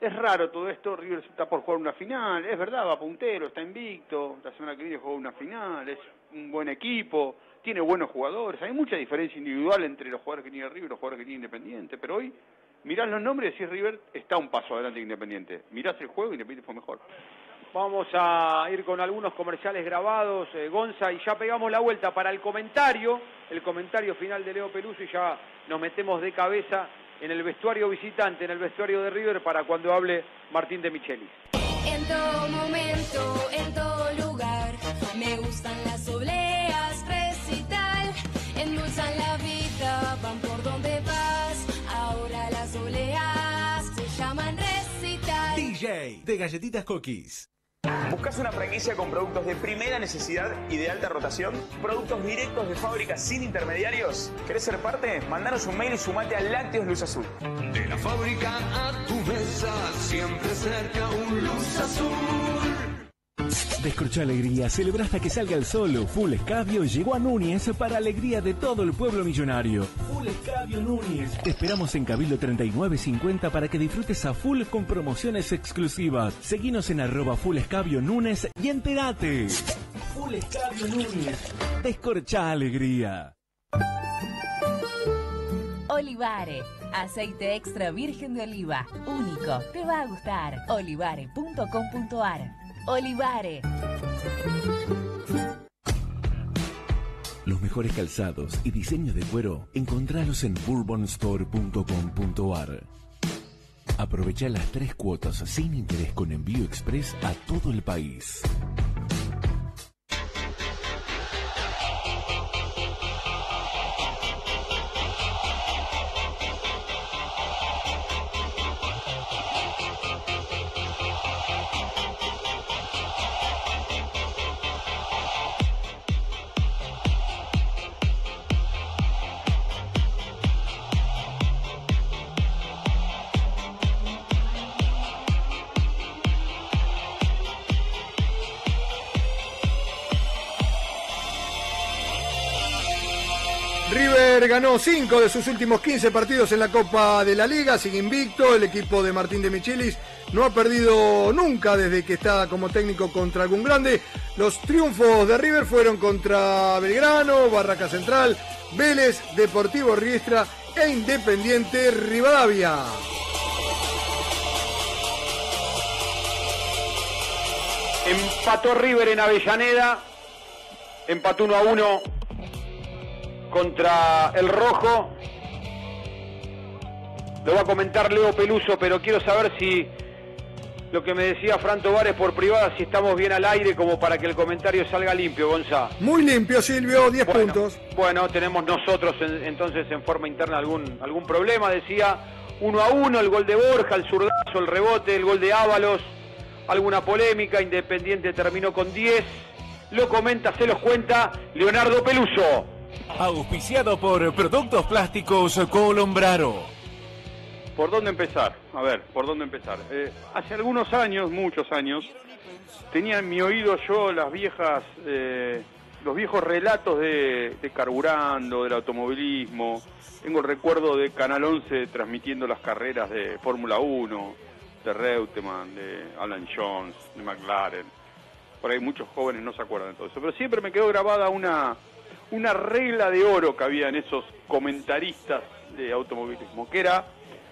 Es raro todo esto, River está por jugar una final, es verdad, va puntero, está invicto, la semana que viene juega una final, es un buen equipo, tiene buenos jugadores, hay mucha diferencia individual entre los jugadores que tiene River y los jugadores que tiene Independiente, pero hoy mirás los nombres y decís River está un paso adelante de Independiente, mirás el juego y Independiente fue mejor. Vamos a ir con algunos comerciales grabados, eh, Gonza, y ya pegamos la vuelta para el comentario, el comentario final de Leo Peluso, y ya nos metemos de cabeza en el vestuario visitante, en el vestuario de River, para cuando hable Martín de Michelis. En todo momento, en todo lugar, me gustan las obleas, de Galletitas Cookies. ¿Buscas una franquicia con productos de primera necesidad y de alta rotación? ¿Productos directos de fábrica sin intermediarios? ¿Querés ser parte? Mandanos un mail y sumate a Lácteos Luz Azul. De la fábrica a tu mesa, siempre cerca un luz azul. Descorcha alegría, celebra hasta que salga el sol. Full Escabio llegó a Núñez para alegría de todo el pueblo millonario. Full Escabio Núñez. Te esperamos en Cabildo 3950 para que disfrutes a full con promociones exclusivas. Seguinos en arroba Full Escabio Núñez y entérate. Full Escabio Núñez. Descorcha alegría. Olivare, aceite extra virgen de oliva, único, te va a gustar. Olivare.com.ar. Olivare. Los mejores calzados y diseños de cuero, encontralos en bourbonstore.com.ar. Aprovecha las tres cuotas sin interés con envío express a todo el país. Ganó 5 de sus últimos 15 partidos en la Copa de la Liga, sigue invicto. El equipo de Martín de Michelis no ha perdido nunca desde que está como técnico contra algún grande. Los triunfos de River fueron contra Belgrano, Barraca Central, Vélez, Deportivo Riestra e Independiente Rivadavia. Empató River en Avellaneda. Empató 1 a 1 contra el Rojo. Lo va a comentar Leo Peluso, pero quiero saber si lo que me decía Fran Tovares por privada, si estamos bien al aire como para que el comentario salga limpio, Gonza. Muy limpio, Silvio, 10 Bueno, puntos. Bueno, tenemos nosotros en- entonces en forma interna algún, algún problema. Decía 1 a 1, el gol de Borja, el zurdazo, el rebote, el gol de Ábalos, alguna polémica. Independiente terminó con 10. Lo comenta, se los cuenta Leonardo Peluso. Auspiciado por Productos Plásticos Colombraro. ¿Por dónde empezar? A ver, ¿por dónde empezar? Eh, hace algunos años, muchos años, tenía en mi oído yo las viejas, eh, los viejos relatos de, de carburando, del automovilismo. Tengo el recuerdo de Canal 11 transmitiendo las carreras de Fórmula 1, de Reutemann, de Alan Jones, de McLaren. Por ahí muchos jóvenes no se acuerdan de todo eso. Pero siempre me quedó grabada una, una regla de oro que había en esos comentaristas de automovilismo, que era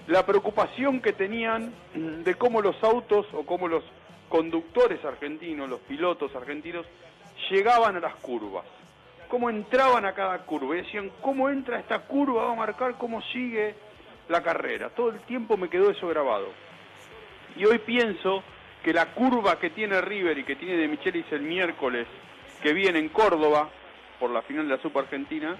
la preocupación que tenían de cómo los autos o cómo los conductores argentinos, los pilotos argentinos, llegaban a las curvas, cómo entraban a cada curva. Y decían, cómo entra esta curva va a marcar cómo sigue la carrera. Todo el tiempo me quedó eso grabado. Y hoy pienso que la curva que tiene River y que tiene de Michelis el miércoles, que viene en Córdoba, por la final de la Super Argentina,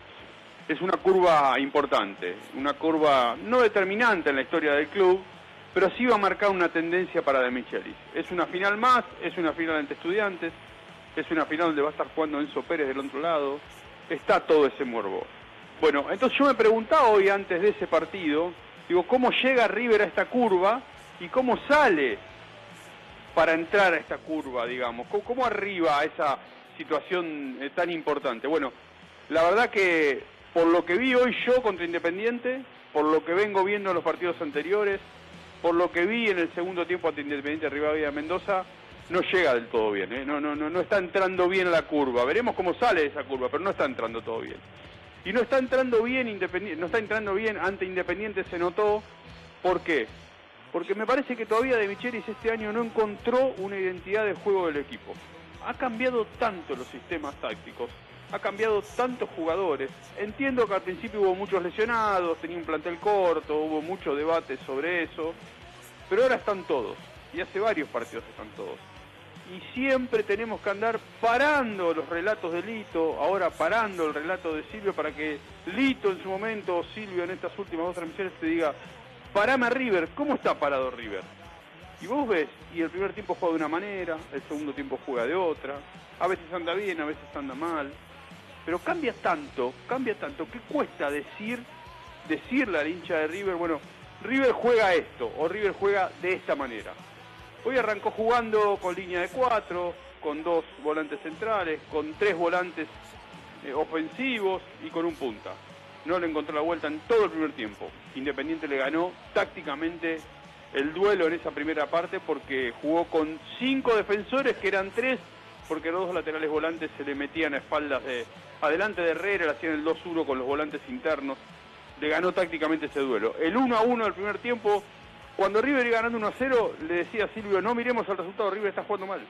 es una curva importante, una curva no determinante en la historia del club, pero sí va a marcar una tendencia para De Michelis. Es una final más, es una final ante estudiantes, es una final donde va a estar jugando Enzo Pérez del otro lado, está todo ese morbo. Bueno, entonces yo me preguntaba hoy antes de ese partido, digo, ¿cómo llega River a esta curva y cómo sale para entrar a esta curva, digamos? ¿Cómo, cómo arriba a esa situación eh, tan importante? Bueno, la verdad que por lo que vi hoy yo contra Independiente, por lo que vengo viendo en los partidos anteriores, por lo que vi en el segundo tiempo ante Independiente Rivadavia de Mendoza, no llega del todo bien, ¿eh? no, no, no, no está entrando bien la curva. Veremos cómo sale esa curva, pero no está entrando todo bien. Y no está entrando bien Independiente, no está entrando bien ante Independiente se notó. ¿Por qué? Porque me parece que todavía De Michelis este año no encontró una identidad de juego del equipo. Ha cambiado tanto los sistemas tácticos, ha cambiado tantos jugadores. Entiendo que al principio hubo muchos lesionados, tenía un plantel corto, hubo mucho debate sobre eso, pero ahora están todos, y hace varios partidos están todos. Y siempre tenemos que andar parando los relatos de Lito, ahora parando el relato de Silvio para que Lito en su momento, o Silvio en estas últimas dos transmisiones te diga, parame River, ¿cómo está parado River? Y vos ves, y el primer tiempo juega de una manera, el segundo tiempo juega de otra, a veces anda bien, a veces anda mal, pero cambia tanto, cambia tanto, que cuesta decir, decirle al hincha de River, bueno, River juega esto, o River juega de esta manera. Hoy arrancó jugando con línea de cuatro, con dos volantes centrales, con tres volantes eh, ofensivos y con un punta. No le encontró la vuelta en todo el primer tiempo. Independiente le ganó tácticamente el duelo en esa primera parte porque jugó con cinco defensores que eran tres porque los dos laterales volantes se le metían a espaldas de adelante de Herrera, le hacían el 2-1 con los volantes internos. Le ganó tácticamente ese duelo. El 1-1 del primer tiempo, cuando River iba ganando 1-0, le decía Silvio, no miremos al resultado, River está jugando mal.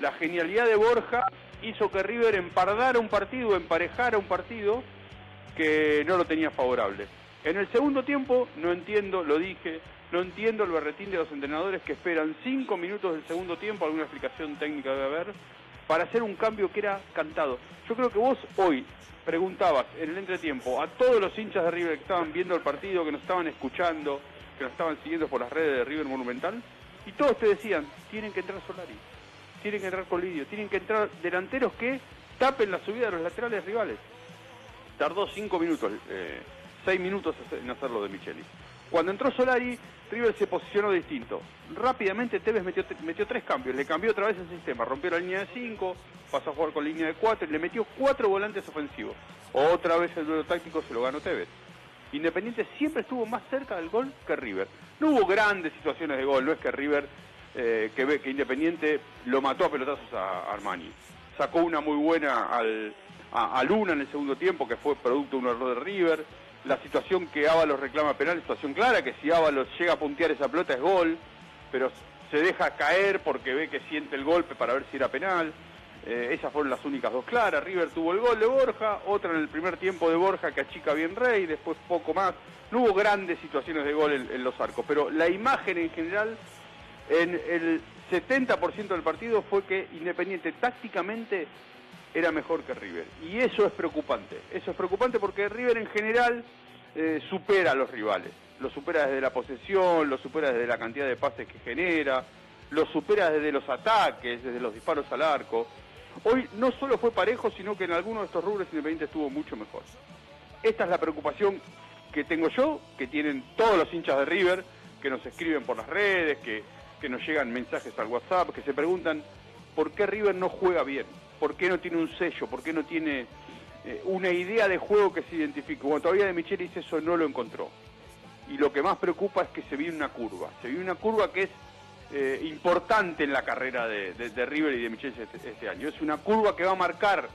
La genialidad de Borja hizo que River empardara un partido, emparejara un partido que no lo tenía favorable. En el segundo tiempo, no entiendo, lo dije, no entiendo el berretín de los entrenadores que esperan cinco minutos del segundo tiempo, alguna explicación técnica debe haber, para hacer un cambio que era cantado. Yo creo que vos hoy preguntabas en el entretiempo a todos los hinchas de River que estaban viendo el partido, que nos estaban escuchando, que nos estaban siguiendo por las redes de River Monumental, y todos te decían, tienen que entrar Solari, tienen que entrar Colidio, tienen que entrar delanteros que tapen la subida de los laterales rivales. Tardó cinco minutos, eh, seis minutos en hacerlo de Micheli. Cuando entró Solari, River se posicionó distinto. Rápidamente Tevez metió, tres cambios, le cambió otra vez el sistema, rompió la línea de cinco, pasó a jugar con línea de cuatro y le metió cuatro volantes ofensivos. Otra vez el duelo táctico se lo ganó Tevez. Independiente siempre estuvo más cerca del gol que River. No hubo grandes situaciones de gol, no es que River, eh, que, que Independiente lo mató a pelotazos a Armani. Sacó una muy buena al, a, a Luna en el segundo tiempo, que fue producto de un error de River. La situación que Ábalos reclama penal situación clara, que si Ábalos llega a puntear esa pelota es gol, pero se deja caer porque ve que siente el golpe para ver si era penal. Eh, esas fueron las únicas dos claras. River tuvo el gol de Borja, otra en el primer tiempo de Borja que achica bien Rey, después poco más. No hubo grandes situaciones de gol en, en los arcos, pero la imagen en general, en el 70% del partido fue que Independiente tácticamente era mejor que River. Y eso es preocupante. Eso es preocupante porque River en general eh, supera a los rivales. Lo supera desde la posesión, lo supera desde la cantidad de pases que genera, lo supera desde los ataques, desde los disparos al arco. Hoy no solo fue parejo, sino que en algunos de estos rubros Independiente estuvo mucho mejor. Esta es la preocupación que tengo yo, que tienen todos los hinchas de River, que nos escriben por las redes, que, que nos llegan mensajes al WhatsApp, que se preguntan por qué River no juega bien, por qué no tiene un sello, por qué no tiene eh, una idea de juego que se identifique. Bueno, todavía de Michelis eso no lo encontró. Y lo que más preocupa es que se viene una curva. Se viene una curva que es eh, importante en la carrera de, River y de Michelis este, este año. Es una curva que va a marcar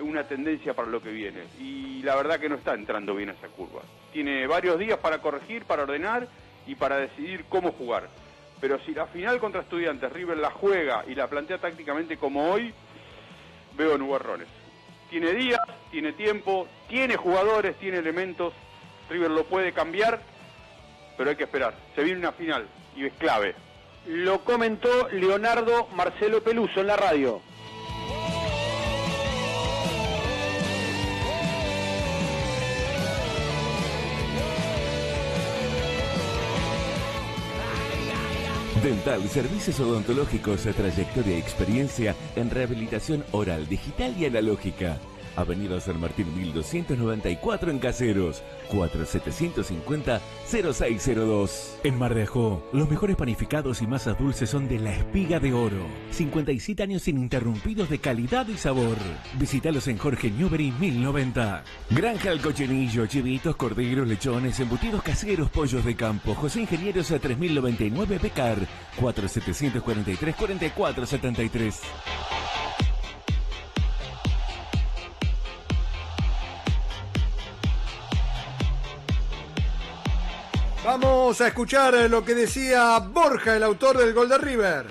una tendencia para lo que viene. Y la verdad que no está entrando bien esa curva. Tiene varios días para corregir, para ordenar y para decidir cómo jugar. Pero si la final contra estudiantes River la juega y la plantea tácticamente como hoy, veo hubo errores. Tiene días, tiene tiempo, tiene jugadores, tiene elementos. River lo puede cambiar, pero hay que esperar. Se viene una final y es clave. Lo comentó Leonardo Marcelo Peluso en la radio. Dental, servicios odontológicos, trayectoria y experiencia en rehabilitación oral, digital y analógica. Avenida San Martín 1294 en Caseros, 4750-0602. En Mar de Ajó, los mejores panificados y masas dulces son de la Espiga de Oro. 57 años ininterrumpidos de calidad y sabor. Visítalos en Jorge Newbery 1090. Granja El Cochinillo, chivitos, corderos, lechones, embutidos caseros, pollos de campo. José Ingenieros a 3099 Becar, 4743-4473. Vamos a escuchar eh, lo que decía Borja, el autor del gol de River.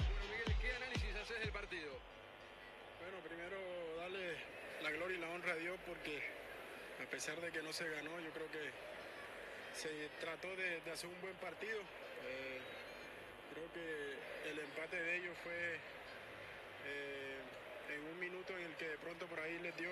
la gloria y la honra a Dios porque a pesar de que no se ganó, yo creo que se trató de, de hacer un buen partido. Eh, creo que el empate de ellos fue eh, en un minuto en el que de pronto por ahí les dio,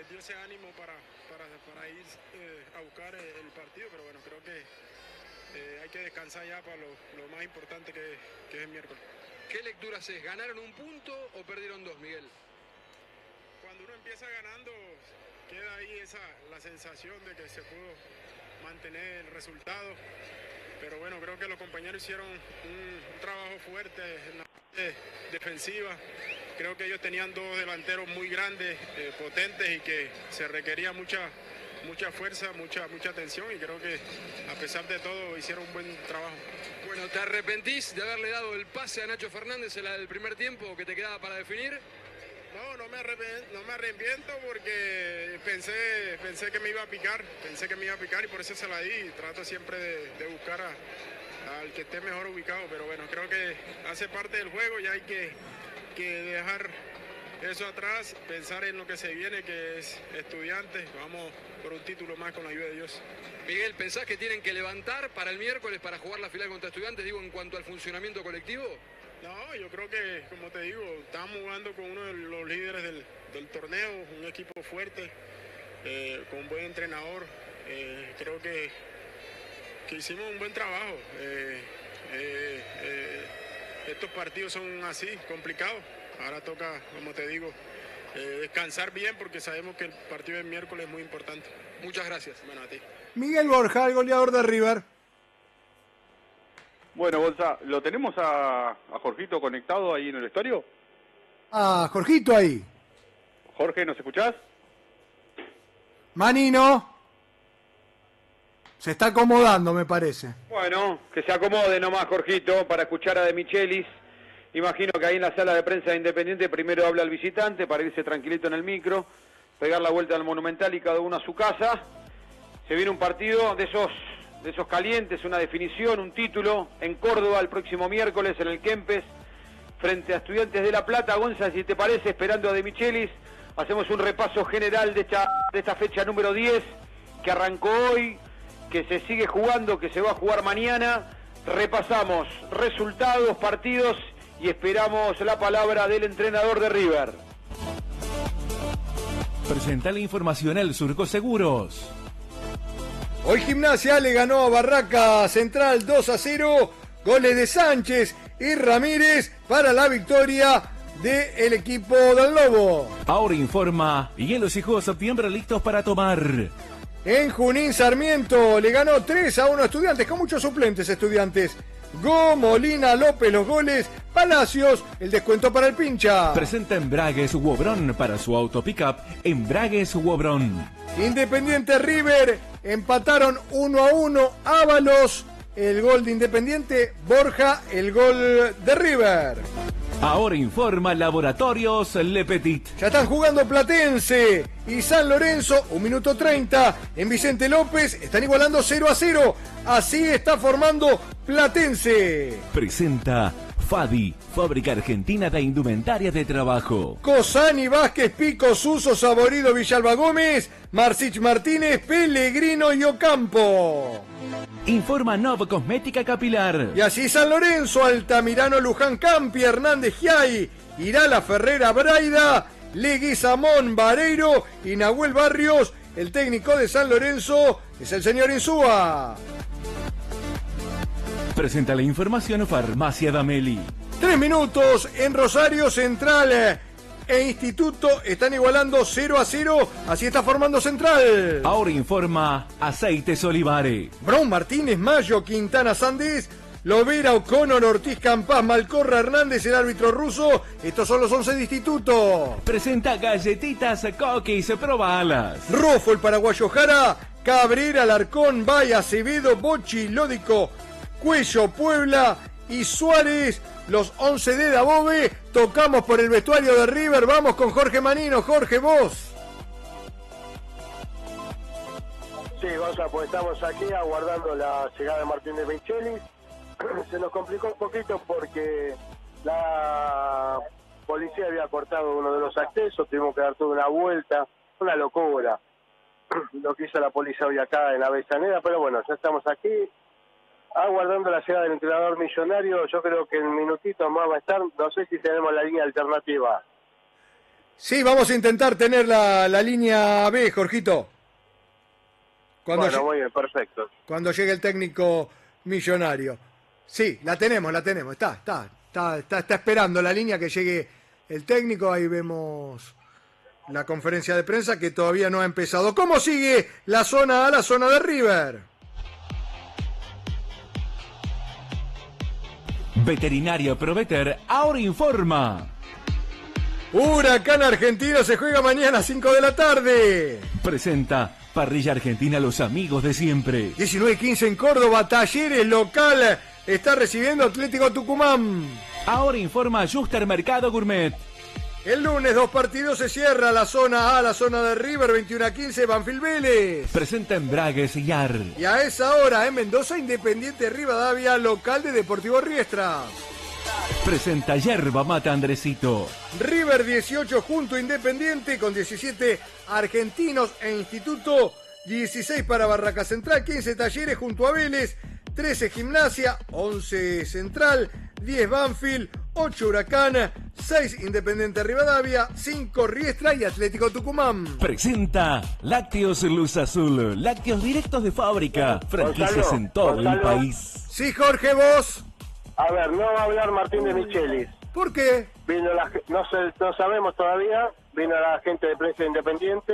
les dio ese ánimo para, para, para ir eh, a buscar el, el partido, pero bueno, creo que eh, hay que descansar ya para lo, lo más importante que, que es el miércoles. ¿Qué lectura haces? ¿Ganaron un punto o perdieron dos, Miguel? cuando uno empieza ganando, queda ahí esa, la sensación de que se pudo mantener el resultado. Pero bueno, creo que los compañeros hicieron un, un trabajo fuerte en la parte defensiva. Creo que ellos tenían dos delanteros muy grandes, eh, potentes y que se requería mucha, mucha fuerza, mucha, mucha atención y creo que a pesar de todo hicieron un buen trabajo. Bueno, ¿te arrepentís de haberle dado el pase a Nacho Fernández en la del primer tiempo que te quedaba para definir? No, no me, arrepiento, no me arrepiento porque pensé, pensé que me iba a picar, pensé que me iba a picar y por eso se la di. Trato siempre de, de buscar a- al que esté mejor ubicado, pero bueno, creo que hace parte del juego y hay que, que dejar eso atrás, pensar en lo que se viene, que es estudiantes. Vamos por un título más con la ayuda de Dios. Miguel, ¿pensás que tienen que levantar para el miércoles para jugar la final contra estudiantes? Digo, en cuanto al funcionamiento colectivo. No, yo creo que, como te digo, estamos jugando con uno de los líderes del, del torneo, un equipo fuerte, eh, con un buen entrenador. Eh, creo que, que hicimos un buen trabajo. Eh, estos partidos son así, complicados. Ahora toca, como te digo, eh, descansar bien porque sabemos que el partido del miércoles es muy importante. Muchas gracias. Bueno, a ti. Miguel Borja, el goleador de River. Bueno, Bolsa, ¿lo tenemos a, a Jorgito conectado ahí en el estadio? Ah, Jorgito ahí. Jorge, ¿nos escuchás? Manino. Se está acomodando, me parece. Bueno, que se acomode nomás, Jorgito, para escuchar a De Michelis. Imagino que ahí en la sala de prensa de Independiente primero habla el visitante para irse tranquilito en el micro, pegar la vuelta al Monumental y cada uno a su casa. Se viene un partido de esos de esos calientes, una definición, un título en Córdoba el próximo miércoles en el Kempes frente a Estudiantes de La Plata. Gonza, si te parece, esperando a De Michelis, hacemos un repaso general de esta, de esta fecha número 10 que arrancó hoy, que se sigue jugando, que se va a jugar mañana. Repasamos resultados, partidos y esperamos la palabra del entrenador de River. Presenta la información al Surco Seguros. Hoy Gimnasia le ganó a Barraca Central 2 a 0. Goles de Sánchez y Ramírez para la victoria del equipo del Lobo. Ahora informa, y en los hijos de septiembre listos para tomar. En Junín Sarmiento le ganó 3 a 1 a estudiantes, con muchos suplentes estudiantes. Go, Molina, López los goles, Palacios, el descuento para el pincha. Presenta Embragues Wobrón para su auto pickup Embragues Wobrón. Independiente River empataron 1 a 1. Ábalos, el gol de Independiente. Borja, el gol de River. Ahora informa Laboratorios Le Petit. Ya están jugando Platense y San Lorenzo, un minuto 30. En Vicente López están igualando 0 a 0. Así está formando Platense. Presenta Fadi, fábrica argentina de indumentaria de trabajo. Cosani, Vázquez, Pico, Suso, Saborido, Villalba Gómez, Marcich Martínez, Pellegrino y Ocampo. Informa Nova Cosmética Capilar. Y así San Lorenzo, Altamirano, Luján Campi, Hernández Giai, Irala Ferrera Braida, Leguizamón Vareiro y Nahuel Barrios. El técnico de San Lorenzo es el señor Insúa. Presenta la información Farmacia Dameli. Tres minutos en Rosario Central e Instituto están igualando 0 a 0. Así está formando Central. Ahora informa Aceites Olivare. Brown Martínez, Mayo, Quintana Sandés, Lovera, O'Connor, Ortiz Campás, Malcorra Hernández, el árbitro ruso. Estos son los 11 de Instituto. Presenta galletitas cookies probalas. Rofo, el paraguayo Jara, Cabrera, Larcón, Vaya, Acevedo, Bochi, Lódico, Cuello, Puebla y Suárez. Los 11 de Dabove, tocamos por el vestuario de River, vamos con Jorge Manino. Jorge, vos. Sí, Gonza, pues estamos aquí aguardando la llegada de Martín de Michelis. Se nos complicó un poquito porque la policía había cortado uno de los accesos, tuvimos que dar toda una vuelta, una locura lo que hizo la policía hoy acá en Avellaneda, pero bueno, ya estamos aquí, aguardando la llegada del entrenador millonario, yo creo que en minutitos más va a estar, no sé si tenemos la línea alternativa. Sí, vamos a intentar tener la, la línea B, Jorgito. Cuando, bueno, muy bien, perfecto. cuando llegue el técnico millonario. Sí, la tenemos, la tenemos. Está, está, está, está, está esperando la línea que llegue el técnico. Ahí vemos la conferencia de prensa que todavía no ha empezado. ¿Cómo sigue la zona A, la zona de River? Veterinaria Proveter ahora informa. Huracán Argentino se juega mañana a 5 de la tarde. Presenta Parrilla Argentina los amigos de siempre. 19-15 en Córdoba, Talleres local. Está recibiendo Atlético Tucumán. Ahora informa Juster Mercado Gourmet. El lunes dos partidos se cierra la zona A, la zona de River, 21 a 15, Banfield Vélez. Presenta Embragues Yar. Y a esa hora en Mendoza, Independiente Rivadavia, local de Deportivo Riestra. Presenta Yerba Mata Andresito. River 18 junto Independiente con 17 argentinos e Instituto, 16 para Barraca Central, 15 Talleres junto a Vélez, 13 Gimnasia, 11 Central, 10 Banfield, 8 Huracán, 6 Independiente Rivadavia, 5 Riestra y Atlético Tucumán. Presenta Lácteos Luz Azul. Lácteos directos de fábrica. Franquicias Gonzalo, en todo el país. Sí, Jorge, vos. A ver, no va a hablar Martín de Michelis. ¿Por qué? Vino la, ge- no, sé, no sabemos todavía, vino la gente de prensa independiente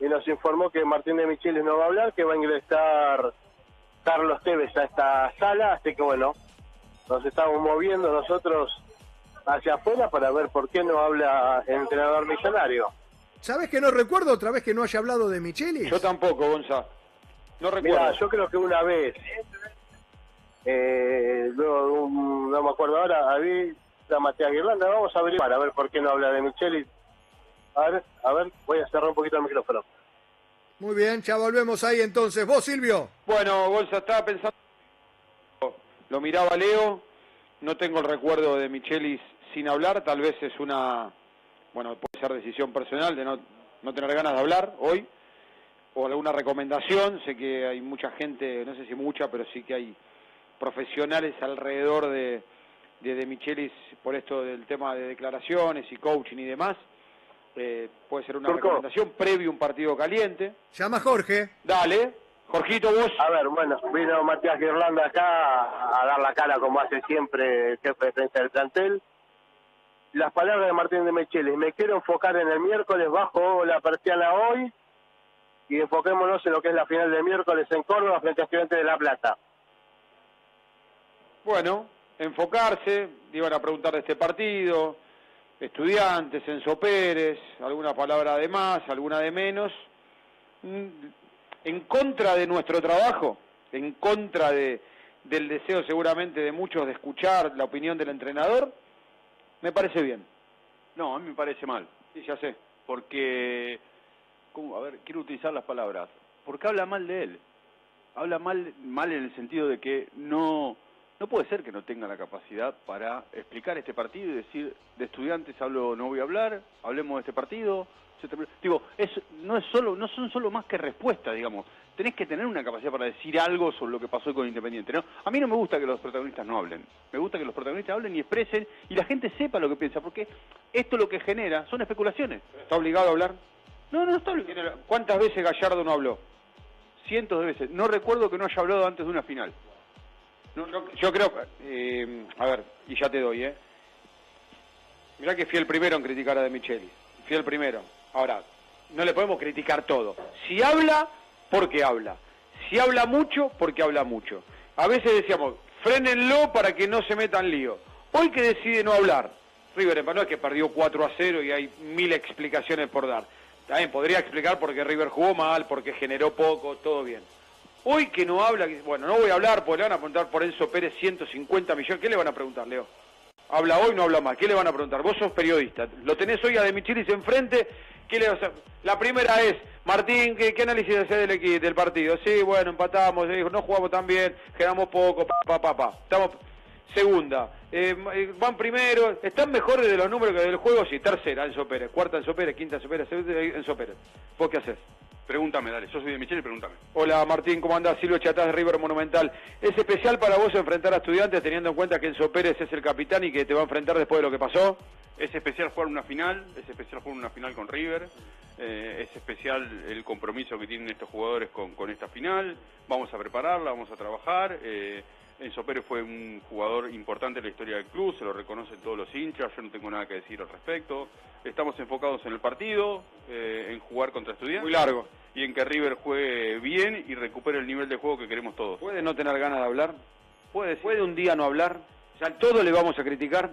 y nos informó que Martín de Michelis no va a hablar, que va a ingresar Carlos Tevez a esta sala, así que bueno, nos estamos moviendo nosotros hacia afuera para ver por qué no habla el entrenador millonario. ¿Sabes que no recuerdo otra vez que no haya hablado de Micheli? Yo tampoco, Gonza. No recuerdo. Mira, yo creo que una vez, eh, luego, un- no me acuerdo ahora, había la Matías Guirlanda, vamos a averiguar a ver por qué no habla de Micheli. A ver, a ver, voy a cerrar un poquito el micrófono. Muy bien, ya volvemos ahí entonces. ¿Vos, Silvio? Bueno, Gonza, estaba pensando, lo miraba Leo, no tengo el recuerdo de Michelis sin hablar, tal vez es una, bueno, puede ser decisión personal de no, no tener ganas de hablar hoy, o alguna recomendación, sé que hay mucha gente, no sé si mucha, pero sí que hay profesionales alrededor de, de, de Michelis por esto del tema de declaraciones y coaching y demás. Eh, puede ser una Turco. recomendación previo a un partido caliente. Llama Jorge. Dale, Jorgito, vos. A ver, bueno, vino Matías Girlanda acá a dar la cara como hace siempre el jefe de prensa del plantel. Las palabras de Martín de Mecheles, me quiero enfocar en el miércoles, bajo la persiana hoy y enfoquémonos en lo que es la final del miércoles en Córdoba frente a Estudiantes de La Plata. Bueno, enfocarse, iban a preguntar de este partido, estudiantes, Enzo Pérez, alguna palabra de más, alguna de menos, Mm, en contra de nuestro trabajo, en contra de, del deseo seguramente de muchos de escuchar la opinión del entrenador, me parece bien. No, a mí me parece mal. Sí, ya sé. Porque, ¿cómo? a ver, quiero utilizar las palabras. Porque habla mal de él. Habla mal, mal en el sentido de que no, no puede ser que no tenga la capacidad para explicar este partido y decir, de estudiantes hablo, no voy a hablar, hablemos de este partido. Se. Digo, es, no, es solo, no son solo más que respuestas, digamos. Tenés que tener una capacidad para decir algo sobre lo que pasó con Independiente. ¿no? A mí no me gusta que los protagonistas no hablen. Me gusta que los protagonistas hablen y expresen y la gente sepa lo que piensa, porque esto lo que genera son especulaciones. ¿Está obligado a hablar? No, no está obligado. ¿Cuántas veces Gallardo no habló? Cientos de veces. No recuerdo que no haya hablado antes de una final. Yo creo, eh, a ver, y ya te doy, ¿eh? Mirá que fui el primero en criticar a De Micheli. Fui el primero. Ahora, no le podemos criticar todo. Si habla, porque habla. Si habla mucho, porque habla mucho. A veces decíamos, frénenlo para que no se meta en lío. Hoy que decide no hablar, River no es que perdió 4 a 0 y hay mil explicaciones por dar. También podría explicar porque River jugó mal, porque generó poco, todo bien. Hoy que no habla, bueno, no voy a hablar porque le van a preguntar por Enzo Pérez 150 millones. ¿Qué le van a preguntar, Leo? Habla hoy, no habla más. ¿Qué le van a preguntar? Vos sos periodista. Lo tenés hoy a De Michelis enfrente. ¿Qué le. La primera es, Martín, ¿qué, análisis hace del, del partido? Sí, bueno, empatamos, no jugamos tan bien, generamos poco, pa, pa, pa, pa. Estamos... Segunda, eh, eh, van primero, están mejores de los números que del juego, sí, tercera, Enzo Pérez, cuarta Enzo Pérez, quinta Enzo Pérez, sexta, Enzo Pérez. ¿Vos qué haces? Pregúntame, dale. Yo soy de Michelle, pregúntame. Hola Martín, ¿cómo andás? Silvio Chatás de River Monumental. ¿Es especial para vos enfrentar a estudiantes teniendo en cuenta que Enzo Pérez es el capitán y que te va a enfrentar después de lo que pasó? Es especial jugar una final, es especial jugar una final con River, eh, es especial el compromiso que tienen estos jugadores con, con esta final. Vamos a prepararla, vamos a trabajar. eh, Enzo Pérez fue un jugador importante en la historia del club, se lo reconocen todos los hinchas, yo no tengo nada que decir al respecto. Estamos enfocados en el partido, eh, en jugar contra estudiantes. Muy largo. Y en que River juegue bien y recupere el nivel de juego que queremos todos. ¿Puede no tener ganas de hablar? ¿Puede, ¿Puede un día no hablar? O sea, todo le vamos a criticar.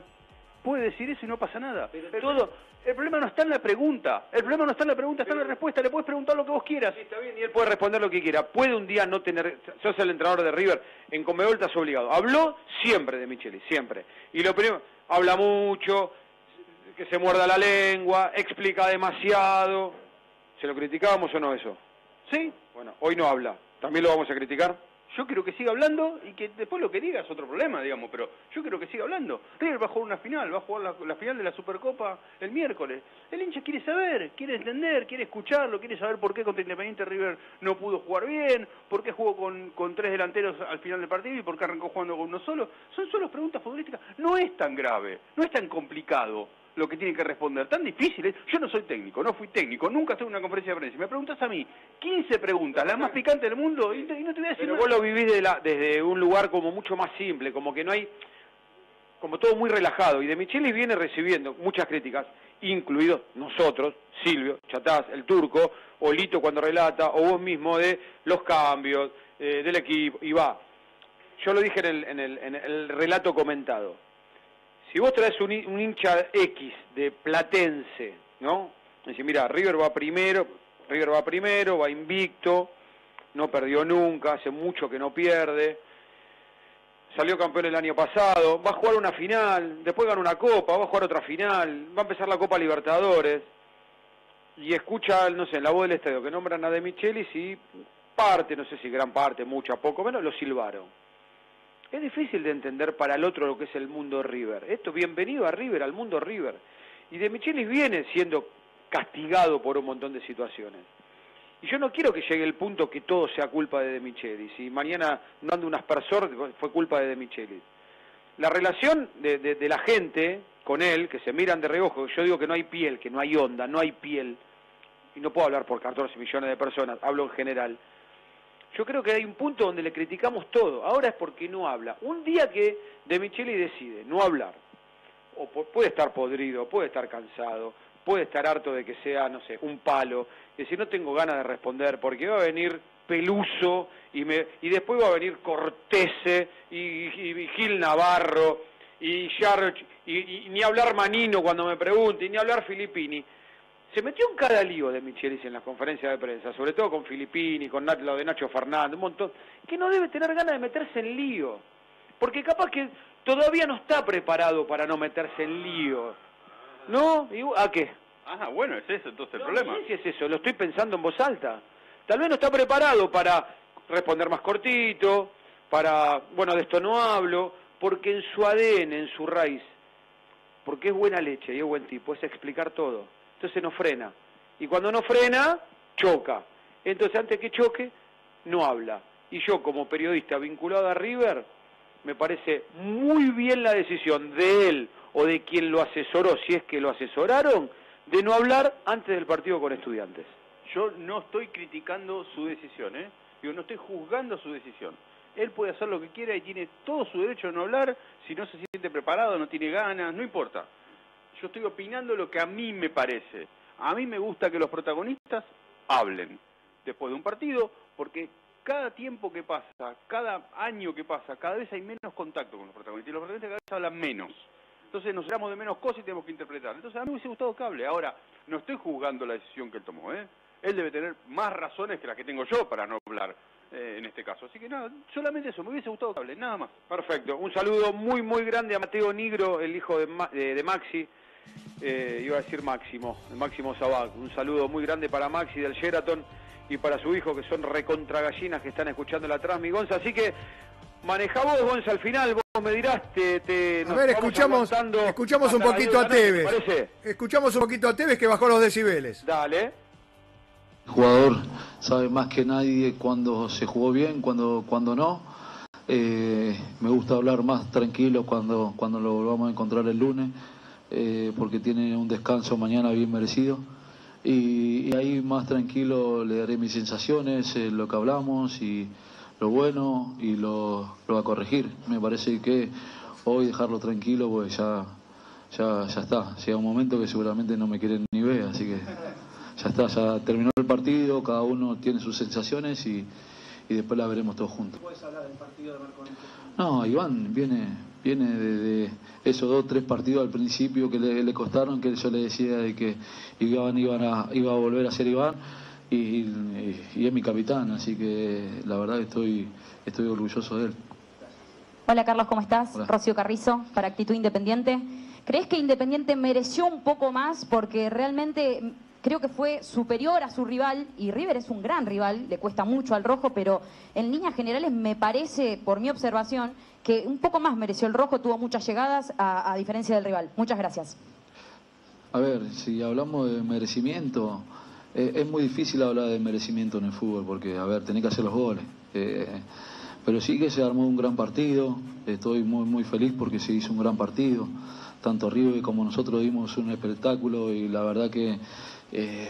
Puede decir eso y no pasa nada. Todo, el problema no está en la pregunta. El problema no está en la pregunta, está en la respuesta. Le puedes preguntar lo que vos quieras. está bien, y él puede responder lo que quiera. Puede un día no tener. Sos el entrenador de River. En Conmebol estás obligado. Habló siempre de Micheli, siempre. Y lo primero, habla mucho, que se muerda la lengua, explica demasiado. ¿Se lo criticábamos o no eso? Sí. Bueno, hoy no habla. ¿También lo vamos a criticar? Yo quiero que siga hablando y que después lo que diga es otro problema, digamos, pero yo quiero que siga hablando. River va a jugar una final, va a jugar la, final de la Supercopa el miércoles. El hincha quiere saber, quiere entender, quiere escucharlo, quiere saber por qué contra Independiente River no pudo jugar bien, por qué jugó con, con tres delanteros al final del partido y por qué arrancó jugando con uno solo. Son solo preguntas futbolísticas. No es tan grave, no es tan complicado lo que tiene que responder. Tan difícil es. Yo no soy técnico, no fui técnico, nunca estuve en una conferencia de prensa. Me preguntas a mí 15 preguntas, las más picantes del mundo, y, no te voy a decir Pero nada. vos lo vivís de la- desde un lugar como mucho más simple, como que no hay, como todo muy relajado. Y de Michelis viene recibiendo muchas críticas, incluidos nosotros, Silvio, Chatás, el turco, o Lito cuando relata, o vos mismo de los cambios, eh, del equipo, y va. Yo lo dije en el, en el, en el relato comentado. Si vos traes un, hin- un hincha X de Platense, ¿no? Dice, mira, River va primero, River va primero, va invicto, no perdió nunca, hace mucho que no pierde, salió campeón el año pasado, va a jugar una final, después gana una copa, va a jugar otra final, va a empezar la Copa Libertadores. y escucha, no sé, en la voz del estadio que nombran a De Michelis y parte, no sé si gran parte, mucha, poco menos, lo silbaron. Es difícil de entender para el otro lo que es el mundo River. Esto, bienvenido a River, al mundo River. Y De Michelis viene siendo castigado por un montón de situaciones. Y yo no quiero que llegue el punto que todo sea culpa de De Michelis. Y mañana no anda un aspersor, fue culpa de De Michelis. La relación de, de- de la gente con él, que se miran de reojo, yo digo que no hay piel, que no hay onda, no hay piel. Y no puedo hablar por 14 millones de personas, hablo en general. Yo creo que hay un punto donde le criticamos todo. Ahora es porque no habla. Un día que De Micheli decide no hablar, o puede estar podrido, puede estar cansado, puede estar harto de que sea, no sé, un palo, y decir, no tengo ganas de responder, porque va a venir Peluso, y, me, y después va a venir Cortese, y, y- y Gil Navarro, y, Jarch, y, y ni hablar Manino cuando me pregunte, y ni hablar Filippini. Se metió en cada lío de Michelis en las conferencias de prensa, sobre todo con Filippini, con Nat- lo de Nacho Fernández, un montón, que no debe tener ganas de meterse en lío, porque capaz que todavía no está preparado para no meterse en lío. ¿No? ¿Y ¿A qué? Ah, bueno, es eso entonces el problema. No sé si es eso, lo estoy pensando en voz alta. Tal vez no está preparado para responder más cortito, para, bueno, de esto no hablo, porque en su ADN, en su raíz, porque es buena leche y es buen tipo, es explicar todo. Entonces no frena. Y cuando no frena, choca. Entonces antes que choque, no habla. Y yo como periodista vinculado a River, me parece muy bien la decisión de él o de quien lo asesoró, si es que lo asesoraron, de no hablar antes del partido con estudiantes. Yo no estoy criticando su decisión, ¿eh? Digo, no estoy juzgando su decisión. Él puede hacer lo que quiera y tiene todo su derecho de no hablar, si no se siente preparado, no tiene ganas, no importa. Yo estoy opinando lo que a mí me parece. A mí me gusta que los protagonistas hablen después de un partido, porque cada tiempo que pasa, cada año que pasa, cada vez hay menos contacto con los protagonistas y los protagonistas cada vez hablan menos. Entonces nos damos de menos cosas y tenemos que interpretar. Entonces a mí me hubiese gustado que hable. Ahora, no estoy juzgando la decisión que él tomó, ¿eh? Él debe tener más razones que las que tengo yo para no hablar eh, en este caso. Así que nada, solamente eso, me hubiese gustado que hable, nada más. Perfecto. Un saludo muy, muy grande a Mateo Nigro, el hijo de, Ma- de Maxi. Eh, iba a decir Máximo, el Máximo Sabac. Un saludo muy grande para Maxi del Sheraton y para su hijo, que son recontra gallinas que están escuchando la Transmi Gonza. Así que maneja vos, Gonza, al final. Vos me dirás, te, te- A nos ver, escuchamos, escuchamos un poquito 10 a noche, Tevez. Escuchamos un poquito a Tevez que bajó los decibeles. Dale. El jugador sabe más que nadie cuando se jugó bien, cuando, cuando no. Eh, me gusta hablar más tranquilo cuando, cuando lo volvamos a encontrar el lunes, eh, porque tiene un descanso mañana bien merecido. Y, y ahí más tranquilo le daré mis sensaciones, eh, lo que hablamos y lo bueno y lo, lo va a corregir. Me parece que hoy dejarlo tranquilo, pues ya, ya, ya está. Llega un momento que seguramente no me quieren ni ver, así que ya está, ya terminó el partido, cada uno tiene sus sensaciones y, y después la veremos todos juntos. ¿Puedes hablar del partido de Marconi? No, Iván viene, viene de, de esos dos, tres partidos al principio que le, le costaron, que yo le decía de que Iván iban a, iba a volver a ser Iván y, y- y es mi capitán, así que la verdad estoy, estoy orgulloso de él. Hola Carlos, ¿cómo estás? Hola. Rocío Carrizo, para Actitud Independiente. ¿Crees que Independiente mereció un poco más? Porque realmente creo que fue superior a su rival y River es un gran rival, le cuesta mucho al rojo, pero en líneas generales me parece, por mi observación, que un poco más mereció el rojo, tuvo muchas llegadas a, diferencia del rival. Muchas gracias. A ver, si hablamos de merecimiento, eh, es muy difícil hablar de merecimiento en el fútbol porque, a ver, tenés que hacer los goles. Eh, pero sí que se armó un gran partido, estoy muy, muy feliz porque se hizo un gran partido. Tanto River como nosotros dimos un espectáculo y la verdad que eh,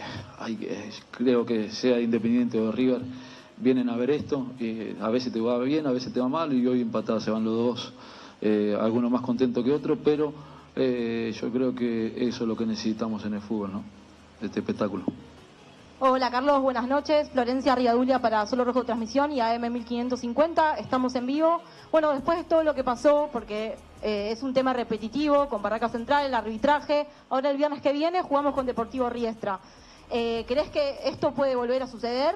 creo que sea Independiente o River, vienen a ver esto, eh, a veces te va bien, a veces te va mal y hoy empatados se van los dos, eh, algunos más contentos que otros, pero yo creo que eso es lo que necesitamos en el fútbol, ¿no? Este espectáculo. Hola Carlos, buenas noches. Florencia Riadulia para Solo Rojo Transmisión y AM 1550. Estamos en vivo. Bueno, después de todo lo que pasó, porque eh, es un tema repetitivo con Barraca Central, el arbitraje. Ahora el viernes que viene jugamos con Deportivo Riestra. Eh, ¿Crees que esto puede volver a suceder?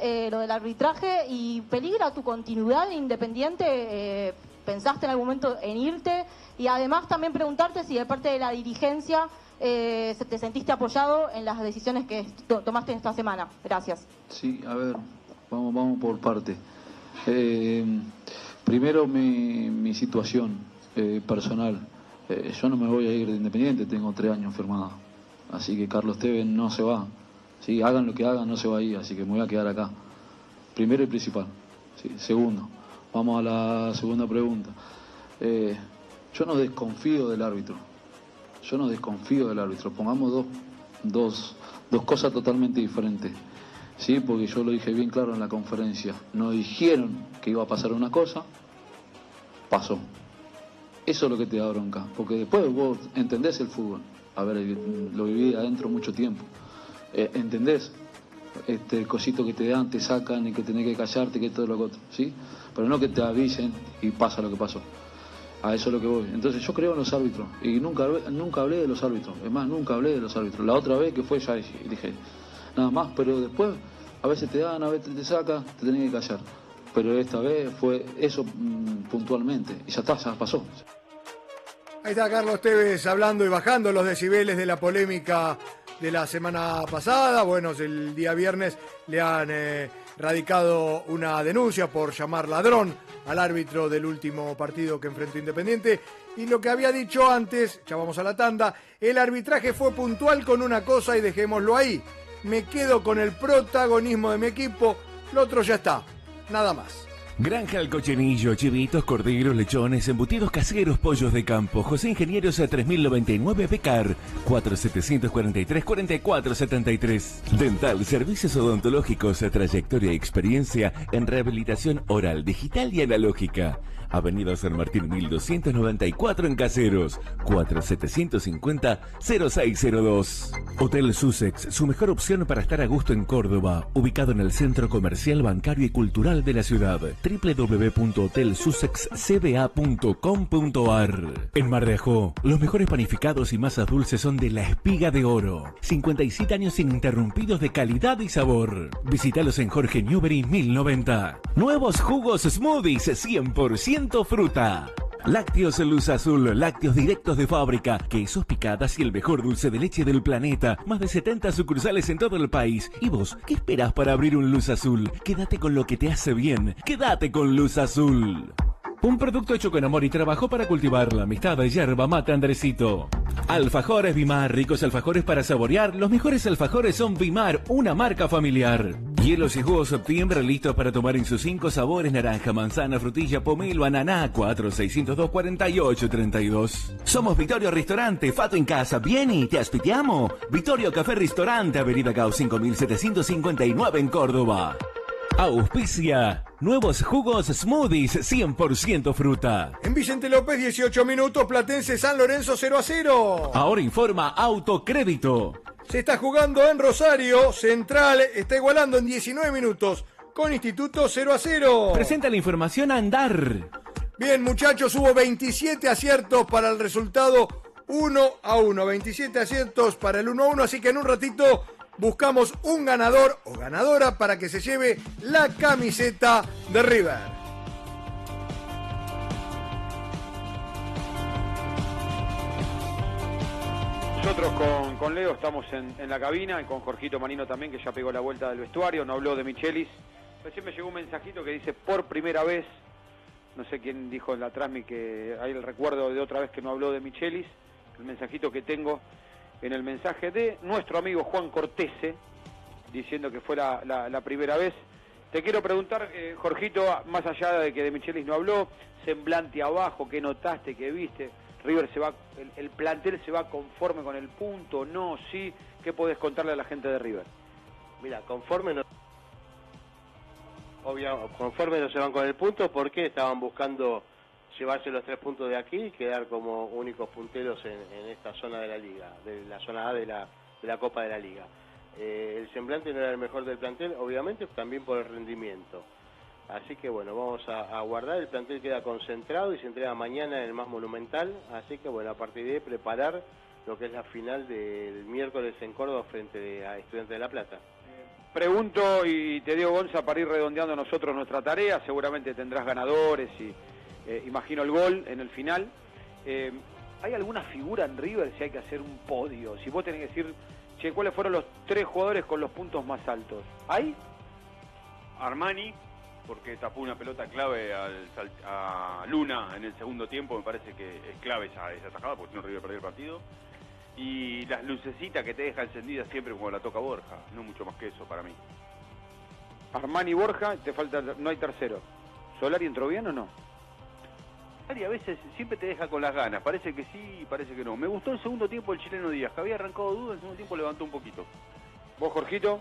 eh, lo del arbitraje y peligra tu continuidad independiente. ¿Pensaste en algún momento en irte? Y además también preguntarte si de parte de la dirigencia eh, te sentiste apoyado en las decisiones que to- tomaste esta semana. Gracias. Sí, a ver, vamos, vamos por parte. Primero mi, mi situación eh, personal. Eh, yo no me voy a ir de Independiente, tengo tres años firmado. Así que Carlos Tevez no se va. Sí, hagan lo que hagan, no se va a ir, así que me voy a quedar acá. Primero y principal. Segundo, vamos a la segunda pregunta. Eh, yo no desconfío del árbitro. Yo no desconfío del árbitro. Pongamos dos, dos, dos cosas totalmente diferentes. Sí, porque yo lo dije bien claro en la conferencia. Nos dijeron que iba a pasar una cosa, pasó. Eso es lo que te da bronca, porque después vos entendés el fútbol. A ver, lo viví adentro mucho tiempo. Eh, ¿Entendés? Este, el cosito que te dan, te sacan y que tenés que callarte, que todo lo que otro, ¿sí? Pero no que te avisen y pasa lo que pasó. A eso es lo que voy. Entonces yo creo en los árbitros y nunca, nunca hablé de los árbitros. Es más, nunca hablé de los árbitros. La otra vez que fue ya dije, nada más, pero después a veces te dan, a veces te sacan, te tenés que callar. Pero esta vez fue eso mm, puntualmente y ya está, ya pasó. Ahí está Carlos Tevez hablando y bajando los decibeles de la polémica de la semana pasada. Bueno, el día viernes le han eh, radicado una denuncia por llamar ladrón al árbitro del último partido que enfrentó Independiente. Y lo que había dicho antes, ya vamos a la tanda, el arbitraje fue puntual con una cosa y dejémoslo ahí. Me quedo con el protagonismo de mi equipo, lo otro ya está, nada más. Granja El Cochenillo, chivitos, corderos, lechones, embutidos caseros, pollos de campo. José Ingenieros a 3099 Becar, 4743-4473. Dental, servicios odontológicos, trayectoria y experiencia en rehabilitación oral, digital y analógica. Avenida San Martín 1294 en Caseros, 4750-0602. Hotel Sussex, su mejor opción para estar a gusto en Córdoba, ubicado en el centro comercial, bancario y cultural de la ciudad www.hotelsussexcba.com.ar En Mar de Ajó, los mejores panificados y masas dulces son de la Espiga de Oro. 57 años ininterrumpidos de calidad y sabor. Visítalos en Jorge Newbery 1090. Nuevos jugos smoothies 100% fruta. Lácteos Luz Azul, lácteos directos de fábrica, quesos picadas y el mejor dulce de leche del planeta. Más de 70 sucursales en todo el país. ¿Y vos, qué esperas para abrir un Luz Azul? Quédate con lo que te hace bien. Quédate con Luz Azul. Un producto hecho con amor y trabajo para cultivar la amistad de yerba mate Andresito. Alfajores Vimar, ricos alfajores para saborear. Los mejores alfajores son Vimar, una marca familiar. Hielos y jugos septiembre listos para tomar en sus cinco sabores: naranja, manzana, frutilla, pomelo, ananá. 4 602 48 32. Somos Vittorio Restaurante, Fato en casa. Vieni, te aspitiamo. Vittorio Café Ristorante, Avenida Gau 5759 en Córdoba. Auspicia. Nuevos jugos smoothies 100% fruta. En Vicente López, 18 minutos, Platense San Lorenzo 0 a 0. Ahora informa Autocrédito. Se está jugando en Rosario, Central está igualando en 19 minutos con Instituto 0 a 0. Presenta la información a Andar. Bien, muchachos, hubo 27 aciertos para el resultado 1 a 1. 27 aciertos para el 1 a 1, así que en un ratito buscamos un ganador o ganadora para que se lleve la camiseta de River. Nosotros con, Leo estamos en, la cabina y con Jorgito Manino también, que ya pegó la vuelta del vestuario, no habló de Michelis. Recién me llegó un mensajito que dice por primera vez, no sé quién dijo en la transmi que hay el recuerdo de otra vez que no habló de Michelis, el mensajito que tengo en el mensaje de nuestro amigo Juan Cortese, diciendo que fue la, primera vez. Te quiero preguntar, eh, Jorgito, más allá de que de Michelis no habló, semblante abajo, ¿qué notaste, qué viste? River se va, el, el plantel se va conforme con el punto, no, sí, ¿qué podés contarle a la gente de River? Mira, conforme no, obvio, conforme no se van con el punto, porque estaban buscando llevarse los tres puntos de aquí y quedar como únicos punteros en, esta zona de la liga, de la zona A de la, Copa de la Liga. Eh, el semblante no era el mejor del plantel, obviamente también por el rendimiento. Así que bueno, vamos a, a guardar, el plantel queda concentrado y se entrega mañana en el más monumental, así que bueno, a partir de ahí preparar lo que es la final del miércoles en Córdoba frente a Estudiantes de La Plata. Pregunto y te digo, Gonza, para ir redondeando nosotros nuestra tarea, seguramente tendrás ganadores y eh, imagino el gol en el final. Eh, ¿hay alguna figura en River si hay que hacer un podio? Si vos tenés que decir, che, ¿cuáles fueron los tres jugadores con los puntos más altos? ¿Hay? Armani, porque tapó una pelota clave al, a Luna en el segundo tiempo, me parece que es clave esa, esa tajada, porque si no River perdió el partido. Y las lucecitas que te deja encendidas siempre cuando la toca Borja, no mucho más que eso para mí. Armani Borja, te falta, no hay tercero. ¿Solari entró bien o no? Ari a veces siempre te deja con las ganas, parece que sí, parece que no. Me gustó el segundo tiempo el chileno Díaz, que había arrancado duda, el segundo tiempo levantó un poquito. ¿Vos, Jorgito?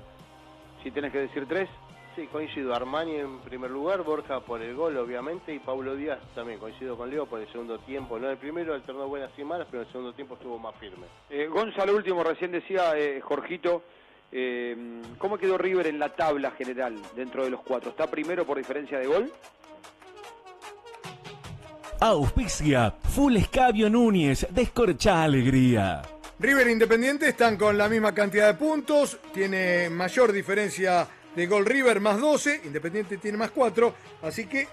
Si tenés que decir tres. Sí, coincido. Armani en primer lugar, Borja por el gol, obviamente, y Paulo Díaz también. Coincido con Leo por el segundo tiempo. No el primero, alternó buenas y malas, pero en el segundo tiempo estuvo más firme. Eh, Gonzalo último recién decía, eh, Jorgito, eh, ¿cómo quedó River en la tabla general dentro de los cuatro? ¿Está primero por diferencia de gol? Auspicia Full Escabio Núñez, descorcha alegría. River Independiente están con la misma cantidad de puntos, tiene mayor diferencia de gol River más 12, Independiente tiene más 4, así que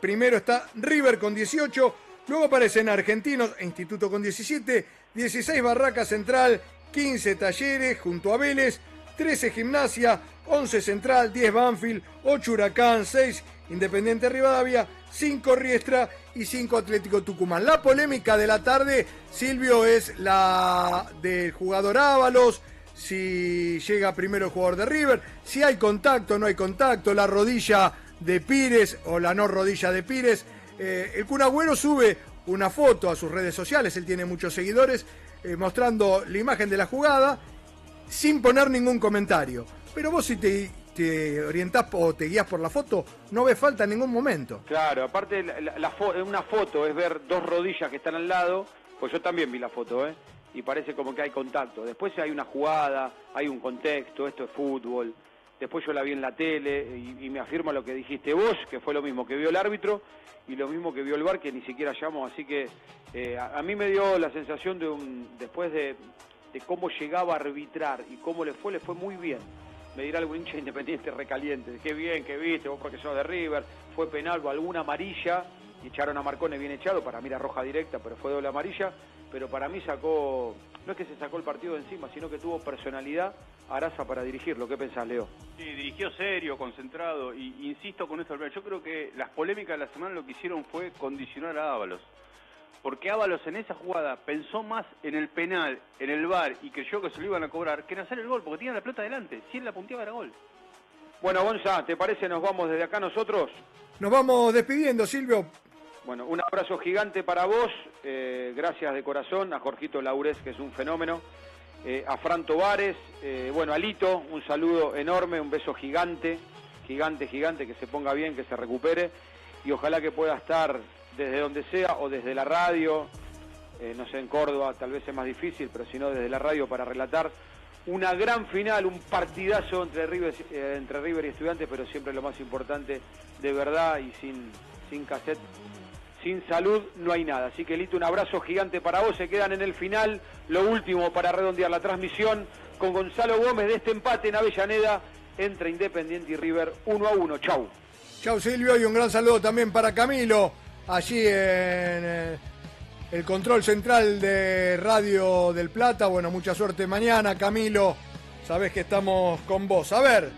primero está River con 18, luego aparecen Argentinos e Instituto con 17, 16 Barraca Central, 15 Talleres junto a Vélez, 13 Gimnasia, 11 Central, 10 Banfield, 8 Huracán, 6 Independiente Rivadavia, 5 Riestra y 5 Atlético Tucumán. La polémica de la tarde, Silvio, es la del jugador Ábalos, si llega primero el jugador de River, si hay contacto no hay contacto, la rodilla de Pires o la no rodilla de Pires. Eh, el Kun Agüero sube una foto a sus redes sociales, él tiene muchos seguidores, eh, mostrando la imagen de la jugada sin poner ningún comentario. Pero vos si te, te orientás o te guías por la foto, no ves falta en ningún momento. Claro, aparte una foto es ver dos rodillas que están al lado, pues yo también vi la foto, ¿eh? Y parece como que hay contacto. Después hay una jugada, hay un contexto, esto es fútbol. Después yo la vi en la tele y, me afirma lo que dijiste vos, que fue lo mismo que vio el árbitro y lo mismo que vio el bar, que ni siquiera llamó. Así que eh, a, mí me dio la sensación de un, después de, de cómo llegaba a arbitrar y cómo le fue, le fue muy bien. Me dirá algún hincha independiente recaliente, qué bien que viste, vos porque sos de River, fue penal o alguna amarilla, y echaron a Marcone bien echado, para mí era roja directa, pero fue doble amarilla, pero para mí sacó, no es que se sacó el partido de encima, sino que tuvo personalidad Araza para dirigirlo. ¿Qué pensás, Leo? Sí, dirigió serio, concentrado, y insisto con esto, yo creo que las polémicas de la semana lo que hicieron fue condicionar a Ábalos. Porque Ábalos en esa jugada pensó más en el penal, en el bar y creyó que se lo iban a cobrar, que en hacer el gol, porque tenía la pelota adelante. Si él la punteaba era gol. Bueno, Gonza, ¿te parece nos vamos desde acá nosotros? Nos vamos despidiendo, Silvio. Bueno, un abrazo gigante para vos, eh, gracias de corazón, a Jorgito Laures, que es un fenómeno, eh, a Fran Tovares, eh, bueno, a Lito, un saludo enorme, un beso gigante, gigante, gigante, que se ponga bien, que se recupere, y ojalá que pueda estar desde donde sea o desde la radio, eh, no sé, en Córdoba tal vez es más difícil, pero si no desde la radio para relatar una gran final, un partidazo entre River, eh, entre River y Estudiantes, pero siempre lo más importante, de verdad y sin, sin cassette, sin salud no hay nada. Así que Lito, un abrazo gigante para vos, se quedan en el final, lo último para redondear la transmisión con Gonzalo Gómez de este empate en Avellaneda entre Independiente y River 1 a 1. Chau. Chau Silvio y un gran saludo también para Camilo, allí en eh, el control central de Radio del Plata. Bueno, mucha suerte mañana, Camilo. Sabes que estamos con vos. A ver,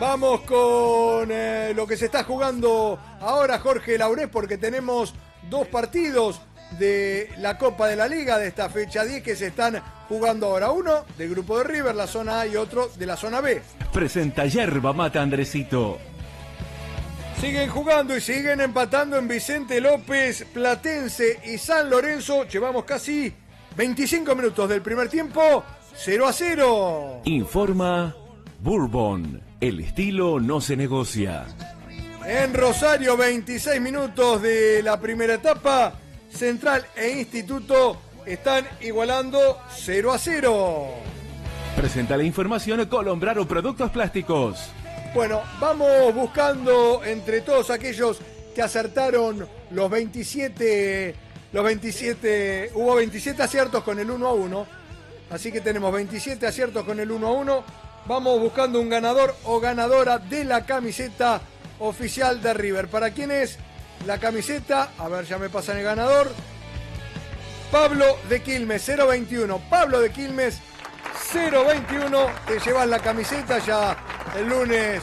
vamos con eh, lo que se está jugando ahora, Jorge Laurés, porque tenemos dos partidos de la Copa de la Liga de esta fecha 10 que se están jugando ahora. Uno del grupo de River, la zona A, y otro de la zona B. Presenta Yerba Mata Andresito. Siguen jugando y siguen empatando en Vicente López, Platense y San Lorenzo. Llevamos casi 25 minutos del primer tiempo. 0 a 0. Informa Bourbon. El estilo no se negocia. En Rosario, 26 minutos de la primera etapa. Central e Instituto están igualando 0 a 0. Presenta la información Colombraro Productos Plásticos. Bueno, vamos buscando entre todos aquellos que acertaron los 27, los 27, hubo 27 aciertos con el 1 a 1, así que tenemos 27 aciertos con el 1 a 1. Vamos buscando un ganador o ganadora de la camiseta oficial de River. ¿Para quién es la camiseta? A ver, ya me pasan el ganador. Pablo de Quilmes, 021. Pablo de Quilmes, 021. Te llevas la camiseta ya el lunes.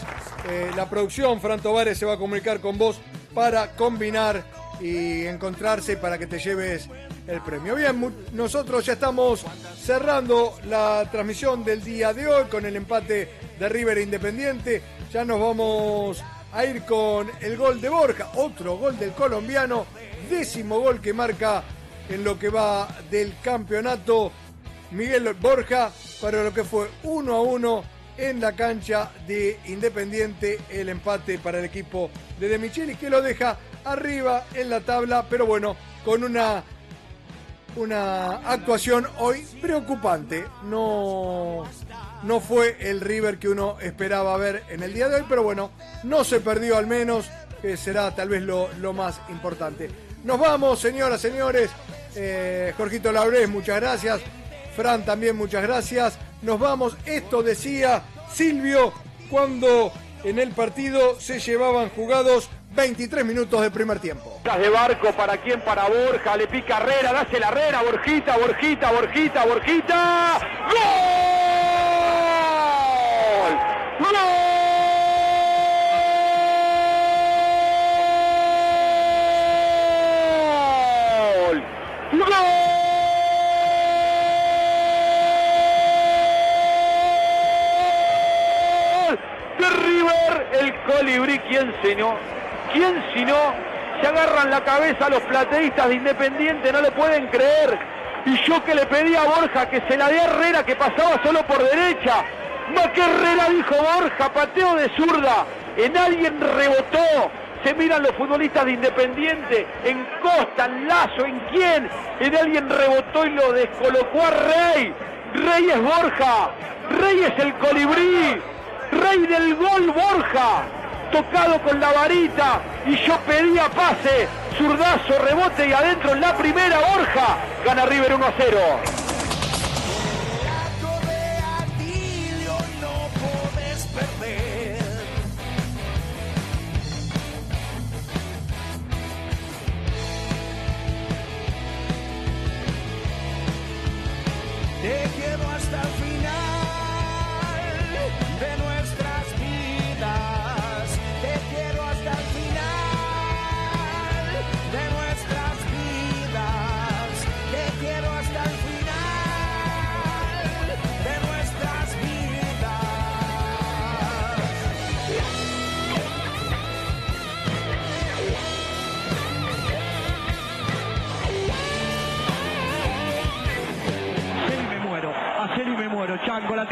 eh, la producción, Fran Tovares, se va a comunicar con vos para combinar y encontrarse para que te lleves el premio. Bien, nosotros ya estamos cerrando la transmisión del día de hoy con el empate de River e Independiente. Ya nos vamos a ir con el gol de Borja, otro gol del colombiano, décimo gol que marca en lo que va del campeonato Miguel Borja para lo que fue 1 a 1 en la cancha de Independiente el empate para el equipo de De Michelis que lo deja arriba en la tabla pero bueno con una una actuación hoy preocupante. No no fue el River que uno esperaba ver en el día de hoy pero bueno no se perdió al menos que será tal vez lo, lo más importante. Nos vamos señoras señores. Eh, Jorgito Laurés muchas gracias Fran también muchas gracias. Nos vamos. Esto decía Silvio cuando en el partido se llevaban jugados 23 minutos de primer tiempo. de barco, ¿para quién? Para Borja, le pica Herrera, dase la Herrera, Borjita, Borjita, Borjita, Borjita. ¡Gol! ¡Gol! El colibrí, ¿quién si no? ¿Quién si no? Se agarran la cabeza a los plateístas de Independiente, no le pueden creer. Y yo que le pedí a Borja que se la dé a Herrera que pasaba solo por derecha. Más que Herrera dijo Borja, pateo de zurda. En alguien rebotó. Se miran los futbolistas de Independiente, en Costa, en Lazo, en quién. En alguien rebotó y lo descolocó a Rey. Rey es Borja. Rey es el colibrí rey del gol Borja, tocado con la varita y yo pedía pase, zurdazo, rebote y adentro en la primera Borja, gana River 1 a 0. Te hasta. Moro, Ciangola